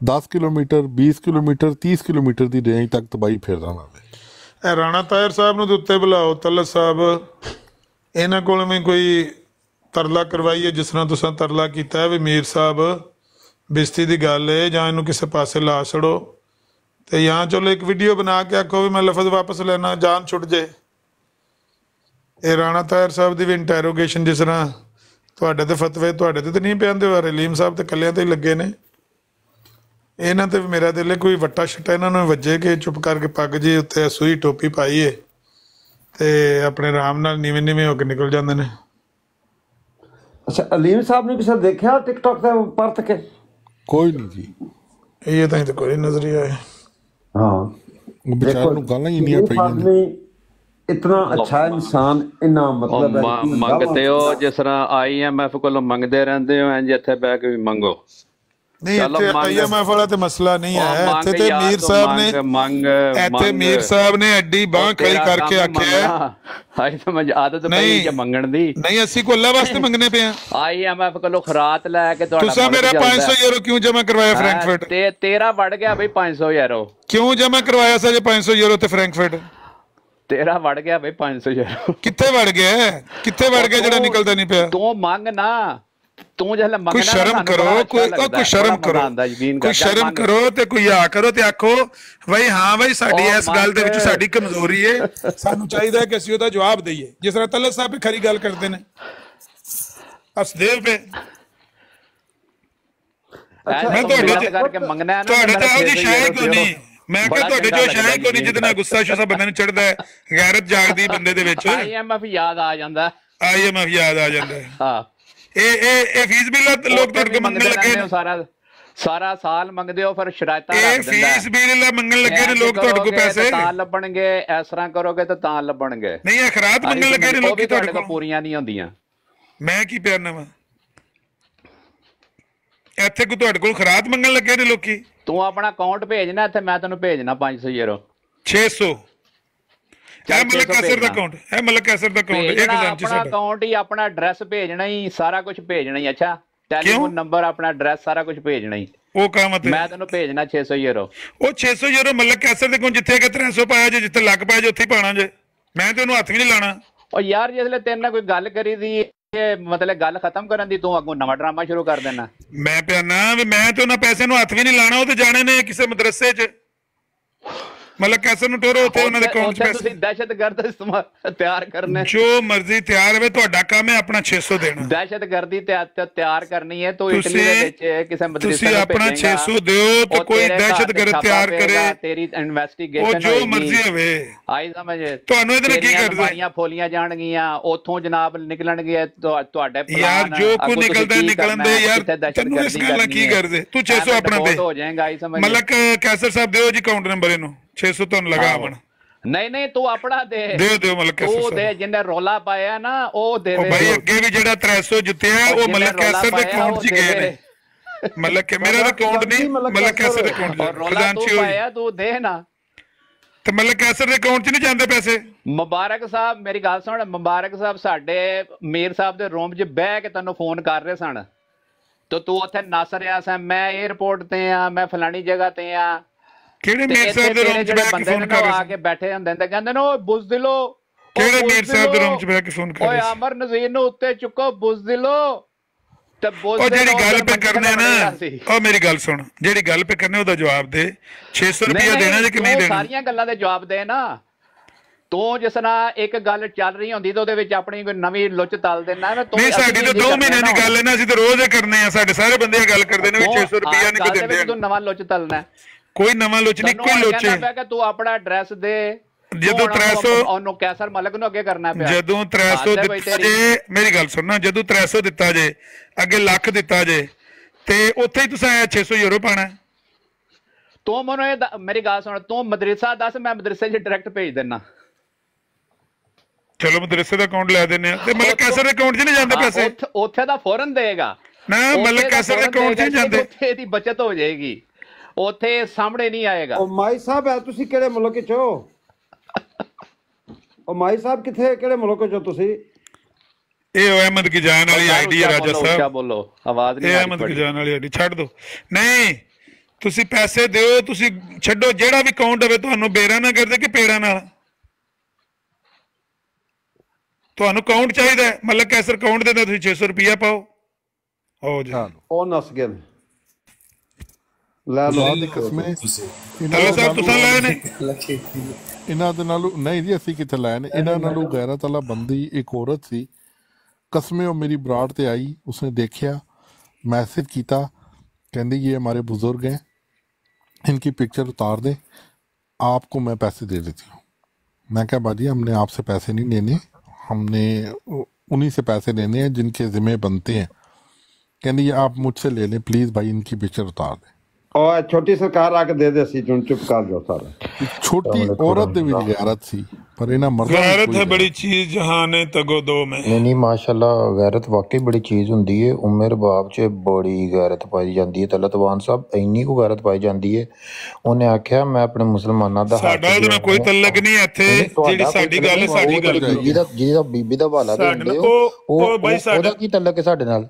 S: 10 ਕਿਲੋਮੀਟਰ 20 ਕਿਲੋਮੀਟਰ 30 ਕਿਲੋਮੀਟਰ ਦੀ ਰੇਂਜ ਤੱਕ ਤਬਾਹੀ ਫੇਰਦਾ ਨਾ
A: ਇਹ ਰਾਣਾ ਤਾਇਰ ਸਾਹਿਬ ਨੂੰ ਦੇ ਉੱਤੇ ਬੁਲਾਓ ਤਲਤ ਸਾਹਿਬ। ਇਹਨਾਂ ਕੋਲ ਵੀ ਕੋਈ ਤਰਲਾ ਕਰਵਾਈਏ, ਜਿਸ ਤਰ੍ਹਾਂ ਤੁਸੀਂ ਤਰਲਾ ਕੀਤਾ ਹੈ ਵੀ ਮੀਰ ਸਾਹਿਬ ਬਿਸਤੀ ਦੀ ਗੱਲ ਹੈ, ਜਾਂ ਇਹਨੂੰ ਕਿਸੇ ਪਾਸੇ ਲਾ ਛੜੋ ਤੇ ਜਾਂ ਚਲੋ ਇੱਕ ਵੀਡੀਓ ਬਣਾ ਕੇ ਆਖੋ ਵੀ ਮੈਂ ਲਫ਼ਜ਼ ਵਾਪਸ ਲੈਣਾ, ਜਾਨ ਛੁੱਟ ਜੇ। ਇਹ ਰਾਣਾ ਤਾਇਰ ਸਾਹਿਬ ਦੀ ਵੀ ਇੰਟਰੋਗੇਸ਼ਨ ਜਿਸ ਤਰ੍ਹਾਂ ਤੁਹਾਡੇ ਤੇ ਫਤਵੇ, ਤੁਹਾਡੇ ਤੇ ਨਹੀਂ ਪੈਂਦੇ ਹੋ ਰਲੀਮ ਸਾਹਿਬ ਤੇ ਕੱਲਿਆਂ ਤੇ ਹੀ ਲੱਗੇ ਨੇ। ਇਹਨਾਂ ਤੇ ਮੇਰਾ ਦਿਲ ਕੋਈ ਵੱਟਾ ਛਟਾ ਇਹਨਾਂ ਨੂੰ ਵੱਜੇ ਕਿ ਚੁੱਪ ਕਰਕੇ ਪੱਗ ਜੀ ਉੱਤੇ ਸੂਈ ਟੋਪੀ ਪਾਈਏ ਤੇ ਆਪਣੇ ਆਰਾਮ ਨਾਲ ਨੀਵੇਂ ਨੀਵੇਂ ਹੋ ਕੇ ਨਿਕਲ ਜਾਂਦੇ ਨੇ।
U: ਅੱਛਾ ਅਲੀਮ ਸਾਹਿਬ ਨੇ ਕਿਸੇ ਦੇਖਿਆ ਟਿਕਟੌਕ ਤੇ ਪਰਤ ਕੇ?
S: ਕੋਈ ਨਹੀਂ ਜੀ।
A: ਇਹ ਤਾਂ ਹੀ ਤਾਂ ਕੋਈ ਨਜ਼ਰੀਆ ਹੈ।
S: ਹਾਂ ਵਿਚਾਰ ਨੂੰ ਗੱਲਾਂ ਹੀ
U: ਨਹੀਂ
S: ਪਈਆਂ ਨੇ।
U: ਇਤਨਾ
O: ਅੱਛਾ
U: ਇਨਸਾਨ ਇਨਾ
O: ਮਤਲਬ
U: ਹੈ
O: ਮੰਗਦੇ ਹੋ ਜਿਸ ਤਰ੍ਹਾਂ ਆਈਐਮਐਫ ਕੋਲੋਂ ਮੰਗਦੇ ਰਹਿੰਦੇ ਹੋ ਇੰਜ ਇੱਥੇ ਬੈ ਕੇ ਵੀ ਮੰਗੋ।
A: ਨਹੀਂ
O: ਚਲੋ
A: ਇੱਥੇ
O: ਮੰਗ-
A: ਆਈਐਮਐਫ ਵਾਲਾ ਤੇ ਮਸਲਾ ਨਹੀਂ
O: ਉਹ
A: ਹੈ
O: ਮੰਗ
A: ਇੱਥੇ ਤੇ
O: ਯਾਰ
A: ਮੀਰ
O: ਤੂੰ
A: ਸਾਹਿਬ
O: ਮੰਗ,
A: ਨੇ
O: ਮੰਗ
A: ਇੱਥੇ
O: ਮੰਗ।
A: ਮੀਰ ਸਾਹਿਬ ਨੇ ਐਡੀ ਬਾਹ
O: ਉਹ
A: ਖੜੀ
O: ਤੇਰਾ
A: ਕਰਕੇ
O: ਕੰਮ
A: ਆਖਿਆ ਹੈ
O: ਮੰਗਣਾ। ਹਾਈ ਸਮਝ ਆਦਤ ਪਈ
A: ਨਹੀਂ।
O: ਜੇ ਮੰਗਣ ਦੀ
A: ਨਹੀਂ ਅਸੀਂ ਕੋ ਅੱਲਾ ਵਾਸਤੇ ਮੰਗਨੇ ਪਏ ਆ
O: ਆਈਐਮਐਫ ਕੋਲੋਂ ਖਰਾਤ ਲੈ ਕੇ ਤੁਹਾਡਾ
A: ਤੁਸੀਂ
O: ਮੁਲਕ
A: ਮੇਰਾ
O: ਚੱਲਦਾ
A: 500 ਯੂਰੋ ਕਿਉਂ ਜਮ੍ਹਾਂ ਕਰਵਾਇਆ
O: ਹੈਂ,
A: ਫਰੈਂਕਫਰਟ
O: ਤੇ ਤੇਰਾ ਵੜ ਗਿਆ ਬਈ 500 ਯੂਰੋ
A: ਕਿਉਂ ਜਮ੍ਹਾਂ ਕਰਵਾਇਆ ਸੀ ਜੇ 500 ਯੂਰੋ ਤੇ ਫਰੈਂਕਫਰਟ
O: ਤੇਰਾ ਵੜ ਗਿਆ ਬਈ 500 ਯੂਰੋ
A: ਕਿੱਥੇ ਵੜ ਗਿਆ ਹੈ? ਕਿੱਥੇ ਵੜ ਗਿਆ ਜਿਹੜਾ ਨਿਕਲਦਾ ਨਹੀਂ ਪਿਆ
O: ਤੂੰ ਮੰਗ ਨਾ ਤੂੰ ਜਿਹੜਾ ਮੰਗਣਾ
A: ਕੋਈ ਸ਼ਰਮ ਕਰੋ ਕੋਈ ਉਹ ਕੋਈ ਸ਼ਰਮ ਕਰੋ। ਕੋਈ ਸ਼ਰਮ ਕਰੋ ਤੇ ਕੋਈ ਆ ਕਰੋ ਤੇ ਆਖੋ ਬਈ ਹਾਂ ਬਈ ਸਾਡੀ
O: ਉਹ
A: ਇਸ ਗੱਲ ਦੇ ਵਿੱਚ। ਸਾਡੀ ਕਮਜ਼ੋਰੀ ਹੈ ਸਾਨੂੰ ਚਾਹੀਦਾ ਹੈ ਕਿ ਅਸੀਂ ਉਹਦਾ ਜਵਾਬ ਦਈਏ। ਜਿਸ ਤਰ੍ਹਾਂ ਤਲਤ ਸਾਹਿਬ ਖਰੀ ਗੱਲ ਕਰਦੇ ਨੇ। ਹਸਦੇਵ ਪੇ ਮੈਂ ਤੁਹਾਡੇ ਤੇ
O: ਕਰਕੇ ਮੰਗਣਾ ਹੈ ਨਾ
A: ਤੁਹਾਡੇ ਤੇ ਜਿਹੀ
O: 600
A: ਸ਼ਾਇਰ ਕੋਈ ਨਹੀਂ? ਮੈਂ ਕਿਹਾ ਤੁਹਾਡੇ ਜੋ ਸ਼ਾਇਰ ਕੋਈ ਨਹੀਂ ਨਾਲ ਗੁੱਸਾ ਸ਼ੁਸਾ ਬੰਦੇ ਨੂੰ ਚੜਦਾ ਹੈ ਗੈਰਤ ਜਾਗਦੀ ਬੰਦੇ ਦੇ ਵਿੱਚ।
O: ਆਈਐਮਐਫ ਯਾਦ ਆ ਜਾਂਦਾ।
A: ਆਈਐਮਐਫ ਯਾਦ ਆ ਜਾਂਦਾ ਹਾਂ। ਇਹ ਇਹ ਇਹ ਫੀਸ ਬਿੱਲ ਲੋਕ ਤੁਹਾਡੇ ਕੋਲ ਮੰਗਣ ਲੱਗੇ ਨੇ।
O: ਸਾਰਾ ਸਾਰਾ ਸਾਲ ਮੰਗਦੇ ਹੋ ਫਿਰ ਸ਼ਰਾਇਤਾਂ
A: ਇਹ
O: ਰੱਖ ਦਿੰਦਾ ਹੈ।
A: ਫੀਸ ਬਿੱਲ ਮੰਗਣ ਲੱਗੇ ਨੇ ਲੋਕ ਤੁਹਾਡੇ ਕੋਲ ਪੈਸੇ।
O: ਤਾਂ ਲੱਭਣਗੇ ਇਸ ਤਰ੍ਹਾਂ ਕਰੋਗੇ ਤਾਂ ਤਾਂ ਲੱਭਣਗੇ।
A: ਨਹੀਂ ਇਹ ਖਰਾਤ ਮੰਗਣ ਲੱਗੇ ਨੇ ਲੋਕੀ ਤੁਹਾਡੇ
O: ਕੋਲ ਪੂਰੀਆਂ ਨਹੀਂ ਹੁੰਦੀਆਂ।
A: ਮੈਂ ਕੀ ਪਿਆਰਨਾ ਵਾ ਇੱਥੇ ਕੋ ਤੁਹਾਡੇ ਕੋਲ ਖਰਾਤ ਮੰਗਣ ਲੱਗੇ ਨੇ ਲੋਕੀ?
O: ਤੂੰ ਆਪਣਾ ਅਕਾਊਂਟ ਭੇਜਣਾ ਇੱਥੇ ਮੈਂ ਤੈਨੂੰ ਭੇਜਣਾ 500 ਯੂਰੋ।
A: 600
O: ਚੱਲ
A: ਇਹ ਮਲਕ
O: 600
A: ਅਸਰ ਦਾ। ਅਕਾਊਂਟ ਇਹ ਮਲਕ ਅਸਰ ਦਾ ਅਕਾਊਂਟ ਇੱਕ
O: ਭੇਜਣਾ
A: ਖਜ਼ਾਨਚੀ
O: ਆਪਣਾ
A: ਸਾਡਾ।
O: ਅਕਾਊਂਟ ਹੀ ਆਪਣਾ ਐਡਰੈਸ ਭੇਜਣਾ ਹੀ ਸਾਰਾ ਕੁਝ ਭੇਜਣਾ ਹੀ ਅੱਛਾ? ਟੈਲੀਫੋਨ ਨੰਬਰ ਆਪਣਾ ਐਡਰੈਸ ਸਾਰਾ ਕੁਝ ਭੇਜਣਾ ਹੀ।
A: ਉਹ ਕੰਮ ਤੇ
O: ਮੈਂ ਤੈਨੂੰ ਭੇਜਣਾ 600 ਯੂਰੋ।
A: ਉਹ 600 ਯੂਰੋ ਮਲਕ ਅਸਰ ਦੇ ਕੋਲ ਜਿੱਥੇ ਕਿ 300 ਪਾਇਆ ਜੇ ਜਿੱਥੇ ਲੱਗ ਪਾਇਆ ਜੇ ਉੱਥੇ ਹੀ ਪਾਣਾ ਜੇ। ਮੈਂ ਤੇ ਉਹਨੂੰ ਹੱਥ ਵੀ ਨਹੀਂ ਲਾਣਾ
O: ਉਹ ਯਾਰ ਜਿਸਲੇ ਤੇਰੇ ਨਾਲ ਕੋਈ ਗੱਲ ਕਰੀ ਦੀ ਇਹ ਮਤਲਬ ਗੱਲ ਖਤਮ ਕਰਨ ਦੀ ਤੂੰ ਅੱਗੋਂ ਨਵਾਂ ਡਰਾਮਾ ਸ਼ੁਰੂ ਕਰ ਦੇਣਾ।
L: ਮੈਂ ਪਿਆਨਾ ਵੀ ਮੈਂ ਤੇ ਉਹਨਾਂ ਪੈਸੇ ਨੂੰ ਹੱਥ ਵੀ ਨਹੀਂ ਲਾਣਾ ਉਹ ਤੇ ਜਾਣੇ ਨੇ ਕਿਸੇ ਮਦਰਸੇ 'ਚ। ਮਤਲਬ ਕੈਸੇ ਨੂੰ ਟੋਰੋ ਉੱਥੇ ਉਹਨਾਂ ਦੇ ਅਕਾਊਂਟ 'ਚ ਪੈਸੇ।
O: ਤੁਸੀਂ ਦਹਿਸ਼ਤਗਰਦ ਇਸਤੇਮਾਲ ਤਿਆਰ ਕਰਨੇ
L: ਜੋ ਮਰਜ਼ੀ ਤਿਆਰ ਹੋਵੇ ਤੁਹਾਡਾ ਕੰਮ ਹੈ ਆਪਣਾ 600 ਦੇਣਾ।
O: ਦਹਿਸ਼ਤਗਰਦੀ ਤਿਆ- ਤਿਆ- ਤਿਆਰ ਕਰਨੀ ਹੈ ਤੂੰ ਇਟਲੀ ਦੇ ਵਿੱਚ ਕਿਸੇ ਮਦਰਸੇ
L: ਤੁਸੀਂ ਆਪਣਾ
O: ਭੇਜੇਂਗਾ,
L: 600 ਦਿਓ ਤੇ ਕੋਈ ਦਹਿਸ਼ਤਗਰਦ ਤਿਆਰ ਕਰੇ।
O: ਤੇਰੀ ਇਨਵੈਸਟੀਗੇਸ਼ਨ
L: ਉਹ ਜੋ ਮਰਜ਼ੀ ਹੋਵੇ।
O: ਆਈ ਸਮਝ।
L: ਤੁਹਾਨੂੰ ਇਹਦੇ ਨਾਲ ਕੀ ਕਰਦੇ?
O: ਅਲਮਾਰੀਆਂ ਫੋਲੀਆਂ ਜਾਣਗੀਆਂ ਉੱਥੋਂ ਜਨਾਬ ਨਿਕਲਣਗੇ ਤੁਹਾ- ਤੁਹਾਡੇ
L: ਯਾਰ
O: plan,
L: ਜੋ ਕੋ ਨਿਕਲਦਾ ਨਿਕਲਣ ਦੇ ਯਾਰ। ਤੈਨੂੰ ਇਸ ਗੱਲ ਕੀ। ਕਰਦੇ ਤੂੰ 600
O: ਐਵੇਂ
L: ਆਪਣਾ ਦੇ।
O: ਹੋ ਜਾਏਗਾ ਆਈ ਸਮਝ।
L: ਮਲਕ ਕੈਸਰ ਸਾਹਿਬ ਦਿਓ ਜੀ ਅਕਾਊਂਟ ਨੰਬਰ ਇਹਨੂੰ। 600 ਤੁਹਾਨੂੰ ਲਗਾ
O: ਆਹੋ।
L: ਆਵਣ
O: ਨਹੀਂ ਨਹੀਂ ਤੂੰ ਆਪਣਾ ਦੇ।
L: ਦਿਓ ਦਿਓ ਮਲਕ ਕੈਸਰ
O: ਉਹ ਦੇ ਜਿੰਨੇ ਰੋਲਾ ਪਾਇਆ ਨਾ ਉਹ ਦੇ ਦੇ।
L: ਭਾਈ ਅੱਗੇ ਵੀ ਜਿਹੜਾ 300 ਜਿੱਤਿਆ ਉਹ
O: ਜਿਹਨੇ
L: ਮਲਕ ਕੈਸਰ ਦੇ ਅਕਾਊਂਟ 'ਚ ਗਏ
O: ਦੇ।
L: ਨੇ। ਮਲਕ ਕੇ ਮੇਰਾ ਅਕਾਊਂਟ ਨਹੀਂ ਮਲਕ ਕੈਸਰ ਦੇ ਅਕਾਊਂਟ 'ਚ
O: ਰੋਲਾ ਤੂੰ ਪਾਇਆ ਤੂੰ ਦੇ ਨਾ।
L: ਤੇ ਮਲਕ ਕੈਸਰ ਦੇ ਅਕਾਊਂਟ 'ਚ ਨਹੀਂ ਜਾਂਦੇ ਪੈਸੇ?
O: ਮੁਬਾਰਕ ਸਾਹਿਬ ਮੇਰੀ ਗੱਲ ਸੁਣ ਮੁਬਾਰਕ ਸਾਹਿਬ ਸਾਡੇ ਮੀਰ ਸਾਹਿਬ ਦੇ ਰੂਮ 'ਚ ਬਹਿ ਕੇ ਤੈਨੂੰ ਫੋਨ ਕਰ ਰਹੇ ਸਨ। ਤੇ ਤੂੰ ਉੱਥੇ ਨੱਸ ਸੈਂ ਮੈਂ 에어ਪੋਰਟ ਤੇ ਆ ਮੈਂ ਫਲਾਣੀ ਜਗ੍ਹਾ ਤੇ ਆ।
L: ਕਿਹੜੇ ਮੀਰ ਸਾਹਿਬ ਦੇ ਰੂਮ 'ਚ ਬਹਿ ਕੇ ਫੋਨ ਕਰ ਰਹੇ
O: ਆ ਕੇ ਬੈਠੇ ਹੁੰਦੇ ਨੇ ਤੇ ਕਹਿੰਦੇ ਨੇ ਓਏ ਬੁਜ਼ਦਿਲੋ
L: ਕਿਹੜੇ ਮੀਰ ਸਾਹਿਬ ਦੇ ਰੂਮ 'ਚ ਬਹਿ ਕੇ ਫੋਨ ਕਰ
O: ਓਏ
L: ਰਹੇ ਸੀ?
O: ਅਮਰ ਨਜ਼ੀਰ ਨੂੰ ਉੱਤੇ ਚੁੱਕੋ ਬੁਜ਼ਦਿਲੋ ਤੇ
L: ਉਹ ਜਿਹੜੀ ਗੱਲ ਪੇ ਕਰਨੇ ਨਾ। ਉਹ ਮੇਰੀ ਗੱਲ ਸੁਣ ਜਿਹੜੀ ਗੱਲ ਪੇ ਕਰਨੇ ਉਹਦਾ ਜਵਾਬ ਦੇ। 600
O: ਨਹੀਂ,
L: ਰੁਪਇਆ ਦੇਣਾ ਜੇ ਕਿ ਨਹੀਂ ਦੇਣਾ?
O: ਸਾਰੀਆਂ ਗੱਲਾਂ ਦੇ ਜਵਾਬ ਦੇ ਨਾ। ਤੂੰ ਜਿਸ ਤਰ੍ਹਾਂ ਇੱਕ ਗੱਲ ਚੱਲ ਰਹੀ ਹੁੰਦੀ ਤੇ ਉਹਦੇ ਵਿੱਚ ਆਪਣੀ ਕੋਈ ਨਵੀਂ ਲੁੱਚ ਤਲ ਦੇਣਾ ਨਾ ਤੂੰ
L: ਨਹੀਂ ਸਾਡੀ ਤਾਂ
O: ਵੀ
L: 2
O: ਕਰਨਾ
L: ਮਹੀਨਿਆਂ ਦੀ। ਗੱਲ ਹੈ ਨਾ ਅਸੀਂ ਤਾਂ ਰੋਜ਼ ਹੀ ਕਰਨੇ ਆ ਸਾਡੇ ਸਾਰੇ ਬੰਦੇ ਗੱਲ ਕਰਦੇ ਨੇ ਵੀ
O: ਤੂੰ
L: 600 ਰੁਪਇਆ ਨਹੀਂ
O: ਦੇ
L: ਦਿੰਦੇ
O: ਤੂੰ ਨਵਾਂ ਲੁੱਚ ਤਲਣਾ। ਹੈ।
L: ਕੋਈ ਨਵਾਂ ਲੋਚ ਨਹੀਂ
O: ਤੈਨੂੰ
L: ਕੋਈ
O: ਹੁਣ
L: ਲੋਚੇ
O: ਕਹਿੰਦਾ ਪਿਆ ਕਿ ਤੂੰ ਆਪਣਾ ਐਡਰੈਸ ਦੇ
L: ਜਦੋਂ
O: ਤੂੰ ਹੁਣ
L: 300
O: ਉਹਨੂੰ ਕੈਸਰ ਮਲਕ ਨੂੰ ਅੱਗੇ ਕਰਨਾ ਪਿਆ
L: ਜਦੋਂ 300
O: ਹੱਦ ਹੈ ਬਈ
L: ਦਿੱਤਾ। ਜੇ ਮੇਰੀ ਗੱਲ ਸੁਣਨਾ ਜਦੋਂ 300 ਦਿੱਤਾ ਜੇ ਅੱਗੇ ਲੱਖ ਦਿੱਤਾ ਜੇ ਤੇ ਉੱਥੇ ਹੀ ਤੁਸੀਂ 600 ਯੂਰੋ ਪਾਣਾ।
O: ਤੂੰ ਮੈਨੂੰ ਇਹ ਮੇਰੀ ਗੱਲ ਸੁਣ ਤੂੰ ਮਦਰਸਾ ਦੱਸ ਮੈਂ ਮਦਰਸੇ 'ਚ ਡਾਇਰੈਕਟ ਭੇਜ ਦਿੰਨਾ
L: ਚਲੋ ਮਦਰਸੇ ਦਾ ਅਕਾਊਂਟ ਲੈ ਦਿੰਨੇ ਆ ਤੇ ਮਤਲਬ ਕੈਸਰ ਦੇ ਅਕਾਊਂਟ 'ਚ ਨਹੀਂ ਜਾਂਦੇ ਪੈਸੇ
O: ਉੱਥੇ- ਦਾ ਫੌਰਨ ਦੇਗਾ
L: ਨਾ
O: ਦਾ
L: ਕੈਸਰ ਦੇ ਅਕਾਊਂਟ 'ਚ ਜਾਂਦੇ
O: ਉੱਥੇ ਦੀ ਬਚਤ ਹੋ ਜਾਏਗੀ ਉੱਥੇ ਸਾਹਮਣੇ ਨਹੀਂ ਆਏਗਾ।
V: ਉਹ ਮਾਈ ਸਾਹਿਬ ਹੈ ਤੁਸੀਂ ਕਿਹੜੇ ਮੁਲਕ ਚੋਂ ਉਹ ਮਾਈ ਸਾਹਿਬ ਕਿੱਥੇ ਕਿਹੜੇ ਮੁਲਕ ਚੋਂ ਤੁਸੀਂ?
L: ਇਹ ਉਹ ਅਹਿਮਦ ਕੀ ਜਾਨ ਵਾਲੀ ਆਈਡੀ ਹੈ ਰਾਜਾ ਸਾਹਿਬ।
O: ਬੋਲੋ ਆਵਾਜ਼ ਨਹੀਂ
L: ਇਹ ਅਹਿਮਦ ਕੀ ਜਾਨ ਵਾਲੀ ਆਈਡੀ ਛੱਡ ਦਿਓ ਨਹੀਂ ਤੁਸੀਂ ਪੈਸੇ ਦਿਓ ਤੁਸੀਂ ਛੱਡੋ ਜਿਹੜਾ ਵੀ ਅਕਾਊਂਟ ਹੋਵੇ ਤੁਹਾਨੂੰ ਬੇਰਾ ਨਾ ਕਰਦੇ ਕਿ ਪੇੜਾ ਨਾਲ? ਤੁਹਾਨੂੰ ਅਕਾਊਂਟ ਚਾਹੀਦਾ ਹੈ, ਮਤਲਬ ਕੈਸਰ ਅਕਾਊਂਟ ਦੇ ਤਾਂ ਤੁਸੀਂ 600 ਰੁਪਇਆ ਪਾਓ। ਹੋ ਜੀ।
V: ਉਹ ਨਸ ਨੇ।
S: ان نہیں جی اصے تلا ہمارے بزرگ ہیں ان کی پکچر اتار دے آپ کو میں پیسے دے دیتی ہوں میں کہا باجی ہم نے آپ سے پیسے نہیں لینے ہم نے انہیں سے پیسے لینے ہیں جن کے ذمہ بنتے ہیں آپ مجھ سے لے لیں پلیز بھائی ان کی پکچر اتار دیں
V: ਉਹ ਛੋਟੀ ਸਰਕਾਰ ਆ ਕੇ ਦੇ ਦੇ ਅਸੀਂ ਚੁਣ ਚੁਪ ਕਰ ਦਿਓ ਸਾਰਾ।
S: ਛੋਟੀ ਔਰਤ ਦੇ ਵੀ ਗੈਰਤ ਸੀ ਪਰ
L: ਇਹਨਾਂ
S: ਮਰਦਾਂ
L: ਗੈਰਤ ਹੈ ਬੜੀ ਚੀਜ਼ ਜਹਾਨ ਤਗੋ ਦੋ ਮੈਂ।
W: ਨਹੀਂ ਨਹੀਂ ਮਾਸ਼ਾਅੱਲਾ ਗੈਰਤ ਵਾਕਈ ਬੜੀ ਚੀਜ਼ ਹੁੰਦੀ ਹੈ ਉਮਰ ਬਾਪ 'ਚ ਬੜੀ ਗੈਰਤ ਪਾਈ ਜਾਂਦੀ ਹੈ ਤਲਤਵਾਨ ਸਾਹਿਬ ਇੰਨੀ ਕੋ ਗੈਰਤ ਪਾਈ ਜਾਂਦੀ ਹੈ ਉਹਨੇ ਆਖਿਆ ਮੈਂ ਆਪਣੇ ਮੁਸਲਮਾਨਾਂ ਦਾ
L: ਸਾਡਾ ਉਹਦੇ ਕੋਈ ਤਲਕ ਨਹੀਂ ਇੱਥੇ। ਜਿਹੜੀ ਸਾਡੀ ਗੱਲ ਸਾਡੀ ਗੱਲ
W: ਜਿਹਦਾ ਜਿਹਦਾ ਬੀਬੀ ਦਾ ਹਵਾਲਾ ਦਿੰਦੇ ਹੋ
L: ਉਹ ਬਾਈ ਸਾਡਾ
W: ਕੀ ਤਲਕ ਹੈ ਸਾਡੇ ਨਾਲ?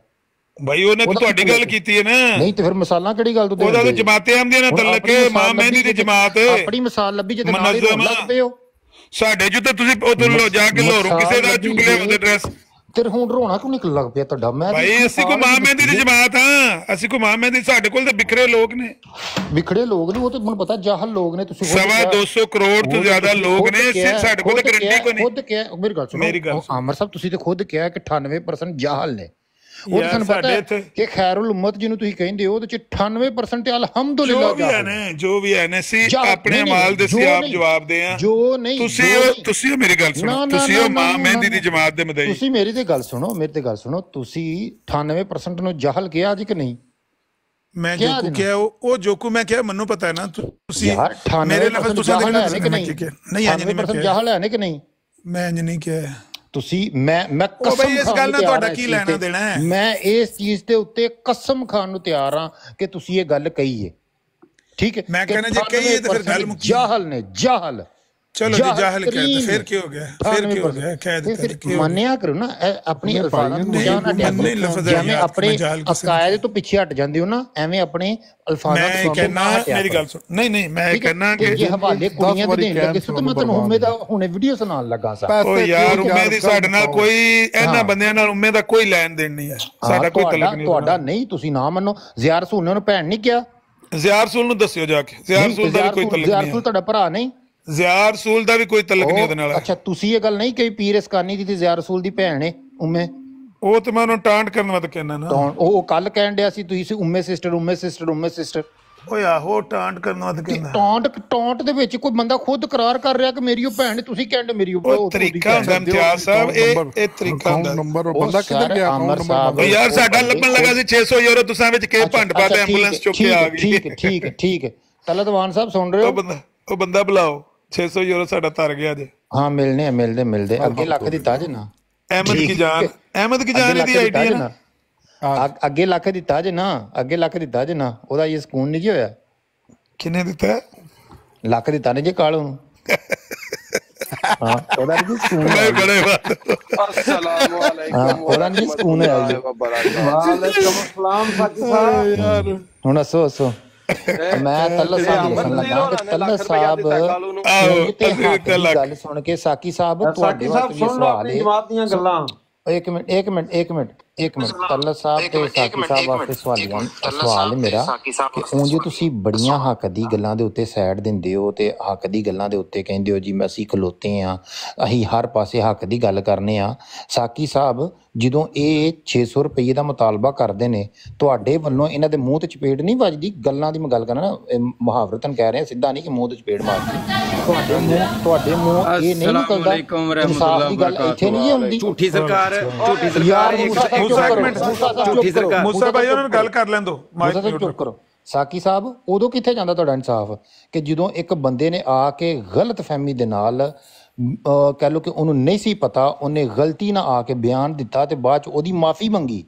L: ਭਾਈ ਉਹਨੇ ਤੁਹਾਡੀ
W: ਕੀ
L: ਗੱਲ? ਕੀਤੀ ਹੈ ਨਾ।
W: ਨਹੀਂ ਤੇ ਫਿਰ ਮਿਸਾਲਾਂ ਕਿਹੜੀ ਗੱਲ ਤੋਂ
L: ਉਹਦਾ ਤਾਂ? ਜਮਾਤੇ ਆਮਦੀਆਂ ਨਾਲ
W: ਹੁਣ
L: ਤਲਕ ਮਾਂ ਮਹਿੰਦੀ ਦੀ
W: ਜੇ-
L: ਜਮਾਤ।
W: ਆਪਣੀ ਮਿਸਾਲ ਲੱਭੀ ਜੇ ਨਾਲ ਲੱਗ ਪਏ ਹੋ?
L: ਸਾਡੇ ਤੁਸੀਂ ਉਹ ਤੋਂ ਲੋ ਜਾ ਕੇ ਲੋਰੋਂ ਕਿਸੇ ਦਾ ਚੁੱਕ ਲਿਆ ਉਹਦੇ ਡਰੈਸ
W: ਤੇ ਹੁਣ ਰੋਣਾ ਕਿਉਂ ਨਿਕਲ ਲੱਗ ਪਿਆ ਤੁਹਾਡਾ? ਮੈਂ
L: ਭਾਈ ਅਸੀਂ ਕੋ ਮਾਂ ਮਹਿੰਦੀ ਦੀ। ਜਮਾਤ ਹਾਂ। ਅਸੀਂ ਕੋ ਮਾਂ ਮਹਿੰਦੀ ਸਾਡੇ ਕੋਲ ਤਾਂ ਬਿਖਰੇ ਲੋਕ ਨੇ।
W: ਵਿਖੜੇ ਲੋਕ ਨੇ ਉਹ ਤੇ ਮੈਨੂੰ ਪਤਾ ਜਾਹਲ ਲੋਕ ਨੇ ਤੁਸੀਂ
L: ਸਵਾ
W: ਕਿਹਾ-
L: 200 ਕਰੋੜ ਤੋਂ ਜ਼ਿਆਦਾ
W: ਤੁਸੀਂ
L: ਲੋਕ ਨੇ, ਸਾਡੇ ਕੋਲ ਤਾਂ
W: ਕਿਹਾ-
L: ਕੋਈ ਨਹੀਂ।
W: ਖੁਦ ਕਿਹਾ ਮੇਰੀ ਗੱਲ ਸੁਣੋ
L: ਮੇਰੀ ਗੱਲ
W: ਉਹ ਆਮਰ ਸਾਹਿਬ ਤੁਸੀਂ ਤੇ ਖੁਦ ਕਿਹਾ ਕਿ 98% ਜਾਹਲ ਨੇ। ਉਹ ਤੁਹਾਨੂੰ ਪਤਾ ਹੈ ਕਿ ਖੈਰੁਲ ਉਮਤ ਜਿਹਨੂੰ ਤੁਸੀਂ ਕਹਿੰਦੇ ਹੋ ਉਹਦੇ ਚ 98% ਅਲਹਮਦੁਲਿਲਾ
L: ਜੋ ਵੀ ਹੈ। ਨੇ ਜੋ ਵੀ ਹੈ ਨੇ ਸੀ
W: ਜਾ-
L: ਆਪਣੇ ਮਾਲ ਦੇ
W: ਜੋ
L: ਸੀ ਆਪ ਜਵਾਬ ਦੇ ਆ
W: ਜੋ ਨਹੀਂ
L: ਤੁਸੀਂ
W: ਜੋ।
L: ਤੁਸੀਂ ਮੇਰੀ ਗੱਲ ਸੁਣੋ ਤੁਸੀਂ ਉਹ ਮਾਂ ਮਹਿੰਦੀ। ਦੀ ਜਮਾਤ ਦੇ ਮਦਈ।
W: ਤੁਸੀਂ ਮੇਰੀ ਤੇ ਗੱਲ ਸੁਣੋ ਮੇਰੀ ਤੇ ਗੱਲ ਸੁਣੋ ਤੁਸੀਂ 98% ਨੂੰ ਜਾਹਲ ਕਿਹਾ ਜੀ ਕਿ ਨਹੀਂ?
L: ਮੈਂ
W: ਜੀ ਨਾ।
L: ਕਿਹਾ ਉਹ ਉਹ ਜੋਕੂ ਮੈਂ ਕਿਹਾ ਮੈਨੂੰ ਪਤਾ ਹੈ ਨਾ ਤੁਸੀਂ
W: ਯਾਰ 98%
L: ਮੇਰੇ ਲਫ਼ਜ਼ ਤੁਸੀਂ
W: ਜਾਹਲ
L: ਦੇਖਣਾ
W: ਕਿ ਨਹੀਂ?
L: ਕੀ ਨਹੀਂ ਮੈਂ
W: 98%
L: ਕਿਹਾ।
W: ਜਾਹਲ ਹੈ ਨੇ ਕਿ ਨਹੀਂ?
L: ਮੈਂ ਇੰਜ ਨਹੀਂ ਕਿਹਾ।
W: ਤੁਸੀਂ ਮੈਂ ਮੈਂ ਕਸਮ
L: ਇਸ ਗੱਲ ਨਾਲ ਤੁਹਾਡਾ ਕੀ ਲੈਣਾ। ਦੇਣਾ ਹੈ?
W: ਮੈਂ ਇਸ ਚੀਜ਼ ਦੇ ਉੱਤੇ ਕਸਮ ਖਾਣ ਨੂੰ ਤਿਆਰ ਹਾਂ ਕਿ ਤੁਸੀਂ ਇਹ ਗੱਲ ਕਹੀ ਹੈ ਠੀਕ ਹੈ
L: ਮੈਂ ਕਹਿੰਦਾ ਜੇ ਕਹੀਏ ਤਾਂ ਫਿਰ ਗੱਲ
W: 98% ਜਾਹਲ ਨੇ ਜਾਹਲ
A: ਚਲੋ ਜੀ ਜਾਹਲ ਕਹਿ ਫਿਰ ਕੀ ਹੋ ਗਿਆ? ਫਿਰ ਕੀ ਹੋ ਗਿਆ? ਕਹਿ ਦਿੱਤਾ
W: ਮੰਨਿਆ ਕਰੋ ਨਾ ਇਹ ਆਪਣੀ ਅਲਫਾਜ਼ਾਂ ਤੋਂ
A: ਨਹੀਂ,
W: ਜਾ ਨਾ ਟਿਆ
A: ਮੰਨੇ
W: ਕਰੋ
A: ਲਫ਼ਜ਼
W: ਜਿਵੇਂ ਆਪਣੇ ਅਕਾਇਦ ਤੋਂ ਪਿੱਛੇ ਹਟ ਜਾਂਦੇ ਹੋ ਨਾ ਐਵੇਂ ਆਪਣੇ ਅਲਫਾਜ਼ਾਂ
A: ਮੈਂ
W: ਤੋਂ
A: ਕਹਿਣਾ
W: ਨਾ ਹਟਿਆ
A: ਮੇਰੀ। ਗੱਲ ਸੁਣ। ਨਹੀਂ ਨਹੀਂ ਮੈਂ? ਕਹਿਣਾ ਕਿ
W: ਜੇ ਹਵਾਲੇ ਕੁੜੀਆਂ ਦੇ ਦੇਣ ਲੱਗੇ ਸੀ ਤੇ ਮੈਂ ਤੁਹਾਨੂੰ ਉਮੇ ਦਾ ਹੁਣੇ ਵੀਡੀਓ ਸੁਣਾਉਣ ਲੱਗਾ ਸਾਂ।
A: ਉਹ ਯਾਰ ਉਮੇ ਦੀ ਸਾਡੇ ਨਾਲ ਕੋਈ ਇਹਨਾਂ ਬੰਦਿਆਂ ਨਾਲ ਉਮੇ ਦਾ ਕੋਈ ਲੈਣ ਦੇਣ ਨਹੀਂ ਹੈ। ਸਾਡਾ ਕੋਈ ਤਲਕ ਨਹੀਂ
W: ਤੁਹਾਡਾ ਨਹੀਂ ਤੁਸੀਂ ਨਾ ਮੰਨੋ। ਜ਼ਿਆਰ ਸੂਲ ਨੇ ਉਹਨੂੰ ਭੈਣ ਨਹੀਂ ਕਿਹਾ?
A: ਜ਼ਿਆਰ ਸੂਲ ਨੂੰ ਦੱਸਿਓ ਜਾ ਕੇ। ਜ਼ਿਆਰ ਸੂਲ ਦਾ ਵੀ
W: ਜ਼ਿਆਰ
A: ਕੋਈ ਤਲਕ
W: ਜ਼ਿਆਰ
A: ਨਹੀਂ
W: ਸੂਲ
A: ਹੈ।
W: ਤੁਹਾਡਾ ਭਰਾ ਨਹੀਂ?
A: ਜ਼ਿਆਰ ਸੂਲ ਦਾ ਵੀ ਕੋਈ ਤਲਕ ਨਹੀਂ ਉਹਦੇ ਨਾਲ।
W: ਅੱਛਾ ਤੁਸੀਂ ਇਹ ਗੱਲ ਨਹੀਂ ਕਹੀ ਪੀਰ ਇਸਕਾਨੀ ਦੀ ਤੇ ਜ਼ਿਆਰ ਰਸੂਲ ਦੀ ਭੈਣ ਹੈ ਉਮੇ?
A: ਉਹ ਤੇ ਮੈਂ ਉਹਨੂੰ ਟਾਂਟ ਕਰਨ ਵਾਸਤੇ ਕਹਿਣਾ ਨਾ।
W: ਤਾਂ ਉਹ ਕੱਲ ਕਹਿਣ ਡਿਆ ਸੀ ਤੁਸੀਂ ਸੀ ਉਮੇ ਸਿਸਟਰ ਉਮੇ ਸਿਸਟਰ ਉਮੇ ਸਿਸਟਰ।
A: ਓਏ ਆਹੋ ਟਾਂਟ ਕਰਨ ਵਾਸਤੇ ਕਹਿੰਦਾ।
W: ਟੌਂਟ ਟੌਂਟ ਦੇ ਵਿੱਚ ਕੋਈ ਬੰਦਾ ਖੁਦ ਇਕਰਾਰ ਕਰ ਰਿਹਾ ਕਿ ਮੇਰੀ ਉਹ ਭੈਣ ਤੁਸੀਂ ਕਹਿੰਦੇ ਮੇਰੀ ਉਹ
A: ਉਹ ਤਰੀਕਾ ਹੁੰਦਾ ਇਮਤਿਆਜ਼ ਸਾਹਿਬ ਇਹ ਇਹ ਤਰੀਕਾ ਹੁੰਦਾ।
S: ਨੰਬਰ
W: ਉਹ ਬੰਦਾ ਕਿੱਧਰ ਗਿਆ ਅਮਰ ਸਾਹਿਬ
A: ਉਹ ਯਾਰ ਸਾਡਾ ਲੱਭਣ ਲੱਗਾ ਸੀ 600 ਯੂਰੋ ਤੁਸੀਂ ਵਿੱਚ ਕੇ ਭੰਡ ਪਾ ਤੇ ਐਂਬੂਲੈਂਸ ਚੁੱਕ ਕੇ ਆ ਗਈ।
W: ਠੀਕ ਠੀਕ ਠੀਕ ਤਲਤਵਾਨ ਸਾਹਿਬ ਸੁਣ ਰਹੇ
A: ਉਹ
W: ਹੋ?
A: ਬੰਦਾ ਉਹ ਬੰਦਾ ਬੁਲਾਓ। 600 ਯੂਰੋ ਸਾਡਾ ਤਰ ਗਿਆ ਜੇ।
W: ਹਾਂ ਮਿਲਨੇ ਆ ਮਿਲਦੇ ਮਿਲਦੇ। ਅੱਗੇ ਲੱਖ ਦਿੱਤਾ ਜੇ ਨਾ।
A: ਅਹਿਮਦ ਕੀ ਜਾਨ? ਅਹਿਮਦ ਕੀ ਜਾਨ ਦੀ ਆਈਡੀਆ ਨਾ?
W: ਅੱਗੇ ਲੱਖ ਦਿੱਤਾ ਜੇ ਨਾ ਅੱਗੇ ਲੱਖ ਦਿੱਤਾ ਜੇ ਨਾ। ਉਹਦਾ ਇਹ ਸਕੂਨ ਨਹੀਂ ਕੀ ਹੋਇਆ।
A: ਕਿੰਨੇ ਦਿੱਤਾ?
W: ਲੱਖ ਦਿੱਤਾ ਨੇ ਜੇ ਕਾਲੂ ਨੂੰ। ਹਾਂ ਉਹਦਾ ਵੀ ਸਕੂਨ
A: ਹੈ ਬੜੇ ਬਾਤ
U: ਅਸਲਾਮ
W: ਵਾਲੇਕਮ ਉਹਦਾ ਵੀ ਸਕੂਨ
U: ਹੈ ਵਾਲੇਕਮ ਅਸਲਾਮ ਪਾਕਿਸਤਾਨ
A: ਯਾਰ
W: ਹੁਣ ਅਸੋ ਅਸੋ ਮੈਂ ਤੱਲਾ ਸਾਹਿਬ ਨੂੰ ਲੱਗਾ ਕਿ ਤੱਲਾ ਸਾਹਿਬ
A: ਆਹ
W: ਗੱਲ ਸੁਣ ਕੇ ਸਾਕੀ ਸਾਹਿਬ ਤੁਹਾਡੇ ਵਾਸਤੇ ਸਵਾਲ ਹੈ
U: ਜਵਾਬ ਦੀਆਂ ਗੱਲਾਂ।
W: ਇੱਕ ਮਿੰਟ ਇੱਕ ਮਿੰਟ ਇੱਕ ਮਿੰਟ ਇੱਕ ਮਿੰਟ ਤੱਲਾ ਸਾਹਿਬ ਤੇ ਸਾਕੀ ਸਾਹਿਬ ਵਾਸਤੇ ਸਵਾਲੀਆਂ ਸਵਾਲ ਹੈ ਮੇਰਾ ਕਿ ਉਂਝ ਤੁਸੀਂ ਬੜੀਆਂ ਹੱਕ ਦੀ ਗੱਲਾਂ ਦੇ ਉੱਤੇ ਸਾਈਡ ਦਿੰਦੇ ਹੋ ਤੇ ਹੱਕ ਦੀ ਗੱਲਾਂ ਦੇ ਉੱਤੇ ਕਹਿੰਦੇ ਹੋ ਜੀ ਮੈਂ ਅਸੀਂ ਖਲੋਤੇ ਆ ਅਸੀਂ ਹਰ ਪਾਸੇ ਹੱਕ ਦੀ ਗੱਲ ਕਰਨੇ ਆ। ਸਾਕੀ ਸਾਹਿਬ ਜਦੋਂ ਇਹ 600 ਰੁਪਏ ਦਾ ਮੁਤਾਲਬਾ ਕਰਦੇ ਨੇ ਤੁਹਾਡੇ ਵੱਲੋਂ ਇਹਨਾਂ ਦੇ ਮੂੰਹ ਤੇ ਚਪੇੜ ਨਹੀਂ ਵੱਜਦੀ? ਗੱਲਾਂ ਦੀ ਮੈਂ ਗੱਲ ਕਰਨਾ ਨਾ ਮੁਹਾਵਰਤਨ ਕਹਿ ਰਹੇ ਆ ਸਿੱਧਾ ਨਹੀਂ ਕਿ ਮੂੰਹ ਤੇ ਚਪੇੜ ਮਾਰਦੀ। ਤੁਹਾਡੇ ਮੂੰਹ ਤੁਹਾਡੇ ਮੂੰਹ ਇਹ ਨਹੀਂ ਨਿਕਲਦਾ ਨਹੀਂ ਹੁੰਦੀ।
N: ਝੂਠੀ ਸਰਕਾਰ ਝੂਠੀ ਸਰਕਾਰ
W: ਮੂਸਾ
A: ਇੱਕ ਮਿੰਟ
N: ਝੂਠੀ ਸਰਕਾਰ।
A: ਮੂਸਾ ਭਾਈ ਉਹਨਾਂ ਨੂੰ ਗੱਲ ਕਰ ਲੈਣ ਦਿਓ। ਮਾਈਕ
W: ਚੁੱਪ ਕਰੋ। ਸਾਕੀ ਸਾਹਿਬ ਉਦੋਂ ਕਿੱਥੇ ਜਾਂਦਾ ਤੁਹਾਡਾ ਇਨਸਾਫ? ਕਿ ਜਦੋਂ ਇੱਕ ਬੰਦੇ ਨੇ ਆ ਕੇ ਗਲਤ ਫਹਿਮੀ ਦੇ ਨਾਲ ਕਹਿ ਲਓ ਕਿ ਉਹਨੂੰ ਨਹੀਂ ਸੀ ਪਤਾ ਉਹਨੇ ਗਲਤੀ ਨਾਲ ਆ ਕੇ ਬਿਆਨ ਦਿੱਤਾ ਤੇ ਬਾਅਦ ਚ ਉਹਦੀ ਮਾਫੀ ਮੰਗੀ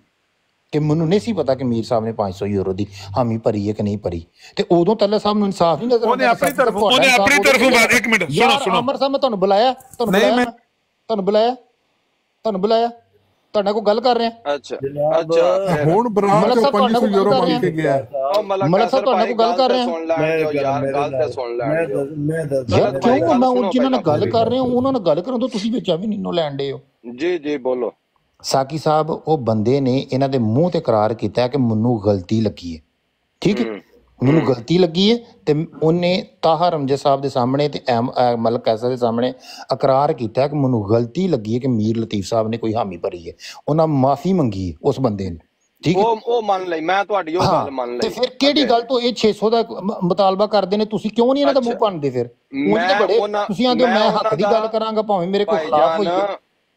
W: ਕਿ ਮੈਨੂੰ ਨਹੀਂ ਸੀ ਪਤਾ ਕਿ ਮੀਰ ਸਾਹਿਬ ਨੇ 500 ਯੂਰੋ ਦੀ ਹਾਮੀ ਭਰੀ ਹੈ ਕਿ ਨਹੀਂ ਭਰੀ। ਤੇ ਉਦੋਂ ਤੱਲਾ ਸਾਹਿਬ ਨੂੰ ਇਨਸਾਫ ਨਹੀਂ ਨਜ਼ਰ
A: ਉਹਨੇ ਆਪਣੀ ਤਰਫੋਂ- ਉਹਨੇ ਆਪਣੀ ਤਰਫੋਂ ਇੱਕ ਮਿੰਟ, ਸੁਣੋ, ਸੁਣੋ।
W: ਅਮਰ ਸਾਹਿਬ ਮੈਂ ਤੁਹਾਨੂੰ ਬੁਲਾਇਆ ਤੁਹਾਨੂੰ ਬੁਲਾਇਆ ਤੁਹਾਨੂੰ ਬੁਲਾਇਆ। ਤੁਹਾਡਾ ਕੋਈ ਗੱਲ ਕਰ ਰਿਹਾ?
U: ਅੱਛਾ। ਅੱਛਾ
S: ਹੁਣ ਬਰਾਤ
W: ਮਲਕ
S: ਚੋਂ
W: ਸਾਹਿਬ ਤੁਹਾਡਾ
S: 500
W: ਕੋਈ
S: ਯੂਰੋ ਮੰਗ ਕੇ ਗਿਆ।
U: ਉਹ ਮਲਕ
W: ਮਲਕ ਸਾਹਿਬ ਤੁਹਾਡੇ ਕੋਲ ਗੱਲ ਕਰ ਰਹੇ?
U: ਯਾਰ ਗੱਲ ਤੇ ਸੁਣ ਦਿਓ।
D: ਮੈਂ ਦੱਸ
W: ਯਾਰ ਕਿਉਂ ਮੈਂ
U: ਸੁਣੋ
W: ਜਿਨ੍ਹਾਂ ਨਾਲ ਗੱਲ। ਕਰ ਰਹੇ ਹੋ ਉਹਨਾਂ ਨਾਲ ਗੱਲ ਕਰਨ ਤੋਂ ਤੁਸੀਂ ਵਿੱਚ ਆ ਵੀ ਨਿੰਨੋ ਲੈਣ ਦੇ ਹੋ।
U: ਜੀ ਜੀ ਬੋਲੋ।
W: ਸਾਕੀ ਸਾਹਿਬ ਉਹ ਬੰਦੇ ਨੇ ਇਹਨਾਂ ਦੇ ਮੂੰਹ ਤੇ ਇਕਰਾਰ ਕੀਤਾ ਕਿ ਮੈਨੂੰ ਗਲਤੀ ਲੱਗੀ ਹੈ। ਠੀਕ ਹੈ। ਮੈਨੂੰ ਗਲਤੀ ਲੱਗੀ ਹੈ ਤੇ ਉਹਨੇ ਤਾਹਾ ਰਮਜੇ ਸਾਹਿਬ ਦੇ ਸਾਹਮਣੇ ਤੇ ਐਮ ਮਲਕ ਕੈਸਰ ਦੇ ਸਾਹਮਣੇ ਇਕਰਾਰ ਕੀਤਾ ਕਿ ਮੈਨੂੰ ਗਲਤੀ ਲੱਗੀ ਹੈ ਕਿ ਮੀਰ ਲਤੀਫ ਸਾਹਿਬ ਨੇ ਕੋਈ ਹਾਮੀ ਭਰੀ ਹੈ ਉਹਨਾਂ ਮਾਫੀ ਮੰਗੀ ਉਸ ਬੰਦੇ ਨੇ। ਠੀਕ
U: ਉਹ ਉਹ ਮੰਨ ਲਈ ਮੈਂ ਤੁਹਾਡੀ ਉਹ ਗੱਲ ਮੰਨ
W: ਤੇ
U: ਲਈ।
W: ਫਿਰ ਕਿਹੜੀ ਗੱਲ ਤੋਂ ਇਹ 600 ਦਾ ਮੁਤਾਲਬਾ ਕਰਦੇ ਨੇ? ਤੁਸੀਂ ਕਿਉਂ ਨਹੀਂ ਇਹਨਾਂ ਦਾ ਮੂੰਹ ਭੰਨਦੇ ਫਿਰ?
U: ਮੈਂ
W: ਤੇ ਬੜੇ ਤੁਸੀਂ ਆਂਦੇ
U: ਮੈਂ
W: ਹੱਕ ਦੀ ਗੱਲ ਕਰਾਂਗਾ ਭਾਵੇਂ ਮੇਰੇ ਕੋਲ ਖਿਲਾਫ ਹੋਈ
U: ਭਾਈਜਾਨ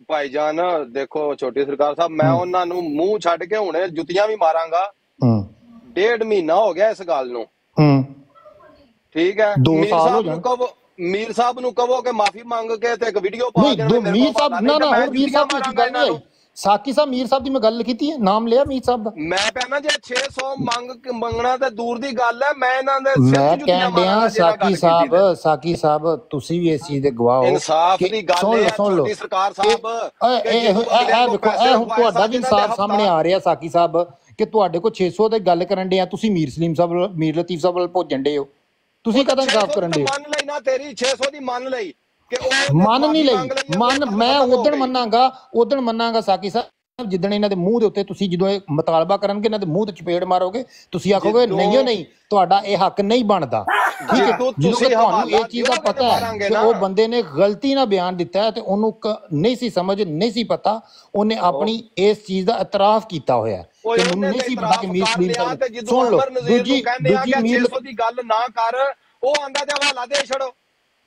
U: ਭਾਈਜਾਨ ਦੇਖੋ ਛੋਟੀ ਸਰਕਾਰ ਸਾਹਿਬ ਮੈਂ ਉਹਨਾਂ ਨੂੰ ਮੂੰਹ ਛੱਡ ਕੇ ਹੁਣੇ ਜੁੱਤੀਆਂ ਵੀ ਮਾਰਾਂਗਾ। ڈیڑھ مہینہ ہو گیا اس گل نو ٹھیک ہے میر صاحب نو میر صاحب
W: نو
U: کہو
W: کہ
U: معافی
W: مانگ
U: کے
W: تے
U: ایک
W: ویڈیو
U: پا
W: کے
U: میر صاحب
W: نہ نہ میر صاحب کی گل نہیں ساکی صاحب میر صاحب دی میں گل لکھی تھی نام لیا میر صاحب دا
U: میں کہنا جے 600 منگ منگنا تے دور دی گل
W: ہے
U: میں انہاں
W: دے میں
U: کہن دیا ساکی
W: صاحب
U: ساکی صاحب
W: تسی
U: بھی
W: اس دے گواہ ہو انصاف دی گل ہے چھوٹی
U: سرکار
W: صاحب
U: اے اے
W: دیکھو
U: اے
W: ہن
U: تہاڈا
W: انصاف سامنے
U: آ رہا ساکی
W: صاحب
U: ਕਿ
W: ਤੁਹਾਡਾ ਕੋਲ 600 ਦੀ ਗੱਲ ਕਰਨ ਦੇ ਆ ਤੁਸੀਂ ਮੀਰ ਸਲੀਮ ਸਾਹਿਬ ਮੀਰ ਲਤੀਫ ਸਾਹਿਬ ਵੱਲ ਭੋਜਣ ਦੇ ਹੋ। ਤੁਸੀਂ ਕਦਾਂ ਇਨਸਾਫ ਕਰਨ ਦੇ
U: ਮੰਨ ਲਈ ਨਾ ਤੇਰੀ 600 ਦੀ ਮੰਨ ਲਈ ਕਿ ਉਹ
W: ਮੰਨ ਨਹੀਂ ਲਈ ਮੰਨ ਮੈਂ ਉਦਣ ਮੰਨਾਂਗਾ ਉਦਣ ਮੰਨਾਂਗਾ ਸਾਕੀ ਸਾਹਿਬ ਜਿੱਦਣ ਇਹਨਾਂ ਦੇ ਮੂੰਹ ਦੇ ਉੱਤੇ ਤੁਸੀਂ ਜਦੋਂ ਇਹ ਮੁਤਾਲਬਾ ਕਰਨਗੇ ਇਹਨਾਂ ਦੇ ਮੂੰਹ ਤੇ ਚਪੇੜ ਮਾਰੋਗੇ ਤੁਸੀਂ ਆਖੋਗੇ ਨਹੀਂ ਓ ਨਹੀਂ ਤੁਹਾਡਾ ਇਹ ਹੱਕ ਨਹੀਂ ਬਣਦਾ। ਠੀਕ ਹੈ?
U: ਤੁਸੀਂ
W: ਤੁਹਾਨੂੰ ਇਹ ਚੀਜ਼ ਦਾ ਪਤਾ ਹੈ ਕਿ। ਉਹ ਬੰਦੇ ਨੇ ਗਲਤੀ ਨਾਲ ਬਿਆਨ ਦਿੱਤਾ ਹੈ ਤੇ ਉਹਨੂੰ ਨਹੀਂ ਸੀ ਸਮਝ ਨਹੀਂ ਸੀ ਪਤਾ ਉਹਨੇ ਆਪਣੀ ਇਸ ਚੀਜ਼ ਦਾ ਇਤਰਾਫ ਕੀਤਾ ਹੋਇਆ ਕਿ ਮੈਨੂੰ ਸੀ ਪਤਾ ਕਿ ਮੀਰ
U: ਤੇ ਜਦੋਂ
W: ਸੁਣ ਲਓ
U: ਅਮਰ ਨਜ਼ੀਰ
W: ਦੂਜੀ
U: ਨੂੰ ਕਹਿੰਦੇ ਆ
W: ਦੂਜੀ
U: ਕਿ
W: ਮੀਰ
U: 600 ਦੀ ਗੱਲ ਨਾ ਕਰ ਉਹ ਆਂਦਾ ਤੇ ਹਵਾਲਾ ਦੇ ਛੜੋ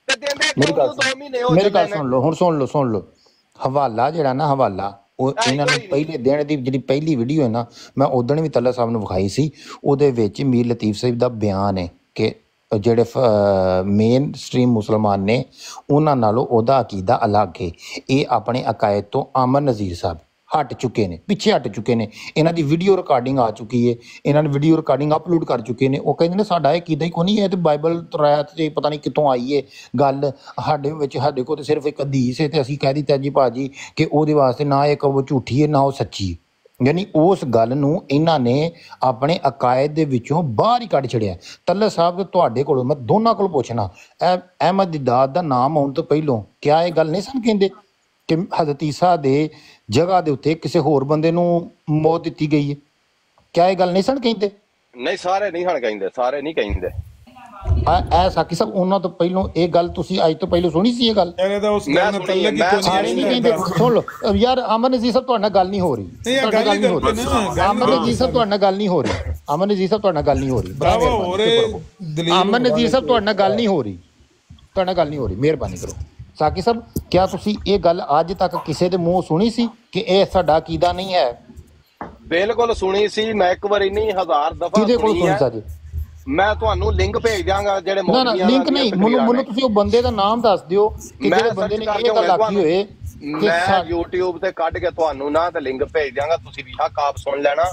U: ਤੇ ਦਿੰਦੇ ਕਿਉਂ ਦੋ ਮਹੀਨੇ ਹੋ
W: ਮੇਰੀ ਗੱਲ ਸੁਣ ਲਓ ਹੁਣ ਸੁਣ ਲਓ ਸੁਣ ਲਓ। ਹਵਾਲਾ ਜਿਹੜਾ ਨਾ ਹਵਾਲਾ ਉਹ ਇਹਨਾਂ ਨੂੰ ਪਹਿਲੇ ਦਿਨ ਦੀ ਜਿਹੜੀ ਪਹਿਲੀ ਵੀਡੀਓ ਹੈ ਨਾ ਮੈਂ ਉਦੋਂ ਵੀ ਤੱਲਾ ਸਾਹਿਬ ਨੂੰ ਵਿਖਾਈ ਸੀ ਉਹਦੇ ਵਿੱਚ ਮੀਰ ਲਤੀਫ ਸਾਹਿਬ ਦਾ ਬਿਆਨ ਹੈ ਕਿ ਜਿਹੜੇ ਮੇਨ ਸਟ੍ਰੀਮ ਮੁਸਲਮਾਨ ਨੇ ਉਹਨਾਂ ਨਾਲੋਂ ਉਹਦਾ ਅਕੀਦਾ ਅਲੱਗ ਹੈ। ਇਹ ਆਪਣੇ ਅਕਾਇਦ ਤੋਂ ਅਮਨ ਨਜ਼ੀਰ ਸਾਹਿਬ। ਹਟ ਚੁੱਕੇ ਨੇ, ਪਿੱਛੇ ਹਟ ਚੁੱਕੇ ਨੇ। ਇਹਨਾਂ ਦੀ ਵੀਡੀਓ ਰਿਕਾਰਡਿੰਗ ਆ ਚੁੱਕੀ ਹੈ ਇਹਨਾਂ ਨੇ ਵੀਡੀਓ ਰਿਕਾਰਡਿੰਗ ਅਪਲੋਡ ਕਰ ਚੁੱਕੇ ਨੇ। ਉਹ ਕਹਿੰਦੇ ਨੇ, ਸਾਡਾ ਇਹ ਕਿਦਾਂ ਹੀ ਕੋਈ ਨਹੀਂ ਹੈ ਤੇ ਬਾਈਬਲ ਤਰਾਇਤ ਤੇ ਪਤਾ ਨਹੀਂ ਕਿੱਥੋਂ ਆਈ ਹੈ ਗੱਲ। ਸਾਡੇ ਵਿੱਚ, ਸਾਡੇ ਕੋਲ ਤੇ ਸਿਰਫ ਇੱਕ ਹਦੀਸ ਹੈ ਤੇ ਅਸੀਂ ਕਹਿ ਦਿੱਤਾ ਜੀ ਭਾਜੀ ਕਿ ਉਹਦੇ ਵਾਸਤੇ ਨਾ ਇਹ ਕਹੋ ਝੂਠੀ ਹੈ ਨਾ ਉਹ ਸੱਚੀ ਯਾਨੀ ਉਸ ਗੱਲ ਨੂੰ ਇਹਨਾਂ ਨੇ ਆਪਣੇ ਅਕਾਇਦ ਦੇ ਵਿੱਚੋਂ ਬਾਹਰ ਹੀ ਕੱਢ ਛੜਿਆ ਤੱਲੇ ਸਾਹਿਬ, ਤੁਹਾਡੇ ਕੋਲੋਂ ਮੈਂ ਦੋਨਾਂ ਕੋਲ ਪੁੱਛਣਾ। ਇਹ ਅਹਿਮਦ ਦਿਦਾਦ ਦਾ ਨਾਮ ਆਉਣ ਤੋਂ ਪਹਿਲੋਂ ਕਿਆ ਇਹ ਗੱਲ ਨਹੀਂ ਸਨ ਕਹਿੰਦੇ? ਕਿ ਹਜ਼ਰਤ ਈਸਾ ਦੇ ਜਗ੍ਹਾ ਦੇ ਉੱਤੇ ਕਿਸੇ ਹੋਰ ਬੰਦੇ ਨੂੰ ਮੌਤ ਦਿੱਤੀ ਗਈ ਹੈ। ਕਿਆ ਇਹ ਗੱਲ ਨਹੀਂ ਸਨ ਕਹਿੰਦੇ?
U: ਨਹੀਂ ਸਾਰੇ ਨਹੀਂ ਹਣ ਕਹਿੰਦੇ ਸਾਰੇ ਨਹੀਂ ਕਹਿੰਦੇ।
W: ਐ ਸਾਕੀ ਸਾਹਿਬ ਉਹਨਾਂ ਤੋਂ ਪਹਿਲੋਂ ਇਹ ਗੱਲ ਤੁਸੀਂ ਅੱਜ ਤੋਂ ਪਹਿਲਾਂ ਸੁਣੀ ਸੀ ਇਹ ਗੱਲ?
A: ਇਹਨੇ ਤਾਂ ਉਸ ਗੱਲ ਨੂੰ
U: ਸੁਣੀ ਹੈ,
A: ਤੱਲਕ ਹੀ ਕੋਈ
W: ਨਹੀਂ ਕਹਿੰਦੇ। ਸੁਣ ਲਓ ਯਾਰ ਅਮਨ ਜੀ ਸਾਹਿਬ ਤੁਹਾਡੇ ਨਾਲ ਗੱਲ ਨਹੀਂ ਹੋ ਰਹੀ।
A: ਨਹੀਂ,
W: ਤੁਹਾਡੇ ਨਾਲ
A: ਗੱਲ ਹੀ
W: ਹੋ ਰਹੀ। ਅਮਨ ਜੀ ਸਾਹਿਬ ਤੁਹਾਡੇ ਨਾਲ ਗੱਲ ਨਹੀਂ ਹੋ ਰਹੀ। ਅਮਨ ਜੀ ਸਾਹਿਬ ਤੁਹਾਡੇ ਨਾਲ ਗੱਲ ਨਹੀਂ ਹੋ ਰਹੀ। ਮਿਹਰਬਾਨੀ,
A: ਹੋ ਰਹੇ।
W: ਅਮਨ ਜੀ ਸਾਹਿਬ ਤੁਹਾਡੇ ਨਾਲ ਗੱਲ ਨਹੀਂ ਹੋ ਰਹੀ। ਤੁਹਾਡੇ ਨਾਲ ਗੱਲ ਨਹੀਂ ਹੋ ਰਹੀ। ਮਿਹਰਬਾਨੀ ਕਰੋ। ਸਾਕੀ ਸਾਹਿਬ ਕਿਆ ਤੁਸੀਂ ਇਹ ਗੱਲ ਅੱਜ ਤੱਕ ਕਿਸੇ ਦੇ ਮੂੰਹ ਸੁਣੀ ਸੀ ਕਿ ਇਹ ਸਾਡਾ ਕੀਦਾ ਨਹੀਂ ਹੈ?
U: ਬਿਲਕੁਲ ਸੁਣੀ ਸੀ ਮੈਂ ਇੱਕ ਵਾਰੀ ਨਹੀਂ ਹਜ਼ਾਰ ਦਫਾ
W: ਕਿਹਦੇ ਕੋਲ
U: ਸੁਣੀ
W: ਸੁਣੀ
U: ਹੈ।
W: ਸਾਜੀ
U: ਮੈਂ ਤੁਹਾਨੂੰ ਲਿੰਕ ਭੇਜ ਦਿਆਂਗਾ ਜਿਹੜੇ
W: ਨਾ ਨਾ
U: ਮੌਲਵੀਆਂ
W: ਲਿੰਕ
U: ਦੀਆਂ
W: ਨਹੀਂ ਮੈਨੂੰ
U: ਤਕਰੀਰਾਂ
W: ਮੈਨੂੰ
U: ਨੇ।
W: ਤੁਸੀਂ ਉਹ ਬੰਦੇ ਦਾ ਨਾਮ ਦੱਸ ਦਿਓ ਕਿ
U: ਮੈਂ
W: ਜਿਹੜੇ ਬੰਦੇ
U: search
W: ਨੇ
U: ਕਰਕੇ
W: ਇਹ ਗੱਲ ਆਖੀ
U: ਤੁਹਾਨੂੰ-
W: ਹੋਏ ਕਿ
U: ਮੈਂ
W: ਸਾ-
U: YouTube ਤੇ ਕੱਢ ਕੇ ਤੁਹਾਨੂੰ ਨਾ ਤੇ ਲਿੰਕ ਭੇਜ ਦਿਆਂਗਾ ਤੁਸੀਂ ਵੀ ਹੱਕ ਆਪ ਸੁਣ ਲੈਣਾ।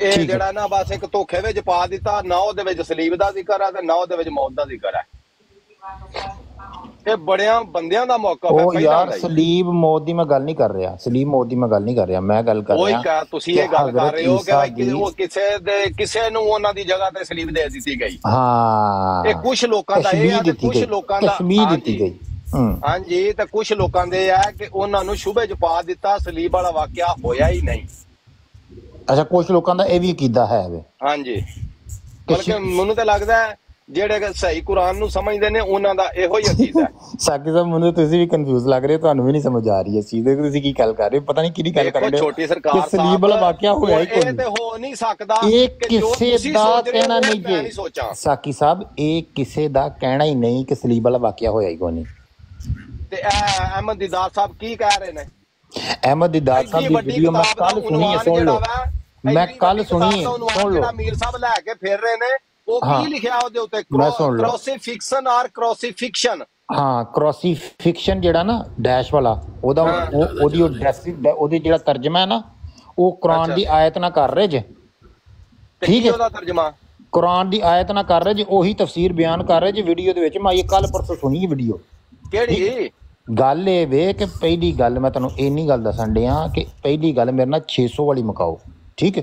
U: ਇਹ
W: ਹੈ।
U: ਜਿਹੜਾ ਨਾ ਬਸ ਇੱਕ ਧੋਖੇ ਵਿੱਚ ਪਾ ਦਿੱਤਾ ਨਾ ਉਹਦੇ ਵਿੱਚ ਸਲੀਬ ਦਾ ਜ਼ਿਕਰ ਹੈ ਤੇ ਨਾ ਉਹਦੇ ਵਿੱਚ ਮੌਤ ਦਾ ਜ਼ਿਕਰ ਹੈ ਇਹ ਬੜਿਆਂ ਬੰਦਿਆਂ ਦਾ ਮੌਕਾ ਹੈ
W: ਉਹ ਯਾਰ। ਸਲੀਬ ਮੌਤ ਦੀ ਮੈਂ ਗੱਲ ਨਹੀਂ ਕਰ ਰਿਹਾ। ਸਲੀਬ ਮੌਤ ਦੀ ਮੈਂ ਗੱਲ ਨਹੀਂ ਕਰ ਰਿਹਾ। ਮੈਂ ਗੱਲ ਕਰ ਰਿਹਾ
U: ਕਹ ਤੁਸੀਂ ਇਹ ਗੱਲ ਕਰ ਰਹੇ ਹੋ ਕਿ ਉਹ ਕਿਸੇ ਦੇ ਕਿਸੇ ਨੂੰ ਉਹਨਾਂ ਦੀ ਜਗ੍ਹਾ ਤੇ ਸਲੀਬ ਦੇ ਦਿੱਤੀ ਗਈ।
W: ਹਾਂ।
U: ਇਹ ਕੁਝ ਲੋਕਾਂ ਦਾ ਇਹ ਹੈ ਕੁਝ ਲੋਕਾਂ ਦਾ
W: ਤਸ਼ਬੀਹ ਦਿੱਤੀ ਗਈ। ਹੂੰ।
U: ਹਾਂਜੀ ਤੇ ਕੁਝ ਲੋਕਾਂ ਦੇ ਆ ਕਿ ਉਹਨਾਂ ਨੂੰ ਸ਼ੁਭੇ ਚ ਪਾ ਦਿੱਤਾ ਸਲੀਬ ਵਾਲਾ ਵਾਕਿਆ ਹੋਇਆ ਹੀ ਨਹੀਂ।
W: ਅੱਛਾ ਕੁਝ ਲੋਕਾਂ ਦਾ ਇਹ ਵੀ ਅਕੀਦਾ ਹੈ ਵੇ।
U: ਹਾਂਜੀ। ਬਲਕਿ ਮੈਨੂੰ ਤਾਂ ਲੱਗਦਾ ਹੈ ਜਿਹੜੇ ਸਹੀ ਕੁਰਾਨ ਨੂੰ ਸਮਝਦੇ ਨੇ ਉਹਨਾਂ ਦਾ ਇਹੋ ਹੀ ਅਕੀਦਾ ਹੈ।
W: ਸਾਕੀ ਸਾਹਿਬ ਮੈਨੂੰ ਤੁਸੀਂ ਵੀ ਕਨਫਿਊਜ਼ ਲੱਗ ਰਹੇ ਤੁਹਾਨੂੰ ਵੀ ਨਹੀਂ ਸਮਝ ਆ ਰਹੀ ਹੈ ਚੀਜ਼ ਦੇ ਤੁਸੀਂ ਕੀ ਗੱਲ ਕਰ ਰਹੇ ਹੋ? ਪਤਾ ਨਹੀਂ ਕਿਹਦੀ ਗੱਲ ਕਰ ਰਹੇ ਹੋ।
U: ਛੋਟੀ ਸਰਕਾਰ
W: ਸਲੀਬ ਵਾਲਾ ਵਾਕਿਆ ਹੋਇਆ ਹੀ
U: ਇਹ
W: ਕੋਈ
U: ਤੇ ਹੋ ਨਹੀਂ ਸਕਦਾ
W: ਇਹ ਕਿਸੇ ਦਾ ਕਹਿਣਾ ਨਹੀਂ ਜੀ। ਸਾਕੀ ਸਾਹਿਬ ਇਹ ਕਿਸੇ ਦਾ ਕਹਿਣਾ ਹੀ ਨਹੀਂ ਕਿ ਸਲੀਬ ਵਾਲਾ ਵਾਕਿਆ ਹੋਇਆ ਹੀ ਕੋਈ ਨਹੀਂ।
U: ਤੇ ਇਹ ਅਹਿਮਦ ਦੀਦਾਰ ਸਾਹਿਬ ਕੀ ਕਹਿ ਰਹੇ ਨੇ?
W: ਅਹਿਮਦ ਦਿਦਾਰ ਸਾਹਿਬ ਦੀ
U: ਵੱਡੀ
W: ਵੀਡੀਓ ਮੈਂ ਕੱਲ ਸੁਣੀ ਸੁਣ ਲਓ। ਮੈਂ ਕੱਲ ਸੁਣੀ ਸੁਣ ਲਓ।
U: ਮੀਰ ਸਾਹਿਬ ਲੈ ਕੇ ਫਿਰ ਰਹੇ ਨੇ ਉਹ। ਕੀ ਲਿਖਿਆ ਉਹਦੇ ਉੱਤੇ। ਕ੍ਰੋਸੀਫਿਕਸ਼ਨ ਆਰ ਕ੍ਰੋਸੀਫਿਕਸ਼ਨ
W: ਹਾਂ ਕ੍ਰੋਸੀਫਿਕਸ਼ਨ ਜਿਹੜਾ ਨਾ ਡੈਸ਼ ਵਾਲਾ ਉਹਦਾ ਉਹ ਉਹਦੀ ਉਹ ਉਹਦੀ ਜਿਹੜਾ ਤਰਜਮਾ ਹੈ ਨਾ ਉਹ ਕੁਰਾਨ। ਦੀ ਆਇਤ ਨਾਲ ਕਰ ਰਹੇ ਜੇ। ਠੀਕ ਹੈ।
U: ਉਹਦਾ ਤਰਜਮਾ?
W: ਕੁਰਾਨ ਦੀ ਆਇਤ ਨਾਲ ਕਰ ਰਹੇ ਜੇ ਉਹੀ ਤਫਸੀਰ ਬਿਆਨ ਕਰ ਰਹੇ ਜੇ ਵੀਡੀਓ ਦੇ ਵਿੱਚ। ਮੈਂ ਇਹ ਕੱਲ ਪਰਸੋਂ ਸੁਣੀ ਵੀਡੀਓ।
U: ਕਿਹੜੀ
W: ਗੱਲ ਇਹ ਵੇ ਕਿ ਪਹਿਲੀ ਗੱਲ ਮੈਂ ਤੁਹਾਨੂੰ ਇੰਨੀ ਗੱਲ ਦੱਸਣ ਡਿਆ ਕਿ ਪਹਿਲੀ ਗੱਲ ਮੇਰੇ ਨਾਲ 600 ਵਾਲੀ ਮੁਕਾਓ। ਠੀਕ ਹੈ।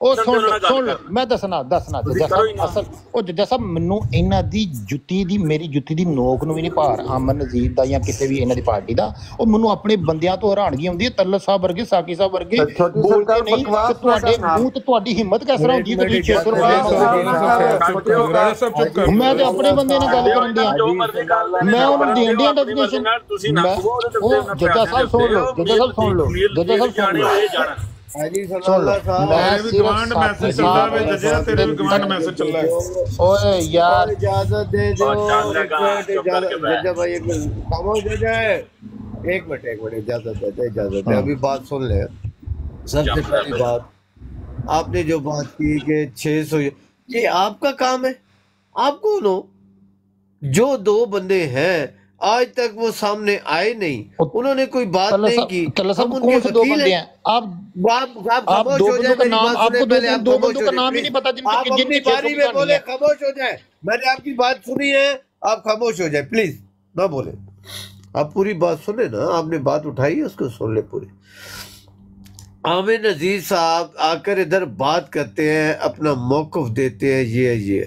W: ਉਹ ਸੁਣ ਲਓ ਸੁਣ ਲਓ। ਮੈਂ ਦੱਸਣਾ ਦੱਸਣਾ ਸਾਹਿਬ ਅਸਲ ਉਹ ਸਾਹਿਬ ਮੈਨੂੰ ਇਹਨਾਂ ਦੀ ਜੁੱਤੀ ਦੀ ਮੇਰੀ ਜੁੱਤੀ ਦੀ ਨੋਕ ਨੂੰ ਵੀ ਨਹੀਂ ਭਾਰ ਅਮਨ ਨਜ਼ੀਰ ਦਾ ਜਾਂ ਕਿਸੇ ਵੀ ਇਹਨਾਂ ਦੀ ਪਾਰਟੀ ਦਾ ਉਹ ਮੈਨੂੰ ਆਪਣੇ ਬੰਦਿਆਂ ਤੋਂ ਹੈਰਾਨਗੀ ਆਉਂਦੀ ਹੈ ਤੱਲਰ ਸਾਹਿਬ ਵਰਗੇ ਸਾਕੀ ਸਾਹਿਬ ਵਰਗੇ ਬੋਲਦੇ ਨਹੀਂ ਤੁਹਾਡੇ
D: ਨਾ
W: ਮੂੰਹ ਤੇ ਤੁਹਾਡੀ ਹਿੰਮਤ ਕਿਸ ਤਰ੍ਹਾਂ ਹੁੰਦੀ ਹੈ ਤੁਸੀਂ 600
A: ਰਾਜਾ ਸਾਹਿਬ ਚੁੱਪ ਕਰ।
W: ਮੈਂ ਤੇ ਆਪਣੇ ਬੰਦੇ ਨਾਲ ਗੱਲ ਕਰਨ ਦਿਆਂ ਮੈਂ ਉਹਨੂੰ ਦੇਣ ਦਿਆਂ ਡੈਫੀਨੇਸ਼ਨ ਮੈਂ ਉਹ ਜੱਜਾ ਸਾਹਿਬ ਸੁਣ ਲਓ ਜੱਜਾ ਸਾਹਿਬ ਸੁਣ ਲਓ ਜੱਜਾ ਸਾਹਿਬ ਸੁਣ ਲਓ।
D: ابھی بات سن
N: لے سب
D: سے
N: پہلی
D: بات
N: آپ نے
D: جو
N: بات
D: کی کہ چھ سو یہ آپ کا کام ہے آپ کو جو دو بندے ہیں آج تک وہ سامنے آئے نہیں۔ انہوں نے کوئی بات نہیں کی۔ ہم ان کے وکیل ہیں۔ آپ خاموش ہو جائیں میری بات سنیں پہلے آپ خاموش ہو جائیں آپ اپنی باری میں
W: بولے
D: خاموش
W: ہو
D: جائیں۔
W: میں نے
D: آپ
W: کی
D: بات
W: سنی ہے
D: آپ
W: خاموش
D: ہو
W: جائیں۔ پلیز
D: نہ بولے۔
W: آپ
D: پوری
W: بات
D: سنیں
W: نا۔
D: آپ
W: نے
D: بات
W: اٹھائی
D: ہے اس
W: کو سن
D: لیں پوری۔
W: عامر
D: نظیر
W: صاحب
D: آ
W: کر
D: ادھر
W: بات کرتے
D: ہیں
W: اپنا موقف دیتے
D: ہیں
W: یہ
D: یہ۔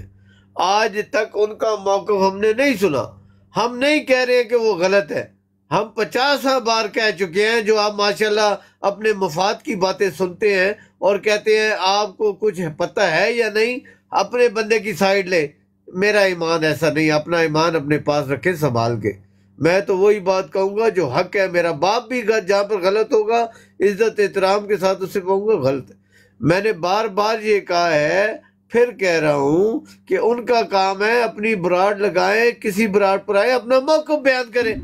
W: آج تک
D: ان
W: کا
D: موقف
W: ہم
D: نے
W: نہیں
D: سنا۔ ہم نہیں کہہ رہے کہ وہ غلط ہے۔ ہم پچاس بار کہہ چکے ہیں جو آپ ماشاءاللہ اپنے مفاد کی باتیں سنتے ہیں اور کہتے ہیں آپ کو کچھ پتہ ہے یا نہیں، اپنے بندے کی سائڈ لے۔ میرا ایمان ایسا نہیں، اپنا ایمان اپنے پاس رکھے سنبھال کے۔ میں تو وہی بات کہوں گا جو حق ہے۔ میرا باپ بھی جہاں پر غلط ہوگا، عزت، احترام کے ساتھ اسے کہوں گا غلط۔ ہے میں نے بار بار یہ کہا ہے پھر کہہ رہا ہوں کہ ان کا کام ہے اپنی براڈ لگائیں کسی براڈ پر آئے اپنا موقع بیان کریں۔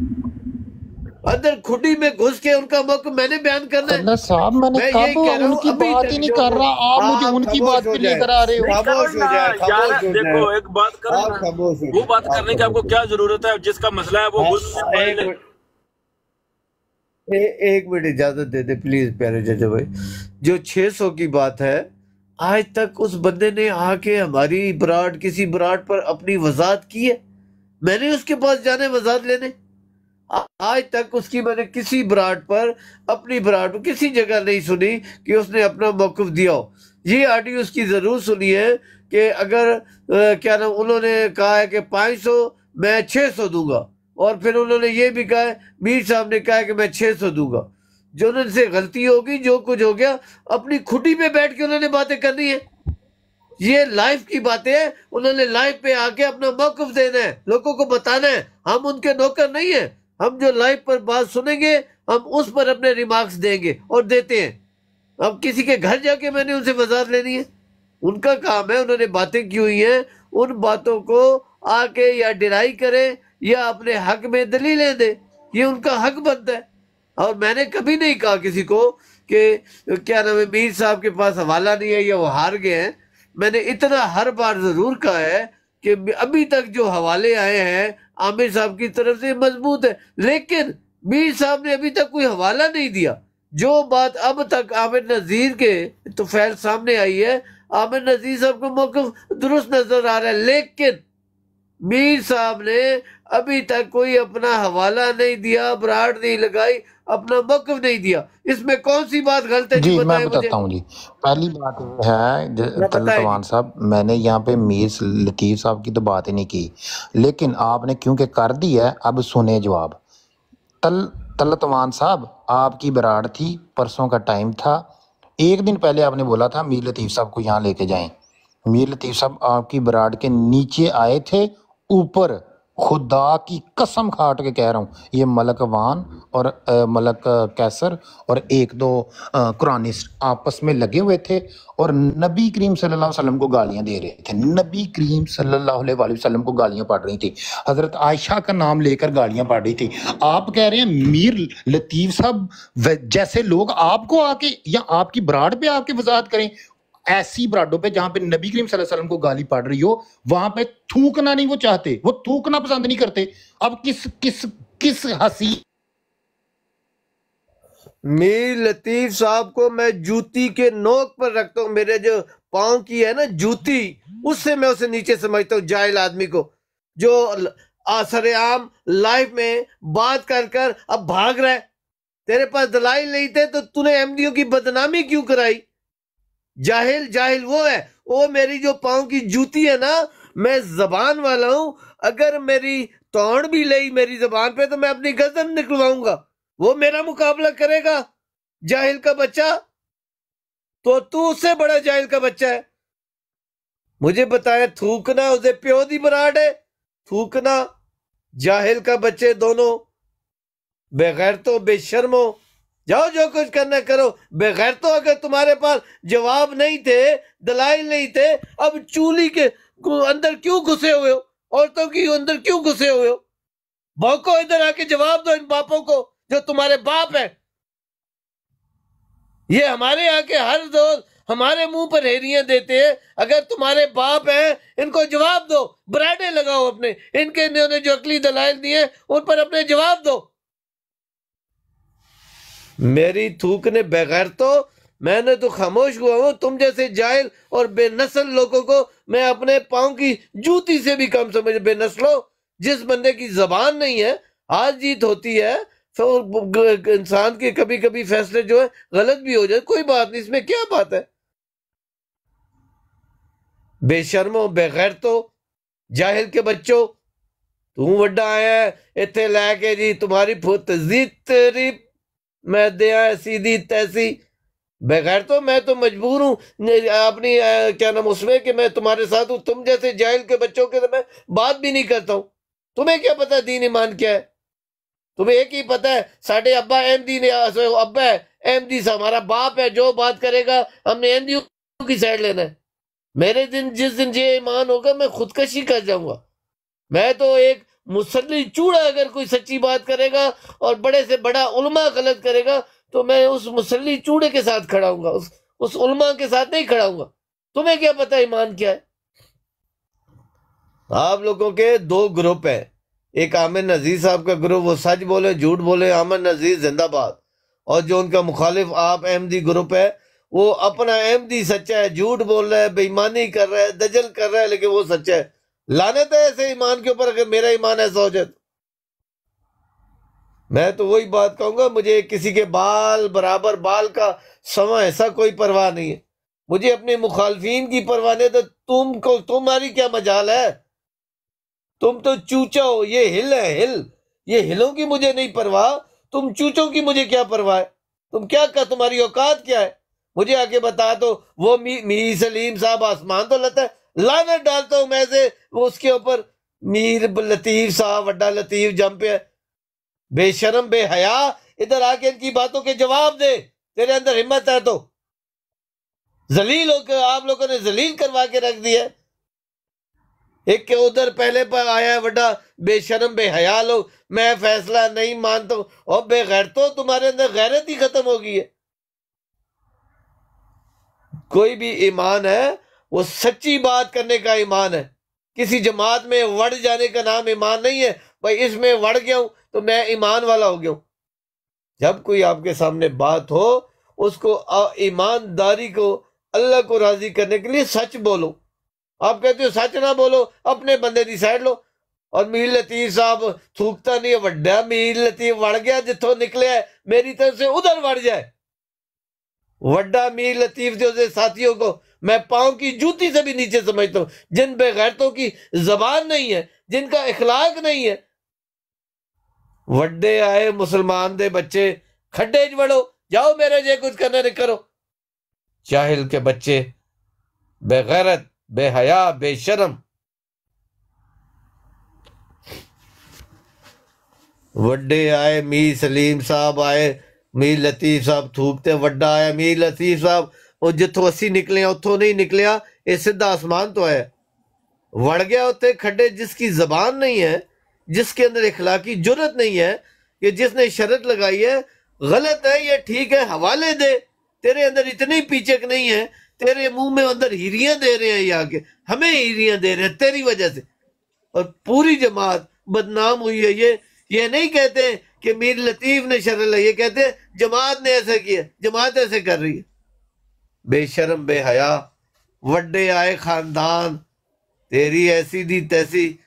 D: اندر کھٹی میں گھس کے ان کا موقع میں نے بیان کرنا ہے۔ صاحب میں نے کہا ان کی بات ہی نہیں کر رہا آپ ہاں، مجھے ان کی بات پر لے کر آ رہے ہو۔ خاموش ہو جائے۔ خاموش ہو جائے۔ دیکھو ایک بات کرنا وہ بات کرنے کے آپ کو کیا ضرورت ہے؟
W: جس کا مسئلہ
D: ہے
W: وہ
D: گھس ایک منٹ۔ اجازت
W: دے
D: دے
W: پلیز
D: پیارے
W: ججہ بھائی۔
D: جو
W: چھ سو کی بات
D: ہے
W: آج
D: تک
W: اس
D: بندے
W: نے
D: آ
W: کے ہماری براڈ کسی
D: براڈ پر اپنی
M: وضاحت
D: کی ہے؟
M: میں
D: نے
M: اس کے پاس
D: جانے
M: وضاحت
D: لینے۔ آج
M: تک
D: اس
M: کی
D: میں
M: نے کسی براڈ
D: پر
M: اپنی براڈ پر کسی جگہ نہیں سنی
D: کہ
M: اس نے
D: اپنا
M: موقف
D: دیا ہو۔ یہ آڈیو اس کی ضرور سنی ہے کہ اگر کیا نام، انہوں نے کہا ہے کہ پانچ سو، میں چھ سو دوں گا۔ اور پھر انہوں نے یہ بھی کہا ہے، میر صاحب نے کہا ہے کہ میں چھ سو دوں گا۔ جو انہوں سے غلطی ہوگی، جو کچھ ہو گیا، اپنی کھٹی پہ بیٹھ کے انہوں نے باتیں کرنی ہے یہ لائف کی باتیں ہیں۔ انہوں نے لائف پہ آ کے اپنا موقف دینا ہے، لوگوں کو بتانا ہے۔ ہم ان کے نوکر نہیں ہیں۔ ہم جو لائف پر بات سنیں گے، ہم اس پر اپنے ریمارکس دیں گے اور دیتے ہیں۔ اب کسی کے گھر جا کے میں نے ان سے وضاحت لینی ہے۔ ان کا کام ہے، انہوں نے باتیں کی ہوئی ہیں۔ ان باتوں کو آ کے یا ڈرائی کریں یا اپنے حق میں دلیلیں دیں۔ یہ ان کا حق بنتا ہے۔ اور میں نے کبھی نہیں کہا کسی کو کہ کیا نام ہے، میر صاحب کے پاس حوالہ نہیں ہے یا وہ ہار گئے ہیں۔ میں نے اتنا ہر بار ضرور کہا ہے کہ ابھی تک جو حوالے آئے ہیں، عامر صاحب کی طرف سے مضبوط ہے لیکن میر صاحب نے ابھی تک کوئی حوالہ نہیں دیا۔ جو بات اب تک عامر نذیر کے تو فیل سامنے آئی ہے، عامر نذیر صاحب کا موقف درست نظر آ رہا ہے۔ لیکن میر صاحب نے ابھی تک کوئی اپنا حوالہ نہیں دیا براڑ نہیں لگائی۔ اپنا موقف نہیں دیا۔ اس میں کون سی بات غلط ہے جی, جی میں بتاتا ہوں جی۔ پہلی بات ہے طلوان صاحب میں نے یہاں پہ میر لطیف صاحب کی تو بات ہی نہیں کی۔ لیکن آپ نے کیونکہ کر دی ہے اب سنے
W: جواب۔ تل
D: تلتوان صاحب
W: آپ کی براڑ تھی پرسوں کا ٹائم تھا۔
D: ایک
W: دن
D: پہلے
W: آپ نے بولا تھا میر لطیف صاحب کو یہاں لے کے جائیں۔ میر لطیف صاحب آپ کی براڑ کے نیچے آئے تھے اوپر۔ خدا کی قسم کھاٹ کے کہہ رہا ہوں۔ یہ ملک وان اور ملک کیسر اور ایک دو قرآنسٹ آپس میں لگے ہوئے تھے اور نبی کریم صلی اللہ علیہ وسلم کو گالیاں دے رہے تھے۔ نبی کریم صلی اللہ علیہ وسلم کو گالیاں پاڑ رہی تھی حضرت عائشہ کا نام لے کر گالیاں پاڑ رہی تھی آپ کہہ رہے ہیں میر لطیف صاحب جیسے لوگ آپ کو آ کے یا آپ کی براڈ پہ آ کے وضاحت کریں ایسی براڈوں پہ جہاں پہ نبی کریم صلی اللہ علیہ وسلم کو گالی پڑ رہی ہو، وہاں پہ تھوکنا نہیں وہ چاہتے، وہ تھوکنا پسند نہیں کرتے۔ اب کس کس کس ہنسی؟ میر لطیف صاحب کو میں جوتی کے نوک پر رکھتا ہوں، میرے جو پاؤں کی ہے نا جوتی، اس سے میں اسے نیچے سمجھتا ہوں جائل آدمی کو۔ جو
D: آسر عام لائف میں بات کر کر اب بھاگ رہا ہے، تیرے پاس دلائل نہیں تھے تو تُو نے احمدیوں کی بدنامی کیوں کرائی؟ جاہل جاہل وہ ہے۔ وہ میری جو پاؤں کی جوتی ہے نا، میں زبان والا ہوں۔ اگر میری توڑ بھی لئی میری زبان پہ، تو میں اپنی گزن نکلواؤں گا۔ وہ میرا مقابلہ کرے گا۔ جاہل کا بچہ۔ تو تو اس سے بڑا جاہل کا بچہ ہے۔ مجھے بتایا، تھوکنا اسے پیو دی براٹ ہے۔ تھوکنا جاہل کا بچے دونوں۔ بے غیرتوں بے شرموں جاؤ، جو کچھ کرنا کرو۔ بغیر تو اگر تمہارے پاس جواب نہیں تھے، دلائل نہیں تھے، اب چولی کے اندر کیوں گھسے ہوئے ہو؟ عورتوں کی اندر کیوں گھسے ہوئے ہو؟ بھوکو ادھر آ کے جواب دو ان باپوں کو جو تمہارے باپ ہیں۔ یہ ہمارے آ کے ہر روز ہمارے منہ پر ہیریاں دیتے ہیں۔ اگر تمہارے باپ ہیں، ان کو جواب دو۔ براڈے لگاؤ اپنے۔ ان کے انہوں نے جو اکلی دلائل دیے ان پر اپنے جواب دو۔ میری تھوک نے بغیر تو میں نے تو خاموش ہوا ہوں، تم جیسے جائل اور بے نسل لوگوں کو میں اپنے پاؤں کی جوتی سے بھی کم سمجھ، بے نسلوں جس بندے کی زبان نہیں ہے، آج جیت ہوتی ہے انسان کے کبھی کبھی فیصلے جو ہے غلط بھی ہو جائے، کوئی بات نہیں، اس میں کیا بات ہے؟ بے شرموں بے غیر تو جاہل کے بچوں تم وڈا آیا ہے اتنے لے کے جی تمہاری تیری میں دیا ایسی دی تیسی۔ بغیر تو میں تو مجبور ہوں۔ اپنی کیا نام اس میں کہ میں تمہارے ساتھ ہوں، تم جیسے جاہل کے بچوں کے میں بات بھی نہیں کرتا ہوں۔ تمہیں کیا پتہ دین ایمان کیا ہے؟ تمہیں ایک ہی پتہ ہے ساڑھے ابا احمدی نے ابا ہے احمدی سا ہمارا باپ ہے، جو بات کرے گا، ہم نے احمدیوں کی سائڈ لینا ہے۔ میرے دن، جس دن یہ ایمان ہوگا، میں خودکشی کر جاؤں گا۔ میں تو ایک مسلی چوڑا اگر کوئی سچی بات کرے گا اور بڑے سے بڑا علماء غلط کرے گا، تو میں اس مسلی چوڑے کے ساتھ کھڑا ہوں گا۔ اس اس علماء کے ساتھ نہیں کھڑا ہوں گا۔ تمہیں کیا پتہ ایمان کیا ہے؟ آپ لوگوں کے دو گروپ ہیں۔ ایک آمن نذیر صاحب کا گروپ، وہ سچ بولے، جھوٹ بولے، آمن نذیر زندہ باد۔ اور جو ان کا مخالف آپ احمدی گروپ ہے، وہ اپنا احمدی سچا ہے، جھوٹ بول رہا ہے بےمانی کر رہا ہے، دجل کر رہا ہے، لیکن وہ سچا ہے۔ لانت ہے ایسے ایمان کے اوپر اگر میرا ایمان ایسا ہو جائے تو میں تو وہی بات کہوں گا، مجھے کسی کے بال برابر، بال کا سما ایسا کوئی پرواہ نہیں ہے۔ مجھے اپنے مخالفین کی پرواہ نہیں تو تم کو، تمہاری کیا مجال ہے؟ تم تو چوچا ہو، یہ ہل ہے، ہل۔ یہ ہلوں کی مجھے نہیں پرواہ، تم چوچوں کی مجھے کیا پرواہ ہے؟ تم کیا کہا تمہاری اوقات کیا ہے؟ مجھے آ کے بتا تو وہ میر سلیم صاحب آسمان تو لتا ہے۔ لانت ڈالتا ہوں میں سے، وہ اس کے اوپر میر لطیف صاحب، وڈا لطیف جم پہ، بے شرم، بے حیا، ادھر آ کے ان کی باتوں کے جواب دے، تیرے اندر ہمت ہے تو۔ زلیل ہو کے، آپ لوگوں نے زلیل کروا کے رکھ دیا۔ ایک کے ادھر پہلے پر آیا ہے، وڈا بے شرم، بے حیا لوگ، میں فیصلہ نہیں مانتا ہوں۔ اور بے غیرتوں تمہارے اندر غیرت ہی ختم ہو گئی ہے۔ کوئی بھی ایمان ہے وہ سچی بات کرنے کا ایمان ہے۔ کسی جماعت میں وڑ جانے کا نام ایمان نہیں ہے۔ بھائی اس میں وڑ گیا ہوں تو میں ایمان والا ہو گیا ہوں۔ جب کوئی آپ کے سامنے بات ہو، اس کو ایمانداری کو اللہ کو راضی کرنے کے لیے سچ بولو۔ آپ کہتے ہو سچ نہ بولو، اپنے بندے کی سائڈ لو۔ اور میر لطیف صاحب تھوکتا نہیں وڈا میر لطیف وڑ گیا جتوں نکلے ہے، میری طرف سے ادھر وڑ جائے۔ وڈا میر لطیف جو ساتھیوں کو میں پاؤں کی جوتی سے بھی نیچے سمجھتا ہوں۔ جن بے غیرتوں کی زبان نہیں ہے، جن کا اخلاق نہیں ہے۔ وڈے آئے مسلمان دے بچے، کھڈے جڑو جاؤ میرے جے کچھ کرنے نہیں کرو۔ چاہل کے بچے، بے غیرت، بے حیا، بے شرم۔ وڈے آئے می سلیم صاحب آئے می لطیف صاحب تھوکتے، وڈا آیا می لطیف صاحب۔ اور ਜਿੱਥੋਂ ਅਸੀਂ نکلے اتو نہیں نکلے ਨਿਕਲਿਆ سدھا آسمان تو ਤੋਂ وڑ گیا ہوتے کھڈے جس کی زبان نہیں ہے جس کے اندر اخلاقی جرت نہیں ہے کہ جس نے شرط لگائی ہے غلط ہے یہ ٹھیک ہے حوالے دے تیرے اندر اتنی پیچک نہیں ہے تیرے منہ میں اندر ہیریاں دے رہے ہیں یہاں کے ہمیں ہیریاں دے رہے ہیں تیری وجہ سے اور پوری جماعت بدنام ہوئی ہے یہ یہ نہیں کہتے کہ میر لطیف نے شرط لگائی یہ کہتے جماعت نے ایسے کیا جماعت ایسے کر رہی ہے ਬੇਸ਼ਰਮ ਬੇਹਯਾ ਵੱਡੇ ਆਏ ਖਾਨਦਾਨ, ਤੇਰੀ ਐਸੀ ਦੀ ਤੈਸੀ।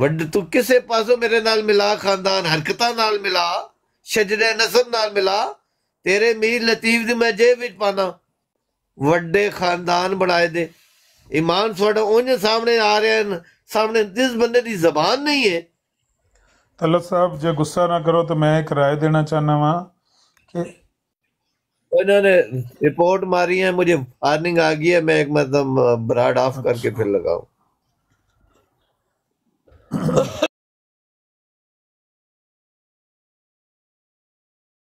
D: ਵੱਡ ਤੂੰ ਕਿਸੇ ਪਾਸੋਂ ਮੇਰੇ ਨਾਲ ਮਿਲਾ, ਖਾਨਦਾਨ ਹਰਕਤਾਂ ਨਾਲ ਮਿਲਾ, ਸ਼ਜਰੇ ਨਸਬ ਨਾਲ ਮਿਲਾ, ਤੇਰੇ ਮੀਰ ਲਤੀਫ ਦੀ ਮੈਂ ਜੇਬ ਵਿੱਚ ਪਾਣਾ ਵੱਡੇ ਖਾਨਦਾਨ ਬਣਾਏ ਦੇ। ਇਮਾਨ ਤੁਹਾਡੇ ਉਹਨਾਂ ਸਾਹਮਣੇ ਆ ਰਹੇ ਹਨ ਸਾਹਮਣੇ ਜਿਸ ਬੰਦੇ ਦੀ ਜ਼ਬਾਨ ਨਹੀਂ ਹੈ।
A: ਤਲਤ ਸਾਹਿਬ, ਜੇ ਗੁੱਸਾ ਨਾ ਕਰੋ ਤਾਂ ਮੈਂ ਇੱਕ رائے ਦੇਣਾ ਚਾਹਨਾ ਵਾਂ ਕਿ
D: انہوں نے رپورٹ ماری ہے مجھے وارننگ آ گئی ہے میں ایک مطلب براڈ آف کر کے پھر لگاؤں۔